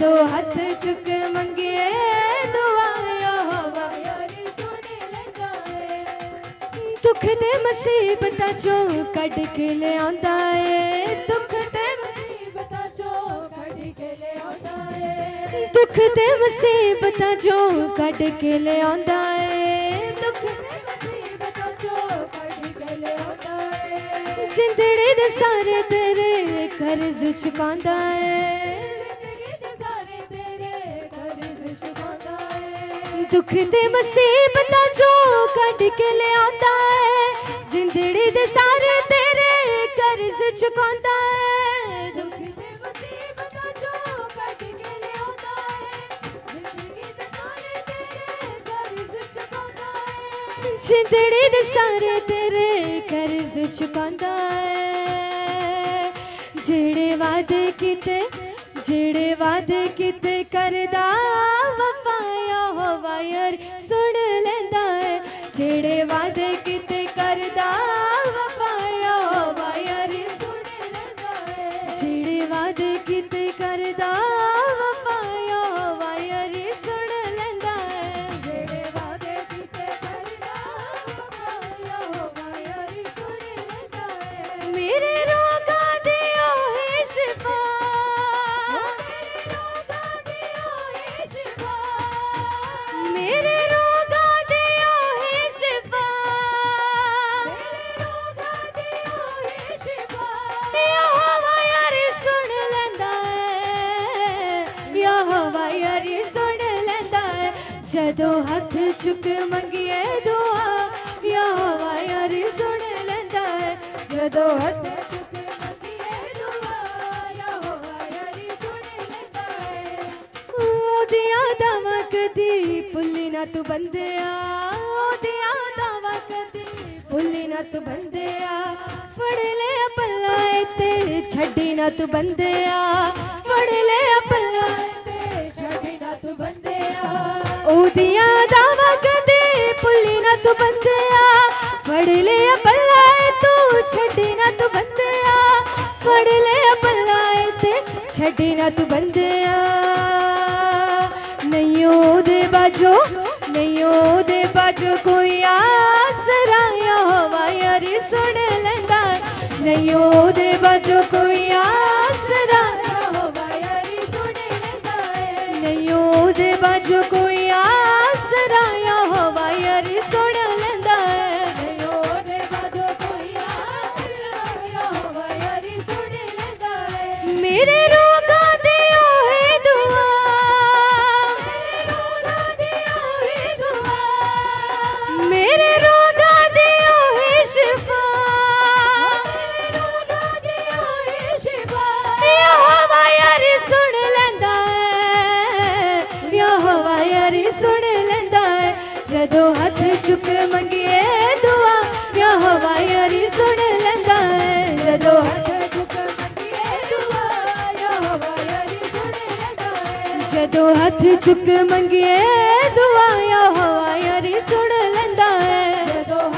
दो हथ चुक मंगिए दुख ते मुसीबता चो कड के ले आंदा है दुख ते चो कड के दुख ते मुसीबता चो कट के ले आंदा है दुख ते मुसीबता चो कड के ले आंदा है जिंदड़ी दे सारे तेरे कर्ज चुकांदा है ਦੁੱਖ ਤੇ ਮੁਸੀਬਤਾਂ ਚੋਂ ਕੱਢ ਕੇ ਲਿਆਉਂਦਾ ਏ ਜ਼ਿੰਦੜੀ ਦੇ ਸਾਰੇ ਤੇਰੇ ਕਰਜ਼ ਚੁਕਾਉਂਦਾ ਏ ਦੁੱਖ ਤੇ ਮੁਸੀਬਤਾਂ ਚੋਂ ਕੱਢ ਕੇ ਲਿਆਉਂਦਾ ਏ ਜ਼ਿੰਦਗੀ ਦੇ ਸਾਰੇ ਤੇਰੇ ਕਰਜ਼ ਚੁਕਾਉਂਦਾ ਏ ਜ਼ਿੰਦੜੀ ਦੇ ਸਾਰੇ ਤੇਰੇ ਕਰਜ਼ ਚੁਕਾਉਂਦਾ ਏ ਜਿਹੜੇ ਵਾਅਦੇ ਕੀਤੇ ਜਿਹੜੇ ਵਾਅਦੇ ਕੀਤੇ ਕਰਦਾ ਵਫਾਇਆ शायर सुन लेंदा है जेड़े तू बंदे ना तू बंद फड़ ले ते छड़ी ना तू बंदे फड़ ले पल्ला ते तू बंदे ओदिया दावा ना तू बंदे फड़ तू छड़ी ना तू बंदे फड़ दुख मंगिए दुआया हवाया रे सुन लंदा है। दुख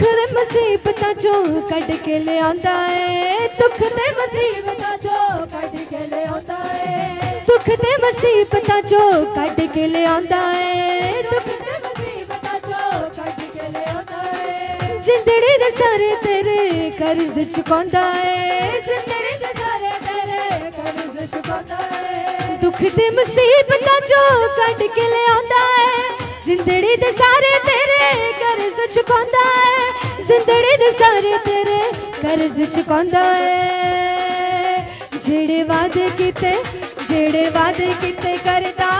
ते मुसीबतां चों कट के ले आंदा है। दुख ते मुसीबतां चों कड के ले आंदा है। दुख ते मुसीबतां चों कड के ले आंदा है। दुख ते मुसीबतां चों कड के ले आंदा है। जिंदड़ी दे सारे तेरे कर्ज चुकांदा है। ਤੇ ਮੁਸੀਬਤਾਂ ਚੋਂ ਕੱਢ ਕੇ ਲਿਆਉਂਦਾ ਏ ਜਿੰਦੜੀ ਦੇ ਸਾਰੇ ਤੇਰੇ ਕਰਜ਼ ਚੁਕਾਉਂਦਾ ਏ ਜ਼ਿੰਦੜੀ ਦੇ ਸਾਰੇ ਤੇਰੇ ਕਰਜ਼ ਚੁਕਾਉਂਦਾ ਏ ਜਿਹੜੇ ਵਾਅਦੇ ਕੀਤੇ ਜਿਹੜੇ ਵਾਅਦੇ ਕੀਤੇ ਕਰਦਾ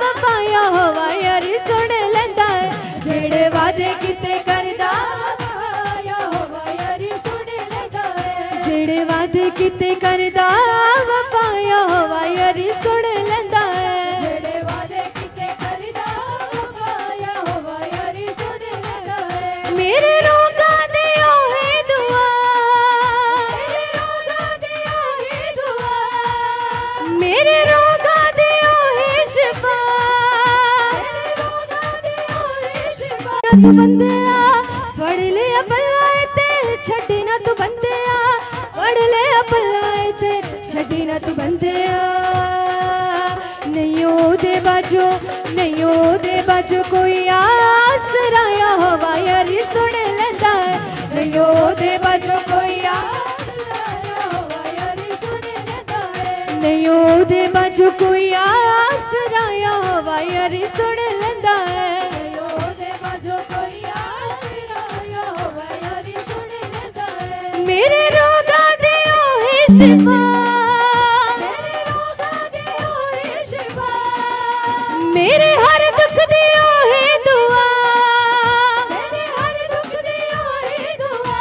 ਵਫਾਇਆ ਹੋਵਾ ਯਾਰੀ ਸੁਣ ਲੈਂਦਾ ਏ ਜਿਹੜੇ ਵਾਅਦੇ ਕੀਤੇ ਕਰਦਾ ਵਫਾਇਆ ਹੋਵਾ ਯਾਰੀ ਸੁਣ ਲੈਂਦਾ ਏ ਜਿਹੜੇ ਵਾਅਦੇ ਕੀਤੇ ਕਰਦਾ पल्ला तू बंदे पढ़ ले ना तू बंदे नहीं दे नहीं कोई आसराया हवा यार सुन लेता है। नहीं दे बाजो, कोई नहीं दे बाजो, कोई आसराया हवा यार सुन मेरे रोगा दियो है शिफा। मेरे हर दुख दियो है दुआ। मेरे हर दुख दियो है दुआ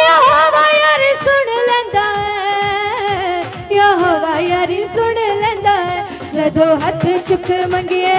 यहोवा यार सुन लेंदा है। यहोवा यार सुन लेंदा है। जदों चुक मंगिए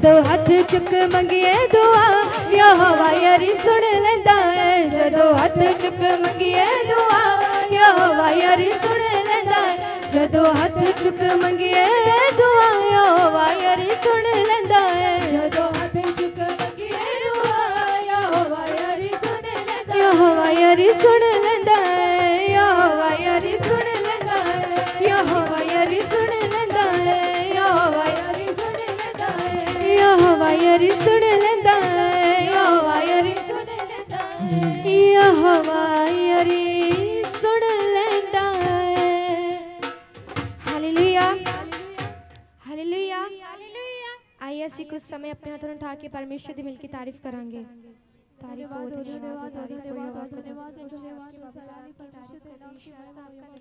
ਜਦੋਂ ਹੱਥ ਚੁੱਕ ਮੰਗੀਏ ਦੁਆ ਯਹੋਵਾ ਯਾਰੀ ਸੁਣ ਲੈਂਦਾ ਹੈ ਜਦੋਂ ਹੱਥ ਚੁੱਕ ਮੰਗੀਏ ਦੁਆ ਯਹੋਵਾ ਯਾਰੀ ਸੁਣ ਲੈਂਦਾ ਹੈ ਜਦੋਂ ਹੱਥ ਚੁੱਕ ਮੰਗੀਏ ਦੁਆ ਯਹੋਵਾ ਯਾਰੀ ਸੁਣ ਲੈਂਦਾ ਹੈ ਜਦੋਂ ਹੱਥ ਚੁੱਕ ਮੰਗੀਏ ਦੁਆ ਯਹੋਵਾ ਯਾਰੀ ਸੁਣ ਲੈਂਦਾ ਯਹੋਵਾ ਯਾਰੀ ਸੁਣ समय अपने हाथों उठा के परमेश्वर दी मिलकर तारीफ़ करांगे। तारीफ़ हो तो धन्यवाद तारीफ़ हो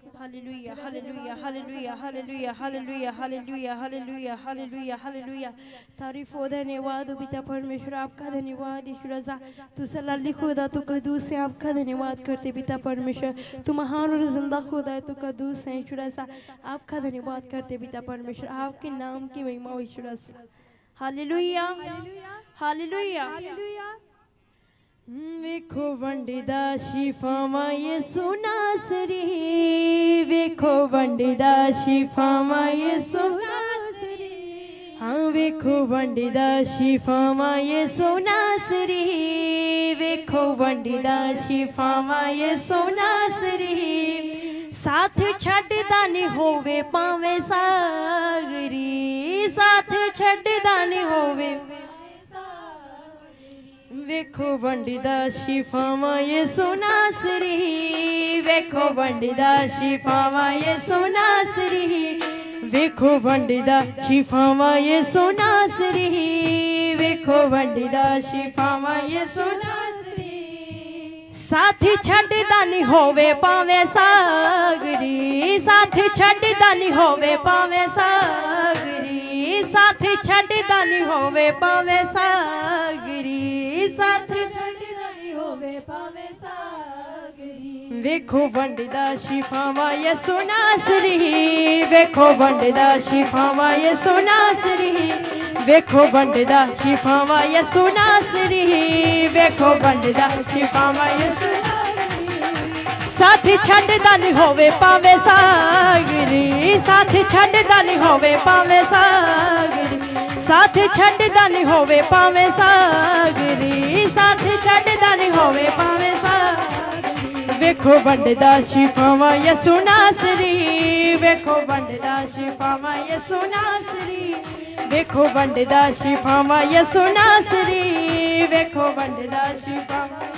तो hallelujah hallelujah hallelujah hallelujah hallelujah hallelujah hallelujah hallelujah hallelujah. तारीफ़ हो, धन्यवाद पिता परमेश्वर, आपका धन्यवाद यशुराजा तू सलाली खुदा, तू कदूस से आपका धन्यवाद करते पिता परमेश्वर। तू महान और ज़िंदा खुदा है, तू कदूस है यशुराजा आपका धन्यवाद करते पिता परमेश्वर, आपके नाम की महिमा यशुराजा Hallelujah. Hallelujah. Hallelujah. ਵੇਖੋ ਵੰਡਦਾ ਸ਼ਿਫਾਵਾਂ ਯਿਸੂ ਨਾਸਰੀ ਵੇਖੋ ਵੰਡਦਾ ਸ਼ਿਫਾਵਾਂ ਯਿਸੂ ਨਾਸਰੀ ਹਾਂ ਵੇਖੋ ਵੰਡਦਾ ਸ਼ਿਫਾਵਾਂ ਯਿਸੂ ਨਾਸਰੀ ਵੇਖੋ ਵੰਡਦਾ ਸ਼ਿਫਾਵਾਂ ਯਿਸੂ ਨਾਸਰੀ साथ छड़दा नहीं होवे पावे सागरी साथ छड़दा नहीं होवे ਵੇਖੋ ਵੰਡਦਾ ਸ਼ਿਫਾਵਾਂ ਇਹ ਸੁਨਾਸਰੀ ਵੇਖੋ ਵੰਡਦਾ ਸ਼ਿਫਾਵਾਂ ਇਹ ਸੁਨਾਸਰੀ ਵੇਖੋ ਵੰਡਦਾ ਸ਼ਿਫਾਵਾਂ ਇਹ ਸੁਨਾਸਰੀ ਵੇਖੋ ਵੰਡਦਾ ਸ਼ਿਫਾਵਾਂ ਇਹ ਸੁਨਾਸਰੀ साथी छड़दा नहीं होवे पावे सागरी। साथी छड़दा नहीं होवे पावे सागरी। साथी छड़दा नहीं होवे पावे सागरी। साथी छड़दा नहीं होवे पावे सागरी। ਵੇਖੋ ਵੰਡਦਾ ਸ਼ਿਫਾਵਾਂ ਯਿਸੂ ਨਾਸਰੀ ਵੇਖੋ ਵੰਡਦਾ ਸ਼ਿਫਾਵਾਂ ਯਿਸੂ ਨਾਸਰੀ ਵੇਖੋ ਵੰਡਦਾ ਸ਼ਿਫਾਵਾਂ ਯਿਸੂ ਨਾਸਰੀ ਵੇਖੋ ਵੰਡਦਾ ਸ਼ਿਫਾਵਾਂ ਯਿਸੂ ਸਾਥੀ ਛੱਡਦਾ ਨਹੀਂ ਹੋਵੇ ਭਾਵੇਂ ਸਾਗਰੀ ਸਾਥੀ ਛੱਡਦਾ ਨਹੀਂ ਹੋਵੇ ਭਾਵੇਂ ਸਾਗਰੀ ਸਾਥੀ ਛੱਡਦਾ ਨਹੀਂ ਹੋਵੇ ਭਾਵੇਂ ਸਾਗਰੀ ਸਾਥੀ ਛੱਡਦਾ ਨਹੀਂ ਹੋਵੇ ਭਾਵੇਂ ਸਾਗਰੀ ਵੇਖੋ ਵੰਡਦਾ ਸ਼ਿਫਾਵਾਂ ਯਿਸੂ ਨਾਸਰੀ ਵੇਖੋ ਵੰਡਦਾ ਸ਼ਿਫਾਵਾਂ ਯਿਸੂ ਨਾਸਰੀ ਵੇਖੋ ਵੰਡਦਾ ਸ਼ਿਫਾਵਾਂ ਯਿਸੂ ਨਾਸਰੀ ਵੇਖੋ ਵੰਡਦਾ ਸ਼ਿਫਾਵਾਂ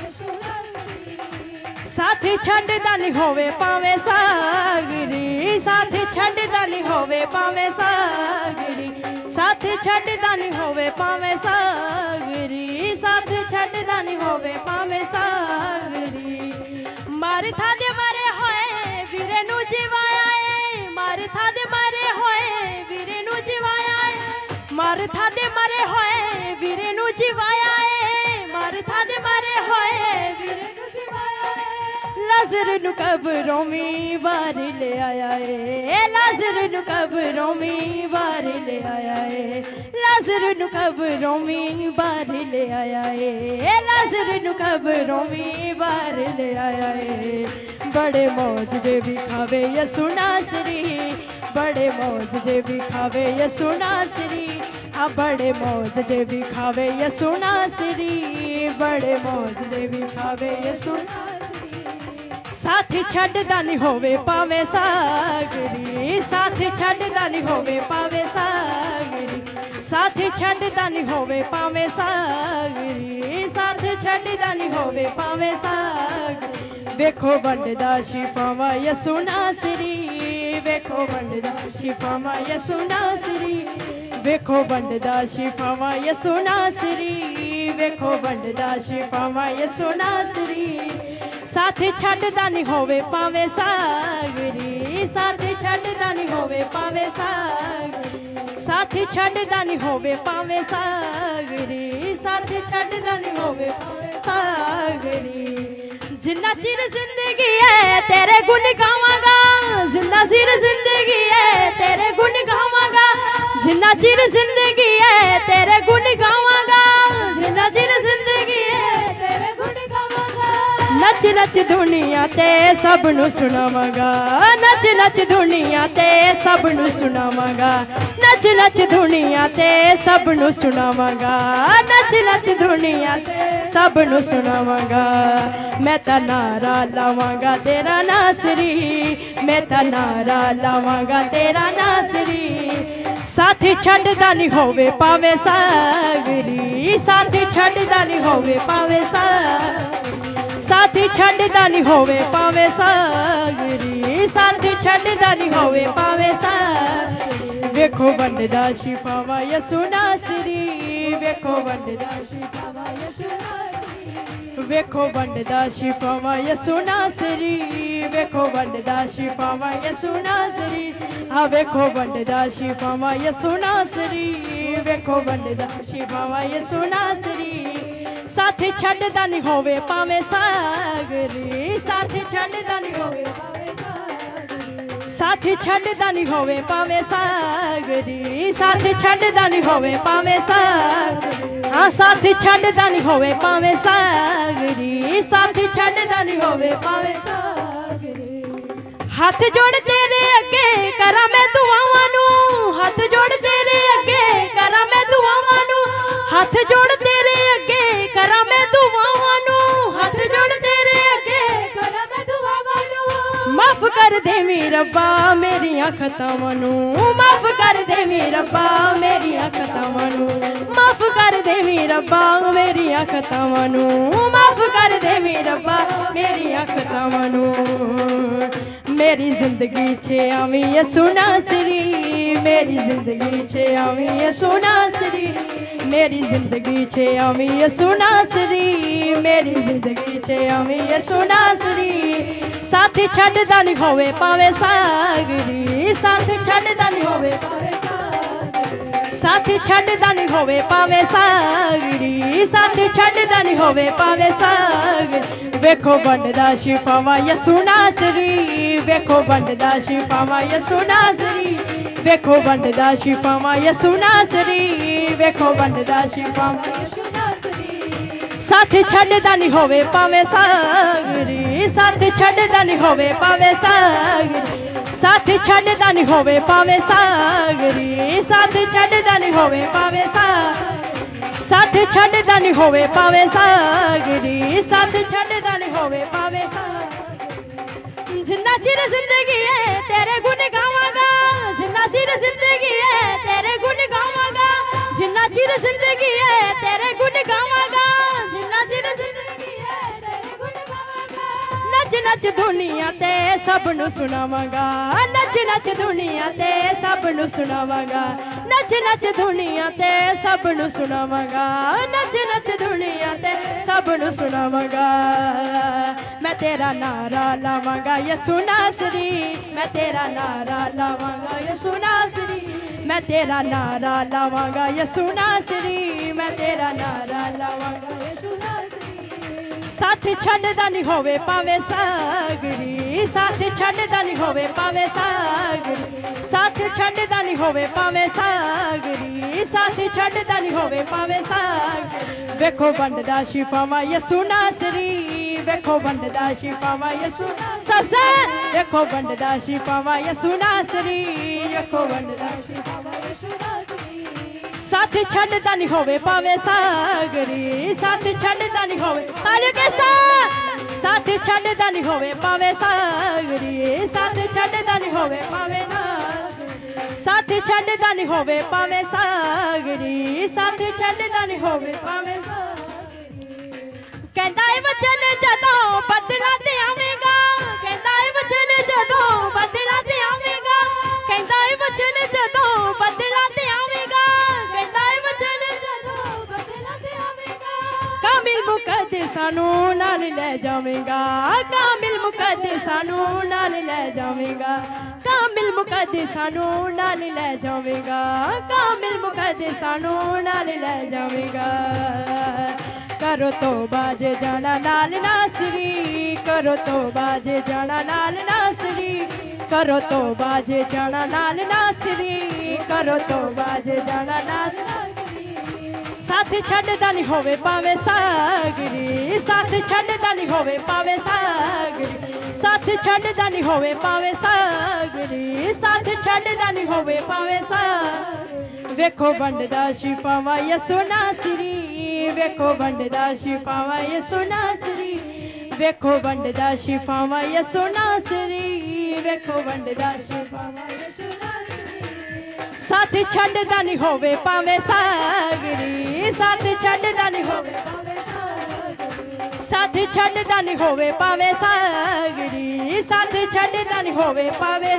ਸਾਥੀ ਛੱਡਦਾ ਨਹੀਂ ਹੋਵੇ ਭਾਵੇਂ ਸਾਗਰੀ ਸਾਥੀ ਛੱਡਦਾ ਨਹੀਂ ਹੋਵੇ ਭਾਵੇਂ ਸਾਗਰੀ ਸਾਥੀ ਛੱਡਦਾ ਨਹੀਂ ਹੋਵੇ ਭਾਵੇਂ ਸਾਗਰੀ ਸਾਥੀ ਛੱਡ ਛੱਡਦਾ ਨਹੀਂ ਹੋਵੇ ਭਾਵੇਂ ਸਾਗਰੀ लाजर कबरों में बार ले आया है। लाजर कबरों रोमी बार ले आया है। लाजर कबरों में बार ले आया है। लाजर कबरों रोमी बार ले आया है। बड़े मौज जे भी खावे ये सुनासरी बड़े मौज जे भी खावे ये सुनासरी श्री। बड़े मौज जे भी खावे ये सुनासरी बड़े मौज जे भी खावे ये सुना ਸਾਥੀ ਛੱਡਦਾ ਨਹੀਂ ਹੋਵੇ ਭਾਵੇਂ ਸਾਗਰੀ ਸਾਥੀ ਛੱਡਦਾ ਨਹੀਂ ਹੋਵੇ ਭਾਵੇਂ ਸਾਗਰੀ ਸਾਥੀ ਛੱਡਦਾ ਨਹੀਂ ਹੋਵੇ ਭਾਵੇਂ ਸਾਗਰੀ ਸਾਥੀ ਛੱਡਦਾ ਨਹੀਂ ਹੋਵੇ ਭਾਵੇਂ ਸਾਗਰੀ ਵੇਖੋ ਵੰਡਦਾ ਸ਼ਿਫਾਵਾ ਯਸੂ ਨਾਸਰੀ ਵੇਖੋ ਵੰਡਦਾ ਸ਼ਿਫਾਵਾ ਯਸੂ ਨਾਸਰੀ ਵੇਖੋ ਵੰਡਦਾ ਸ਼ਿਫਾਵਾ ਯਸੂ ਨਾਸਰੀ ਵੇਖੋ ਵੰਡਦਾ ਸ਼ਿਫਾਵਾ ਯਸੂ ਨਾਸਰੀ साथ छड़दा नहीं होवे पावे सागरी। साथ छड़दा नहीं होवे पावे सागरी। साथ छड़दा नहीं होवे पावे सागरी। साथ छड़दा नहीं होवे सागरी। जिन्ना चिर ज़िंदगी है, तेरे गुण गावागा। जिन्ना चिर ज़िंदगी है, तेरे गुण गावागा। जिन्ना चिर ज़िंदगी है, तेरे गुण गावागा। जिन्ना चिर नच नच दुनिया ते सब नु सुनावांगा। नच नच दुनिया ते सब नु सुनावांगा। नच नच दुनिया ते सब नु नच नच दुनिया ते सब नु मैं ता नारा लावगा तेरा नासरी। मैं ता नारा लावगा तेरा नासरी। साथी छड़दा नहीं होवे पावे सागरी। साथी छड़दा नहीं होवे पावे सागरी। ਸਾਥੀ ਛੱਡਦਾ ਨਹੀਂ ਹੋਵੇ ਭਾਵੇਂ ਸਾਗਰੀ ਸਾਥੀ ਛੱਡਦਾ ਨਹੀਂ ਹੋਵੇ ਭਾਵੇਂ ਸਾਗਰੀ ਵੇਖੋ ਵੰਡਦਾ ਸ਼ਿਫਾਵਾ ਯਸੂ ਨਾਸਰੀ ਵੇਖੋ ਵੰਡਦਾ ਸ਼ਿਫਾਵਾ ਯਸੂ ਨਾਸਰੀ ਵੇਖੋ ਵੰਡਦਾ ਸ਼ਿਫਾਵਾ ਯਸੂ ਨਾਸਰੀ ਵੇਖੋ ਵੰਡਦਾ ਸ਼ਿਫਾਵਾ ਯਸੂ ਨਾਸਰੀ ਆ ਵੇਖੋ ਵੰਡਦਾ ਸ਼ਿਫਾਵਾ ਯਸੂ ਨਾਸਰੀ ਵੇਖੋ ਵੰਡਦਾ ਸ਼ਿਫਾਵਾ ਯਸੂ ਨਾਸਰੀ ਸਾਥ ਛੱਡਦਾ ਨਹੀਂ ਹੋਵੇ, ਭਾਵੇਂ ਸਾਗਰੀ। ਸਾਥ ਛੱਡਦਾ ਨਹੀਂ ਹੋਵੇ, ਭਾਵੇਂ ਸਾਗਰੀ। ਸਾਥ ਛੱਡਦਾ ਨਹੀਂ ਹੋਵੇ, ਭਾਵੇਂ ਸਾਗਰੀ। ਸਾਥ ਛੱਡਦਾ ਨਹੀਂ ਹੋਵੇ, ਭਾਵੇਂ ਸਾਗਰੀ। ਹਾਂ, ਸਾਥ ਛੱਡਦਾ ਨਹੀਂ ਹੋਵੇ, ਭਾਵੇਂ ਸਾਗਰੀ। ਸਾਥ ਛੱਡਦਾ ਨਹੀਂ ਹੋਵੇ, ਭਾਵੇਂ ਸਾਗਰੀ। ਹੱਥ ਜੋੜ ਤੇਰੇ ਅੱਗੇ ਕਰਾਂ ਮੈਂ ਦੁਆਵਾਂ ਨੂੰ। ਹੱਥ ਜੋੜ ਤੇਰੇ ਅੱਗੇ ਕਰਾਂ ਮੈਂ ਦੁਆਵਾਂ ਨੂੰ। ਹੱਥ ਜੋੜ ਮਾਫ ਕਰ ਦੇ ਮੀ ਰੱਬਾ ਮੇਰੀਆਂ ਖਤਾਵਾਂ ਨੂੰ। ਮਾਫ ਕਰ ਦੇ ਮੀ ਰੱਬਾ ਮੇਰੀਆਂ ਖਤਾਵਾਂ ਨੂੰ। ਮਾਫ ਕਰ ਦੇ ਮੀ ਰੱਬਾ ਮੇਰੀਆਂ ਖਤਾਵਾਂ ਨੂੰ। ਮਾਫ ਕਰ ਦੇ ਮੀ ਰੱਬਾ ਮੇਰੀਆਂ ਖਤਾਵਾਂ ਨੂੰ। ਮੇਰੀ ਜ਼ਿੰਦਗੀ 'ਚ ਆਵੀਂ ਯਸੂ ਨਾਸਰੀ ਮੇਰੀ ਜ਼ਿੰਦਗੀ 'ਚ ਆਵੀਂ ਯਸੂ ਨਾਸਰੀ ਮੇਰੀ ਜ਼ਿੰਦਗੀ 'ਚ ਆਵੀਂ ਯਸੂ ਨਾਸਰੀ ਮੇਰੀ ਜ਼ਿੰਦਗੀ 'ਚ ਆਵੀਂ ਯਸੂ ਨਾਸਰੀ ਸਾਥ ਛੱਡਦਾ ਨਹੀਂ ਹੋਵੇ, ਭਾਵੇਂ ਸਾਗਰੀ। ਸਾਥ ਛੱਡਦਾ ਨਹੀਂ ਹੋਵੇ ਭਾਵੇਂ ਸਾਗਰੀ ਸਾਥ ਛੱਡਦਾ ਨਹੀਂ ਹੋਵੇ, ਭਾਵੇਂ ਸਾਗਰੀ। ਸਾਥ ਛੱਡਦਾ ਨਹੀਂ ਹੋਵੇ, ਭਾਵੇਂ ਸਾਗਰੀ। ਵੇਖੋ ਵੰਡਦਾ ਸ਼ਿਫਾਵਾ ਯਸੂ ਨਾਸਰੀ ਵੇਖੋ ਵੰਡਦਾ ਸ਼ਿਫਾਵਾ ਯਸੂ ਨਾਸਰੀ ਵੇਖੋ ਵੰਡਦਾ ਸ਼ਿਫਾਵਾ ਯਸੂ ਨਾਸਰੀ ਵੇਖੋ ਵੰਡਦਾ ਸ਼ਿਫਾਵਾ ਯਸੂ ਸਾਥ ਛੱਡਦਾ ਨਹੀਂ ਹੋਵੇ, ਭਾਵੇਂ ਸਾਗਰੀ। नी साथ छड़दा नहीं होवे, पावे सागरी। साथ छड़दा नहीं होवे, पावे सागरी। साथ छड़दा नहीं होवे, पावे साथ छड़दा नहीं होवे, पावे सागरी। साथ छड़दा नहीं होवे, पावे जिन्ना चिर ज़िंदगी है, तेरे गुण गावागा। जिन्ना चिर ज़िंदगी है, तेरे गुण गावागा। जिन्ना चिर ज़िंदगी है, तेरे गुण गावागा। ਨੱਚ ਨੱਚ ਦੁਨੀਆ ਤੇ ਸਭ ਨੂੰ ਸੁਣਾਵਾਂਗਾ ਨੱਚ ਨੱਚ ਦੁਨੀਆ ਤੇ ਸਭ ਨੂੰ ਸੁਣਾਵਾਂਗਾ ਨੱਚ ਨੱਚ ਦੁਨੀਆ ਤੇ ਸਭ ਨੂੰ ਸੁਣਾਵਾਂਗਾ ਨੱਚ ਨੱਚ ਦੁਨੀਆ ਤੇ ਸਭ ਨੂੰ ਸੁਣਾਵਾਂਗਾ ਮੈਂ ਤੇਰਾ ਨਾਰਾ ਲਾਵਾਂਗਾ ਯਸੂ ਨਾਸਰੀ ਮੈਂ ਤੇਰਾ ਨਾਰਾ ਲਾਵਾਂਗਾ ਯਸੂ ਨਾਸਰੀ ਮੈਂ ਤੇਰਾ ਨਾਰਾ ਲਾਵਾਂਗਾ ਯਸੂ ਨਾਸਰੀ ਮੈਂ ਤੇਰਾ ਨਾਰਾ ਲਾਵਾਂਗਾ ਯਸੂ ਨਾਸਰੀ साथ छॾदा नी होवे पावे सागरी। साथ छॾदा नी होवे पावे सागरी। साथ छॾदा नी होवे पावे सागरी। साथ छॾदा नी होवे पावे सागरी। वेखो बंडदा शिफावा यसू नासरी। वेखो बंडदा शिफावा यसू सबसे वेखो बंडदा शिफावा यसू नासरी। वेखो बंडदा शिफावा यसू साथ छड़ता नहीं होवे, पावे सागरी। साथ छड़ता नहीं होवे तालियों के साथ। साथ छड़ता नहीं होवे, पावे सागरी। साथ छड़ता नहीं होवे, पावे साथ छड़ता नहीं होवे, पावे सागरी। साथ छड़ता नहीं होवे, पावे कहता है वचन जदों बदला ते आवेगा। कहता है वचन जदों बदला ते आवेगा। कहता है वचन जदों बदला ते ਕਾਮਿਲ ਸਾਨੂੰ ਨਾਲ ਲੈ ਜਾਵੇਂਗਾ। ਕਾਮਿਲ ਮੁਕੱਦਸਾਂ ਸਾਨੂੰ ਨਾਲ ਲੈ ਜਾਵੇਂਗਾ। ਕਾਮਿਲ ਮੁਕੱਦਸਾਂ ਨੂੰ ਨਾਲ ਲੈ ਜਾਵੇਂਗਾ। ਕਾਮਿਲ ਮੁਕੱਦਸਾਂ ਸਾਨੂੰ ਨਾਲ ਲੈ ਜਾਵੇਂਗਾ। ਕਰੋ ਤੋਬਾ ਜੇ ਜਾਣਾ ਨਾਲ ਨਾਸਰੀ। ਕਰੋ ਤੋਬਾ ਜੇ ਜਾਣਾ ਨਾਲ ਨਾਸਰੀ। ਕਰੋ ਤੋਬਾ ਜੇ ਜਾਣਾ ਨਾਲ ਨਾਸਰੀ। ਕਰੋ ਤੋਬਾ ਜੇ ਜਾਣਾ ਨਾਲ ਸਾਥ ਛੱਡਦਾ ਨਹੀਂ ਹੋਵੇ ਭਾਵੇਂ ਸਾਗਰੀ। ਸਾਥ ਛੱਡਦਾ ਨਹੀਂ ਹੋਵੇ ਭਾਵੇਂ ਸਾਗਰੀ। ਸਾਥ ਛੱਡਦਾ ਨਹੀਂ ਹੋਵੇ ਭਾਵੇਂ ਸਾਗਰੀ। ਸਾਥ ਛੱਡਦਾ ਨਹੀਂ ਹੋਵੇ ਭਾਵੇਂ ਸਾਗਰੀ। ਵੇਖੋ ਵੰਡਦਾ ਸ਼ਿਫਾਵਾ ਯਸੂ ਨਾਸਰੀ। ਵੇਖੋ ਵੰਡਦਾ ਸ਼ਿਫਾਵਾ ਯਸੂ ਨਾਸਰੀ। ਵੇਖੋ ਵੰਡਦਾ ਸ਼ਿਫਾਵਾ ਯਸੂ ਨਾਸਰੀ। ਵੇਖੋ ਵੰਡਦਾ ਸ਼ਿਫਾਵਾ ਯਸੂ ਸਾਥ ਛੱਡਦਾ ਨਹੀਂ ਹੋਵੇ, ਭਾਵੇਂ ਸਾਗਰੀ। ਸਾਥ ਛੱਡਦਾ ਨਹੀਂ ਹੋਵੇ। ਸਾਥ ਛੱਡਦਾ ਨਹੀਂ ਹੋਵੇ, ਭਾਵੇਂ ਸਾਗਰੀ। ਸਾਥ ਛੱਡਦਾ ਨਹੀਂ ਹੋਵੇ, ਭਾਵੇਂ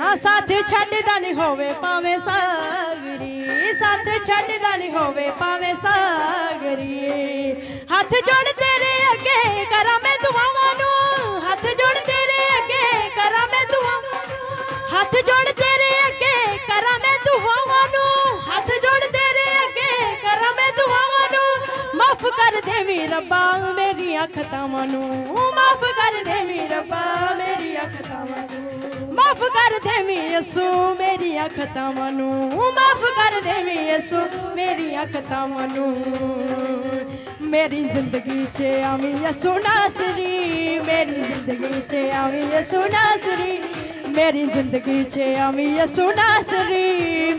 ਹਾਂ, ਸਾਥ ਛੱਡਦਾ ਨਹੀਂ ਹੋਵੇ, ਭਾਵੇਂ ਸਾਗਰੀ। ਸਾਥ ਛੱਡਦਾ ਨਹੀਂ ਹੋਵੇ, ਭਾਵੇਂ ਸਾਗਰੀ। ਹੱਥ ਜੋੜ ਤੇਰੇ ਅੱਗੇ, ਕਰਾਂ ਮੈਂ ਦੁਆਵਾਂ ਨੂੰ। ਹੱਥ ਜੋੜ ਤੇਰੇ ਅੱਗੇ, ਕਰਾਂ ਮੈਂ ਦੁਆਵਾਂ ਹੱਥ ਜੋੜ ਤੇਰੇ ਕਰਾਂ ਮੈਂ ਦੁਆਵਾਂ ਨੂੰ, ਹੱਥ ਜੋੜ ਤੇਰੇ ਅੱਗੇ ਕਰਾਂ ਮੈਂ ਦੁਆਵਾਂ ਨੂੰ। ਮਾਫ ਕਰ ਦੇਵੀਂ ਰੱਬਾ ਮੇਰੀਆਂ ਖਤਾਵਾਂ ਨੂੰ। ਮਾਫ ਕਰ ਦੇਵੀਂ ਰੱਬਾ ਮੇਰੀਆਂ ਖਤਾਵਾਂ ਨੂੰ। ਮਾਫ ਕਰ ਦੇਵੀਂ ਯਸੂ ਮੇਰੀਆਂ ਖਤਾਵਾਂ ਨੂੰ। ਮਾਫ ਕਰ ਦੇਵੀਂ ਯਸੂ ਮੇਰੀਆਂ ਖਤਾਵਾਂ ਨੂੰ। ਮੇਰੀ ਜ਼ਿੰਦਗੀ 'ਚ ਆਵੀਂ ਯਸੂ ਨਾਸਰੀ, ਮੇਰੀ ਜ਼ਿੰਦਗੀ 'ਚ ਆਵੀਂ ਯਸੂ ਨਾਸਰੀ। मेरी ज़िंदगी छे अमी यसु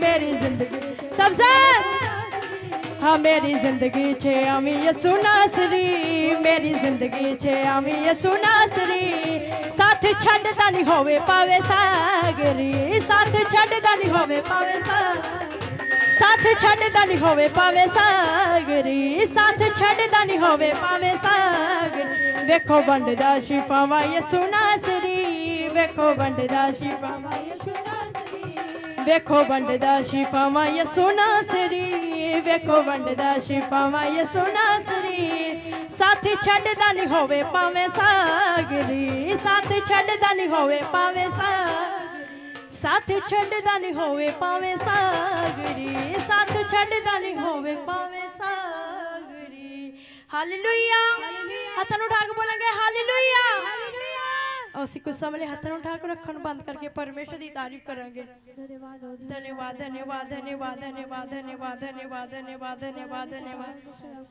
मेरी ज़िंदगी। सबसे हाँ मेरी ज़िंदगी छे अमी यसु नासरी मेरी ज़िंदगी छे अमी यसु साथ छड़ता नहीं होवे पावे सागरी, साथ छड़ता नहीं होवे पावे साथ छड़ता नहीं होवे पावे सागरी, साथ छड़ता नहीं होवे पावे सागरी। देखो बंडदा शिफावा यसु नासरी ਵੇਖੋ ਵੰਡਦਾ ਸ਼ਿਫਾਵਾ ਯਸੂ ਨਾਸਰੀ ਵੇਖੋ ਵੰਡਦਾ ਸ਼ਿਫਾਵਾ ਯਸੂ ਨਾਸਰੀ ਵੇਖੋ ਵੰਡਦਾ ਸ਼ਿਫਾਵਾ ਯਸੂ ਨਾਸਰੀ ਸਾਥ ਛੱਡਦਾ ਨਹੀਂ ਹੋਵੇ ਪਾਵੇਂ ਸਾਗਰੀ ਸਾਥ ਛੱਡਦਾ ਨਹੀਂ ਹੋਵੇ ਪਾਵੇਂ ਸਾਗਰੀ ਸਾਥ ਛੱਡਦਾ ਨਹੀਂ ਹੋਵੇ ਪਾਵੇਂ ਸਾਗਰੀ ਸਾਥ ਛੱਡਦਾ ਨਹੀਂ ਹੋਵੇ ਪਾਵੇਂ ਸਾਗਰੀ ਹਾਲੇਲੂਇਆ ਹੱਥਾਂ ਨੂੰ ਉਠਾ ਕੇ ਬੋਲਾਂਗੇ ਹਾਲੇਲੂਇਆ और उसी को सबले हथन उठा कर रखन बंद करके परमेश्वर की तारीफ़ करेंगे धन्यवाद धन्यवाद धन्यवाद धन्यवाद धन्यवाद धन्यवाद धन्यवाद धन्यवाद धन्यवाद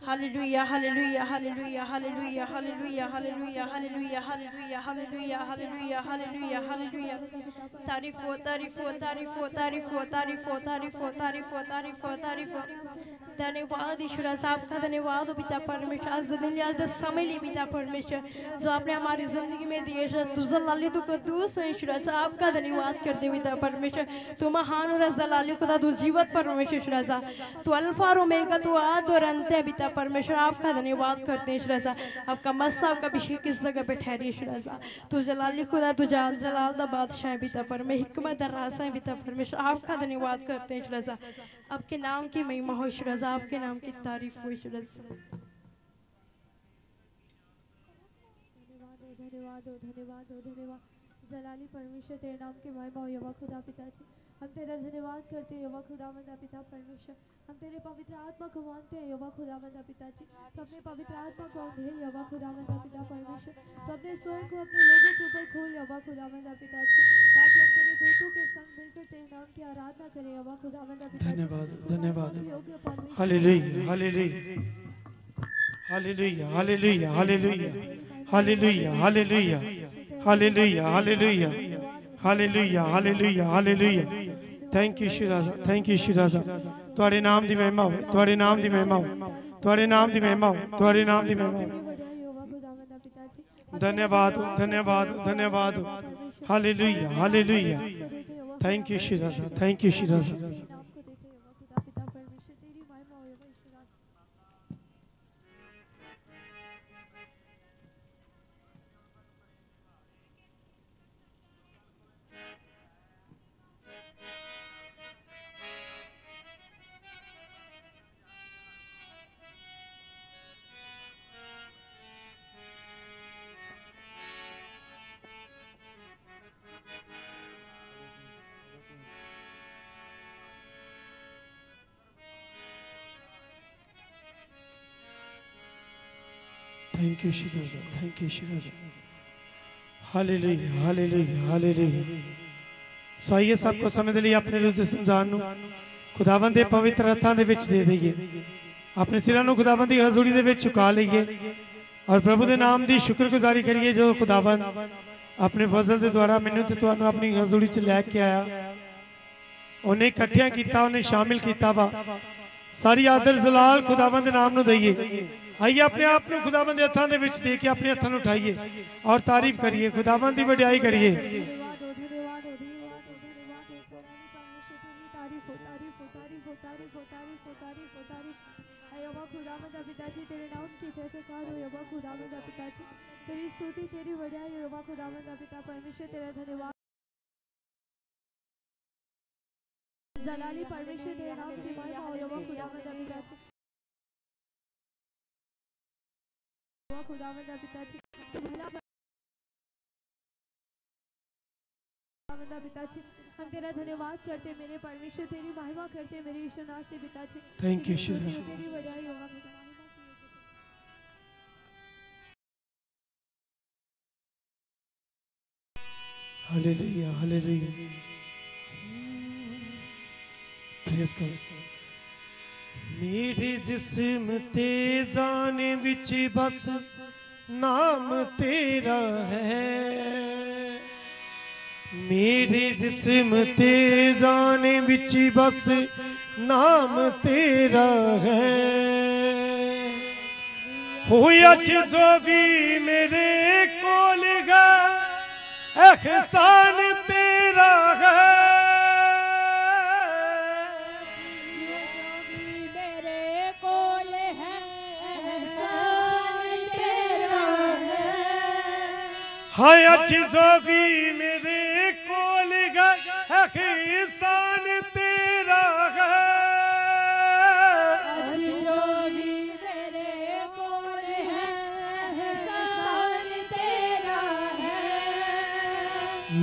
hallelujah hallelujah hallelujah hallelujah hallelujah hallelujah hallelujah hallelujah hallelujah hallelujah hallelujah hallelujah तारीफ़ हो तारीफ़ हो तारीफ़ हो तारीफ़ हो तारीफ़ धन्यवाद, ईश्वर साहब का धन्यवाद। हो पिता परमेश्वर, आज दिन लिया समय लिए पिता परमेश्वर। जो आपने हमारी ज़िंदगी में दिए तू जलाली, तू कदूस ईश्वर साहब का धन्यवाद करते पिता परमेश्वर। तू महान और जलाली, खुदा तू जीवत परमेश्वर, ईश्वर साहब। तू अल्फ़ा और ओमेगा, तू आद और अंत है पिता परमेश्वर, आपका धन्यवाद करते हैं, ईश्वर साहब। आपका मस्सा आपका अभिषेक इस जगह पे ठहरी, ईश्वर साहब। तू जलाली, खुदा तू जाल जलाल दा बादशाह पिता परमेश्वर, हिकमत रासा है पिता परमेश्वर, आपका धन्यवाद करते हैं, ईश्वर साहब। आपके नाम की महिमा हो शुरजा आपके नाम की तारीफ़ हो हो धन्यवाद हो धन्यवाद हो धन्यवाद। जलाली परमेश्वर, तेरे नाम की महिमा हो यवा खुदा पिताजी हम तेरा धन्यवाद करते हैं यवा खुदा मंदा पिता परमेश्वर। हम तेरे पवित्र आत्मा को मानते हैं यवा खुदा मंदा पिताजी तो अपने पवित्र आत्मा को अंधेर यवा खुदा मंदा पिता परमेश्वर। तो अपने स्वयं को अपने लोगों के ऊपर खोल यवा खुदा मंदा पिताजी ताकि हम तेरे दूतों के संग मिलकर तेरे नाम की आराधना करें यवा खुदा मंदा पिताजी धन्यवाद धन्यवाद। परमेश्वर। Hallelujah. Hallelujah hallelujah hallelujah. Hallelujah hallelujah. Hallelujah hallelujah. Hallelujah hallelujah hallelujah. Thank you Shri Raja thank you ਸ਼੍ਰੀ ਰਾਜਾ ਤੁਹਾਡੇ ਨਾਮ ਦੀ ਮਹਿਮਾ ਹੋਵੇ ਤੁਹਾਡੇ ਨਾਮ ਦੀ ਮਹਿਮਾ ਹੋਵੇ ਤੁਹਾਡੇ ਨਾਮ ਦੀ ਮਹਿਮਾ ਹੋਵੇ ਤੁਹਾਡੇ ਨਾਮ ਦੀ ਮਹਿਮਾ ਹੋਵੇ ਧੰਨਵਾਦ ਧੰਨਵਾਦ ਧੰਨਵਾਦ hallelujah hallelujah thank you Shri Raja thank you Shri Raja thank you Shri Raja thank you Shri Raja hallelujah hallelujah hallelujah so ਆਈਏ ਸਭ ਕੋ ਸਮਝ ਲਈ ਆਪਣੇ ਰੂਹ ਦੇ ਸਮਝਾਨ ਨੂੰ ਖੁਦਾਵੰਦ ਦੇ ਪਵਿੱਤਰ ਹੱਥਾਂ ਦੇ ਵਿੱਚ ਦੇ ਦਈਏ ਆਪਣੇ ਸਿਰਾਂ ਨੂੰ ਖੁਦਾਵੰਦ ਦੀ ਹਜ਼ੂਰੀ ਦੇ ਵਿੱਚ ਝੁਕਾ ਲਈਏ ਔਰ ਪ੍ਰਭੂ ਦੇ ਨਾਮ ਦੀ ਸ਼ੁਕਰਗੁਜ਼ਾਰੀ ਕਰੀਏ ਜੋ ਖੁਦਾਵੰਦ ਆਪਣੇ ਫਜ਼ਲ ਦੇ ਦੁਆਰਾ ਮੈਨੂੰ ਤੇ ਤੁਹਾਨੂੰ ਆਪਣੀ ਹਜ਼ੂਰੀ 'ਚ ਲੈ ਕੇ ਆਇਆ ਉਹਨੇ ਇਕੱਠਿਆਂ ਕੀਤਾ ਉਹਨੇ ਸ਼ਾਮਿਲ ਕੀਤਾ ਵਾ ਸਾਰੀ ਆਦਰ ਜ਼ਲਾਲ ਖੁਦਾਵੰਦ ਦੇ ਨਾਮ ਨੂੰ ਦਈਏ ਆਈਏ ਆਪਣੇ ਆਪ ਨੂੰ ਖੁਦਾਵੰਦ ਦੇ ਹੱਥਾਂ ਦੇ ਵਿੱਚ ਦੇ ਕੇ ਆਪਣੇ ਹੱਥਾਂ ਨੂੰ ਉਠਾਈਏ ਔਰ ਤਾਰੀਫ ਕਰੀਏ ਖੁਦਾਵੰਦ ਦੀ ਵਡਿਆਈ ਕਰੀਏ धन्यवाद हो धन्यवाद हो धन्यवाद हो धन्यवाद हो सोनाली परमेश्वर तेरी तारीफ हो तारीफ हो तारीफ हो तारीफ हो तारीफ हो तारीफ हो तारीफ है यहोवा खुदावंद पिताजी तेरे नाम की जय जयकार हो यहोवा खुदावंद पिताजी तेरी स्तुति तेरी बढ़ाई हो यहोवा खुदावंद पिता परमेश्वर तेरा धन्यवाद जलाली परमेश्वर तेरे नाम की महिमा हो यहोवा खुदावंद पिताजी खुदा वंदा पिता तो तेरा धन्यवाद करते मेरे परमेश्वर तेरी महिमा करते मेरे ईश्वर से पिता जी। थैंक यू तेरी बड़ाई होगा पिता हालेलुया हालेलुया प्रेज ਮੇਰੇ ਜਿਸਮ ਤੇ ਜਾਨ ਵਿੱਚ ਬਸ ਨਾਮ ਤੇਰਾ ਹੈ ਮੇਰੇ ਜਿਸਮ ਤੇ ਜਾਨ ਵਿੱਚ ਬਸ ਨਾਮ ਤੇਰਾ ਹੈ ਹੋਇਆ ਜੋ ਵੀ ਮੇਰੇ ਕੋਲ ਗਾ ਅਹਿਸਾਨ ਤੇਰਾ ਹੈ हाय अच्छी सोफी मेरे कोल एहसान तेरा है।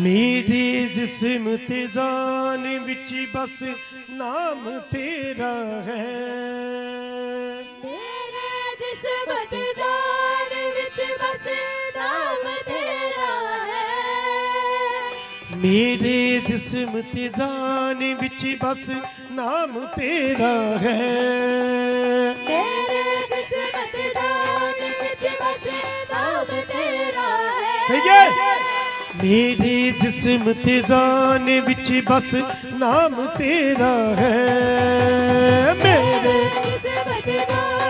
मीठी जिसम ते जान बिच बस नाम तेरा है। मेरे जिस्म ते बिच बस नाम तेरा मेरे जिस्म ते जान विच बस नाम तेरा है। मेरे जिस्म ते जान विच बस नाम तेरा है। है। मेरे जिस्म ते जान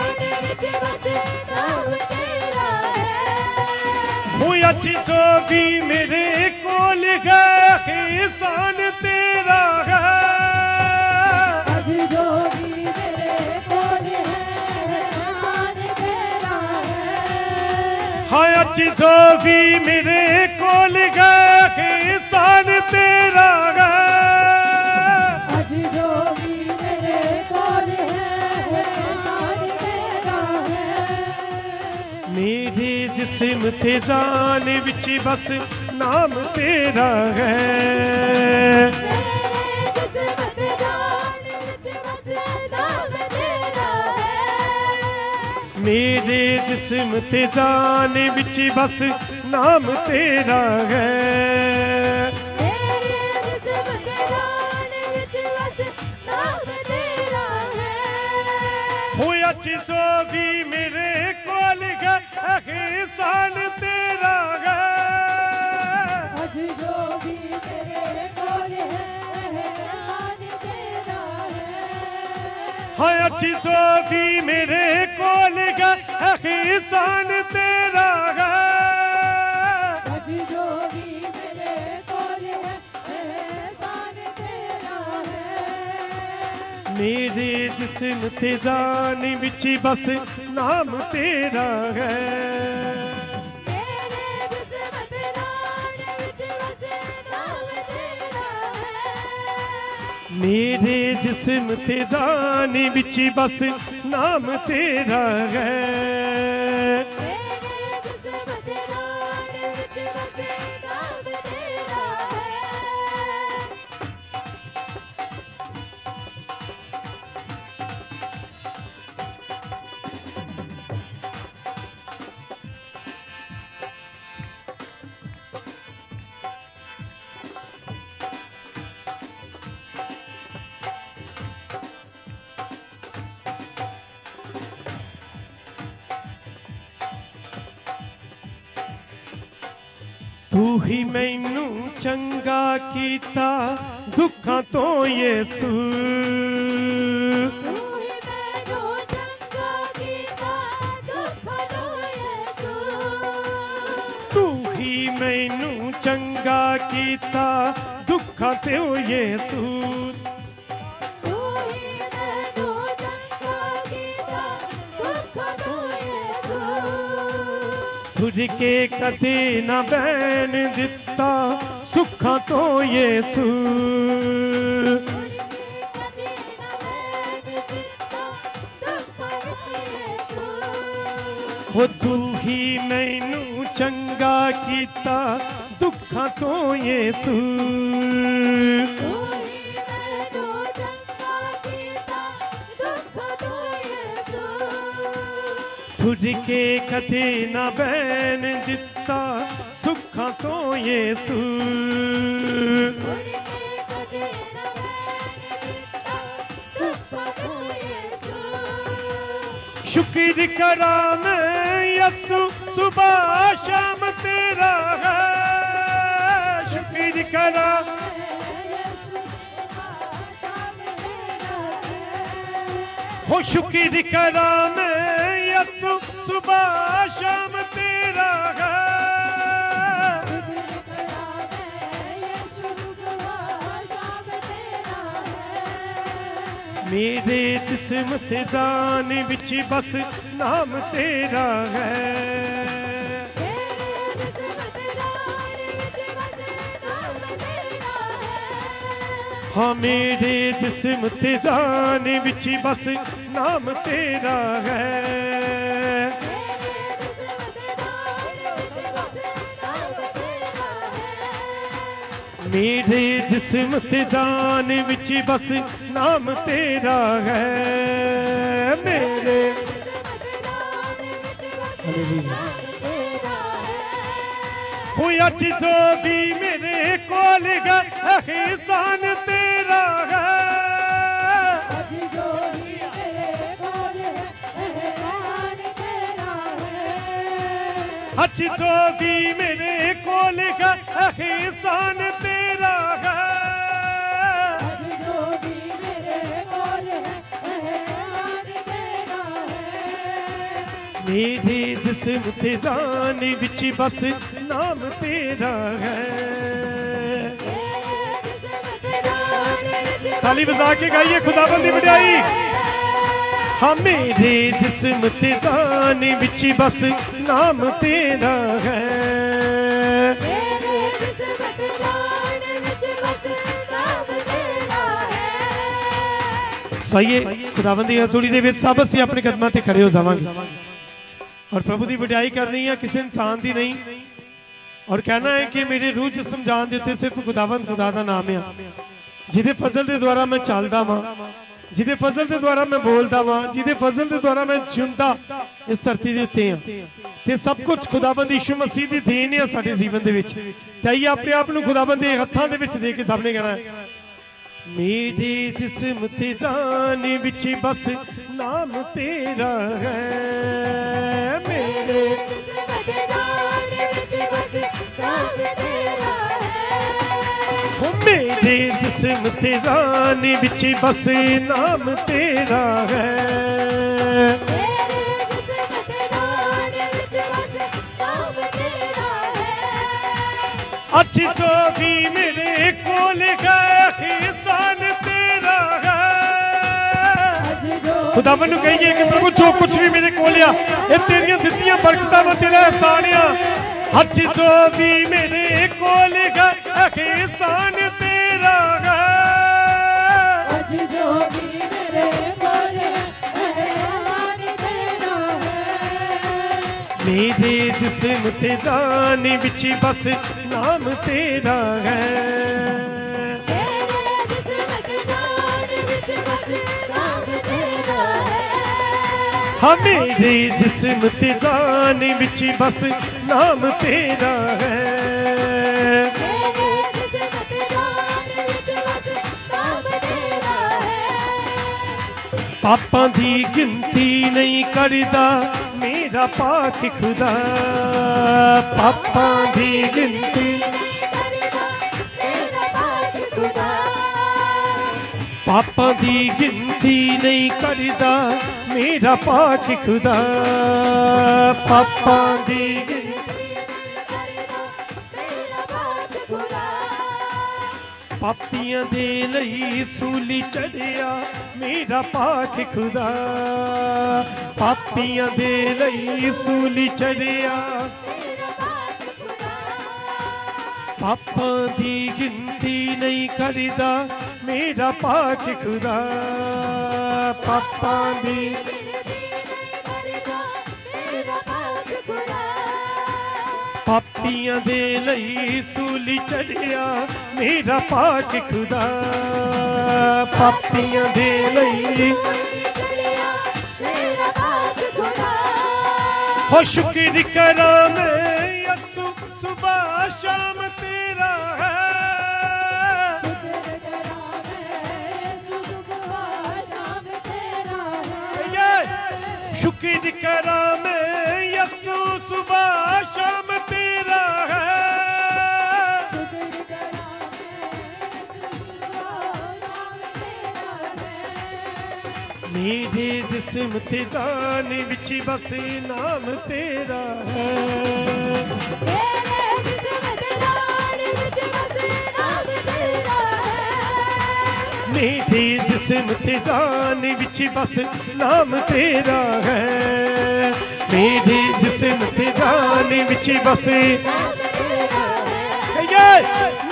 है अच्छी जो भी मेरे कोल है एहसान तेरा है। अच्छी जो भी मेरे कोल गया एहसान तेरा है जिस्म ते जान विच बस नाम तेरा है। मेरे जिस्म ते जान विच बस नाम तेरा है। हुई अच्छी जो भी मेरे कोल है एहसान तेरा है। हाय अच्छी सोफी मेरे कोल का एहसान तेरा है। ਮੇਰੇ ਜਿਸਮ ਤੇ ਜਾਨ ਵਿੱਚ ਬਸ ਨਾਮ ਤੇਰਾ ਹੈ। ਮੇਰੇ ਜਿਸਮ ਤੇ ਜਾਨ ਵਿੱਚ ਬਸ ਨਾਮ ਤੇਰਾ ਹੈ। ਤੂੰ ਹੀ ਮੈਨੂੰ ਚੰਗਾ ਕੀਤਾ ਦੁੱਖਾਂ ਤੋਂ ਯੇਸੂ ਤੂੰ ਹੀ ਮੈਨੂੰ ਚੰਗਾ ਕੀਤਾ ਦੁੱਖਾਂ ਤੋਂ ਯੇਸੂ ಅದಕ್ಕೆ ಕಥಿನ ಬೇನ್ ದಿತ್ತ ಸುಖ ತೋ ಯೇಸು वो तू ही मैनू चंगा किया दुखा तो ये सू ಮುದಿಕೆ ಕಥೇನ ಬೇನೆದಿತ್ತ ಸುಖ ತೋಯೇಸು शुक्र करा मैं यसु सुबह शाम तेरा है। शुक्र करा हो शुक्र करा मैं यसु ਹੋ ਸੁਬਾ ਸ਼ਾਮ ਤੇਰਾ ਹੈ। ਮੇਰੇ ਜਿਸਮ ਤੇ ਜਾਨ ਵਿੱਚ ਬਸ ਨਾਮ ਤੇਰਾ ਹੈ। ਹਾਂ ਮੇਰੇ ਜਿਸਮ ਤੇ ਜਾਨ ਵਿੱਚ ਬਸ ਨਾਮ ਤੇਰਾ ਹੈ। ਮੇਰੇ ਜਿਸਮ ਤੇ ਜਾਨ ਵਿੱਚ ਬਸ ਨਾਮ ਤੇਰਾ ਹੈ। ਮੇਰੇ ਹੋਈ ਅੱਜ ਜੋ ਵੀ ਮੇਰੇ ਕੋਲ ਹੈ ਅਹਿਸਾਨ ਤੇਰਾ ਹੈ। ਅੱਜ ਜੋ ਵੀ ਮੇਰੇ ਕੋਲ ਹੈ ਅਹਿਸਾਨ शहीदी जिस मुतजान बिच बस नाम तेरा है। ताली बजा के गाइए, खुदाबंदी बजाई हमेरे जिसम तेजान बिच बस नाम तेरा है। सही है, खुदाबंदी थोड़ी देर साबत से अपने कदमों से खड़े हो जावे ਔਰ ਪ੍ਰਭੂ ਦੀ ਵਡਿਆਈ ਕਰਨੀ ਹੈ ਕਿਸੇ ਇਨਸਾਨ ਦੀ ਨਹੀਂ। ਔਰ ਕਹਿਣਾ ਹੈ ਕਿ ਮੇਰੇ ਰੂਹ 'ਚ ਜਾਨ ਦੇ ਉੱਤੇ ਸਿਰਫ ਖੁਦਾਵੰਦ ਖੁਦਾ ਦਾ ਨਾਮ ਆ। ਜਿਹਦੇ ਫਜ਼ਲ ਦੇ ਦੁਆਰਾ ਮੈਂ ਚੱਲਦਾ ਵਾਂ, ਜਿਹਦੇ ਫਜ਼ਲ ਦੇ ਦੁਆਰਾ ਮੈਂ ਬੋਲਦਾ ਵਾਂ, ਜਿਹਦੇ ਫਜ਼ਲ ਦੇ ਦੁਆਰਾ ਮੈਂ ਜਿਉਂਦਾ ਇਸ ਧਰਤੀ ਦੇ ਉੱਤੇ ਆ। ਤੇ ਸਭ ਕੁਝ ਖੁਦਾਵੰਦ ਯਿਸੂ ਮਸੀਹ ਦੀ ਦੇਣ ਹੈ ਸਾਡੇ ਜੀਵਨ ਦੇ ਵਿੱਚ। ਤੇ ਆਈਏ ਆਪਣੇ ਆਪ ਨੂੰ ਖੁਦਾਵੰਦ ਦੇ ਹੱਥਾਂ ਦੇ ਵਿੱਚ ਦੇ ਕੇ ਸਭ ਨੇ ਕਹਿਣਾ ਮੇਰੀ ਜਿਸਮ ਤੇ ਜਾਨ ਵਿੱਚ ਬਸ ਨਾਮ ਤੇਰਾ ਹੈ। ਮੇਰੇ ਜਿਸਮ ਤੇ ਜਾਨ ਵਿੱਚ ਬਸ ਵਿੱਚ ਬਸ ਨਾਮ ਤੇਰਾ ਹੈ। ਅੱਜ ਜੋ ਵੀ ਮੇਰੇ ਕੋਲ ਹੈ ਹਿਸਾਨ ਤੇਰਾ ਹੈ। ਖੁਦਾ ਮੈਨੂੰ ਕਹੀਏ ਕਿ ਪ੍ਰਭੂ, ਜੋ ਕੁਝ ਵੀ ਮੇਰੇ ਕੋਲ ਆ, ਇਹ ਤੇਰੀਆਂ ਦਿੱਤੀਆਂ ਬਰਕਤਾਂ ਵਾ ਤੇਰਾ ਇਹਸਾਨ ਆ। ਅੱਜ ਜੋ ਵੀ ਮੇਰੇ ਕੋਲ ਹੈ ਹਿਸਾਨ ਤੇਰਾ ਹੈ। मेरे ਮੇਰੇ ਜਿਸਮ ਤੇ ਜਾਨ ਵਿੱਚ ਬਸ ਨਾਮ ਤੇਰਾ ਹੈ ਮੇਰੇ ਜਿਸਮ ਤੇ ਜਾਨ ਵਿੱਚ ਬਸ ਨਾਮ ਤੇਰਾ ਹੈ ਪਾਪਾਂ ਦੀ ਗਿਣਤੀ ਨਹੀਂ ਕਰਦਾ मेरा पाक खुदा, पापा की गिनती। पापा की गिनती नहीं करदा, मेरा पाक खुदा, पापा की ਪਾਪੀਆਂ ਦੇ ਲਈ ਸੂਲੀ ਚੜਿਆ, ਮੇਰਾ ਪਾਕ ਖੁਦਾ। ਪਾਪੀਆਂ ਦੇ ਲਈ ਸੂਲੀ ਚੜਿਆ। ਪਾਪਾਂ ਦੀ ਗਿਣਤੀ ਨਹੀਂ ਕਰਦਾ ਮੇਰਾ ਪਾਕ ਖੁਦਾ। ਪਾਪਾਂ ਦੀ ਪਾਪੀਆਂ ਦੇ ਲਈ ਸੂਲੀ ਚੜਿਆ ਮੇਰਾ ਪਾਕ ਖੁਦਾ ਪਾਪੀਆਂ ਦੇ ਲਈ ਹੋ ਸ਼ੁਕਰ ਕਰਾਂ ਮੈਂ ਯਸੂ ਸੁਬਾ ਸ਼ਾਮ ਤੇਰਾ ਹੈ। ਸ਼ੁਕਰ ਕਰਾਂ ਮੈਂ ਯਸੂ ਸੁਬਾ ਢੀਢੀ ਜਿਸਮ ਤੇ ਜਾਨ ਵਿੱਚ ਬਸੇ ਨਾਮ ਤੇਰਾ ਹੈ। ਨੀਤੀ ਜਿਸਮ ਤੇ ਜਾਨ ਵਿੱਚ ਬਸ ਨਾਮ ਤੇਰਾ ਹੈ। ਨੀਤੀ ਜਿਸਮ ਤੇ ਜਾਨ ਵਿੱਚ ਬਸੇ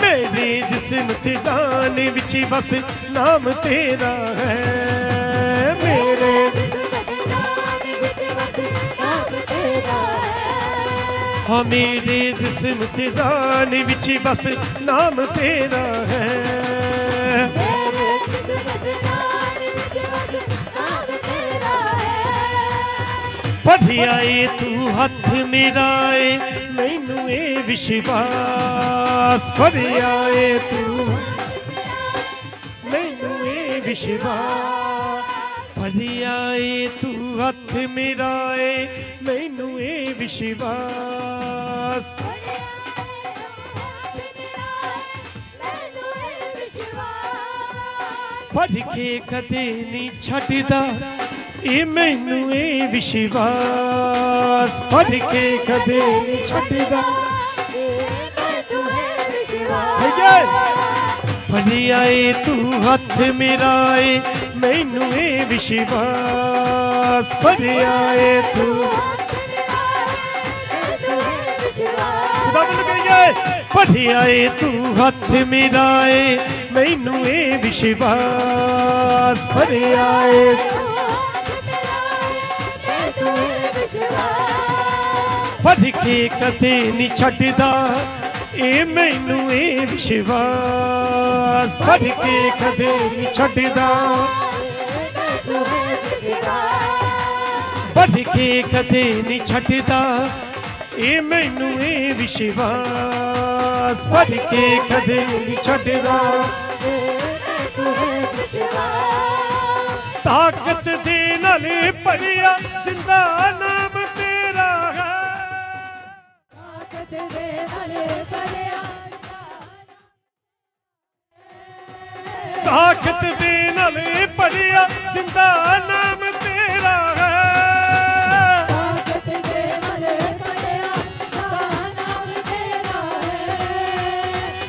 ਮੇਰੀ ਜਿਸਮ ਤੇ ਜਾਨ ਵਿੱਚ ਬਸ ਨਾਮ ਤੇਰਾ ਹੈ। मेरे जिस्म ते जान विच बस नाम तेरा है ਪੜਿਆ ਏ ਤੂੰ ਹੱਥ ਮੇਰਾ ਏ ਮੈਨੂੰ ਏ ਵਿਸ਼ਵਾਸ ਪੜਿਆ ਏ ਤੂੰ ਮੈਨੂੰ ਏ ਵਿਸ਼ਵਾਸ ਪੜਿਆ ਏ ਤੂੰ ਹੱਥ ਮੇਰਾ ਏ शिवास ಪಡಿಕೆ ಕತೆ ನೀ ಛಟಿದ ಈ ಮೈನುವೆ ವಿಶ್ವಾಸ ಪಡಿಕೆ ಕತೆ ನೀ ಛಟಿದ फलियाए तू हथ मिलाए मैनू ए विश्वास फलियाए तू आए तू हथ मिलाए, मैनू ए विश्वास भरियाए पढ़ के कदे नी छड़दा ए मैनू ए विश्वास। पढ़ के कदे नी छड़दा पढ़ कदे नी छड़दा ਇਹ ਮੈਨੂੰ ਇਹ ਵਿਸ਼ਵਾਸ ਫੜ ਕੇ ਕਦੇ ਨਹੀਂ ਛੱਡਦਾ। ਤਾਕਤ ਦੇ ਨਾਲ ਭਰਿਆ ਜ਼ਿੰਦਾ ਨਾਮ ਤੇਰਾ ਹੈ। ਤਾਕਤ ਦੇ ਨਾਲ ਭਰਿਆ ਜ਼ਿੰਦਾ ਨਾਮ ਤੇਰਾ ਹੈ।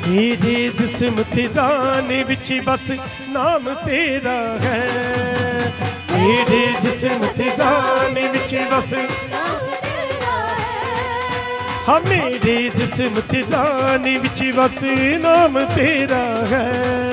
ਮੇਰੇ ਜਿਸਮ ਤੇ ਜਾਨ ਵਿੱਚ ਬਸ ਨਾਮ ਤੇਰਾ ਹੈ। ਮੇਰੇ ਜਿਸਮ ਤੇ ਜਾਨ ਵਿੱਚ ਬਸ ਹਾਂ, ਮੇਰੇ ਜਿਸਮ ਤੇ ਜਾਨ ਵਿੱਚ ਬਸ ਨਾਮ ਤੇਰਾ ਹੈ।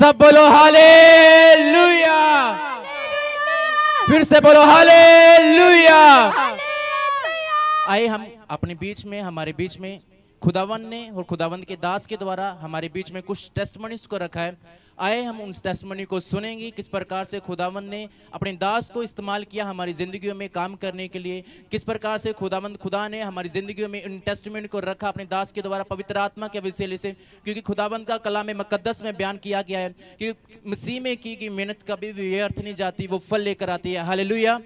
सब बोलो हालेलुया। फिर से बोलो हालेलुया। आए हम अपने बीच में, हमारे बीच में खुदावन ने और खुदावन के दास के द्वारा हमारे बीच में कुछ टेस्ट को रखा है। आए, हम उन टेस्टमनी को सुनेंगे, किस प्रकार से खुदावन ने अपने दास को इस्तेमाल किया हमारी जिंदगियों में काम करने के लिए, किस प्रकार से खुदावंद खुदा ने हमारी जिंदगियों में इन टेस्टमेंट को रखा अपने दास के द्वारा पवित्र आत्मा के वसीले से, क्योंकि खुदावंद का कला में मुकद्दस में बयान किया गया है कि मसीह में की गई मेहनत कभी भी व्यर्थ नहीं जाती, वो फल लेकर आती है। Hallelujah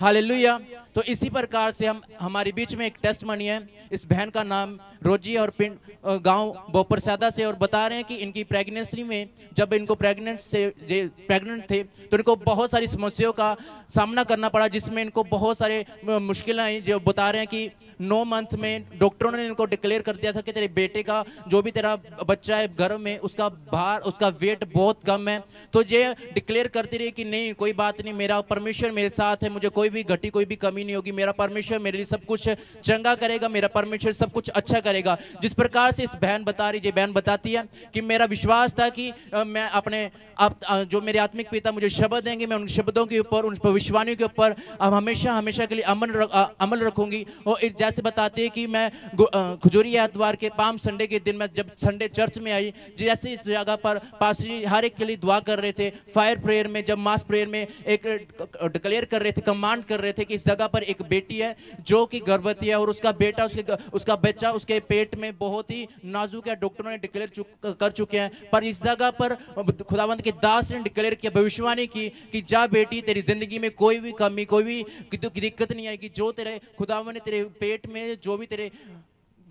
hallelujah. तो इसी प्रकार से हम, हमारे बीच में एक टेस्ट मनी है। इस बहन का नाम रोजी और पिंड गाँव बोपरसादा से और बता रहे हैं कि इनकी प्रेगनेंसी में जब इनको प्रेग्नेंट से, जे प्रेग्नेंट थे तो इनको बहुत सारी समस्याओं का सामना करना पड़ा, जिसमें इनको बहुत सारे मुश्किलें आई। जो बता रहे हैं कि नौ मंथ में डॉक्टरों ने इनको डिक्लेयर कर दिया था कि तेरे बेटे का जो भी तेरा बच्चा है गर्भ में, उसका भार, उसका वेट बहुत कम है। तो ये डिक्लेयर करती रही कि नहीं, कोई बात नहीं, मेरा परमेश्वर मेरे साथ है, मुझे कोई भी घटी, कोई भी कमी नहीं होगी। मेरा परमेश्वर मेरे लिए सब कुछ चंगा करेगा, मेरा परमेश्वर सब कुछ अच्छा करेगा। जिस प्रकार से इस बहन बता रही, ये बहन बताती है कि मेरा विश्वास था कि मैं अपने आप जो मेरे आत्मिक पिता मुझे शब्द देंगे, मैं उन शब्दों के ऊपर, उन भविष्यवाणियों के ऊपर अब हमेशा हमेशा के लिए अमल रख- अमल रखूँगी। और जैसे बताती है कि मैं खजूरी एतवार के पाम संडे के दिन में जब संडे चर्च में आई, जैसे इस जगह पर पास हर एक के लिए दुआ कर रहे थे। फायर प्रेयर में, जब मास प्रेयर में एक डिक्लेयर कर रहे थे कमांड कर रहे थे कि इस जगह पर एक बेटी है जो कि गर्भवती है और उसका बेटा, उसके उसका बच्चा उसके पेट में बहुत ही नाजुक है। डॉक्टरों ने डिक्लेयर कर चुके हैं। पर इस जगह पर खुदावंत के दास ने डिक्लेयर किया, भविष्यवाणी की कि जा बेटी, तेरी ज़िंदगी में कोई भी कमी, कोई भी दिक्कत नहीं आएगी। जो तेरे खुदावन ने तेरे पेट में, जो भी तेरे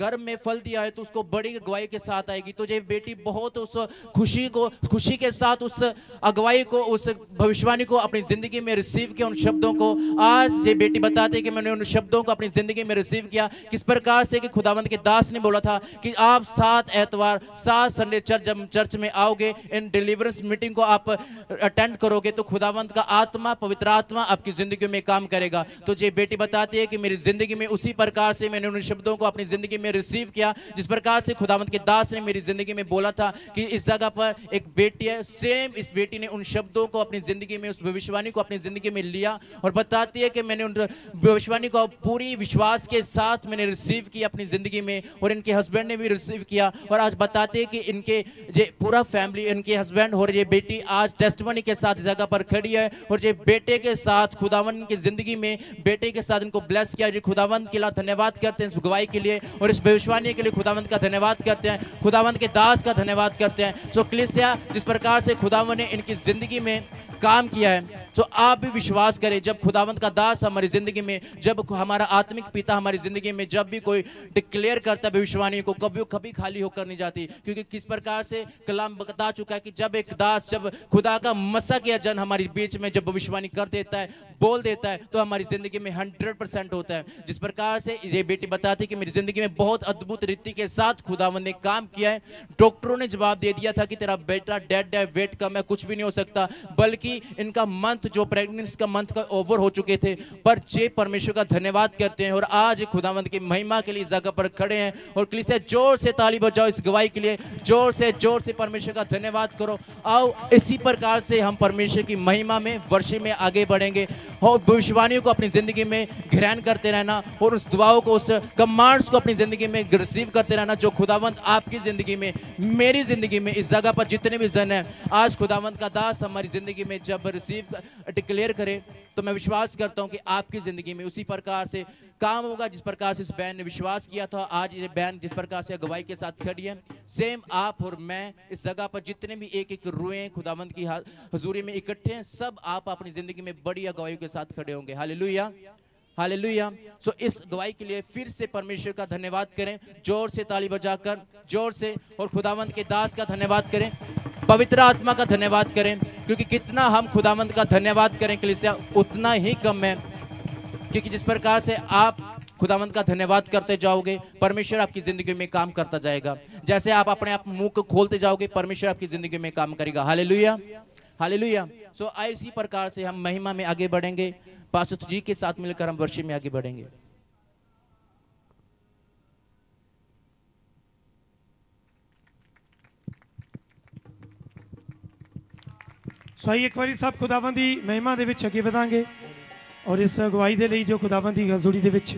गर्भ में फल दिया है तो उसको बड़ी अगुवाई के साथ आएगी। तो ये बेटी बहुत उस खुशी को, खुशी के साथ उस अगुवाई को, उस भविष्यवाणी को अपनी ज़िंदगी में रिसीव किया उन शब्दों को, आज ये बेटी बताते कि मैंने उन शब्दों को अपनी ज़िंदगी में रिसीव किया, किस प्रकार से कि खुदावंत के दास ने बोला था कि आप सात एतवार सात संडे चर्च, जब चर्च में आओगे, इन डिलीवरेंस मीटिंग को आप अटेंड करोगे तो खुदावंत का आत्मा, पवित्र आत्मा आपकी ज़िंदगी में काम करेगा। तो ये बेटी बताती है कि मेरी ज़िंदगी में उसी प्रकार से मैंने उन शब्दों को अपनी ज़िंदगी में रिसीव किया, जिस प्रकार से खुदावंत के दास ने मेरी ज़िंदगी में बोला था कि इस जगह पर एक बेटी है सेम इस बेटी ने उन शब्दों को अपनी ज़िंदगी में, उस भविष्यवाणी को अपनी ज़िंदगी में लिया और बताती है कि मैंने उन भविष्यवाणी को पूरी विश्वास के साथ मैंने रिसीव किया अपनी ज़िंदगी में और इनके हस्बैंड ने भी रिसीव किया और आज बताते हैं कि इनके ये पूरा फैमिली इनके हस्बैंड और ये बेटी आज टेस्टमनी के साथ जगह पर खड़ी है और ये बेटे के साथ खुदावन की ज़िंदगी में बेटे के साथ इनको ब्लेस किया। जी, खुदावंत के लिए धन्यवाद करते हैं इस गवाही के लिए और इस भविष्यवाणी के लिए खुदावंत का धन्यवाद करते हैं। खुदावंत के दास का धन्यवाद करते हैं। सो क्लिसिया जिस प्रकार से खुदावंत ने इनकी ज़िंदगी में काम किया है तो आप भी विश्वास करें, जब खुदावंत का दास हमारी ज़िंदगी में, जब हमारा आत्मिक पिता हमारी ज़िंदगी में, जब भी कोई डिक्लेयर करता है भविष्यवाणी को, कभी कभी खाली होकर नहीं जाती, क्योंकि किस प्रकार से कलाम बता चुका है कि जब एक दास, जब खुदा का मसा किया जन हमारे बीच में जब भविष्यवाणी कर देता है, बोल देता है तो हमारी ज़िंदगी में हंड्रेड परसेंट होता है। जिस प्रकार से ये बेटी बताती कि मेरी ज़िंदगी में बहुत अद्भुत रीति के साथ खुदावन ने काम किया है, डॉक्टरों ने जवाब दे दिया था कि तेरा बेटा, डेड है वेट कम है, कुछ भी नहीं हो सकता, बल्कि इनका मंथ, जो प्रेगनेंसी का मंथ का ओवर हो चुके थे। पर जे परमेश्वर का धन्यवाद करते हैं और आज खुदावंत की महिमा के लिए जगह पर खड़े हैं और से ज़ोर से ताली बजाओ इस गवाही के लिए। ज़ोर से ज़ोर से परमेश्वर का धन्यवाद करो। आओ, इसी प्रकार से हम परमेश्वर की महिमा में, वर्षे में आगे बढ़ेंगे। और भविष्यवाणियों को अपनी ज़िंदगी में ग्रहण करते रहना और उस दुआओं को, उस कमांड्स को अपनी ज़िंदगी में रिसीव करते रहना जो खुदावंत आपकी ज़िंदगी में, मेरी ज़िंदगी में, इस जगह पर जितने भी जन है, आज खुदावंत का दास हमारी ज़िंदगी में जब रिसीव डिक्लेयर करे तो मैं विश्वास करता हूँ कि आपकी ज़िंदगी में उसी प्रकार से काम होगा जिस प्रकार से इस बहन ने विश्वास किया था। आज ये बहन जिस प्रकार से अगुवाई के साथ खड़ी है। सेम आप और मैं इस जगह पर जितने भी एक एक रुए खुदावंत की हजूरी में इकट्ठे हैं, सब आप अपनी ज़िंदगी में बड़ी अगुवाई के साथ खड़े होंगे। हाल हालेलुया सो इस गवाही के लिए फिर से परमेश्वर का धन्यवाद करें। ज़ोर से ताली बजाकर, ज़ोर से और खुदावंत के दास का धन्यवाद करें। पवित्र आत्मा का धन्यवाद करें, क्योंकि कितना हम खुदावंत का धन्यवाद करें, कलिसिया, उतना ही कम है। क्योंकि जिस प्रकार से आप खुदावंत का धन्यवाद करते जाओगे परमेश्वर आपकी जिंदगी में काम करता जाएगा जैसे आप अपने आप मुंह को खोलते जाओगे परमेश्वर आपकी जिंदगी में काम करेगा हाले लुया हाले लुया सो इसी प्रकार से हम महिमा में आगे बढ़ेंगे पासत जी के साथ मिलकर हम वर्षी में आगे बढ़ेंगे ਸੋ ਇੱਕ ਵਾਰੀ ਸਭ ਖੁਦਾਵੰਦ ਦੀ ਮਹਿਮਾ ਦੇ ਵਿੱਚ ਅੱਗੇ ਵਧਾਂਗੇ ਔਰ ਇਸ ਅਗਵਾਈ ਦੇ ਲਈ ਜੋ ਖੁਦਾਵੰਦ ਦੀ ਹਜ਼ੂਰੀ ਦੇ ਵਿੱਚ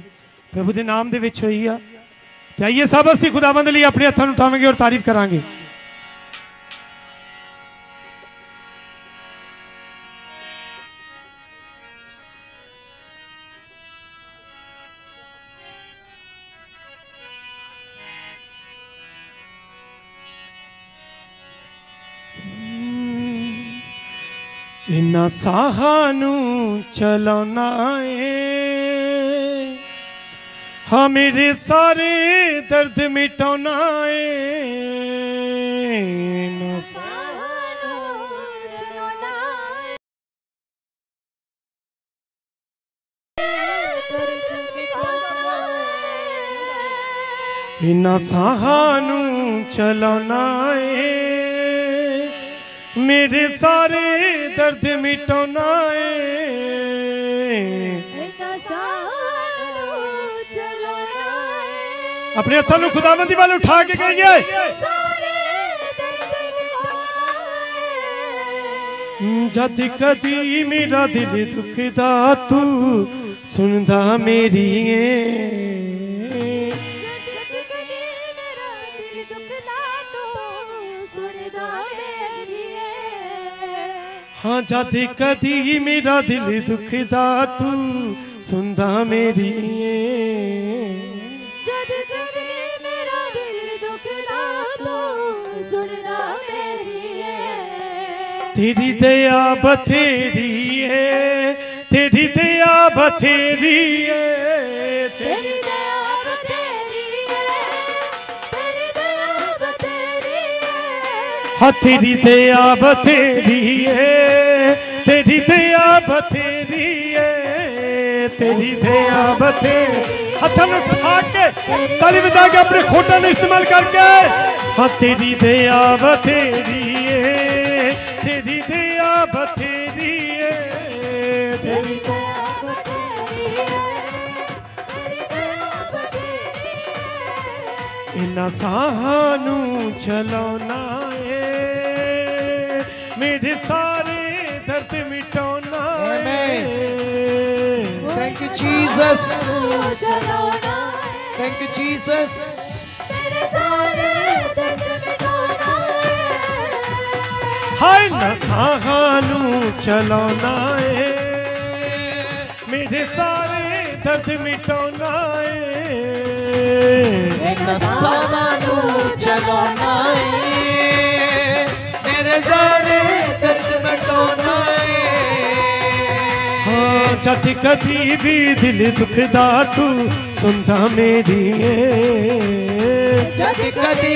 ਪ੍ਰਭੂ ਦੇ ਨਾਮ ਦੇ ਵਿੱਚ ਹੋਈ ਆ। ਤੇ ਆਈਏ ਸਭ ਅਸੀਂ ਖੁਦਾਵੰਦ ਲਈ ਆਪਣੇ ਹੱਥਾਂ ਨੂੰ ਉਠਾਵਾਂਗੇ ਔਰ ਤਾਰੀਫ ਕਰਾਂਗੇ। ਇਨਾ ਸਾਹਾਂ ਨੂੰ ਚਲਾਉਣਾ ਏ ਹਾਂ ਮੇਰੇ ਸਾਰੇ ਦਰਦ ਮਿਟਾਉਣਾ ਏ ਇਨਾ ਇਨਾ ਸਾਹਾਂ ਨੂੰ ਚਲਾਉਣਾ ਏ मेरे सारे दर्द मिटोना अपने हथों में खुदाबंदी वाले उठा के कहेंगे जद कदी मेरा दिल दुखदा तू सुनदा मेरी जद ਹਾਂ ਜਦ ਕਦੀ ਮੇਰਾ ਦਿਲ ਦੁਖਦਾ ਤੂੰ ਸੁਣਦਾ ਮੇਰੀ ਜਦ ਕਦੀ ਮੇਰਾ ਦਿਲ ਦੁਖਦਾ ਤੂੰ ਸੁਣਦਾ ਮੇਰੀ ਤੇਰੀ ਦਇਆ ਬਥੇਰੀ ਏ ਤੇਰੀ ਦਇਆ ਬਥੇਰੀ ਏ। ਤੇਰੀ ਦਇਆ ਬਥੇਰੀ ਏ ਤੇਰੀ ਦਇਆ ਬਥੇਰੀ ਏ। ਹਾਂ ਤੇਰੀ ਦਇਆ ਬਥੇਰੀ ਏ। तेरी दया बथेरी है तेरी दया बथेरी। हथन उठा के ताली बजा के अपने खोटा ने इस्तेमाल करके। हाँ तेरी दया बथेरी है तेरी दया बथेरी है। तेरी दया इना सानू चलाना है मेरे सारे दर्द मिटाना Thank you, Jesus. Thank you, Jesus. हाय नसाहानू चलाना है मेरे सारे दर्द मिटाना है नसाहानू चलाना है मेरे सारे जद कदी भी दिल दुखदा तू सुनदा मेरी जद कदी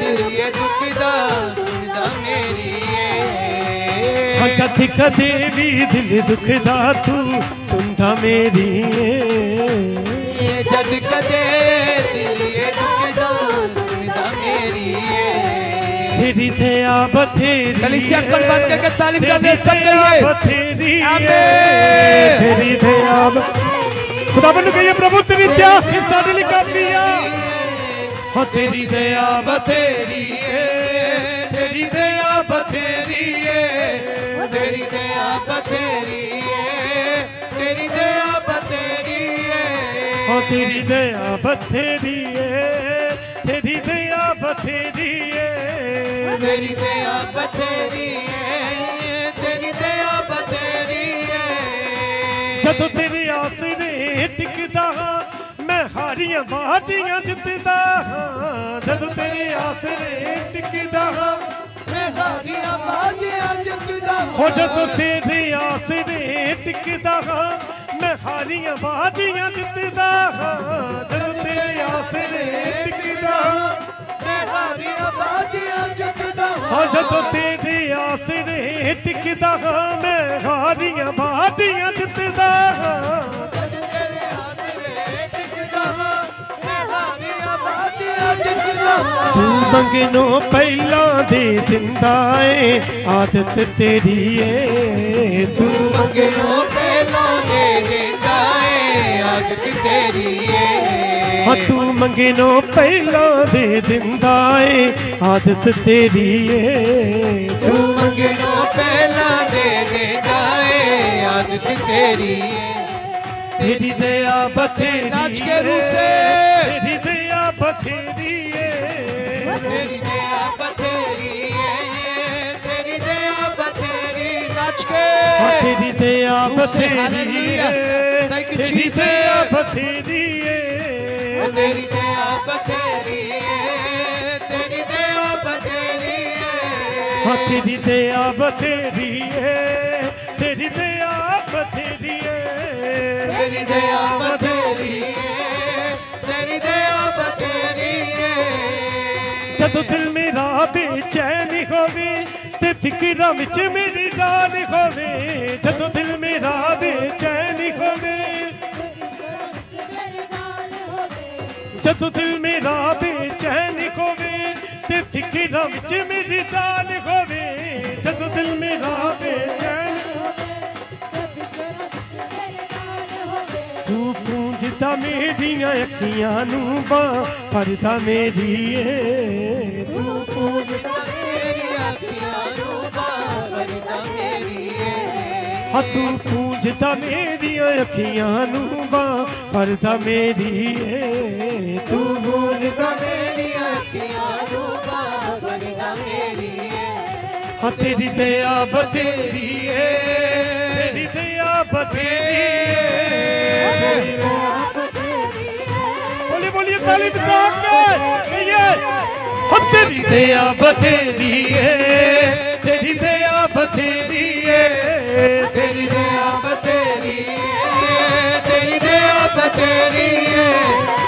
दिल दुखदा सुनदा मेरी हाँ, जद कदी भी दिल दुखदा तू सुनदा मेरी ये। जद कदे दिल ए तेरी दया बथेरी कलीसिया कल बात करके तालीम का दे सब दया करिए। बथेरी आमीन। तेरी दया ब- खुदा बन कहिए प्रभु तेरी दया हिस्सा दिल का पिया हाँ तेरी दया बथेरी है। तेरी दया बथेरी है। तेरी दया बथेरी है। तेरी दया बथेरी है। हाँ तेरी दया बथेरी है। तेरी दया बथेरी है तेरी दया बतेरी तेरी दया बतेरी है। जदों तेरी आस ने टिकदा मैं हारिया वाजियाँ जितदा जदों तेरी आस ने टिकदा मैं हारियाँ वाजियाँ जितदा हो जदों तेरी आस ने टिकदा मैं हारिया बाजियाँ जितदा हाँ जद तेरे आसरे टिकदा मैं हारियाँ बाजियाँ जितदा ਹਾਂ, ਜਦੋਂ ਤੇਰੀ ਆਸ ਨਹੀਂ ਟਿਕਦਾ ਮੈਂ ਹਾਰੀਆਂ ਬਾਜ਼ੀਆਂ ਜਿੱਤਦਾ ਤੂੰ ਮੰਗਨੋਂ ਪਹਿਲਾਂ ਦੇ ਦਿੰਦਾ ਏ, ਆਦਤ ਤੇਰੀ ਏ। ਤੂੰ ਮੰਗਨੋਂ ਪਹਿਲਾਂ ਦੇ ਦਿੰਦਾ ਏ, ਆਦਤ ਤੇਰੀ ਏ। ਮੰਗਨੋਂ ਪਹਿਲਾਂ ਦੇ ਦਿੰਦਾ ਏ ਆਦਤ ਤੇਰੀ ਏ ਤੂੰ ਮੰਗਣੋਂ ਪਹਿਲਾਂ ਦੇ ਦਿੰਦਾ ਏ ਆਦਤ ਤੇਰੀ ਏ ਤੇਰੀ ਦਇਆ ਬਥੇਰੀ ਨਾਚ ਕੇ ਰੂਸੇ। ਤੇਰੀ ਦਇਆ ਬਥੇਰੀ ਏ ਤੇਰੀ ਦਇਆ ਬਥੇਰੀ ਏ ਤੇਰੀ ਦਇਆ ਬਥੇਰੀ ਨੱਚ ਕੇ ਹਾਂ ਤੇਰੀ ਦਇਆ ਰੂਸੇ, ਬਥੇਰੀ hallelujah. ਏ Thank you, ਤੇਰੀ Jesus. ਦਇਆ ਬਥੇਰੀ ਏ ਤੇਰੀ ਦਇਆ ਬਥੇਰੀ ਏ ਤੇਰੀ ਦਇਆ ਬਥੇਰੀ ਏ। ਹਾਂ ਤੇਰੀ ਦਇਆ ਬਥੇਰੀ ਏ ਤੇਰੀ ਦਇਆ ਬਥੇਰੀ ਏ। ਤੇਰੀ ਦਇਆ ਬਥੇਰੀ ਏ ਤੇਰੀ ਦਇਆ ਬਥੇਰੀ ਏ। ਜਦੋਂ ਦਿਲ ਮੇਰਾ ਬੇਚੈਨ ਹੋਵੇ ਤੇ ਫਿਕਰਾਂ ਵਿੱਚ ਮੇਰੀ ਜਾਨ ਹੋਵੇ ਜਦੋਂ ਦਿਲ ਜਦੋਂ ਦਿਲ ਮੇਰਾ ਬੇਚੈਨ ਹੋਵੇ ਤੇ ਫਿਕਰਾਂ ਵਿੱਚ ਮੇਰੀ ਜਾਨ ਹੋਵੇ। ਜਦੋਂ ਦਿਲ ਮੇਰਾ ਬੇਚੈਨ ਤੂੰ ਪੂੰਝਦਾ ਮੇਰੀਆਂ ਅੱਖੀਆਂ ਨੂੰ ਬਾ, ਪਰਦਾ ਮੇਰੀ ਏ। ਤੂੰ ਤੇਰੀ ਏ ਹਾਂ ਤੂੰ ਪੂੰਝਦਾ ਮੇਰੀਆਂ ਅੱਖੀਆਂ ਨੂੰ ਬਾ ਪਰਦਾ ਮੇਰੀ ਏ ਤੂੰ ਬੋਲਦਾ ਮੇਰੀਆਂ ਅੱਖੀਆਂ ਨੂੰ ਬਾਬਰਦਾ ਮੇਰੀ ਏ ਹਾਂ ਤੇਰੀ ਦਇਆ ਬਥੇਰੀ ਏ ਤੇਰੀ ਦਇਆ ਬਥੇਰੀ ਏ ਬੋਲੀ ਬੋਲੀ ਤਾਲੀ ਬਜਾ ਕੇ ਇਹ ਹਾਂ ਤੇਰੀ ਦਇਆ ਬਥੇਰੀ ਏ ਤੇਰੀ ਦਇਆ ਬਥੇਰੀ ਏ ਤੇਰੀ ਦਇਆ ਬਥੇਰੀ ਏ ਤੇਰੀ ਦਇਆ ਬਥੇਰੀ ਏ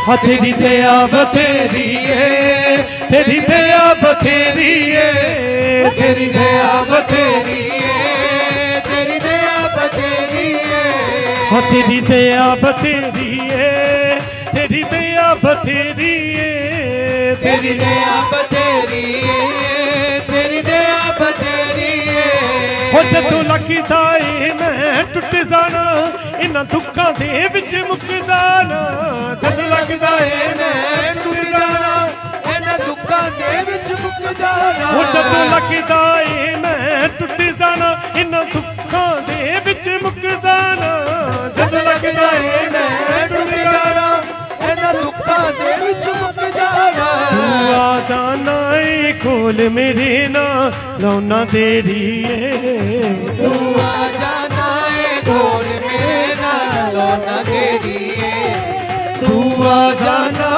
ਹਾਂ ਤੇਰੀ ਦਇਆ ਬਥੇਰੀ ਏ ਤੇਰੀ ਦਇਆ ਬਥੇਰੀ ਏ ਤੇਰੀ ਦਇਆ ਬਥੇਰੀ ਏ ਤੇਰੀ ਦਇਆ ਬਥੇਰੀ ਏ ਹਾਂ ਤੇਰੀ ਦਇਆ ਬਥੇਰੀ ਏ ਤੇਰੀ ਦਇਆ ਬਥੇਰੀ ਏ ਤੇਰੀ ਦਇਆ ਬਥੇਰੀ ਏ ਜਦੋਂ ਲੱਗਦਾ ਏ ਮੈਂ ਟੁੱਟ ਜਾਣਾ ਇਹਨਾਂ ਦੁੱਖਾਂ ਦੇ ਵਿੱਚ ਮੁੱਕ ਜਾਣਾ। ਜਦੋਂ ਲੱਗਦਾ ਏ ਮੈਂ ਟੁੱਟ ਜਾਣਾ ਇਹਨਾਂ ਦੁੱਖਾਂ ਦੇ ਵਿੱਚ ਮੁੱਕ ਜਾਣਾ। ਉਹ ਜਦੋਂ ਲੱਗਦਾ ਏ ਮੈਂ ਟੁੱਟ ਜਾਣਾ ਇਹਨਾਂ ਦੁੱਖਾਂ ਦੇ ਵਿੱਚ ਮੁੱਕ ਜਾਣਾ। ਜਦੋਂ ਲੱਗਦਾ ਏ दाना खोल मेरी ना लौना तेरी है। दुआ जाना खोल मेरे ना लौना तेरी दुआ जाना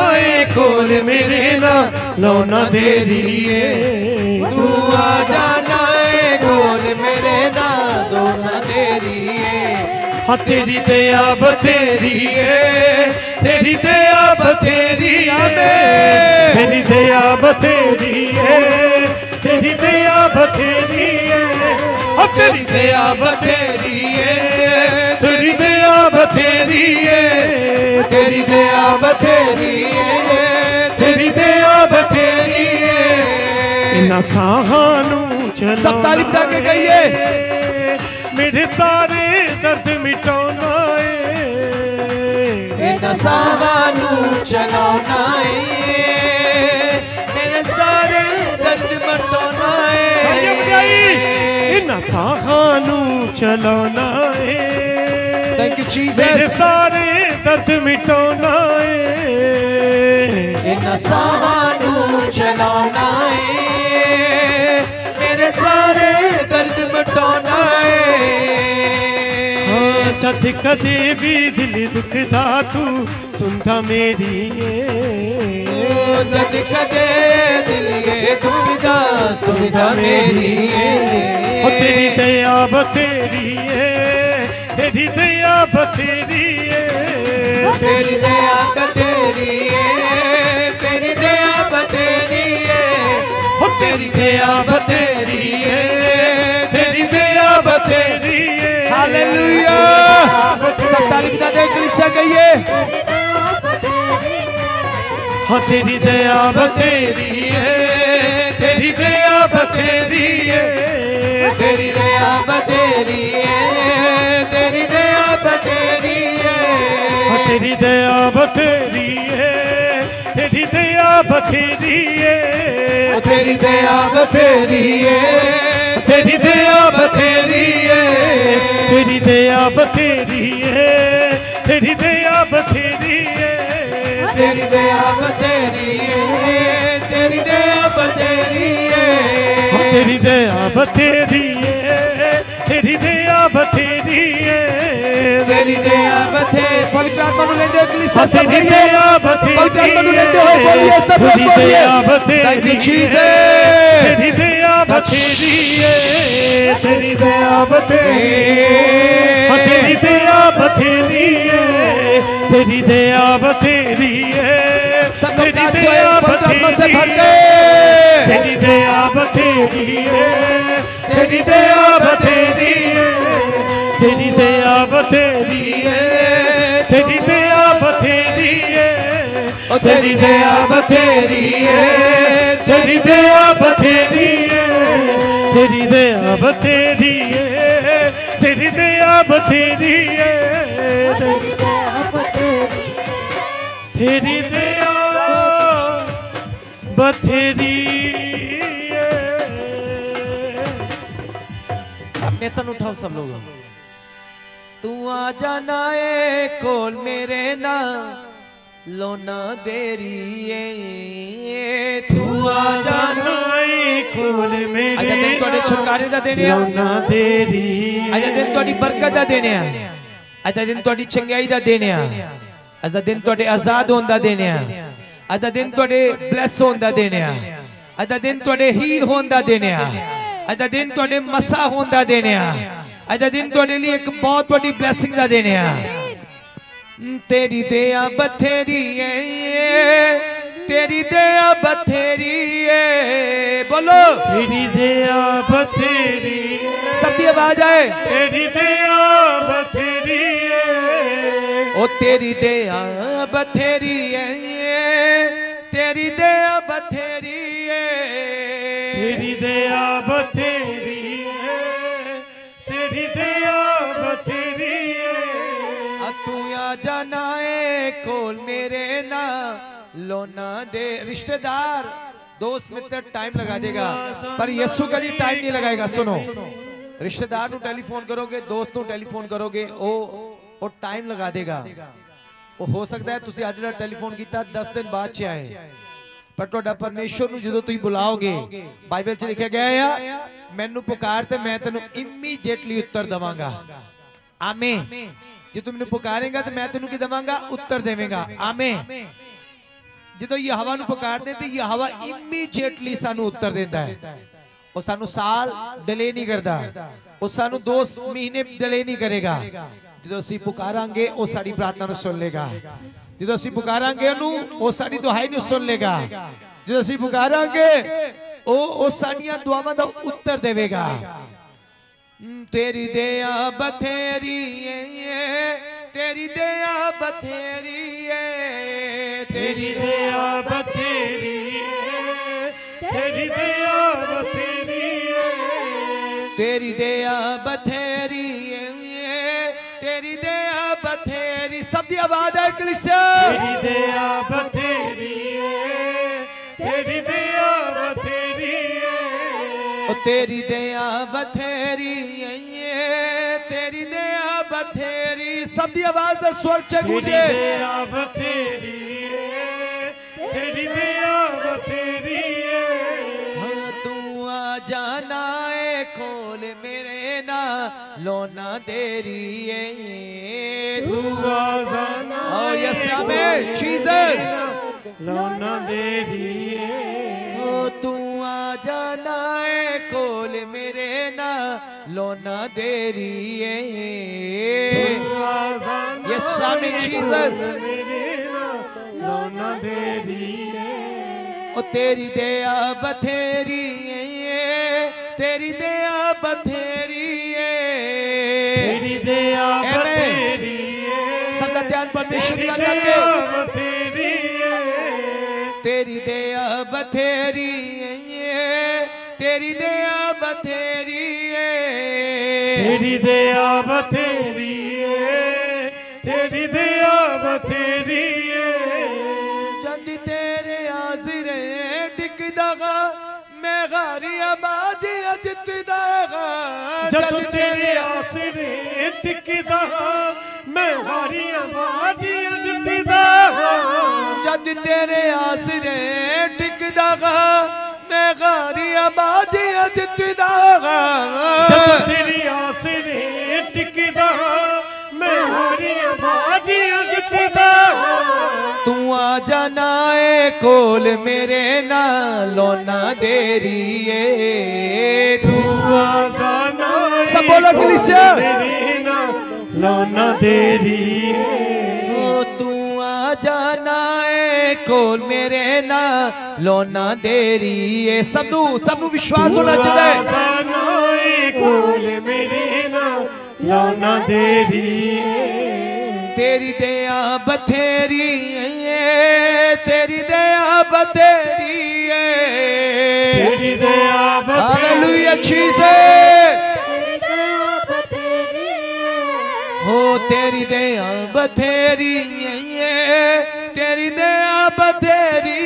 खोल मेरे ना लौना तेरी है। जाना खोल मेरे ना लौना तेरी है। तेरी दया बतेरी है। ਤੇਰੀ ਦਇਆ ਬਥੇਰੀ ਏ। ਤੇਰੀ ਦਇਆ ਬਥੇਰੀ ਏ। ਤੇਰੀ ਦਇਆ ਬਥੇਰੀ ਏ। ਹਾਂ ਤੇਰੀ ਦਇਆ ਬਥੇਰੀ ਏ। ਤੇਰੀ ਦਇਆ ਬਥੇਰੀ ਏ। ਤੇਰੀ ਦਇਆ ਬਥੇਰੀ ਏ। ਤੇਰੀ ਦਇਆ ਬਥੇਰੀ ਏ। ਇਨਾ ਸਾਹਾਂ ਨੂੰ ਚਲਾਉਣਾ ਸਭ ਤਾਲੀਮ ਲਾ ਕੇ ਏ, ਮੇਰੇ ਸਾਰੇ ਦਰਦ ਮਿਟਾਉਣਾ સાવાનું ચલાવનાએ તેને સારે દર્દ મટોનાએ એના સાવાનું ચલાવનાએ થેન્ક યુ જીસસ સારે દર્દ મિટોનાએ એના સાવાનું ચલાવનાએ मेरे सारे दर्द मिटाना है ਜਦ ਕਦੇ ਵੀ ਦਿਲ ਦੁਖਦਾ ਤੂੰ ਸੁਣਦਾ ਮੇਰੀ ਏ। ਜਦ ਕਦੇ ਦਿਲ ਇਹ ਦੁਖਦਾ ਸੁਣਦਾ ਮੇਰੀ ਏ। ਹੋ ਤੇਰੀ ਦਇਆ ਬਥੇਰੀ ਏ ਤੇਰੀ ਦਇਆ ਬਥੇਰੀ ਏ। ਤੇਰੀ ਦਇਆ ਬਤੇਰੀ ਏ ਤੇਰੀ ਦਇਆ ਬਤੇਰੀ ਏ। ਹੋ ਤੇਰੀ ਦਇਆ ਬਥੇਰੀ ਏ ਤੇਰੀ ਦਇਆ ਬਥੇਰੀ हालेलुया सब ताली हाँ तेरी दया बतेरी है, तेरी दया बतेरी है। तेरी दया बतेरी है, तेरी दया बतेरी है। हाँ, तेरी दया बतेरी है। ਬਥੇਰੀਏ ਉਹ ਤੇਰੀ ਦਇਆ ਬਥੇਰੀਏ। ਤੇਰੀ ਦਇਆ ਬਥੇਰੀਏ। ਤੇਰੀ ਦਇਆ ਬਥੇਰੀਏ। ਤੇਰੀ ਦਇਆ ਬਥੇਰੀਏ। ਤੇਰੀ ਦਇਆ ਬਥੇਰੀਏ। ਤੇਰੀ ਬਥੇਰੀ ਬਥੇਰੀਏ। ਤੇਰੀ ਦਇਆ ਬਥੇਰੀਏ। ਤੇਰੀ ਦਇਆ ਬਥੇਰੀਏ। वेली दे आबथे पवित्र आत्मा नु लेंदे होए सब सब दे आबथे पवित्र आत्मा नु लेंदे होए बोलिए सब तेरी चीजे तेरी दे आबथे दिए तेरी तेरी दे आबथे दिए तेरी दे आबथे दिए बथेरिए दया बथेरिए तेरी दया बथेरिए तेरी दया बथेरिए तेरी दया बथेरिए तेरी दया बथेरिए तेरी दया बथेरी अपने तन उठाओ सब लोग तू आ जाना ए कोल मेरे ना लोना देरी ए तू आ जाना ਨਾਈ ਕੋਲ ਮੇਰੇ ਅੱਜ ਦਾ ਦਿਨ ਤੁਹਾਡੇ ਛੁਟਕਾਰੇ ਦਾ ਦਿਨ ਆ ਲਾਉਣਾ ਤੇਰੀ ਅੱਜ ਦਾ ਦਿਨ ਤੁਹਾਡੀ ਬਰਕਤ ਦਾ ਦਿਨ ਆ ਅੱਜ ਦਾ ਦਿਨ ਤੁਹਾਡੀ ਚੰਗਿਆਈ ਦਾ ਦਿਨ ਆ ਅੱਜ ਦਾ ਦਿਨ ਤੁਹਾਡੇ ਆਜ਼ਾਦ ਹੋਣ ਦਾ ਦਿਨ ਆ ਅੱਜ ਦਾ ਦਿਨ ਤੁਹਾਡੇ ਬਲੈਸ ਹੋਣ ਦਾ ਦਿਨ ਆ ਅੱਜ ਦਾ ਦਿਨ ਤੁਹਾਡੇ ਹੀਲ ਹੋਣ ਦਾ ਦਿਨ ਆ ਅੱਜ ਦਾ ਦਿਨ ਤੁਹਾਡੇ ਮਸਾ ਹੋਣ ਦਾ ਦਿਨ ਆ अज दिन थोड़े लिए एक बहुत बड़ी ब्लैसिंग का दिन है। हम्म, तेरी दया बथेरी है तेरी दया बथेरी है बोलो। तेरी दया बथेरी सबकी आवाज़ आए। तेरी दया बथेरी है। ओ तेरी दया बथेरी है तेरी दया बथेरी है। तेरी दया बथेरी ਤੂੰ ਆ ਜਾਣਾ ਏ ਕੋਲ ਮੇਰੇ ਨਾ ਲੋਨਾ ਦੇ ਰਿਸ਼ਤੇਦਾਰ दोस्त मित्र टाइम लगा देगा पर यीशु कभी टाइम नहीं लगाएगा सुनो ਰਿਸ਼ਤੇਦਾਰ ਨੂੰ ਟੈਲੀਫੋਨ ਕਰੋਗੇ ਦੋਸਤ ਨੂੰ ਟੈਲੀਫੋਨ ਕਰੋਗੇ ਉਹ ਉਹ ਟਾਈਮ ਲਗਾ ਦੇਗਾ ਉਹ ਹੋ ਸਕਦਾ ਹੈ ਤੁਸੀਂ ਅੱਜ ਦਾ ਟੈਲੀਫੋਨ ਕੀਤਾ 10 ਦਿਨ ਬਾਅਦ ਚ ਆਏ ਪਰ ਤੁਹਾਡਾ ਪਰਮੇਸ਼ਰ ਨੂੰ ਜਦੋਂ ਤੁਸੀਂ ਬੁਲਾਓਗੇ ਬਾਈਬਲ 'ਚ ਲਿਖਿਆ ਗਿਆ ਆ ਮੈਨੂੰ ਪੁਕਾਰ ਤੇ ਮੈਂ ਤੈਨੂੰ ਇਮੀਡੀਏਟਲੀ ਉੱਤਰ ਦਵਾਂਗਾ ਆਮੇਨ ਜੇ ਤੂੰ ਮੈਨੂੰ ਪੁਕਾਰੇਗਾ ਤੇ ਮੈਂ ਤੈਨੂੰ ਕੀ ਦਵਾਂਗਾ ਉੱਤਰ ਦੇਵੇਂਗਾ ਆਮੇਨ ਜਦੋਂ ਯਹਵਾ ਨੂੰ ਪੁਕਾਰਦੇ ਤੇ ਯਹਵਾ ਇਮੀਡੀਏਟਲੀ ਸਾਨੂੰ ਉੱਤਰ ਦਿੰਦਾ ਹੈ ਉਹ ਸਾਨੂੰ ਸਾਲ ਡਿਲੇ ਨਹੀਂ ਕਰਦਾ ਉਹ ਸਾਨੂੰ 2 ਮਹੀਨੇ ਡਿਲੇ ਨਹੀਂ ਕਰੇਗਾ ਜਦੋਂ ਅਸੀਂ ਪੁਕਾਰਾਂਗੇ ਉਹ ਸਾਡੀ ਪ੍ਰਾਰਥਨਾ ਨੂੰ ਸੁਣ ਲੇਗਾ ਜਦੋਂ ਅਸੀਂ ਪੁਕਾਰਾਂਗੇ ਉਹਨੂੰ ਉਹ ਸਾਡੀ ਦੁਹਾਈ ਨੂੰ ਸੁਣ ਲੇਗਾ ਜਦੋਂ ਅਸੀਂ ਪੁਕਾਰਾਂਗੇ ਉਹ ਉਹ ਸਾਡੀਆਂ ਦੁਆਵਾਂ ਦਾ ਉੱਤਰ ਦੇਵੇਗਾ ਹਮ, ਤੇਰੀ ਦਇਆ ਬਥੇਰੀ ਏ ਤੇਰੀ ਦਇਆ ਬਥੇਰੀ ਏ ਤੇਰੀ ਦਇਆ ਬਥੇਰੀ ਏ ਤੇਰੀ ਦਇਆ ਬਥੇਰੀ ਏ ਤੇਰੀ ਦਇਆ ਬਥੇਰੀ ਏ ਤੇਰੀ ਦਇਆ ਬਥੇਰੀ, ਸਭ ਦੀ ਆਵਾਜ਼ ਹੈ ਕਲਿਸਿਆ। ਤੇਰੀ ਦਇਆ ਬਥੇਰੀ ਏ ਤੇਰੀ तेरी दया बथेरी तेरी दया बथेरी। सब दी आवाज़ स्वर चकूजे दया बथेरी तेरी दया बथेरी हाँ, तू आ जाना है खोल मेरे ना लोना देरी तू। आ जाना हाँ, और यस्या लोना देरी हाँ, तू जाना है कोल मेरे ना लोना देरी है। ये स्वामी जीसस। लोना देरी ओ तेरी दया बथेरी है तेरी दया बथेरी है। तेरी दया बथेरी है। तेरी दया बथेरी ਤੇਰੀ ਦਇਆ ਬਥੇਰੀ ਏ। ਤੇਰੀ ਦਇਆ ਬਥੇਰੀ ਏ। ਤੇਰੀ ਦਇਆ ਬਥੇਰੀ ਏ। ਜਦ ਤੇਰੇ ਆਸਰੇ ਟਿਕਦਾਗਾ ਮੈਂ ਗਾਰੀਆ ਬਾਜ ਅਜਿੱਤਦਾਗਾ ਜਦ ਤੇਰੇ ਆਸਰੇ ਟਿਕਦਾਗਾ ਮੈਂ ਗਾਰੀਆ ਬਾਜ ਅਜਿੱਤਦਾਗਾ ਜਦ ਤੇਰੇ ਆਸਰੇ ਟਿਕਦਾਗਾ गारिया बाजिया जितदा जद तेरी आस ने टिकदा मैं होरिया बाजिया जितदा तू आ जाना ए कोल मेरे नालो ना देरी ए तू आ जाना सब बोलो कलिसिया लोना देरी तू आ जाना ए ਕੋਲ ਮੇਰੇ ਨਾਲੋਂ ਨਾ ਦੇਰੀ ਏ। ਸਭ ਨੂੰ ਸਭ ਨੂੰ ਵਿਸ਼ਵਾਸ ਹੋਣਾ ਚਾਹੀਦਾ ਹੈ। ਆਜ਼ਾਨਾ ਏ ਕੋਲ ਮੇਰੇ ਨਾਲ ਲਾਉਣਾ ਦੇਰੀ ਤੇਰੀ ਦਇਆ ਬਥੇਰੀ ਏ ਤੇਰੀ ਦਇਆ ਬਥੇਰੀ ਏ। ਤੇਰੀ ਦਇਆ ਬਥੇਰੀ ਹਾਲੇਲੂਇਆ ਜੀਸਸ हो तेरी दया बथेरी तेरी दया बथेरी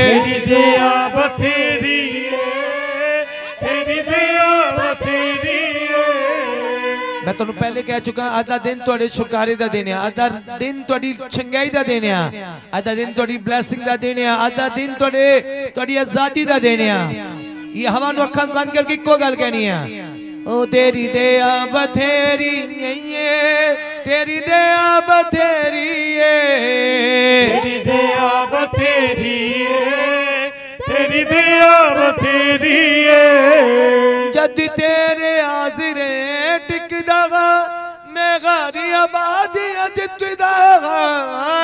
तेरी दया बथेरी मैं तेन पहले कह चुका अज दिन थोड़े छुटकारे का देने है दिन थोड़ी चंगाई का देने है दिन थोड़ी ब्लैसिंग का देने आधा दिन थोड़े थोड़ी आज़ादी का देने ये हवा अखा बंद करके इको गल कहनी है ਹੈ ਇਹ ਹਵਾ ਨੂੰ ਅੱਖਾਂ ਬੰਦ ਕਰਕੇ ਇੱਕੋ ਗੱਲ ਕਹਿਣੀ ਹੈ ਓ ਤੇਰੀ ਦਇਆ ਬਥੇਰੀ ਏ ਤੇਰੀ ਦਇਆ ਬਥੇਰੀ ਏ। ਤੇਰੀ ਦਇਆ ਬਥੇਰੀ ਏ ਤੇਰੀ ਦਇਆ ਬਥੇਰੀ ਏ। ਜਦ ਤੇਰੇ ਆਜ਼ਰੇ ਟਿਕਦਾ गरी आबादी जितदा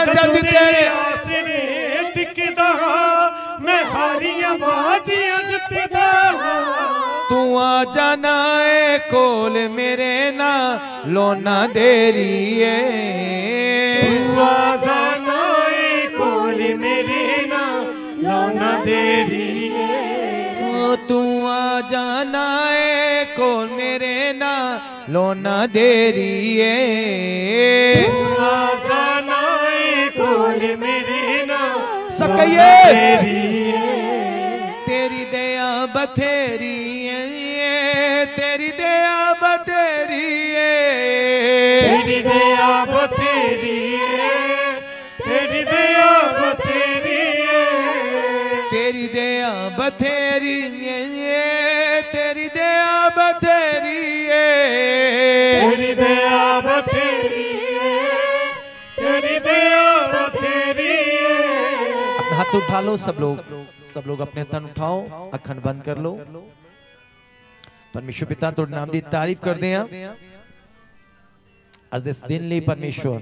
जद तेरे आसरे टिकदा मैं हारियाँ बाजियाँ जितदा तू आ जाना है कोल मेरे ना लोना देरी है। तू आ जाना है कोल मेरे ना लोना देरी है। तू आ जाना है कोल मेरे ना लो लोना देरी है सकिए तेरी दया बथेरी है तेरी दया बथेरी है तेरी दया बथेरी दया बथेरी ये तेरी दया बथेरी ये। तेरी दया बथेरी तेरी दया बथेरी हाथ उठा लो सब लोग सब लोग अपने तन उठाओ अखंड बंद कर लो। परमेश्वर पिता तो नाम की तारीफ़ कर दे हाँ। अज इस दिन लिए परमेश्वर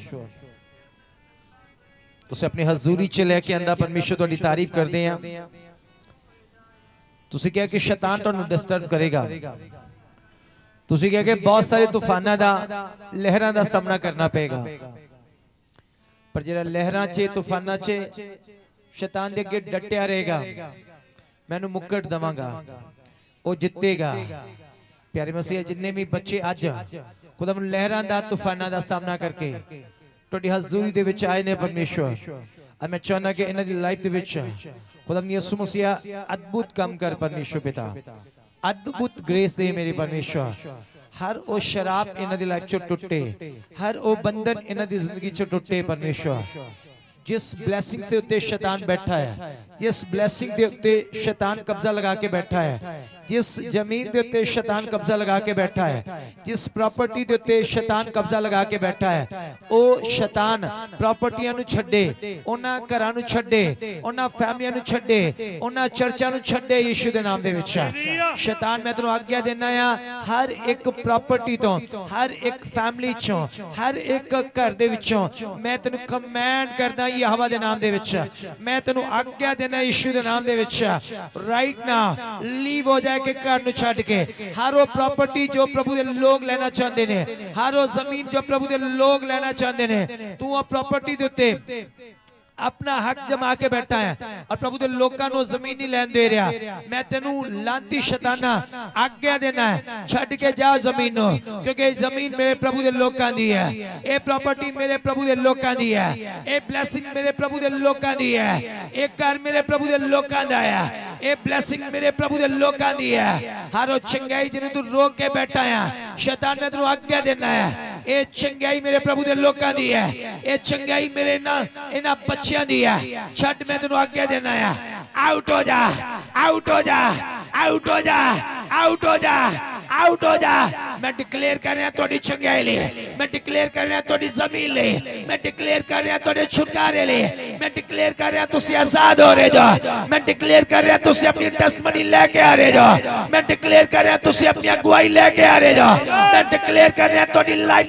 ਤੁਸੀਂ ਆਪਣੀ हजूरी च ਲੈ ਕੇ परमेश्वर थोड़ी तारीफ़ ਤਾਰੀਫ ਕਰਦੇ ਤੁਸੀਂ ਕਿਹਾ ਕਿ ਸ਼ੈਤਾਨ ਤੁਹਾਨੂੰ ਡਿਸਟਰਬ ਕਰੇਗਾ। ਤੁਸੀਂ ਕਿਹਾ ਕਿ ਬਹੁਤ ਸਾਰੇ ਤੂਫਾਨਾਂ ਦਾ ਲਹਿਰਾਂ ਦਾ ਸਾਹਮਣਾ ਕਰਨਾ ਪਏਗਾ। ਪਰ ਜਿਹੜਾ ਲਹਿਰਾਂ 'ਚ ਤੂਫਾਨਾਂ 'ਚ ਸ਼ੈਤਾਨ ਦੇ ਅੱਗੇ ਡਟਿਆ ਰਹੇਗਾ। ਮੈਨੂੰ ਮੁੱਕਟ ਦਵਾਂਗਾ। ਉਹ ਜਿੱਤੇਗਾ। ਪਿਆਰੇ ਮਸੀਹ ਜਿੰਨੇ ਵੀ ਬੱਚੇ ਅੱਜ ਖੁਦਾਵੰ ਲਹਿਰਾਂ ਦਾ ਤੂਫਾਨਾਂ ਦਾ ਸਾਹਮਣਾ ਕਰਕੇ ਤੁਹਾਡੀ ਹਜ਼ੂਰੀ ਦੇ ਵਿੱਚ ਆਏ ਨੇ ਪਰਮੇਸ਼ਵਰ। ਮੈਂ ਚਾਹੁੰਦਾ ਕਿ ਇਹਨਾਂ ਦੀ ਲਾਈਫ ਦੇ ਵਿੱਚ खुदम यसु मसीहा, अद्भुत काम कर परमेश्वर पिता। अद्भुत ग्रेस दे मेरे परमेश्वर। हर ओ शराब इन लाइफ चो टुटे हर ओ बंधन इन दी ज़िंदगी चो टुटे परमेश्वर। जिस ब्लैसिंग उत्ते शैतान बैठा है ਜਿਸ ਬਲੇਸਿੰਗ ਦੇ ਉੱਤੇ ਸ਼ੈਤਾਨ ਕਬਜ਼ਾ ਲਗਾ ਕੇ ਬੈਠਾ ਹੈ ਜਿਸ ਜ਼ਮੀਨ ਦੇ ਉੱਤੇ ਸ਼ੈਤਾਨ ਕਬਜ਼ਾ ਲਗਾ ਕੇ ਬੈਠਾ ਹੈ ਜਿਸ ਪ੍ਰਾਪਰਟੀ ਦੇ ਉੱਤੇ ਸ਼ੈਤਾਨ ਕਬਜ਼ਾ ਲਗਾ ਕੇ ਬੈਠਾ ਹੈ ਉਹ ਸ਼ੈਤਾਨ ਪ੍ਰਾਪਰਟੀਆਂ ਨੂੰ ਛੱਡੇ ਉਹਨਾਂ ਘਰਾਂ ਨੂੰ ਛੱਡੇ ਉਹਨਾਂ ਫੈਮਲੀਆਂ ਨੂੰ ਛੱਡੇ ਉਹਨਾਂ ਚਰਚਾਂ ਨੂੰ ਛੱਡੇ ਯੀਸ਼ੂ ਦੇ ਨਾਮ ਦੇ ਵਿੱਚ ਸ਼ੈਤਾਨ ਮੈਂ ਤੈਨੂੰ ਆਗਿਆ ਦੇਣਾ ਆ ਹਰ ਇੱਕ ਪ੍ਰਾਪਰਟੀ ਤੋਂ ਹਰ ਇੱਕ ਫੈਮਲੀ ਚੋਂ ਹਰ ਇੱਕ ਘਰ ਦੇ ਵਿੱਚੋਂ ਮੈਂ ਤੈਨੂੰ ਕਮਾਂਡ ਕਰਦਾ ਯਹਵਾ ਦੇ ਨਾਮ ਦੇ ਵਿੱਚ ਮੈਂ ਤੈਨੂੰ ਆਗਿਆ ਦੇਣਾ ਯੀਸ਼ੂ ਦੇ ਨਾਮ ਦੇ ਵਿੱਚ ਰਾਈਟ ਨਾ ਲੀਵ ਹੋ ਜਾਏ ਕਿ ਘਰ ਨੂੰ ਛੱਡ ਕੇ ਹਰ ਉਹ ਪ੍ਰਾਪਰਟੀ ਜੋ ਪ੍ਰਭੂ ਦੇ ਲੋਕ ਲੈਣਾ ਚਾਹੁੰਦੇ ਨੇ ਹਰ ਉਹ ਜ਼ਮੀਨ ਜੋ ਪ੍ਰਭੂ ਦੇ ਲੋਕ ਲੈਣਾ ਚਾਹੁੰਦੇ ਨੇ ਤੂੰ ਉਹ ਪ੍ਰਾਪਰਟੀ ਦੇ ਉੱਤੇ ਆਪਣਾ ਹੱਕ ਜਮਾ ਕੇ ਬੈਠਾ ਹੈ ਔਰ ਪ੍ਰਭੂ ਦੇ ਲੋਕਾਂ ਨੂੰ ਜ਼ਮੀਨ ਨਹੀਂ ਲੈਣ ਦੇ ਰਿਹਾ ਮੈਂ ਤੈਨੂੰ ਲਾਂਤੀ ਸ਼ੈਤਾਨਾ ਆਗਿਆ ਦੇਣਾ ਹੈ ਛੱਡ ਕੇ ਜਾ ਜ਼ਮੀਨ ਨੂੰ ਕਿਉਂਕਿ ਇਹ ਜ਼ਮੀਨ ਮੇਰੇ ਪ੍ਰਭੂ ਦੇ ਲੋਕਾਂ ਦੀ ਹੈ ਇਹ ਪ੍ਰਾਪਰਟੀ ਮੇਰੇ ਪ੍ਰਭੂ ਦੇ ਲੋਕਾਂ ਦੀ ਹੈ ਇਹ ਬਲੇਸਿੰਗ ਮੇਰੇ ਪ੍ਰਭੂ ਦੇ ਲੋਕਾਂ ਦੀ ਹੈ ਇਹ ਘਰ ਮੇਰੇ ਪ੍ਰਭੂ ਦੇ ਲੋਕਾਂ ਦਾ ਹੈ ਇਹ ਬਲੇਸਿੰਗ ਮੇਰੇ ਪ੍ਰਭੂ ਦੇ ਲੋਕਾਂ ਦੀ ਹੈ ਹਰ ਉਹ ਚੰਗਾਈ ਜਿਹਨੂੰ ਤੂੰ ਰੋਕ ਕੇ ਬੈਠਾ ਹੈ ਸ਼ੈਤਾਨ ਨੇ ਤੈਨੂੰ ਆਗਿਆ ਦੇਣਾ ਹੈ ਇਹ ਚੰਗਾਈ ਮੇਰੇ ਪ੍ਰਭੂ ਦੇ ਲੋਕਾਂ ਦੀ ਹੈ ਇਹ ਚੰਗਾਈ ਮੇਰੇ ਨਾ ਇਹਨਾਂ ਬੱਚਿਆਂ ਦੀ ਹੈ ਛੱਡ ਮੈਂ ਤੈਨੂੰ ਆਗਿਆ ਦੇਣਾ ਹੈ ਆਊਟ ਹੋ ਜਾ ਆਊਟ ਹੋ ਜਾ ਆਊਟ ਹੋ ਜਾ ਆਊਟ ਹੋ ਜਾ ਆਊਟ ਹੋ ਜਾ ਮੈਂ ਡਿਕਲੇਅਰ ਕਰ ਰਿਹਾ ਤੁਹਾਡੀ ਚੰਗਾਈ ਲਈ ਮੈਂ ਡਿਕਲੇਅਰ ਕਰ ਰਿਹਾ ਤੁਹਾਡੀ ਜ਼ਮੀਨ ਲਈ ਮੈਂ ਡਿਕਲੇਅਰ ਕਰ ਰਿਹਾ ਤੁਹਾਡੇ ਛੁਟਕਾਰੇ ਲਈ ਮੈਂ ਡਿਕਲੇਅਰ ਕਰ ਰਿਹਾ ਤੁਸੀਂ ਆਜ਼ਾਦ ਹੋ ਰਹੇ ਜੋ ਮੈਂ ਡਿਕਲੇਅਰ ਕਰ ਰਿਹਾ ਤੁਸੀਂ ਆਪਣੀ ਟੈਸਟਮਨੀ ਲੈ ਕੇ ਆ ਰਹੇ ਜੋ ਮੈਂ ਡਿਕਲੇਅਰ ਕਰ ਰਿਹਾ ਤੁਸੀਂ ਆਪਣੀ ਅਗਵਾਈ ਲੈ ਕੇ ਆ ਰਹੇ ਜੋ ਮੈਂ ਡਿਕਲੇਅਰ ਕਰ ਰਿਹਾ ਤੁਹਾਡੀ ਲਾਈਫ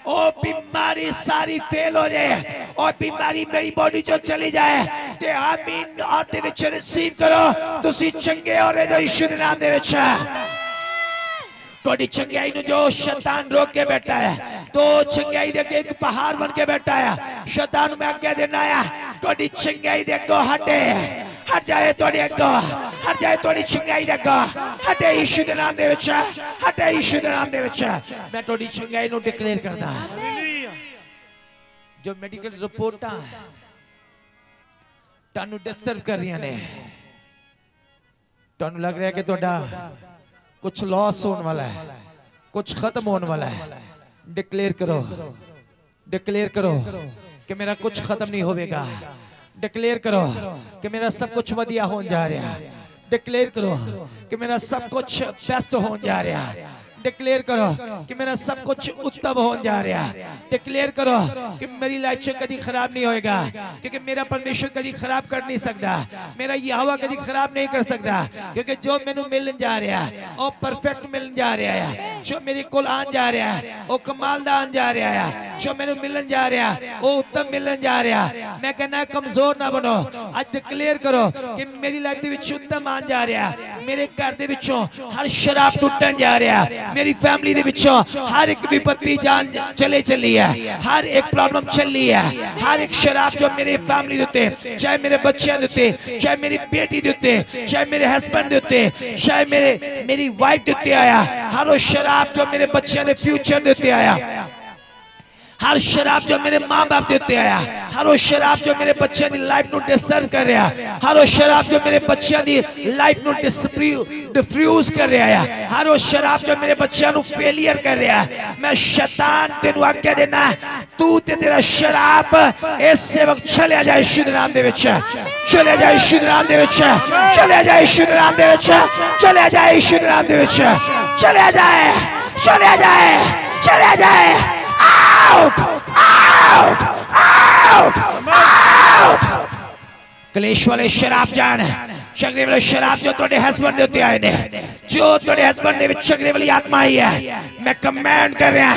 ਕੀਤੀ ਆ ਉਹ ਬਿਮਾਰੀ ਸਾਰੀ ਫੇਲ ਹੋ ਜਾਏ ਉਹ ਬਿਮਾਰੀ ਮੇਰੀ ਬੋਡੀ ਚੋਂ ਚਲੀ ਜਾਏ ਤੇ ਆਮੀਨ ਔਰ ਦੇ ਵਿੱਚ ਰਿਸੀਵ ਕਰੋ ਤੁਸੀਂ ਚੰਗੇ ਹੋ ਰਹੇ ਜੋ ਯਿਸੂ ਦੇ ਨਾਮ ਦੇ ਵਿੱਚ ਤੁਹਾਡੀ ਚੰਗਿਆਈ ਨੂੰ ਜੋ ਸ਼ੈਤਾਨ ਰੋਕ ਕੇ ਬੈਠਾ ਹੈ ਤੋ ਚੰਗਿਆਈ ਦੇ ਅੱਗੇ ਇੱਕ ਪਹਾੜ ਬਣ ਕੇ ਬੈਠਾ ਹੈ ਸ਼ੈਤਾਨ ਨੂੰ ਮੈਂ ਅੱਗੇ ਦੇਣਾ ਆ ਤੁਹਾਡੀ ਚੰਗਿਆਈ ਦੇ ਅੱਗੋਂ ਹਟੇ ਹਟ ਜਾਏ ਤੁਹਾਡੇ ਅੱਗੋਂ ਹਟ ਜਾਏ ਤੁਹਾਡੀ ਚੰਗਿਆਈ ਦੇ ਅੱਗੋਂ ਹਟੇ ਯਿਸੂ ਦੇ ਨਾਮ ਦੇ ਵਿੱਚ ਹਟੇ ਯਿਸੂ ਦੇ ਨਾਮ ਦੇ ਵਿੱਚ ਮੈਂ ਤੁਹਾਡੀ ਚੰਗਿਆਈ ਨੂੰ ਡਿਕਲੇਅਰ ਕਰਦਾ ਜੋ ਮੈਡੀਕਲ ਰਿਪੋਰਟਾਂ ਤੁਹਾਨੂੰ ਡਿਸਟਰਬ ਕਰ ਰਹੀਆਂ ਨੇ ਤੁਹਾਨੂੰ ਲੱਗ ਰਿਹਾ ਕਿ ਤੁਹਾਡਾ कुछ लॉस होने वाला है। कुछ खत्म होने वाला है। डिक्लेयर करो। डिक्लेयर करो कि मेरा कुछ खत्म नहीं होगा डिक्लेयर करो कि मेरा सब कुछ वधिया होने जा रहा है। डिक्लेयर करो कि मेरा सब कुछ बेस्ट होने जा रहा है। डिक्लेयर करो कि मेरा सब कुछ उत्तम हो जा रहा डिक्लेयर करो कि मेरी लाइफ कभी खराब नहीं होएगा क्योंकि मेरा परमेश्वर कभी खराब कर नहीं सकता मेरा यहावा कभी खराब नहीं कर सकता क्योंकि जो मैनू मिलन जा रहा है और परफेक्ट मिलन जा रहा है जो मेरे को आन जा रहा है वो कमाल आन जा रहा है जो मैनू मिलन जा रहा है वो उत्तम मिलन जा रहा है मैं कहना कमज़ोर ना बनो अज डिक्लेयर करो कि मेरी लाइफ के उत्तम आन जा रहा है मेरे घर के हर शराब टुटन जा रहा मेरी फैमिली दे विचो हर एक विपत्ति जान चले चली है, हर एक प्रॉब्लम चल रही है, हर एक शराब जो मेरे फैमिली देते चाहे मेरे बच्चे देते चाहे मेरी बेटी देते चाहे मेरे हस्बैंड देते चाहे मेरे, मेरी वाइफ देते आया, हर वो शराब जो मेरे बच्चे ने फ्यूचर देते आया। ਹਰ ਸ਼ਰਾਬ ਜੋ ਮੇਰੇ ਮਾਂ-ਬਾਪ ਦੇ ਉੱਤੇ ਆਇਆ ਹਰ ਉਹ ਸ਼ਰਾਬ ਜੋ ਮੇਰੇ ਬੱਚਿਆਂ ਦੀ ਲਾਈਫ ਨੂੰ ਡਿਸਟਰਬ ਕਰ ਰਿਹਾ ਹਰ ਉਹ ਸ਼ਰਾਬ ਜੋ ਮੇਰੇ ਬੱਚਿਆਂ ਦੀ ਲਾਈਫ ਨੂੰ ਡਿਫਿਊਜ਼ ਕਰ ਰਿਹਾ ਹੈ ਹਰ ਉਹ ਸ਼ਰਾਬ ਜੋ ਮੇਰੇ ਬੱਚਿਆਂ ਨੂੰ ਫੇਲਿਅਰ ਕਰ ਰਿਹਾ ਹੈ ਮੈਂ ਸ਼ੈਤਾਨ ਤੈਨੂੰ ਆਗਿਆ ਦੇਣਾ ਤੂੰ ਤੇ ਤੇਰਾ ਸ਼ਰਾਬ ਇਸੇ ਵਕਤ ਚਲਿਆ ਜਾਏ ਯਿਸੂ ਦੇ ਨਾਮ ਦੇ ਵਿੱਚ ਚਲਿਆ ਜਾਏ ਯਿਸੂ ਦੇ ਨਾਮ ਦੇ ਵਿੱਚ ਚਲਿਆ ਜਾਏ ਯਿਸੂ ਦੇ ਨਾਮ ਦੇ ਵਿੱਚ ਚਲਿਆ ਜਾਏ ਯਿਸੂ ਦੇ ਨਾਮ ਦੇ ਵਿੱਚ ਚਲਿਆ ਜਾਏ ਚਲਿਆ ਜਾਏ ਚਲਿਆ ਜਾਏ out! Out! Out! Out! जान ಅಬ್ಜಾನ್ वाले शराब जो थोड़े हस्बैंड देते आए ने, जो थोड़े हस्बैंड ने वाली आत्मा आई है, मैं कमेंट कर रहा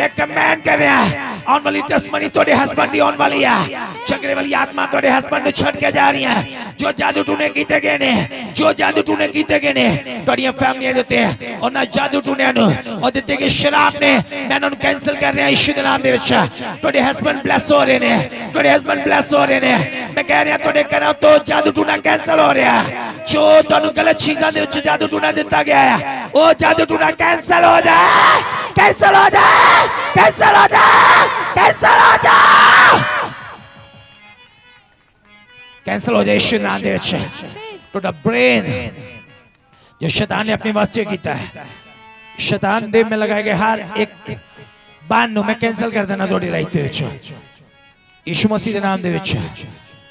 मैं कमेंट कर रहा वाली दुश्मनी तोड़े हसबंदी ऑन वाली है चक्रे वाली आत्मा तोड़े हस्बैंड छट के जा रही है जो जादू टूने कीते गए ने जो जादू टूने कीते गए ने तोड़िया फैमिली देते हैं और ना जादू टूने नु और देते के शराब ने मैं उन कैंसिल कर रहे हैं यीशु के नाम दे रचा तोड़े हस्बैंड ब्लेस हो रहे ने तोड़े हस्बैंड ब्लेस हो रहे ने मैं कह रहा तोड़े करा तो जादू टूना कैंसिल हो रहा है जो ਤੁਹਾਨੂੰ ਗਲਤ ਚੀਜ਼ਾਂ दे उच्च जादू टूना देता गया है वो जादू टूना ਕੈਨਸਲ हो जाए ਕੈਨਸਲ हो जाए ਕੈਨਸਲ हो जाए कैंसल हो जा कैंसलाइजेशन आंदे टू द ब्रेन जो शैतान ने अपने वास्ते किया है। शैतान देव में लगाए गए हार एक बानु में कैंसल कर देना थोड़ी रहते तो अच्छे। यीशु मसीह के नाम दे अच्छे।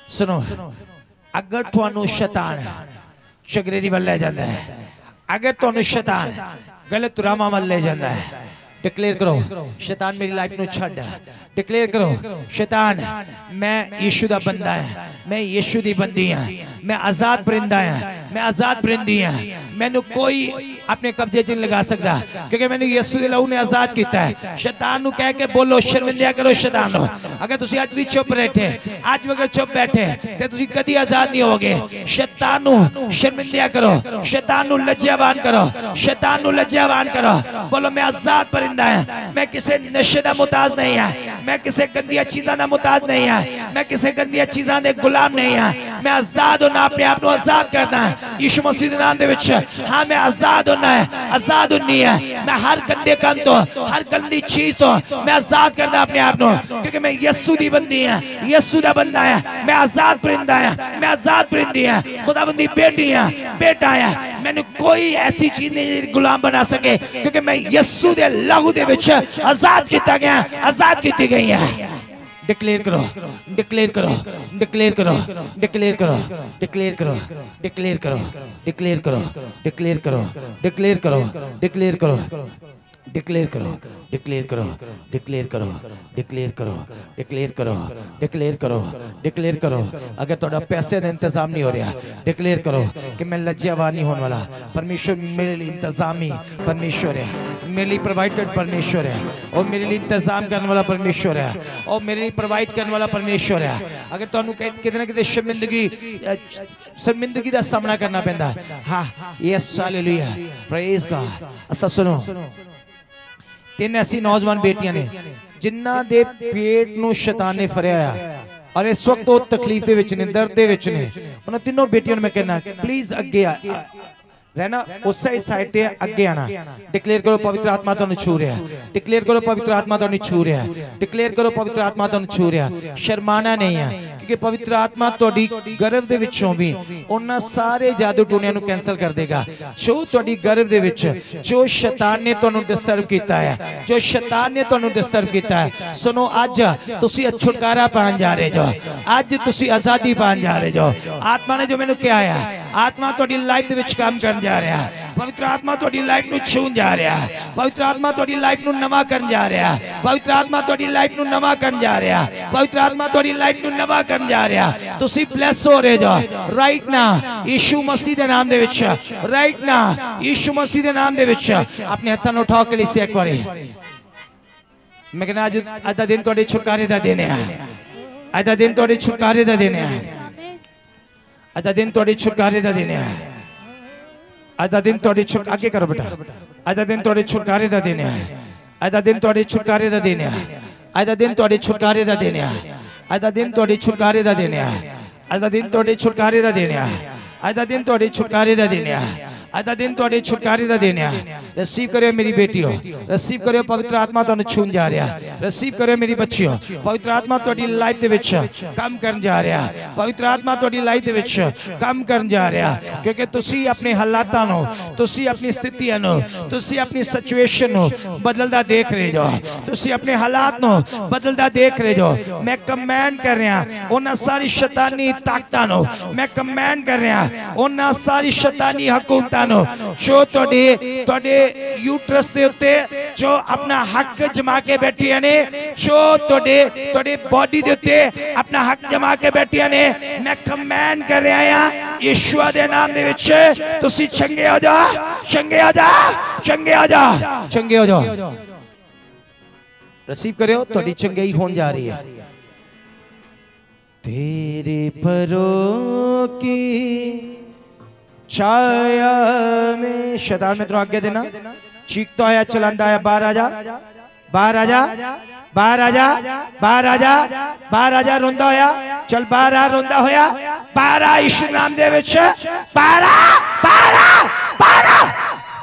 सुनो, अगर तो ਸ਼ੈਤਾਨ ਚਗਰੇ ਦੀ ਵੱਲ अगर ਜਾਂਦਾ ਹੈ ਅਗਰ ਤੁਹਾਨੂੰ ਸ਼ੈਤਾਨ ਗਲਤ ડિક્લેર કરો શેતાન મેરી લાઈફનો છડ डिक्लेयर करो शैतान मैं यीशु का बंदा है मैं यीशु की बंदी हाँ मैं आज़ाद परिंदा हाँ मैं आज़ाद परिंदी हाँ मैं कोई अपने कब्जे च नहीं लगा सकता क्योंकि मैंने यीशु के लहू ने आज़ाद किया है शैतान कह के बोलो शर्मिंदा करो शैतान अगर तुम अज भी चुप बैठे अज अगर चुप बैठे तो तुम कभी आज़ाद नहीं होगे शैतान शर्मिंदा करो। शैतान लज्जावान करो। शैतान लज्जावान करो। बोलो मैं आज़ाद परिंदा हाँ मैं किसी नशे का मुताज नहीं है मैं किसी गंदी चीज़ा का मुताज नहीं है। मैं किसी गंदी चीज़ा के गुलाम नहीं है। मैं आज़ाद होना, अपने आप को आज़ाद करना है। यीशु मसीह के नाम के हाँ मैं आज़ाद होना है। आज़ाद होनी है। मैं हर गंदे काम तो हर गंदी चीज़ तो मैं आज़ाद करना अपने आप को क्योंकि मैं यस्सू की बंदी है। यस्सू का बंदा है। मैं आज़ाद परिंदा है। मैं आज़ाद परिंदी है। खुदाबंदी बेटी है। बेटा है। मैं कोई ऐसी चीज़ नहीं गुलाम बना सके। क्योंकि मैं यस्सू के लहू के आज़ाद किया गया आज़ाद की गई है डिक्लेयर करो डिक्लेयर करो डिक्लेयर करो डिक्लेयर करो डिक्लेयर करो डिक्लेयर करो डिक्लेयर करो डिक्लेयर करो डिक्लेयर करो डिक्लेयर करो डिक्लेयर करो डिक्लेयर करो डिक्लेयर करो डिक्लेयर करो डिक्लेयर करो डिक्लेयर करो डिक्लेयर करो। अगर थोड़ा पैसे का इंतज़ाम नहीं हो रहा डिक्लेयर करो कि मैं लज्जावा नहीं होने वाला। परमेश्वर मेरे लिए इंतजामी परमेश्वर है। मेरे लिए प्रोवाइडेड परमेश्वर है। और मेरे लिए इंतज़ाम करने वाला परमेश्वर है। और मेरे लिए प्रोवाइड करने वाला परमेश्वर है। अगर ਤੁਹਾਨੂੰ कितने ਨਾ ਕਿਤੇ शर्मिंदगी ਸ਼ਰਮਿੰਦਗੀ ਦਾ ਸਾਹਮਣਾ ਕਰਨਾ ਪੈਂਦਾ ਹਾਂ ਯੈਸ ਹਾਲੇਲੂਇਆ ਪ੍ਰੇਜ਼ का हाँ, अच्छा सुनो। ਤਿੰਨ ਐਸੀ ਨੌਜਵਾਨ ਬੇਟੀਆਂ ਨੇ, ਜਿਨ੍ਹਾਂ ਦੇ ਪੇਟ ਨੂੰ ਸ਼ੈਤਾਨ ਨੇ ਫੜਿਆ ਆ। ਔਰ ਇਸ ਵਕਤ ਉਹ ਤਕਲੀਫ ਦੇ ਵਿੱਚ ਨੇ, ਦਰਦ ਦੇ ਵਿੱਚ ਨੇ। ਉਹਨਾਂ ਤਿੰਨੋਂ ਬੇਟੀਆਂ ਨੂੰ ਮੈਂ ਕਹਿਣਾ ਪਲੀਜ਼ ਅੱਗੇ ਆ ਰਹਿਣਾ ਉਸੇ ਸਾਈਡ ਤੇ ਅੱਗੇ ਆਣਾ ਡਿਕਲੇਅਰ ਕਰੋ ਪਵਿੱਤਰ ਆਤਮਾ ਤੁਹਾਨੂੰ ਛੂ ਰਿਹਾ ਡਿਕਲੇਅਰ ਕਰੋ ਪਵਿੱਤਰ ਆਤਮਾ ਤੁਹਾਨੂੰ ਛੂ ਰਿਹਾ ਡਿਕਲੇਅਰ ਕਰੋ ਪਵਿੱਤਰ ਆਤਮਾ ਤੁਹਾਨੂੰ ਛੂ ਰਿਹਾ ਸ਼ਰਮਾਣਾ ਨਹੀਂ ਆ ਕਿਉਂਕਿ ਪਵਿੱਤਰ ਆਤਮਾ ਤੁਹਾਡੀ ਗਰਭ ਦੇ ਵਿੱਚੋਂ ਵੀ ਉਹਨਾਂ ਸਾਰੇ ਜਾਦੂ ਟੂਣਿਆਂ ਨੂੰ ਕੈਨਸਲ ਕਰ ਦੇਗਾ ਜੋ ਤੁਹਾਡੀ ਗਰਭ ਦੇ ਵਿੱਚ ਜੋ ਸ਼ੈਤਾਨ ਨੇ ਤੁਹਾਨੂੰ ਡਿਸਟਰਬ ਕੀਤਾ ਹੈ ਜੋ ਸ਼ੈਤਾਨ ਨੇ ਤੁਹਾਨੂੰ ਡਿਸਟਰਬ ਕੀਤਾ ਹੈ ਸੁਣੋ ਅੱਜ ਤੁਸੀਂ ਛੁਟਕਾਰਾ ਪਾਣ ਜਾ ਰਹੇ ਜੋ ਅੱਜ ਤੁਸੀਂ ਆਜ਼ਾਦੀ ਪਾਣ ਜਾ ਰਹੇ ਜੋ ਆਤਮਾ ਨੇ ਜੋ ਮੈਨੂੰ ਕਿਹਾ ਹੈ ਆਤਮਾ ਤੁਹਾਡੀ ਲਾਈਫ ਦੇ ਵਿੱਚ ਕੰਮ ਕਰਨ ਜਾ ਰਿਹਾ ਹੈ ਪਵਿੱਤਰ ਆਤਮਾ ਤੁਹਾਡੀ ਲਾਈਫ ਨੂੰ ਛੂਣ ਜਾ ਰਿਹਾ ਹੈ ਪਵਿੱਤਰ ਆਤਮਾ ਤੁਹਾਡੀ ਲਾਈਫ ਨੂੰ ਨਵਾਂ ਕਰਨ ਜਾ ਰਿਹਾ ਹੈ ਪਵਿੱਤਰ ਆਤਮਾ ਤੁਹਾਡੀ ਲਾਈਫ ਨੂੰ ਨਵਾਂ ਕਰਨ ਜਾ ਰਿਹਾ ਹੈ ਪਵਿੱਤਰ ਆਤਮਾ ਤੁਹਾਡੀ ਲਾਈਫ ਨੂੰ ਨਵਾਂ ਕਰਨ ਜਾ ਰਿਹਾ ਤੁਸੀਂ ਬਲੈਸ ਹੋ ਰਹੇ ਜੋ ਰਾਈਟ ਨਾ ਯੀਸ਼ੂ ਮਸੀਹ ਦੇ ਨਾਮ ਦੇ ਵਿੱਚ ਰਾਈਟ ਨਾ ਯੀਸ਼ੂ ਮਸੀਹ ਦੇ ਨਾਮ ਦੇ ਵਿੱਚ ਆਪਣੇ ਹੱਥਾਂ ਨੂੰ ਉਠਾਓ ਕੇ ਲਈ ਸੇ ਇੱਕ ਵਾਰੀ ਮੈਂ ਕਹਿੰਦਾ ਅੱਜ ਅੱਜ ਦਾ ਦਿਨ ਤੁਹਾਡੇ ਛੁਟਕਾਰੇ ਦਾ ਦਿਨ ਹੈ ਅੱਜ ਦਾ ਦਿਨ ਤੁਹਾਡੇ ਛੁਟਕਾਰੇ ਦਾ ਦਿਨ ਹੈ ਅੱਜ ਦਾ ਦਿਨ ਤੁਹਾਡੇ ਛੁਟਕਾਰੇ ਦਾ ਦਿਨ ਹੈ आधा दिन तो थोड़ी छुट आगे करो बेटा। आधा दिन तो थोड़ी छुटकारे का देने है। आधा दिन थोड़ी छुटकारे दा देने है। आधा दिन तो थोड़ी छुटकारे दा देने है। आधा दिन थोड़ी छुटकारे दा देने है। आधा दिन थोड़ी छुटकारे दा देने है। आधा दिन थोड़ी छुटकारे का देने है। ਦਾ ਦਿਨ ਤੁਹਾਡੇ ਛੁਟਕਾਰੇ ਦਾ ਦਿਨ ਹੈ ਅੱਜ ਦਾ ਦਿਨ ਤੁਹਾਡੇ ਛੁਟਕਾਰੇ ਦਾ ਦਿਨ ਆ ਰਿਸੀਵ ਕਰਿਓ ਮੇਰੀ ਬੇਟੀਓ ਰਿਸੀਵ ਕਰਿਓ ਪਵਿੱਤਰ ਆਤਮਾ ਤੁਹਾਨੂੰ ਛੂਣ ਜਾ ਰਿਹਾ ਰਿਸੀਵ ਕਰਿਓ ਮੇਰੀ ਬੱਚੀਓ ਪਵਿੱਤਰ ਆਤਮਾ ਤੁਹਾਡੀ ਲਾਈਫ ਦੇ ਵਿੱਚ ਕੰਮ ਕਰਨ ਜਾ ਰਿਹਾ ਪਵਿੱਤਰ ਆਤਮਾ ਤੁਹਾਡੀ ਲਾਈਫ ਦੇ ਵਿੱਚ ਕੰਮ ਕਰਨ ਜਾ ਰਿਹਾ ਕਿਉਂਕਿ ਤੁਸੀਂ ਆਪਣੇ ਹਾਲਾਤਾਂ ਨੂੰ ਤੁਸੀਂ ਆਪਣੀ ਸਥਿਤੀਆਂ ਨੂੰ ਤੁਸੀਂ ਆਪਣੀ ਸਿਚੁਏਸ਼ਨ ਨੂੰ ਬਦਲਦਾ ਦੇਖ ਰਹੇ ਜੋ ਤੁਸੀਂ ਆਪਣੇ ਹਾਲਾਤ ਨੂੰ ਬਦਲਦਾ ਦੇਖ ਰਹੇ ਜੋ ਮੈਂ ਕਮੈਂਡ ਕਰ ਰਿਹਾ ਉਹਨਾਂ ਸਾਰੀ ਸ਼ੈਤਾਨੀ ਤਾਕਤਾਂ ਨੂੰ ਮੈਂ ਕਮੈਂਡ ਕਰ ਰਿਹਾ ਉਹਨਾਂ ਸਾਰੀ ਸ਼ੈਤਾਨੀ ਹਕੂਮਤਾਂ जानो। जो तोड़े तोड़े यूट्रस देते जो अपना हक जमा के बैठिया ने। जो तोड़े तोड़े बॉडी देते अपना हक जमा के बैठिया ने। मैं कमेंट कर रहा हूँ यीशु आदे नाम दे बच्चे तो सी चंगे आ जा चंगे आ जा चंगे आ जा चंगे आ जा रसीब करें तोड़ी चंगे ही होन जा रही है। तेरे परों की छाया में शैतान मित्रों आगे देना। देना चीखता आया चलांदा आया। बाहर आजा बाहर आजा बाहर आजा बाहर आजा बाहर आजा रोंदा होया। चल, बाहर आ। रोंदा होया। बाहर आ। ईश्वर नाम दे विच। बाहर आ। बाहर आ। बाहर आ।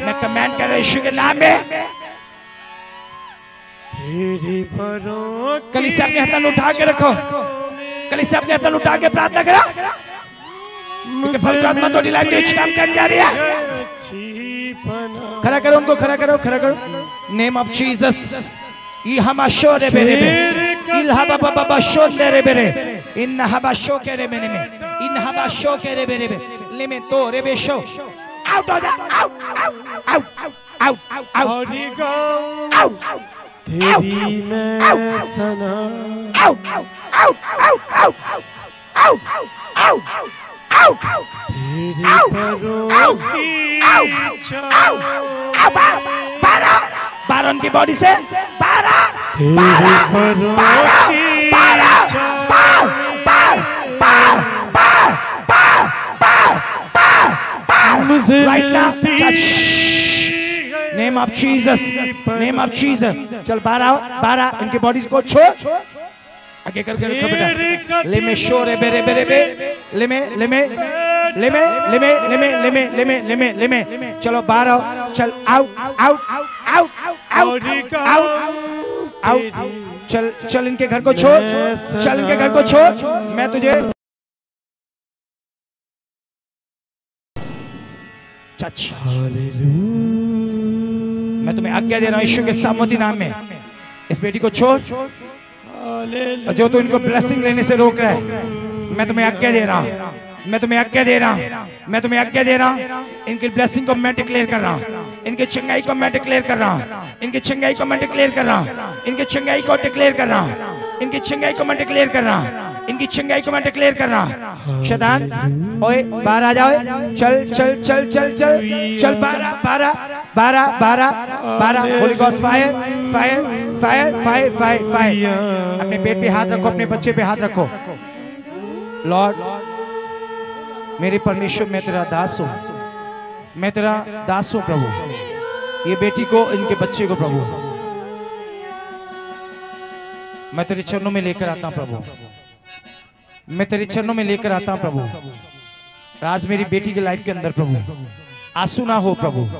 मैं कमेंट कर रहा यीशु के नाम में। तेरे परों कली से अपने हाथ उठा के रखो। कली से अपने हाथ उठा के प्रार्थना करो। क्योंकि पवित्र आत्मा तो लाइफ में काम करने जा रही है। खड़ा करो उनको खड़ा करो खड़ा करो। नेम ऑफ़ जीसस ইহামাশোরে বেরে ইলহাবা বাবা বাশোর নেরে বেরে ইন্নাহাবা শোকেরে মেনে মে ইনহাবা শোকেরে বেরে লেমে তো রে বেশো out of the out out out out out out out तेरी मैं सना तेरे परों की छाव बारह बारह उनकी बॉडी से बारह की बारह छाँव बार बार बार बार बार बार बार बार मुझे right now name of Jesus name of Jesus चल बारह बारह इनकी बॉडी को छोड़ आगे करके रखो बेटा ले में शोर है बेरे बेरे बे ले में ले में ले में ले में ले में ले में ले में ले में ले में चलो आओ चल out out out out out out चल चल इनके घर को छोड़ चल इनके घर को छोड़। मैं तुझे मैं तुम्हें आज्ञा दे रहा हूँ यीशु के सामोती नाम में। इस बेटी को छोड़। जो तो इनको ब्लेसिंग लेने से रोक रहा है मैं तुम्हें आज्ञा दे रहा हूँ। मैं तुम्हें आज्ञा दे रहा हूँ। मैं तुम्हें आज्ञा दे रहा हूँ। इनकी ब्लेसिंग को मैं डिक्लेयर कर रहा हूँ। इनकी चंगाई को मैं डिक्लेयर कर रहा हूँ। इनकी चंगाई को मैं डिक्लेयर कर रहा हूँ। इनकी चंगाई को डिक्लेयर कर रहा हूँ। इनकी चंगाई को मैं डिक्लेयर कर रहा हूँ। इनकी चंगाई को मैं डिक्लेयर कर रहा हूँ। शैतान, ओए, बाहर आ जाओ चल चल चल चल चल चल बारह बारह बारह बारह बारह holy Gauss fire fire fire fire fire fire अपने पेट पे हाथ रखो, अपने बच्चे पे हाथ रखो। लॉर्ड मेरे परमेश्वर, मैं तेरा दास हूँ। मैं तेरा दास हूँ, प्रभु। ये बेटी को, इनके बच्चे को, प्रभु। मैं तेरे चरणों में लेकर आता हूँ, प्रभु। मैं तेरे चरणों में लेकर आता हूँ, प्रभु। आज मेरी बेटी की लाइफ के अंदर, प्रभु। आँसू ना हो, प्रभु।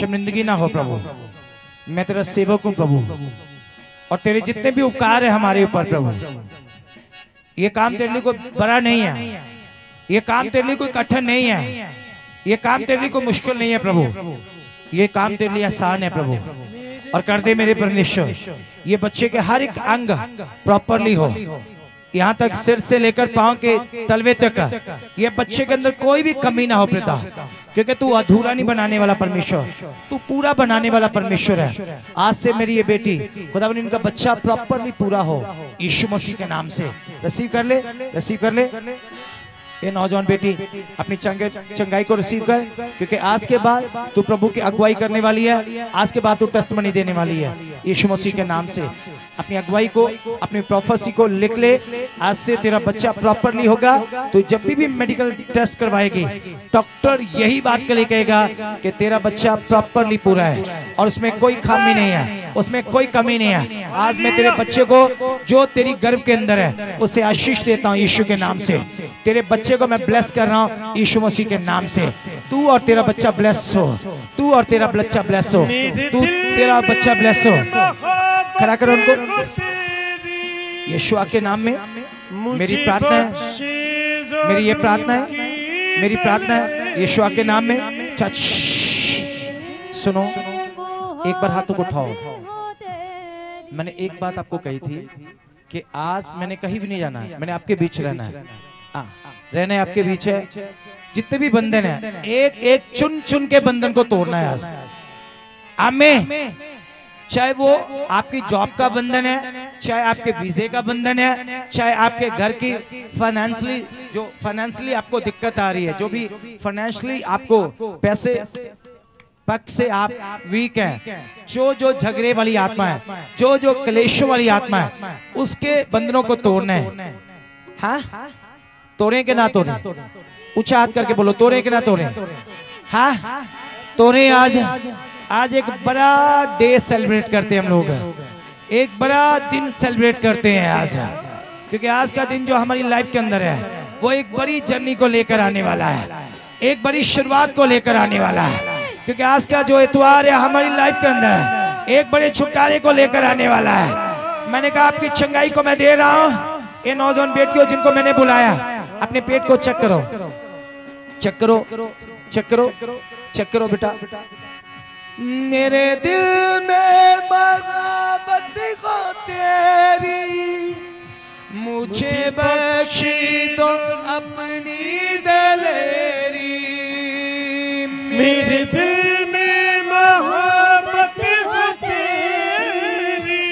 शर्मिंदगी ना हो, प्रभु। मैं तेरा सेवक हूँ, प्रभु। और तेरे जितने भी उपकार है हमारे ऊपर, प्रभु। ये काम तेरे लिए कोई बड़ा नहीं है। ये काम तेरे लिए कोई कठिन नहीं है। ये काम तेरे लिए कोई मुश्किल नहीं है प्रभु। ये काम तेरे लिए आसान है प्रभु। और कर दे मेरे परमेश्वर। ये बच्चे के हर एक अंग प्रॉपरली हो। यहाँ तक सिर से लेकर पाँव के तलवे तक ये बच्चे के अंदर कोई भी कमी ना हो पिता। क्योंकि तू अधूरा नहीं बनाने वाला परमेश्वर। तू पूरा बनाने वाला परमेश्वर है। आज से मेरी ये बेटी खुदा इनका बच्चा प्रॉपरली पूरा हो। यीशु मसीह के नाम से। रसीव कर ले रसीव कर ले। ये नौजवान बेटी, अपनी चंगे चंगाई को रिसीव कर, क्योंकि आज के बाद तू प्रभु की अगुवाई करने वाली है, आज के बाद तू टेस्टमनी देने वाली है। यीशु मसीह के नाम से। अपनी अगुवाई को, अपनी प्रोफेसी को लिख ले। आज से तेरा बच्चा प्रॉपरली होगा तो जब भी भी मेडिकल टेस्ट करवाएगी डॉक्टर यही बात के लिए कहेगा कि तेरा बच्चा प्रॉपरली पूरा है और उसमें कोई खामी नहीं है, उसमें कोई कमी नहीं है। आज मैं तेरे बच्चे को, जो तेरी गर्भ के अंदर है, उसे आशीष देता हूँ यीशु के नाम से। तेरे बच्चे को मैं ब्लेस कर रहा हूँ यीशु मसीह के नाम से। तू और तेरा बच्चा ब्लेस हो, तू और तेरा बच्चा ब्लेस हो, तू तेरा बच्चा ब्लेस हो। खड़ा करो उनको। यीशुआ के नाम में मेरी प्रार्थना है। मेरी ये प्रार्थना है। मेरी प्रार्थना है। यीशुआ के नाम में टच सुनो। एक बार हाथों को उठाओ। मैंने एक बात आपको कही थी कि आज मैंने कहीं भी नहीं जाना है। मैंने आपके बीच रहना है। आ, रहना है आपके बीच है। जितने भी बंधन है एक एक चुन चुन के बंधन को तोड़ना है आज। आमे चाहे वो आपकी जॉब का बंधन है, चाहे आपके वीजे का बंधन है, चाहे आपके घर की फाइनेंशियली जो फाइनेंशियली आपको दिक्कत आ रही है, जो भी फाइनेंशियली आपको पैसे पक्ष से आप वीक हैं, जो जो झगड़े वाली आत्मा है, जो जो क्लेशों वाली आत्मा है, उसके बंधनों को तोड़ना है। हाँ? तोड़े के ना तोड़े। ऊँचा हाथ करके बोलो, तोड़े के ना तोड़े। हाँ? तोड़े आज। आज एक बड़ा डे सेलिब्रेट करते हैं हम लोग। एक बड़ा दिन सेलिब्रेट करते हैं आज। क्योंकि आज का दिन जो हमारी लाइफ के अंदर है, वो एक बड़ी जर्नी को लेकर आने वाला है। एक बड़ी शुरुआत को लेकर आने वाला है। क्योंकि आज का जो इतवार है हमारी लाइफ के अंदर है एक बड़े छुटकारे को लेकर आने वाला है। मैंने कहा, आपकी चंगाई को मैं दे रहा हूँ। ये नौजवान बेटियों जिनको मैंने बुलाया, अपने पेट को चेक करो। चेक करो चेक करो चेक करो बेटा। मेरे दिल में मोहब्बत को तेरी। मुझे बख्शी दो अपनी दलेरी। मेरे दिल में मोहब्बत हो तेरी।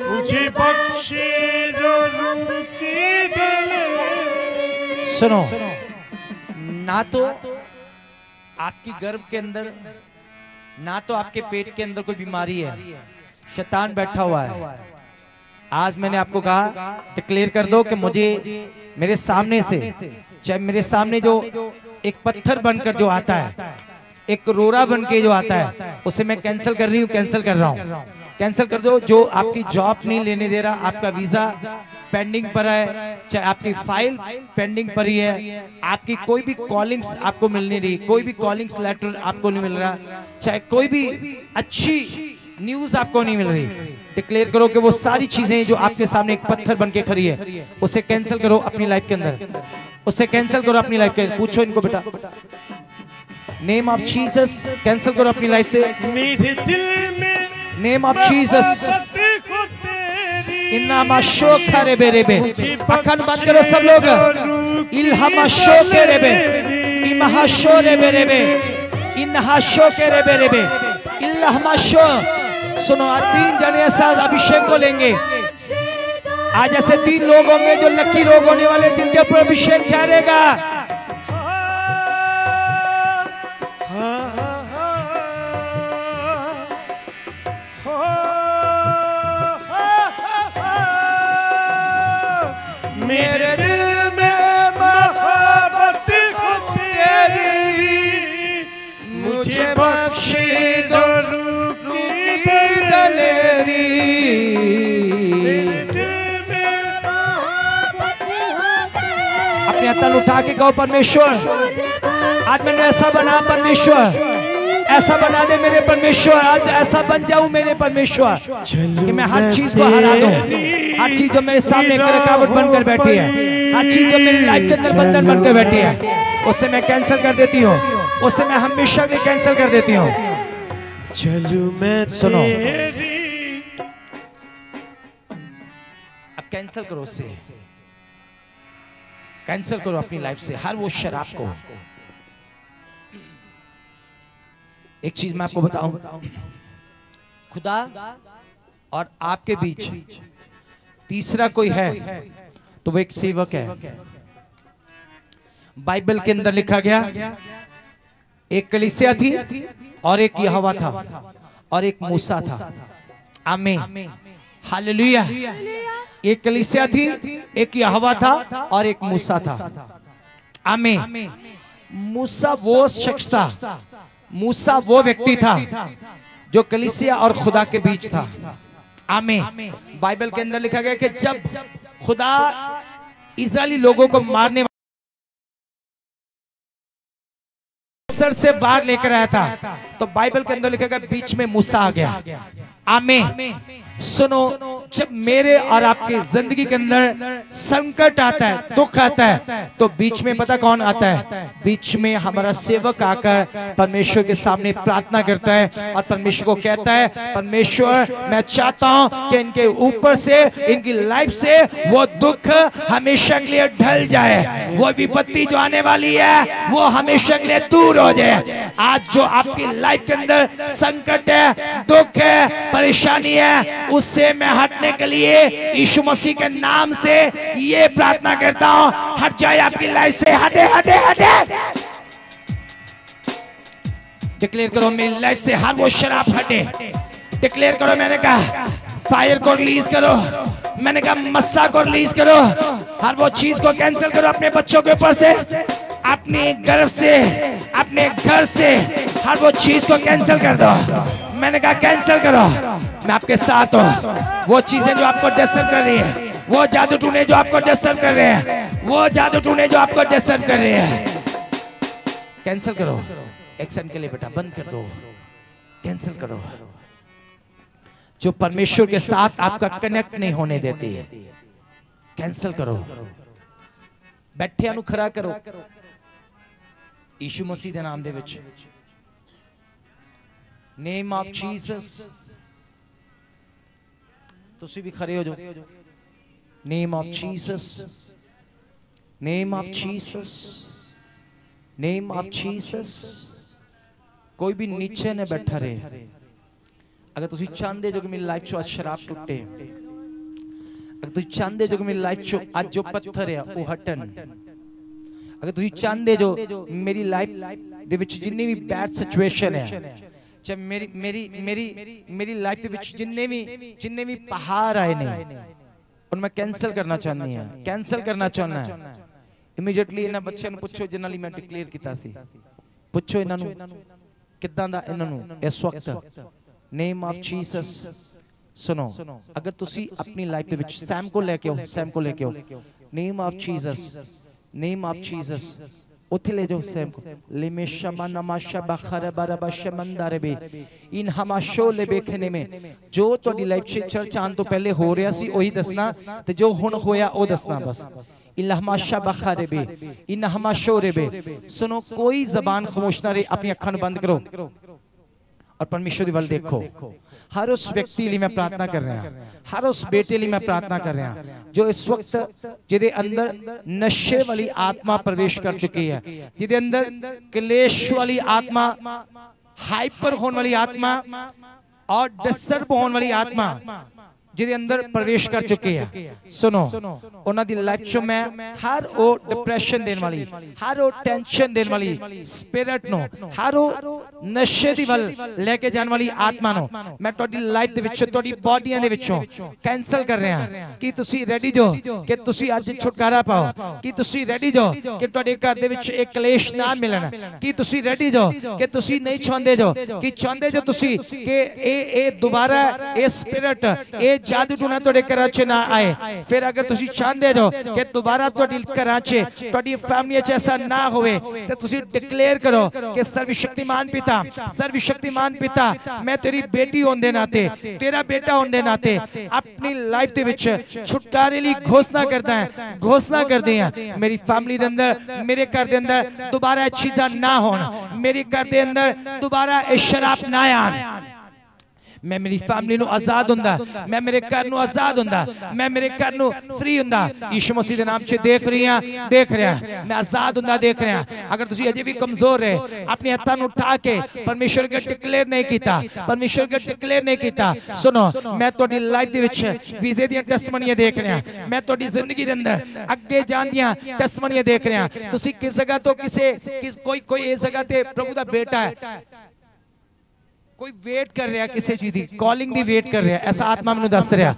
मुझे बख्शे जो रब की दिल सुनो ना तो आपकी गर्भ के अंदर ना तो आपके पेट के अंदर कोई बीमारी है। शैतान बैठा हुआ है। आज मैंने आपको कहा डिक्लेयर कर दो कि मुझे मेरे सामने से चाहे मेरे सामने जो एक पत्थर बनकर जो आता है एक रोरा बन के जो आता है, उसे मैं कैंसिल कर रही हूँ कैंसिल कर रहा हूँ। कैंसिल कर दो, जो आपकी जॉब नहीं लेने दे रहा, आपका वीज़ा पेंडिंग पर है, चाहे आपकी फ़ाइल पेंडिंग पर ही है, आपकी कोई भी कॉलिंग्स आपको मिल नहीं रही, कोई भी कॉलिंग्स लेटर आपको नहीं मिल रहा, चाहे कोई भी अच्छी न्यूज़ आपको नहीं मिल रही डिक्लेयर करो कि वो सारी चीज़ें जो आपके सामने एक पत्थर बन के खड़ी है, उसे कैंसिल करो अपनी लाइफ के अंदर, उसे कैंसिल करो अपनी लाइफ के पूछो इनको बेटा। नेम ऑफ़ जीसस कैंसिल करो अपनी लाइफ से। मेरे दिल में नेम ऑफ़ जीसस इन्ना शोक रे बेरे बे। अखन बंद करो सब लोग। इल्हमा शोके रे बे। इमहा शो रे बेरे बे। इन्हा शोके रे बेरे बे। इल्हमा शो सुनो आज तीन जने ऐसा अभिषेक को लेंगे। आज ऐसे तीन लोग होंगे जो लकी लोग होने वाले जिनके ऊपर अभिषेक ठहरेगा। मेरे दिल में तेरी। मुझे बख्शे दो दलेरी। अपने तन उठा के कहो, परमेश्वर, आज मैंने ऐसा बना, परमेश्वर। ऐसा बना दे मेरे परमेश्वर आज ऐसा बन जाऊँ मेरे परमेश्वर कि मैं हर चीज़ को हरा दूँ। हर चीज़ जो मेरे सामने एक रुकावट बनकर बैठी है। हर चीज़ जो मेरी लाइफ के अंदर बंधन बनकर बैठी है। उसे मैं कैंसिल कर देती हूँ। उसे मैं हमेशा के लिए कैंसिल कर देती हूँ। चलू मैं सुनो। अब कैंसिल करो उसे। कैंसिल करो अपनी लाइफ से। हर वो शराब को। एक चीज़ मैं आपको बताऊँ? खुदा और आपके बीच। तीसरा कोई है तो वो एक सेवक है। बाइबल के अंदर लिखा गया एक कलिसिया थी और एक यहोवा था और एक मूसा था। आमीन। हालेलुया। एक कलिसिया थी एक यहोवा था और एक मूसा था। आमे मूसा वो शख्स था मूसा वो व्यक्ति था जो कलिसिया और खुदा के बीच था। आमीन। बाइबल के अंदर लिखा गया कि जब खुदा इसराइली लोगों को मारने सर से बाहर लेकर आया था। तो बाइबल के अंदर लिखा गया बीच में मूसा आ गया। आमे सुनो, जब मेरे और आपके ज़िंदगी के अंदर संकट आता है, दुख आता है तो बीच में पता कौन आता है? बीच में हमारा सेवक आकर परमेश्वर के सामने प्रार्थना करता है और परमेश्वर को कहता है, परमेश्वर, मैं चाहता हूँ कि इनके ऊपर से, इनकी लाइफ से वो दुख हमेशा के लिए ढल जाए। वो विपत्ति जो आने वाली है, वो हमेशा के लिए दूर हो जाए। आज जो आपकी लाइफ के अंदर संकट है, दुख है, परेशानी है उससे मैं हटने के लिए यीशु मसीह के नाम से ये प्रार्थना करता हूँ। हट जाए आपकी लाइफ से। हटे हटे हटे। डिक्लेयर करो, मेरी लाइफ से हर वो शराब हटे। डिक्लेयर करो, मैंने कहा फायर को रिलीज़ करो। मैंने कहा, मस्सा को रिलीज़ करो। हर वो चीज़ को कैंसिल करो अपने बच्चों के ऊपर से, अपने गर्भ से, अपने घर से, हर वो चीज़ को कैंसिल कर दो। मैंने कहा कैंसिल करो। मैं आपके साथ हूँ। वो चीज़ें जो आपको डिस्टर्ब कर रही है, वो जादू टूने जो आपको डिस्टर्ब कर रहे हैं, वो जादू टूने जो आपको डिस्टर्ब कर रहे हैं। कैंसिल करो। एक्शन के लिए बेटा, बंद कर दो। कैंसिल करो। जो परमेश्वर के साथ आपका कनेक्ट नहीं होने देती है कैंसिल करो ਬੈਠਿਆਂ ਨੂੰ ਖੜਾ ਕਰੋ ਯੀਸ਼ੂ ਮਸੀਹ ਦੇ ਨਾਮ ਦੇ ਵਿੱਚ ਨੇਮ ਆਫ ਜੀਸਸ ਤੁਸੀਂ ਵੀ ਖੜੇ ਹੋ ਜਾਓ name of Jesus name of Jesus name of Jesus ਕੋਈ ਵੀ ਨੀਚੇ ਨਾ ਬੈਠਾ ਰਹੇ ਅਗਰ ਤੁਸੀਂ ਚਾਹੁੰਦੇ ਜੋ ਕਿ ਮੇਰੀ ਲਾਈਫ ਚੋਂ ਅੱਜ ਸ਼ਰਾਬ ਟੁੱਟੇ ਅਗਰ ਤੁਸੀਂ ਚਾਹੁੰਦੇ ਜੋ ਕਿ ਮੇਰੀ ਲਾਈਫ ਚੋਂ ਅੱਜ ਜੋ ਪੱਥਰ ਆ ਉਹ ਹਟਣ। ਅਗਰ ਤੁਸੀਂ ਚਾਹੁੰਦੇ ਜੋ ਮੇਰੀ ਲਾਈਫ ਦੇ ਵਿੱਚ ਜਿੰਨੀ ਵੀ ਬੈਡ ਸਿਚੁਏਸ਼ਨ ਹੈ ਚਾਹੇ ਮੇਰੀ ਮੇਰੀ ਮੇਰੀ ਮੇਰੀ ਲਾਈਫ ਦੇ ਵਿੱਚ ਜਿੰਨੇ ਵੀ ਜਿੰਨੇ ਵੀ ਪਹਾੜ ਆਏ ਨੇ ਉਹਨੂੰ ਮੈਂ ਕੈਨਸਲ ਕਰਨਾ ਚਾਹੁੰਦੀ ਹਾਂ। ਕੈਨਸਲ ਕਰਨਾ ਚਾਹੁੰਦਾ ਹਾਂ। ਇਮੀਡੀਏਟਲੀ ਇਹਨਾਂ ਬੱਚਿਆਂ ਨੂੰ ਪੁੱਛੋ ਜਿਨ੍ਹਾਂ ਲਈ ਮੈਂ ਡਿਕਲੇਅਰ ਕੀਤਾ ਸੀ। ਪੁੱਛੋ ਇਹਨਾਂ ਨੂੰ ਕਿੱਦਾਂ ਦਾ ਇਹਨਾਂ ਨੂੰ ਇਸ ਵਕਤ। ਨੇਮ ਆਫ ਜੀਸਸ ਸੁਣੋ ਅਗਰ ਤੁਸੀਂ ਆਪਣੀ ਲਾਈਫ ਦੇ ਵਿੱਚ ਸੈਮ ਕੋ ਲੈ ਕੇ ਆਓ ਸੈਮ ਕੋ ਲੈ ਕੇ ਆਓ name of Jesus name of Jesus ਉੱਥੇ ਲੈ ਜਾਓ ਸੈਮ ਕੋ ਲਿਮੇ ਸ਼ਮਾ ਨਮਾਸ਼ਾ ਬਖਰ ਬਰਬ ਸ਼ਮੰਦਰ ਬੇ ਇਨ ਹਮਾਸ਼ੋ ਲੈ ਬੇਖਨੇ ਮੇ ਜੋ ਤੁਹਾਡੀ ਲਾਈਫ 'ਚ ਚਰਚ ਆਉਣ ਤੋਂ ਪਹਿਲੇ ਹੋ ਰਿਹਾ ਸੀ ਉਹੀ ਦੱਸਣਾ ਤੇ ਜੋ ਹੁਣ ਹੋਇਆ ਉਹ ਦੱਸਣਾ ਬਸ ਇਲਹਮਾਸ਼ਾ ਬਖਰ ਬੇ ਇਨ ਹਮਾਸ਼ੋ ਰੇ ਬੇ ਸੁਣੋ ਕੋਈ ਜ਼ਬਾਨ ਖਾਮੋਸ਼ ਨਾ ਰਹੇ ਆਪਣੀ ਅੱਖਾਂ ਨੂੰ ਬੰਦ ਕਰੋ और परमेश्वर बल देखो। हर उस व्यक्ति लिए मैं प्रार्थना कर रहा हर उस बेटे लिए मैं प्रार्थना कर रहा जो इस वक्त जिदे अंदर नशे वाली आत्मा प्रवेश कर चुकी है। जिदे अंदर क्लेश वाली आत्मा हाइपर होने वाली आत्मा और डिस्टर्ब होने वाली आत्मा ਜਿਹਦੇ ਅੰਦਰ ਪ੍ਰਵੇਸ਼ ਕਰ ਚੁੱਕੇ ਆ। ਸੁਣੋ ਉਹਨਾਂ ਦੀ ਲਾਈਫ 'ਚ ਮੈਂ ਹਰ ਉਹ ਡਿਪਰੈਸ਼ਨ ਦੇਣ ਵਾਲੀ ਹਰ ਉਹ ਟੈਨਸ਼ਨ ਦੇਣ ਵਾਲੀ ਸਪਿਰਿਟ ਨੂੰ ਹਰ ਉਹ ਨਸ਼ੇ ਦੀ ਵੱਲ ਲੈ ਕੇ ਜਾਣ ਵਾਲੀ ਆਤਮਾ ਨੂੰ ਮੈਂ ਤੁਹਾਡੀ ਲਾਈਫ ਦੇ ਵਿੱਚ ਤੁਹਾਡੀ ਬਾਡੀਆਂ ਦੇ ਵਿੱਚੋਂ ਕੈਨਸਲ ਕਰ ਰਿਹਾ। ਕਿ ਤੁਸੀਂ ਰੈਡੀ ਜੋ ਕਿ ਤੁਸੀਂ ਅੱਜ ਛੁਟਕਾਰਾ ਪਾਓ। ਕਿ ਤੁਸੀਂ ਰੈਡੀ ਜੋ ਕਿ ਤੁਹਾਡੇ ਘਰ ਦੇ ਵਿੱਚ ਇੱਕ ਕਲੇਸ਼ ਨਾ ਮਿਲਣ। ਕਿ ਤੁਸੀਂ ਰੈਡੀ ਜੋ ਕਿ ਤੁਸੀਂ ਨਹੀਂ ਚਾਹੁੰਦੇ ਜੋ ਕਿ ਚਾਹੁੰਦੇ ਜੋ ਤੁਸੀਂ ਕਿ ਇਹ ਇਹ ਦੁਬਾਰਾ ਇਹ ਸਪਿਰਿਟ ਇਹ ਜਾਦੂ ਟੂਣਾ ਤੁਹਾਡੇ ਘਰਾਂ 'ਚ ਨਾ ਆਏ ਫਿਰ ਅਗਰ ਤੁਸੀਂ ਚਾਹੁੰਦੇ ਜੋ ਕਿ ਦੁਬਾਰਾ ਤੁਹਾਡੀ ਘਰਾਂ 'ਚ ਤੁਹਾਡੀ ਫੈਮਿਲੀ 'ਚ ਐਸਾ ਨਾ ਹੋਵੇ ਤੇ ਤੁਸੀਂ ਡਿਕਲੇਅਰ ਕਰੋ ਕਿ ਸਰਵ ਸ਼ਕਤੀਮਾਨ ਪਿਤਾ ਸਰਵ ਸ਼ਕਤੀਮਾਨ ਪਿਤਾ ਮੈਂ ਤੇਰੀ ਬੇਟੀ ਹੋਣ ਦੇ ਨਾਤੇ ਤੇਰਾ ਬੇਟਾ ਹੋਣ ਦੇ ਨਾਤੇ ਆਪਣੀ ਲਾਈਫ ਦੇ ਵਿੱਚ ਛੁਟਕਾਰੇ ਲਈ ਘੋਸ਼ਣਾ ਕਰਦਾ ਹਾਂ ਘੋਸ਼ਣਾ ਕਰਦੇ ਹਾਂ ਮੇਰੀ ਫੈਮਿਲੀ ਦੇ ਅੰਦਰ ਮੇਰੇ ਘਰ ਦੇ ਅੰਦਰ ਦੁਬਾਰਾ ਇਹ ਚੀਜ਼ਾਂ ਨਾ ਹੋਣ ਮੇਰੇ ਘਰ ਦੇ ਅੰਦਰ ਦੁਬਾਰਾ ਇਹ ਸ਼ਰਾਬ ਨਾ ਆਣ ਮੈਂ ਮੇਰੀ ਫੈਮਿਲੀ ਨੂੰ ਆਜ਼ਾਦ ਹੁੰਦਾ, ਮੈਂ ਮੇਰੇ ਘਰ ਨੂੰ ਆਜ਼ਾਦ ਹੁੰਦਾ, ਮੈਂ ਮੇਰੇ ਘਰ ਨੂੰ ਫ੍ਰੀ ਹੁੰਦਾ। ਯੀਸ਼ੂ ਮਸੀਹ ਦੇ ਨਾਮ 'ਚ ਦੇਖ ਰਹੀ ਹਾਂ, ਦੇਖ ਰਿਹਾ ਮੈਂ ਆਜ਼ਾਦ ਹੁੰਦਾ, ਦੇਖ ਰਿਹਾ ਅਗਰ ਤੁਸੀਂ ਅਜੇ ਵੀ ਕਮਜ਼ੋਰ ਹੈ ਆਪਣੇ ਹੱਥਾਂ ਨੂੰ ਉਠਾ ਕੇ ਪਰਮੇਸ਼ਰ ਅੱਗੇ ਡਿਕਲੇਅਰ ਨਹੀਂ ਕੀਤਾ ਪਰਮੇਸ਼ਰ ਅੱਗੇ ਡਿਕਲੇਅਰ ਨਹੀਂ ਕੀਤਾ, ਸੁਣੋ, ਮੈਂ ਤੁਹਾਡੀ ਲਾਈਫ ਦੇ ਵਿੱਚ ਵੀਜ਼ੇ ਦੀਆਂ ਟੈਸਟਮਨੀਆਂ ਦੇਖ ਰਿਹਾ ਮੈਂ ਤੁਹਾਡੀ ਜ਼ਿੰਦਗੀ ਦੇ ਅੰਦਰ ਅੱਗੇ ਜਾਣ ਦੀਆਂ ਟੈਸਟਮਨੀਆਂ ਦੇਖ ਰਿਹਾ ਤੁਸੀਂ ਕਿਸ ਜਗ੍ਹਾ ਤੋਂ ਕਿਸੇ ਕੋਈ ਕੋਈ ਇਸ ਜਗ੍ਹਾ ਤੇ ਪ੍ਰਭੂ ਦਾ ਬੇਟਾ ਹੈ ਕੋਈ ਵੇਟ ਕਰ ਰਿਹਾ ਕਿਸੇ ਚੀਜ਼ ਦੀ ਕਾਲਿੰਗ ਦੀ ਵੇਟ ਕਰ ਰਿਹਾ ਐਸਾ ਆਤਮਾ ਮੈਨੂੰ ਦੱਸ ਰਿਹਾ।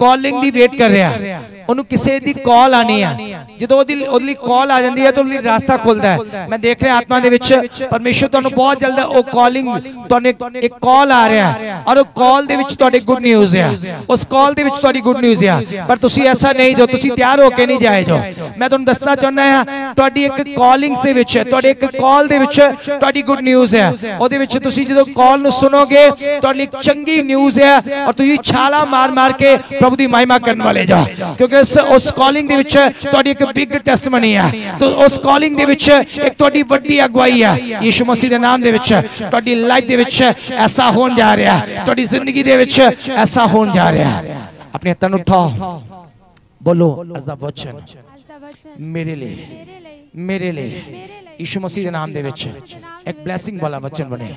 ਕਾਲਿੰਗ ਦੀ ਵੇਟ ਕਰ ਰਿਹਾ। ਉਹਨੂੰ ਕਿਸੇ ਦੀ ਕਾਲ ਆਣੀ ਆ। ਜਦੋਂ ਉਹਦੀ ਉਹਦੇ ਲਈ ਕਾਲ ਆ ਜਾਂਦੀ ਹੈ ਤਾਂ ਉਹਦੇ ਲਈ ਰਾਸਤਾ ਖੁੱਲਦਾ ਹੈ। ਮੈਂ ਦੇਖ ਰਿਹਾ ਆਤਮਾ ਦੇ ਵਿੱਚ ਪਰਮੇਸ਼ਰ ਤੁਹਾਨੂੰ ਬਹੁਤ ਜਲਦ ਉਹ ਕਾਲਿੰਗ ਤੁਹਾਨੂੰ ਇੱਕ- ਕਾਲ ਆ ਰਿਹਾ ਹੈ। ਔਰ ਉਹ ਕਾਲ ਦੇ ਵਿੱਚ ਤੁਹਾਡੇ ਗੁੱਡ ਨਿਊਜ਼ ਆ। ਉਸ ਕਾਲ ਦੇ ਵਿੱਚ ਤੁਹਾਡੀ ਗੁੱਡ ਨਿਊਜ਼ ਆ। ਪਰ ਤੁਸੀਂ ਐਸਾ ਨਹੀਂ ਜੋ ਤੁਸੀਂ ਤਿਆਰ ਹੋ ਕੇ ਨਹੀਂ ਜਾਏ ਜੋ। ਮੈਂ ਤੁਹਾਨੂੰ ਦੱਸਣਾ ਚਾਹੁੰਦਾ ਹਾਂ ਤੁਹਾਡੀ ਇੱਕ ਕਾਲਿੰਗਸ ਦੇ ਵਿੱਚ ਤੁਹਾਡੇ ਇੱਕ ਕਾਲ ਦੇ ਵਿੱਚ ਤੁਹਾਡੀ ਗੁੱਡ ਨਿਊਜ਼ ਹੈ ਉਹਦੇ ਵਿੱਚ ਤੁਸੀਂ ਜਦੋਂ ਕਾਲ ਨੂੰ ਸੁਣੋਗੇ ਤੁਹਾਡੇ ਲਈ ਇੱਕ ਚੰਗੀ ਨਿਊਜ਼ ਹੈ ਔਰ ਤੁਸੀਂ ਛਾਲਾ ਮਾਰ ਮਾਰ ਕੇ ਪ੍ਰਭੂ ਦੀ ਮਹਿਮਾ ਕਰਨ ਵਾਲੇ ਜਾਓ ਕਿਉਂਕਿ ਉਸ ਉਸ ਕਾਲਿੰਗ ਦੇ ਵਿੱਚ ਤੁਹਾਡੀ ਇੱਕ ਬਿਗ ਟੈਸਟਮਨੀ ਹੈ ਤੇ ਉਸ ਕਾਲਿੰਗ ਦੇ ਵਿੱਚ ਇੱਕ ਤੁਹਾਡੀ ਵੱਡੀ ਅਗਵਾਈ ਹੈ ਯੀਸ਼ੂ ਮਸੀਹ ਦੇ ਨਾਮ ਦੇ ਵਿੱਚ ਤੁਹਾਡੀ ਲਾਈਫ ਦੇ ਵਿੱਚ ਐਸਾ ਹੋਣ ਜਾ ਰਿਹਾ ਹੈ ਤੁਹਾਡੀ ਜ਼ਿੰਦਗੀ ਦੇ ਵਿੱਚ ਐਸਾ ਹੋਣ ਜਾ ਰਿਹਾ ਹੈ ਆਪਣੇ ਹੱਥਾਂ ਨੂੰ ਉਠਾਓ ਬੋਲੋ ਅਜ਼ਾ ਵਚਨ ਅੱਜ ਦਾ ਵਚਨ ਮੇਰੇ ਲਈ ਮੇਰੇ ਲਈ ਮੇਰੇ ਲਈ ਮੇਰੇ ਲਈ ਯੀਸ਼ੂ ਮਸੀਹ ਦੇ ਨਾਮ ਦੇ ਵਿੱਚ ਇੱਕ ਬਲੇਸਿੰਗ ਵਾਲਾ ਵਚਨ ਬਣੇ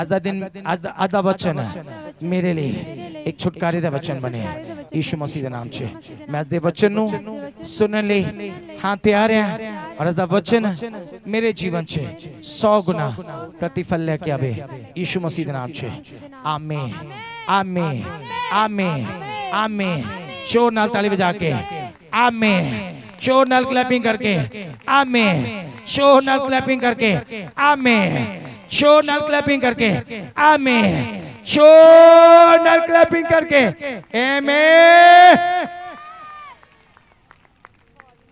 ਅੱਜ ਦਾ ਦਿਨ ਅੱਜ ਦਾ ਅੱਜ ਦਾ ਵਚਨ ਹੈ ਮੇਰੇ ਲਈ ਇੱਕ ਛੁਟਕਾਰੇ ਦਾ ਵਚਨ ਬਣੇ ਯੀਸ਼ੂ ਮਸੀਹ ਦੇ ਨਾਮ 'ਚ ਮੈਂ ਅੱਜ ਦੇ ਵਚਨ ਨੂੰ ਸੁਣਨ ਲਈ ਹਾਂ ਤਿਆਰ ਹਾਂ ਔਰ ਅੱਜ ਦਾ ਵਚਨ ਮੇਰੇ ਜੀਵਨ 'ਚ 100 ਗੁਣਾ ਪ੍ਰਤੀਫਲ ਲੈ ਕੇ ਆਵੇ ਯੀਸ਼ੂ ਮਸੀਹ ਦੇ ਨਾਮ 'ਚ ਆਮੀਨ ਆਮੀਨ ਆਮੀਨ ਆਮੀਨ ਸ਼ੋਰ ਨਾਲ ਤਾਲੀ ਵਜਾ ਕੇ ਆਮੀਨ शोर नाल क्लैपिंग करके। आमे शोर नाल क्लैपिंग करके। आमे शोर नाल क्लैपिंग करके। आमे शोर नाल क्लैपिंग करके। एमे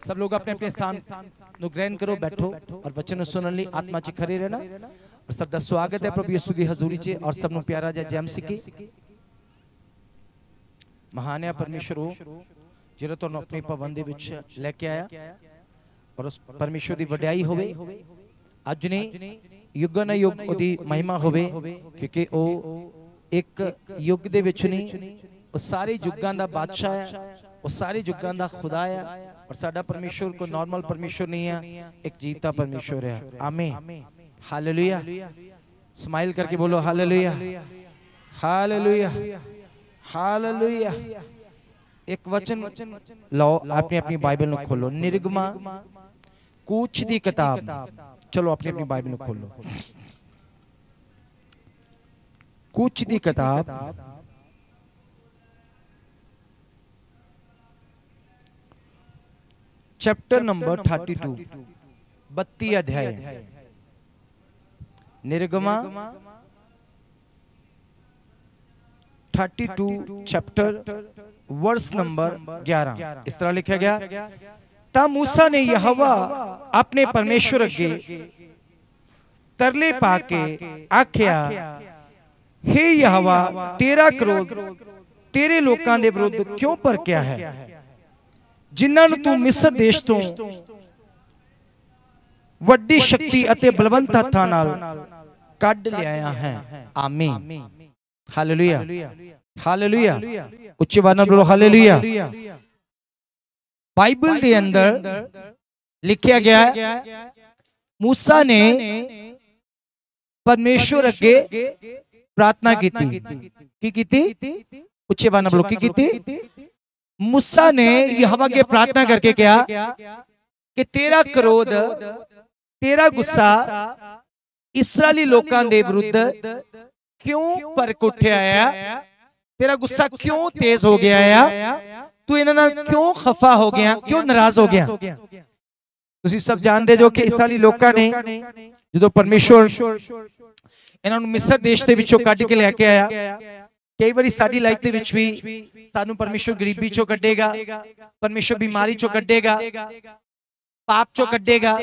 सब लोग अपने अपने स्थान नु ग्रहण करो, बैठो और वचन सुनने लिए आत्मा च खरी रहना। और सब का स्वागत है प्रभु यीशु की हजूरी च और सब नु प्यारा जय जैम सिकी महान्या परमेश्वर हो ਜਿਹੜਾ ਤੁਹਾਨੂੰ ਆਪਣੇ ਭਵਨ ਦੇ ਵਿੱਚ ਲੈ ਕੇ ਆਇਆ ਪਰਮੇਸ਼ਰ ਦੀ ਵਡਿਆਈ ਹੋਵੇ ਅੱਜ ਨਹੀਂ ਯੁੱਗਾਂ ਯੁੱਗ ਉਹਦੀ ਮਹਿਮਾ ਹੋਵੇ ਕਿਉਂਕਿ ਉਹ ਇੱਕ ਯੁੱਗ ਦੇ ਵਿੱਚ ਨਹੀਂ ਉਹ ਸਾਰੇ ਯੁੱਗਾਂ ਦਾ ਬਾਦਸ਼ਾਹ ਹੈ ਉਹ ਸਾਰੇ ਯੁੱਗਾਂ ਦਾ ਖੁਦਾ ਹੈ ਪਰ ਸਾਡਾ ਪਰਮੇਸ਼ਰ ਕੋ ਨਾਰਮਲ ਪਰਮੇਸ਼ਰ ਨਹੀਂ ਹੈ ਇੱਕ ਜੀਤਾ ਪਰਮੇਸ਼ਰ ਹੈ। ਆਮੇਨ। ਹਾਲੇਲੂਇਆ। ਸਮਾਈਲ ਕਰਕੇ ਬੋਲੋ ਹਾਲੇਲੂਇਆ। ਹਾਲੇਲੂਇਆ। ਹਾਲੇਲੂਇਆ। एक वचन लो अपनी अपनी बाइबल में खोलो। निर्गमा कुछ दी किताब। चलो, अपनी अपनी बाइबल में खोलो। कुछ दी किताब। चैप्टर नंबर थर्टी टू बत्ती अध्याय। निर्गमा, thirty two, chapter verse number 11 इस तरह लिखा गया तब मूसा ने यहोवा अपने परमेश्वर अगे तरले पाके आख्या हे यहोवा तेरा क्रोध तेरे लोकां दे विरुद्ध क्यों भड़किया है ਜਿਨ੍ਹਾਂ ਨੂੰ ਤੂੰ ਮਿਸਰ ਦੇਸ਼ ਤੋਂ ਵੱਡੀ ਸ਼ਕਤੀ ਅਤੇ ਬਲਵੰਤ ਹੱਥਾਂ ਨਾਲ ਕੱਢ ਲਿਆਇਆ ਹੈ ਆਮੀਨ ਹਾਲੇਲੂਇਆ ਹਾਲੇਲੂਇਆ ਉੱਚੀ ਆਵਾਜ਼ ਨਾਲ ਬੋਲੋ ਹਾਲੇਲੂਇਆ ਬਾਈਬਲ ਦੇ ਅੰਦਰ ਲਿਖਿਆ ਗਿਆ ਹੈ ਮੂਸਾ ਨੇ ਪਰਮੇਸ਼ਵਰ ਅੱਗੇ ਪ੍ਰਾਰਥਨਾ ਕੀਤੀ ਕੀ ਕੀਤੀ ਉੱਚੀ ਆਵਾਜ਼ ਨਾਲ ਬੋਲੋ ਕੀ ਕੀਤੀ मूसा ने यहोवा के प्रार्थना करके क्या कि तेरा क्रोध तेरा गुस्सा इसराइली लोकां दे विरुद्ध क्यों परक उठिया है तेरा गुस्सा क्यों तेज हो गया है तू इन्हां नाल क्यों खफा हो गया क्यों नाराज हो गया ਤੁਸੀਂ ਸਭ ਜਾਣਦੇ ਜੋ ਕਿ ਇਸਰਾਇਲੀ ਲੋਕਾਂ ਨੇ ਜਦੋਂ ਪਰਮੇਸ਼ਵਰ ਇਹਨਾਂ ਨੂੰ ਮਿਸਰ ਦੇਸ਼ ਦੇ ਵਿੱਚੋਂ ਕੱਢ ਕੇ ਲੈ ਕੇ ਆਇਆ ਕਈ ਵਾਰੀ ਸਾਡੀ ਲਾਈਫ ਦੇ ਵਿੱਚ ਵੀ ਸਾਨੂੰ ਪਰਮੇਸ਼ਰ ਗਰੀਬੀ ਚੋਂ ਕੱਢੇਗਾ ਪਰਮੇਸ਼ਰ ਬਿਮਾਰੀ ਚੋਂ ਕੱਢੇਗਾ ਪਾਪ ਚੋਂ ਕੱਢੇਗਾ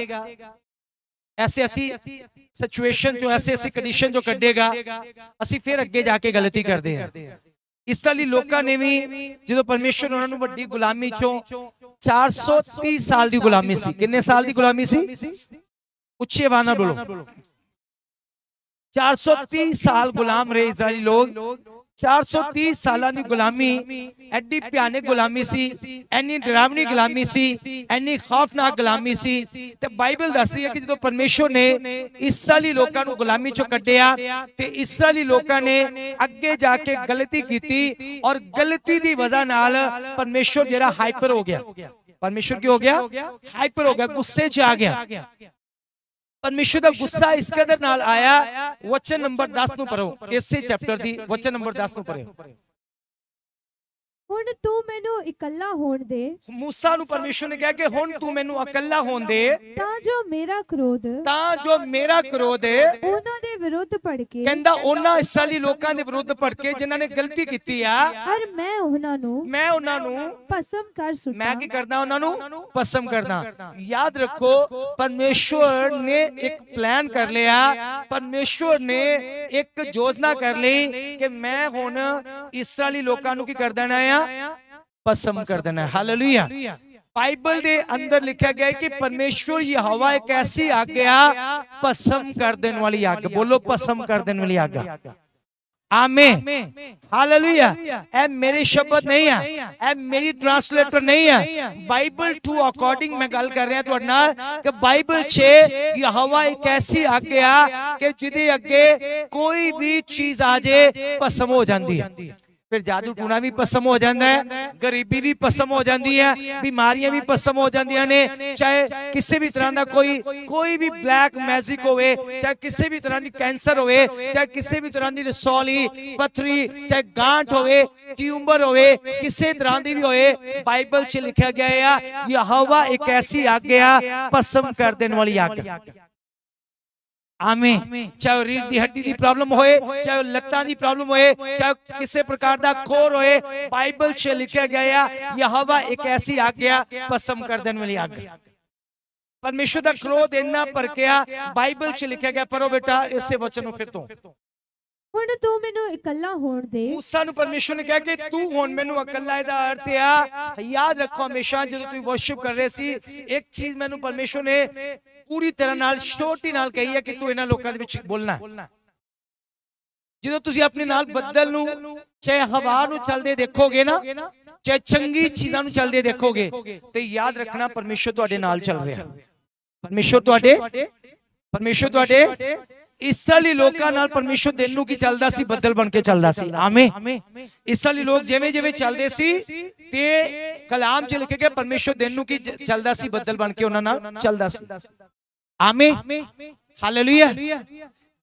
ਐਸੇ ਅਸੀਂ ਸਿਚੁਏਸ਼ਨ ਚੋਂ ਐਸੇ ਐਸੀ ਕੰਡੀਸ਼ਨ ਚੋਂ ਕੱਢੇਗਾ ਅਸੀਂ ਫਿਰ ਅੱਗੇ ਜਾ ਕੇ ਗਲਤੀ ਕਰਦੇ ਹਾਂ ਇਸ ਤਰ੍ਹਾਂ ਲਈ ਲੋਕਾਂ ਨੇ ਵੀ ਜਦੋਂ ਪਰਮੇਸ਼ਰ ਉਹਨਾਂ ਨੂੰ ਵੱਡੀ ਗੁਲਾਮੀ ਚੋਂ 430 ਸਾਲ ਦੀ ਗੁਲਾਮੀ ਸੀ। ਕਿੰਨੇ ਸਾਲ ਦੀ ਗੁਲਾਮੀ ਸੀ? ਉੱਚੀ ਆਵਾਜ਼ ਨਾਲ ਬੋਲੋ। 430 ਸਾਲ ਗੁਲਾਮ ਰਹੇ ਇਜ਼ਰਾਈਲੀ ਲੋਕ। 430 ਸਾਲਾਂ ਦੀ ਗੁਲਾਮੀ ਐਡੀ ਭਿਆਨਕ ਗੁਲਾਮੀ ਸੀ ਐਨੀ ਡਰਾਵਣੀ ਗੁਲਾਮੀ ਸੀ ਐਨੀ ਖੌਫਨਾਕ ਗੁਲਾਮੀ ਸੀ। ਤੇ ਬਾਈਬਲ ਦੱਸਦੀ ਹੈ ਕਿ ਜਦੋਂ ਪਰਮੇਸ਼ਵਰ ਨੇ ਇਸਰਾਇਲੀ ਲੋਕਾਂ ਨੂੰ ਗੁਲਾਮੀ ਚੋਂ ਕੱਢਿਆ ਤੇ ਇਸਰਾਇਲੀ ਲੋਕਾਂ ਨੇ ਅੱਗੇ ਜਾ ਕੇ ਗਲਤੀ ਕੀਤੀ ਔਰ ਗਲਤੀ ਦੀ ਵਜ੍ਹਾ ਨਾਲ ਪਰਮੇਸ਼ਵਰ ਜਿਹੜਾ ਹਾਈਪਰ ਹੋ ਗਿਆ। ਪਰਮੇਸ਼ਵਰ ਕੀ ਹੋ ਗਿਆ? ਹਾਈਪਰ ਹੋ ਗਿਆ? ਗੁੱਸੇ 'ਚ ਆ ਗਿਆ। ਪਰਮੇਸ਼ਰ ਦਾ ਗੁੱਸਾ ਇਸ ਕਦਰ ਨਾਲ ਆਇਆ, ਵਚਨ ਨੰਬਰ 10 ਨੂੰ ਪੜੋ ਇਸੇ ਚੈਪਟਰ ਦੀ ਵਚਨ ਨੰਬਰ 10 ਨੂੰ ਪੜੋ ਹੁਣ ਤੂੰ ਮੈਨੂੰ ਇਕੱਲਾ ਹੋਣ ਦੇ। ਮੂਸਾ ਨੂੰ ਪਰਮੇਸ਼ਰ ਨੇ ਕਿਹਾ ਕਿ ਹੁਣ ਤੂੰ ਮੈਨੂੰ ਇਕੱਲਾ ਹੋਣ ਦੇ। ਤਾਂ ਜੋ ਮੇਰਾ ਕ੍ਰੋਧ ਤਾਂ ਜੋ ਮੇਰਾ ਕਰੋਧ ਉਹਨਾਂ ਦੇ ਵਿਰੁੱਧ ਭੜਕੇ। ਕਹਿੰਦਾ ਉਹਨਾਂ ਇਸਰਾਇਲੀ ਲੋਕਾਂ ਦੇ ਵਿਰੁੱਧ ਭੜਕੇ ਜਿਨ੍ਹਾਂ ਨੇ ਗਲਤੀ ਕੀਤੀ ਆ। ਔਰ ਮੈਂ ਉਹਨਾਂ ਨੂੰ ਮੈਂ ਉਹਨਾਂ ਨੂੰ ਭਸਮ ਕਰ ਮੈਂ ਸੁੱਟਾਂ ਕੀ ਕਰਦਾ ਉਹਨਾਂ ਨੂੰ? ਪਸੰਦ ਕਰਦਾ। ਯਾਦ ਰੱਖੋ ਪਰਮੇਸ਼ਵਰ ਨੇ ਇੱਕ ਪਲਾਨ ਕਰ ਲਿਆ। ਪਰਮੇਸ਼ਵਰ ਨੇ ਇੱਕ ਯੋਜਨਾ ਕਰ ਲਈ ਕਿ ਮੈਂ ਹੁਣ ਇਸਰਾਇਲੀ ਲੋਕਾਂ ਨੂੰ ਕੀ ਕਰ ਦੇਣਾ ਆ? ਪਸੰਦ ਕਰ ਦੇਣਾ ਹੈ ਹਾਲੇਲੂਇਆ ਬਾਈਬਲ ਦੇ ਅੰਦਰ ਲਿਖਿਆ ਗਿਆ ਹੈ ਕਿ ਪਰਮੇਸ਼ਵਰ ਯਹੋਵਾ ਇੱਕ ਐਸੀ ਅੱਗ ਆ ਭਸਮ ਕਰ ਦੇਣ ਵਾਲੀ ਅੱਗ ਬੋਲੋ ਭਸਮ ਕਰ ਦੇਣ ਵਾਲੀ ਅੱਗ ਆਮੀਨ ਹਾਲੇਲੂਇਆ ਇਹ ਮੇਰੇ ਸ਼ਬਦ ਨਹੀਂ ਆ ਇਹ ਮੇਰੀ ਟ੍ਰਾਂਸਲੇਟਰ ਨਹੀਂ ਆ ਬਾਈਬਲ ਟੂ ਅਕੋਰਡਿੰਗ ਮੈਂ ਗੱਲ ਕਰ ਰਿਹਾ ਤੁਹਾਡੇ ਨਾਲ ਕਿ ਬਾਈਬਲ 'ਚ ਯਹੋਵਾ ਇੱਕ ਐਸੀ ਅੱਗ ਆ ਕਿ ਜਿਹਦੇ ਅੱਗੇ ਕੋਈ ਵੀ ਚੀਜ਼ ਆ ਜੇ ਭਸਮ ਹੋ ਜਾਂਦੀ ਹੈ ਫਿਰ ਜਾਦੂ ਟੂਣਾ ਵੀ ਭਸਮ ਹੋ ਜਾਂਦਾ ਹੈ ਗਰੀਬੀ ਵੀ ਭਸਮ ਹੋ ਜਾਂਦੀ ਹੈ ਬਿਮਾਰੀਆਂ ਵੀ ਭਸਮ ਹੋ ਜਾਂਦੀਆਂ ਨੇ ਚਾਹੇ ਕਿਸੇ ਵੀ ਤਰ੍ਹਾਂ ਦਾ ਕੋਈ ਕੋਈ ਵੀ ਬਲੈਕ ਮੈਜਿਕ ਹੋਵੇ ਚਾਹੇ ਕਿਸੇ ਵੀ ਤਰ੍ਹਾਂ ਦੀ ਕੈਂਸਰ ਹੋਵੇ ਚਾਹੇ ਕਿਸੇ ਵੀ ਤਰ੍ਹਾਂ ਦੀ ਰਸੌਲੀ ਪੱਥਰੀ ਚਾਹੇ ਗਾਂਠ ਹੋਵੇ ਟਿਊਮਰ ਹੋਵੇ ਕਿਸੇ ਤਰ੍ਹਾਂ ਦੀ ਵੀ ਹੋਵੇ ਬਾਈਬਲ 'ਚ ਲਿਖਿਆ ਗਿਆ ਆ ਯਹੋਵਾ ਇੱਕ ਐਸੀ ਅੱਗ ਆ ਭਸਮ ਕਰ ਦੇਣ ਵਾਲੀ ਅੱਗ ਆਮੀਨ ਚਾਹੇ ਉਹ ਰੀੜ ਦੀ ਹੱਡੀ ਦੀ ਪ੍ਰੋਬਲਮ ਹੋਏ ਚਾਹੇ ਉਹ ਲੱਤਾਂ ਦੀ ਪ੍ਰੋਬਲਮ ਹੋਏ ਚਾਹੇ ਉਹ ਕਿਸੇ ਪ੍ਰਕਾਰ ਦਾ ਖੋਰ ਹੋਏ ਬਾਈਬਲ 'ਚ ਲਿਖਿਆ ਗਿਆ ਆ ਯਹੋਵਾ ਇੱਕ ਐਸੀ ਆਗਿਆ ਭਸਮ ਕਰ ਦੇਣ ਵਾਲੀ ਅੱਗ ਪਰਮੇਸ਼ਰ ਦਾ ਕ੍ਰੋਧ ਇੰਨਾ ਭੜਕਿਆ ਬਾਈਬਲ 'ਚ ਲਿਖਿਆ ਗਿਆ ਪਰੋ ਬੇਟਾ ਇਸੇ ਵਚਨ ਨੂੰ ਫਿਰ ਤੋਂ ਹੁਣ ਤੂੰ ਮੈਨੂੰ ਇਕੱਲਾ ਹੋਣ ਦੇ ਮੂਸਾ ਨੂੰ ਪਰਮੇਸ਼ਰ ਨੇ ਕਿਹਾ ਕਿ ਤੂੰ ਹੁਣ ਮੈਨੂੰ ਇਕੱਲਾ ਇਹਦਾ ਅਰਥ ਆ ਯਾਦ ਰੱਖੋ ਹਮੇਸ਼ਾ ਜਦੋਂ ਤੁਸੀਂ ਵਰਸ਼ਿਪ ਕਰ ਰਹੇ ਸੀ ਇੱਕ ਚੀਜ਼ ਮੈਨੂੰ ਪਰਮੇਸ਼ਰ ਨੇ ਪੂਰੀ ਤਰ੍ਹਾਂ ਨਾਲ ਛੋਟੀ ਨਾਲ ਕਹੀ ਹੈ ਕਿ ਤੂੰ ਇਹਨਾਂ ਲੋਕਾਂ ਦੇ ਵਿੱਚ ਬੋਲਣਾ ਜਦੋਂ ਤੁਸੀਂ ਆਪਣੇ ਨਾਲ ਬੱਦਲ ਨੂੰ, ਚਾਹੇ ਹਵਾ ਨੂੰ ਚੱਲਦੇ ਦੇਖੋਗੇ ਨਾ, ਚਾਹੇ ਚੰਗੀ ਚੀਜ਼ਾਂ ਨੂੰ ਚੱਲਦੇ ਦੇਖੋਗੇ, ਤੇ ਯਾਦ ਰੱਖਣਾ ਪਰਮੇਸ਼ਰ ਤੁਹਾਡੇ ਨਾਲ ਚੱਲ ਰਿਹਾ ਪਰਮੇਸ਼ਰ ਤੁਹਾਡੇ ਪਰਮੇਸ਼ਰ ਤੁਹਾਡੇ ਲਈ ਲੋਕਾਂ ਨਾਲ ਪਰਮੇਸ਼ਰ ਦਿਨ ਨੂੰ ਕੀ ਚੱਲਦਾ ਸੀ? ਬੱਦਲ ਬਣ ਕੇ ਚੱਲਦਾ ਸੀ। ਆਮੀਨ। ਲਈ ਲੋਕ ਜਿਵੇਂ ਜਿਵੇਂ ਚੱਲਦੇ ਸੀ, ਤੇ ਕਲਾਮ 'ਚ ਲਿਖੇ ਗਏ ਪਰਮੇਸ਼ਰ ਦਿਨ ਨੂੰ ਕੀ ਚੱਲਦਾ ਸੀ? ਬੱਦਲ ਬਣ ਕੇ ਉਹਨਾਂ ਨਾਲ ਚੱਲਦਾ ਸੀ। ਆਮੀਨ ਹਾਲੇਲੂਇਆ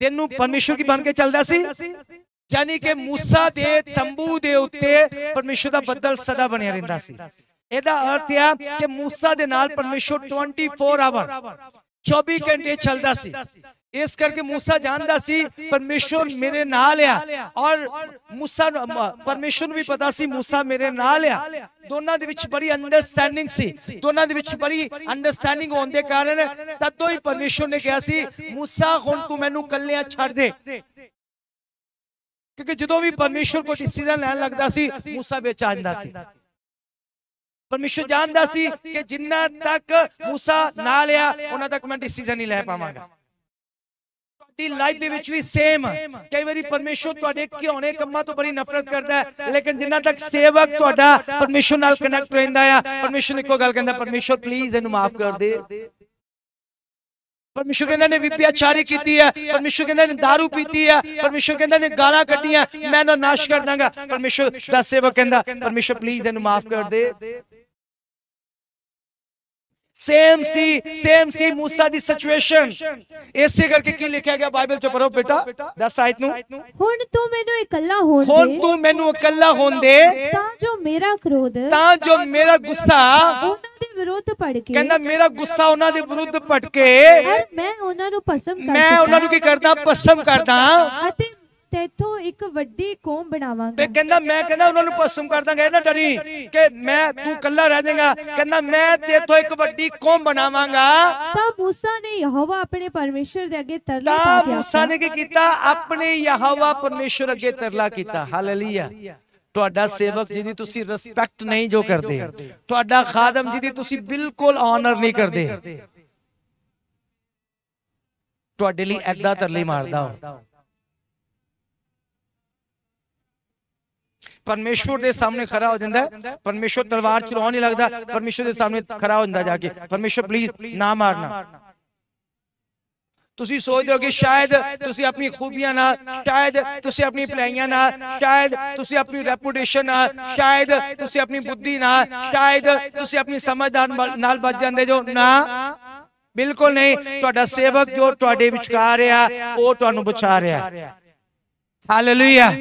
ਦਿਨ ਨੂੰ ਪਰਮੇਸ਼ਰ ਕੀ ਬਣ ਕੇ ਚੱਲਦਾ ਸੀ? ਯਾਨੀ ਕਿ ਮੂਸਾ ਦੇ ਤੰਬੂ ਦੇ ਉੱਤੇ ਪਰਮੇਸ਼ਰ ਦਾ ਬੱਦਲ ਸਦਾ ਬਣਿਆ ਰਹਿੰਦਾ ਸੀ। ਇਹਦਾ ਅਰਥ ਹੈ ਕਿ ਮੂਸਾ ਦੇ ਨਾਲ ਪਰਮੇਸ਼ਰ 24 ਆਵਰ 24 ਘੰਟੇ ਚੱਲਦਾ ਸੀ। ਇਸ ਕਰਕੇ ਮੂਸਾ ਜਾਣਦਾ ਸੀ, ਪਰਮੇਸ਼ਰ ਮੇਰੇ ਨਾਲ ਆ। ਔਰ ਮੂਸਾ ਨੂੰ- ਮ- ਪਰਮੇਸ਼ਰ ਨੂੰ ਵੀ ਪਤਾ ਸੀ, ਮੂਸਾ ਮੇਰੇ ਨਾਲ ਆ। ਦੋਨਾਂ ਦੇ ਵਿੱਚ ਬੜੀ ਅੰਡਰਸਟੈਂਡਿੰਗ ਸੀ। ਦੋਨਾਂ ਦੇ ਵਿੱਚ ਬੜੀ ਅੰਡਰਸਟੈਂਡਿੰਗ ਹੋਣ ਦੇ ਕਾਰਨ ਤਦੋਂ ਹੀ ਪਰਮੇਸ਼ਰ ਨੇ ਕਿਹਾ ਸੀ, ਮੂਸਾ, ਹੁਣ ਤੂੰ ਮੈਨੂੰ ਕੱਲਿਆਂ ਛੱਡ ਦੇ। ਕਿਉਂਕਿ ਜਦੋਂ ਵੀ ਪਰਮੇਸ਼ਰ ਕੋਈ ਡਿਸੀਜਨ ਲੈਣ ਲੱਗਦਾ ਸੀ, ਮੂਸਾ ਵਿੱਚ ਆ ਜਾਂਦਾ ਸੀ। ਪਰਮੇਸ਼ਰ ਜਾਣਦਾ ਸੀ ਕਿ ਜਿੰਨਾ ਤੱਕ ਮੂਸਾ ਨਾਲ ਆ, ਉਹਨਾਂ ਤੱਕ ਮੈਂ ਡਿਸੀਜਨ ਨਹੀਂ ਲੈ ਪਾਵਾਂਗਾ। ਤੁਹਾਡੀ ਲਾਈਫ ਦੇ ਵਿੱਚ ਵੀ ਸੇਮ ਕਈ ਵਾਰੀ ਪਰਮੇਸ਼ਰ ਤੁਹਾਡੇ ਕਿਉਣੇ ਕੰਮਾਂ ਤੋਂ ਬੜੀ ਨਫ਼ਰਤ ਕਰਦਾ ਹੈ। ਲੇਕਿਨ ਜਿੰਨਾ ਤੱਕ ਸੇਵਕ ਤੁਹਾਡਾ ਪਰਮੇਸ਼ਰ ਨਾਲ ਕਨੈਕਟ ਰਹਿੰਦਾ ਆ ਪਰਮੇਸ਼ਰ ਇੱਕੋ ਗੱਲ ਕਹਿੰਦਾ ਪਰਮੇਸ਼ਰ ਪਲੀਜ਼ ਇਹਨੂੰ ਮਾਫ ਕਰ ਦੇ ਪਰਮੇਸ਼ਰ ਕਹਿੰਦਾ ਨੇ ਵਿਪਿਆਚਾਰੀ ਕੀਤੀ ਹੈ ਪਰਮੇਸ਼ਰ ਕਹਿੰਦਾ ਨੇ दारू ਪੀਤੀ ਹੈ ਪਰਮੇਸ਼ਰ ਕਹਿੰਦਾ ਨੇ ਗਾਲਾਂ ਕੱਢੀਆਂ। ਮੈਂ ਇਹਦਾ ਨਾਸ਼ ਕਰ ਦਾਂਗਾ। ਪਰਮੇਸ਼ਰ ਦਾ ਸੇਵਕ ਕਹਿੰਦਾ ਪਰਮੇਸ਼ਰ ਪਲੀਜ਼ ਇਹਨੂੰ ਮਾਫ ਕਰ ਦੇ। ਸੇਮ ਸੀ ਸੇਮ ਸੀ ਮੂਸਾ ਦੀ ਸਿਚੁਏਸ਼ਨ ਇਸੇ ਕਰਕੇ ਕੀ ਲਿਖਿਆ ਗਿਆ ਬਾਈਬਲ ਚ ਪੜੋ ਬੇਟਾ 10 ਆਇਤ ਨੂੰ ਹੁਣ ਤੂੰ ਮੈਨੂੰ ਇਕੱਲਾ ਹੋਣ ਹੁਣ ਦੇ ਤੂੰ ਮੈਨੂੰ ਇਕੱਲਾ ਹੋਣ ਦੇ ਤਾਂ ਜੋ ਮੇਰਾ ਕ੍ਰੋਧ ਤਾਂ ਜੋ ਮੇਰਾ ਗੁੱਸਾ ਉਹਨਾਂ ਦੇ ਵਿਰੁੱਧ ਭੜਕੇ ਕਹਿੰਦਾ ਮੇਰਾ ਗੁੱਸਾ ਉਹਨਾਂ ਦੇ ਵਿਰੁੱਧ ਔਰ ਮੈਂ ਉਹਨਾਂ ਨੂੰ ਪਸੰਦ ਕਰ ਮੈਂ ਉਹਨਾਂ ਨੂੰ ਕੀ ਕਰਦਾ ਪਸੰਦ ਕਰਦਾ ਅਤੇ ਤੇਥੋਂ ਇੱਕ ਵੱਡੀ ਕੌਮ ਬਣਾਵਾਂਗਾ। ਤੇ ਕਹਿੰਦਾ ਮੈਂ ਕਹਿੰਦਾ ਉਹਨਾਂ ਨੂੰ ਪਸੰਦ ਕਰ ਦਾਂਗਾ ਇਹ ਨਾ ਡਰੀ ਕਿ ਮੈਂ ਤੂੰ ਇਕੱਲਾ ਰਹਿ ਜਾਏਗਾ। ਕਹਿੰਦਾ ਮੈਂ ਤੇਥੋਂ ਇੱਕ ਵੱਡੀ ਕੌਮ ਬਣਾਵਾਂਗਾ। ਤਾਂ ਮੂਸਾ ਨੇ ਯਹੋਵਾ ਆਪਣੇ ਪਰਮੇਸ਼ਰ ਦੇ ਅੱਗੇ ਤਰਲਾ ਤਾਂ ਪਾ ਮੂਸਾ ਆਖਿਆ, ਨੇ ਕੀ ਕੀਤਾ? ਆਪਣੇ ਯਹਵਾ ਪਰਮੇਸ਼ਰ ਅੱਗੇ ਤਰਲਾ ਕੀਤਾ। ਹਾਲੇਲੂਇਆ। ਤੁਹਾਡਾ ਸੇਵਕ ਜਿਹਦੀ ਤੁਸੀਂ ਰਿਸਪੈਕਟ ਨਹੀਂ ਜੋ ਕਰਦੇ ਤੁਹਾਡਾ ਖਾਦਮ ਜਿਹਦੀ ਤੁਸੀਂ ਬਿਲਕੁਲ ਆਨਰ ਨਹੀਂ ਕਰਦੇ। ਤੁਹਾਡੇ ਲਈ ਐਦਾਂ ਤਰਲੇ ਮਾਰਦਾ ਹੋ ਪਰਮੇਸ਼ਵਰ ਦੇ ਸਾਹਮਣੇ ਖੜਾ ਹੋ ਜਾਂਦਾ ਹੈ। ਪਰਮੇਸ਼ਵਰ ਤਲਵਾਰ ਚਲਾਉਣ ਨਹੀਂ ਲੱਗਦਾ। ਪਰਮੇਸ਼ਵਰ ਦੇ ਸਾਹਮਣੇ ਖੜਾ ਹੋ ਜਾਂਦਾ ਜਾ ਕੇ। ਪਰਮੇਸ਼ਵਰ ਪਲੀਜ਼ ਨਾ ਮਾਰਨਾ। ਤੁਸੀਂ ਸੋਚਦੇ ਹੋ ਕਿ ਸ਼ਾਇਦ ਤੁਸੀਂ ਆਪਣੀ ਖੂਬੀਆਂ ਨਾਲ, ਸ਼ਾਇਦ ਤੁਸੀਂ ਆਪਣੀ ਭਲਾਈਆਂ ਨਾਲ, ਸ਼ਾਇਦ ਤੁਸੀਂ ਆਪਣੀ ਰੈਪੂਟੇਸ਼ਨ ਨਾਲ, ਸ਼ਾਇਦ ਤੁਸੀਂ ਆਪਣੀ ਬੁੱਧੀ ਨਾਲ, ਸ਼ਾਇਦ ਤੁਸੀਂ ਆਪਣੀ ਸਮਝਦਾਰ ਨਾਲ ਬਚ ਜਾਂਦੇ ਜੋ। ਨਾ। ਬਿਲਕੁਲ ਨਹੀਂ। ਤੁਹਾਡਾ ਸੇਵਕ ਜੋ ਤੁਹਾਡੇ ਵਿਚਕਾਰ ਆ ਉਹ ਤੁਹਾਨੂੰ ਬਚਾ ਰਿਹਾ। ਹਾਲੇਲੂਇਆ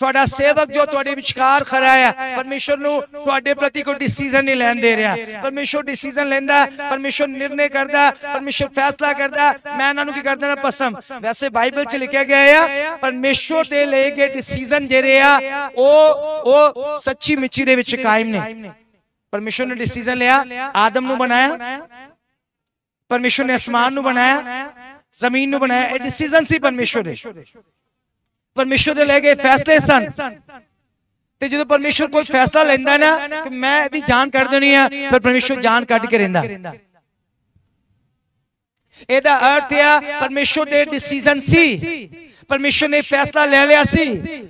ਤੁਹਾਡਾ ਸੇਵਕ ਜੋ ਤੁਹਾਡੇ ਵਿਚਕਾਰ ਖੜਾ ਹੈ, ਪਰਮੇਸ਼ਰ ਨੂੰ ਤੁਹਾਡੇ ਪ੍ਰਤੀ ਕੋਈ ਡਿਸੀਜਨ ਨਹੀਂ ਲੈਣ ਦੇ ਰਿਹਾ। ਪਰਮੇਸ਼ਰ ਡਿਸੀਜਨ ਲੈਂਦਾ, ਪਰਮੇਸ਼ਰ ਨਿਰਣੇ ਕਰਦਾ, ਪਰਮੇਸ਼ਰ ਫੈਸਲਾ ਕਰਦਾ। ਮੈਂ ਇਹਨਾਂ ਨੂੰ ਕੀ ਕਰ ਦੇਣਾ ਪਸੰਦ ਵੈਸੇ ਬਾਈਬਲ 'ਚ ਲਿਖਿਆ ਗਿਆ ਆ, ਪਰਮੇਸ਼ਰ ਦੇ ਲਏ ਗਏ ਡਿਸੀਜਨ ਜਿਹੜੇ ਆ, ਉਹ ਉਹ ਸੱਚੀ ਮਿੱਚੀ ਦੇ ਵਿੱਚ ਕਾਇਮ ਨੇ। ਪਰਮੇਸ਼ਰ ਨੇ ਡਿਸੀਜਨ ਲਿਆ, ਆਦਮ ਨੂੰ ਬਣਾਇਆ। ਪਰਮੇਸ਼ਰ ਨੇ ਅਸਮਾਨ ਨੂੰ ਬਣਾਇਆ, ਜ਼ਮੀਨ ਨੂੰ ਬਣਾਇਆ। ਇਹ ਡਿਸੀਜਨ ਸੀ ਪਰਮੇਸ਼ਰ ਦੇ। ਪਰਮੇਸ਼ਰ ਦੇ ਲੈ ਕੇ ਫੈਸਲੇ ਸਨ। ਤੇ ਜਦੋਂ ਪਰਮੇਸ਼ਰ ਕੋਈ ਫੈਸਲਾ ਲੈਂਦਾ ਨਾ ਕਿ ਮੈਂ ਇਹਦੀ ਜਾਨ ਕੱਢ ਦੇਣੀ ਆ, ਫਿਰ ਪਰਮੇਸ਼ਰ ਜਾਨ ਕੱਢ ਕੇ ਰਹਿੰਦਾ। ਇਹਦਾ ਅਰਥ ਆ, ਪਰਮੇਸ਼ਰ ਦੇ ਡਿਸੀਜਨ ਸੀ। ਪਰਮੇਸ਼ਰ ਨੇ ਫੈਸਲਾ ਲੈ ਲਿਆ ਸੀ।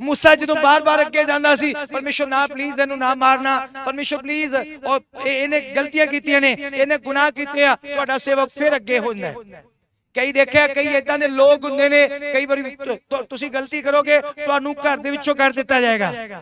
ਮੂਸਾ ਜਦੋਂ ਬਾਰ-ਬਾਰ ਅੱਗੇ ਜਾਂਦਾ ਸੀ, ਪਰਮੇਸ਼ਰ ਨਾ ਪਲੀਜ਼ ਇਹਨੂੰ ਨਾ ਮਾਰਨਾ। ਪਰਮੇਸ਼ਰ ਪਲੀਜ਼ ਇਹਨੇ ਗਲਤੀਆਂ ਕੀਤੀਆਂ ਨੇ, ਇਹਨੇ ਗੁਨਾਹ ਕੀਤੇ ਆ, ਤੁਹਾਡਾ ਸੇਵਕ ਫਿਰ ਅੱਗੇ ਹੋ। ਜਾਂਦਾ ਕਈ ਦੇਖਿਆ ਕਈ ਇਦਾਂ ਦੇ ਲੋਕ ਹੁੰਦੇ ਨੇ ਕਈ ਵਾਰੀ ਤੁਸੀਂ ਗਲਤੀ ਕਰੋਗੇ ਤੁਹਾਨੂੰ ਘਰ ਦੇ ਵਿੱਚੋਂ ਕਰ ਦਿੱਤਾ ਜਾਏਗਾ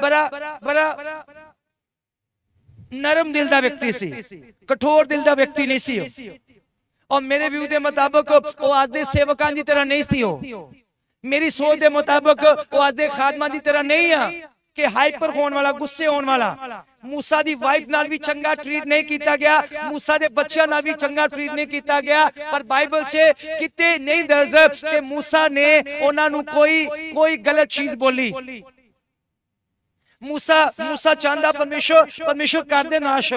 ਬੜਾ ਬੜਾ ਨਰਮ ਦਿਲ ਦਾ ਵਿਅਕਤੀ ਸੀ ਕਠੋਰ ਦਿਲ ਦਾ ਵਿਅਕਤੀ ਨਹੀਂ ਸੀ ਉਹ ਔਰ ਮੇਰੇ ਵਿਊ ਦੇ ਮੁਤਾਬਕ ਉਹ ਅੱਜ ਦੇ ਸੇਵਕਾਂ ਦੀ ਤਰ੍ਹਾਂ ਨਹੀਂ ਸੀ ਉਹ ਮੇਰੀ ਸੋਚ ਦੇ ਮੁਤਾਬਕ ਉਹ ਅੱਜ ਦੇ ਖਾਦਮਾਂ ਦੀ ਤਰ੍ਹਾਂ ਨਹੀਂ ਆ ਕਿ ਹਾਈਪਰ ਹੋਣ ਵਾਲਾ ਗੁੱਸੇ ਹੋਣ ਵਾਲਾ मूसा ਦੀ ਵਾਈਫ ਨਾਲ ਵੀ ਚੰਗਾ ਟ੍ਰੀਟ ਨਹੀਂ ਕੀਤਾ ਗਿਆ मूसा ਦੇ ਬੱਚਿਆਂ ਨਾਲ ਵੀ ਚੰਗਾ ਟ੍ਰੀਟ ਨਹੀਂ ਕੀਤਾ ਗਿਆ ਪਰ ਬਾਈਬਲ 'ਚ ਕਿਤੇ ਨਹੀਂ ਦਰਜ ਕਿ मूसा ਨੇ ਉਹਨਾਂ ਨੂੰ ਕੋਈ ਕੋਈ ਗਲਤ ਚੀਜ਼ ਬੋਲੀ मूसा मूसा ਚਾਹੁੰਦਾ ਪਰਮੇਸ਼ਰ ਪਰਮੇਸ਼ਰ ਕਰ ਦੇ ਨਾਸ਼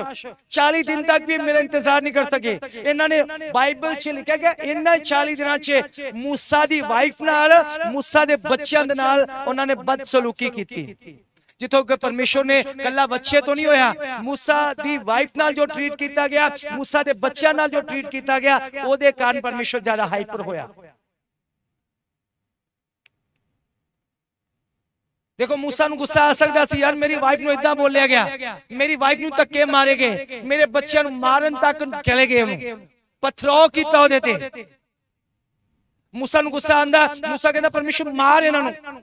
40 ਦਿਨ ਤੱਕ ਵੀ ਮੇਰਾ ਇੰਤਜ਼ਾਰ ਨਹੀਂ ਕਰ ਸਕੇ ਇਹਨਾਂ ਨੇ ਬਾਈਬਲ 'ਚ ਲਿਖਿਆ ਗਿਆ ਇਹਨਾਂ 40 ਦਿਨਾਂ 'ਚ मूसा ਦੀ ਵਾਈਫ ਨਾਲ मूसा ਦੇ ਬੱਚਿਆਂ ਦੇ ਨਾਲ ਉਹਨਾਂ ਨੇ ਬਦਸਲੂਕੀ ਕੀਤੀ ਜਿੱਥੋਂ ਕਿ ਪਰਮੇਸ਼ਰ ਨੇ ਕੱਲਾ ਬੱਚੇ ਤੋਂ ਨਹੀਂ ਹੋਇਆ ਮੂਸਾ ਦੀ ਵਾਈਫ ਨਾਲ ਜੋ ਟ੍ਰੀਟ ਕੀਤਾ ਗਿਆ ਮੂਸਾ ਦੇ ਬੱਚਿਆਂ ਨਾਲ ਜੋ ਟ੍ਰੀਟ ਕੀਤਾ ਗਿਆ ਉਹਦੇ ਕਾਰਨ ਪਰਮੇਸ਼ਰ ਜ਼ਿਆਦਾ ਹਾਈਪਰ ਹੋਇਆ देखो मूसा ਨੂੰ ਗੁੱਸਾ ਆ ਸਕਦਾ ਸੀ ਯਾਰ ਮੇਰੀ ਵਾਈਫ ਨੂੰ ਇਦਾਂ ਬੋਲਿਆ ਗਿਆ ਮੇਰੀ ਵਾਈਫ ਨੂੰ ਧੱਕੇ ਮਾਰੇ ਗਏ ਮੇਰੇ ਬੱਚਿਆਂ ਨੂੰ ਮਾਰਨ ਤੱਕ ਚਲੇ ਗਏ ਉਹਨੂੰ ਪਥਰਾਓ ਕੀਤਾ ਉਹਦੇ ਤੇ ਮੂਸਾ ਨੂੰ ਗੁੱਸਾ ਆਂਦਾ ਮੂਸਾ ਕਹਿੰਦਾ ਪਰਮੇਸ਼ਰ ਮਾਰ ਇਹਨਾਂ ਨੂੰ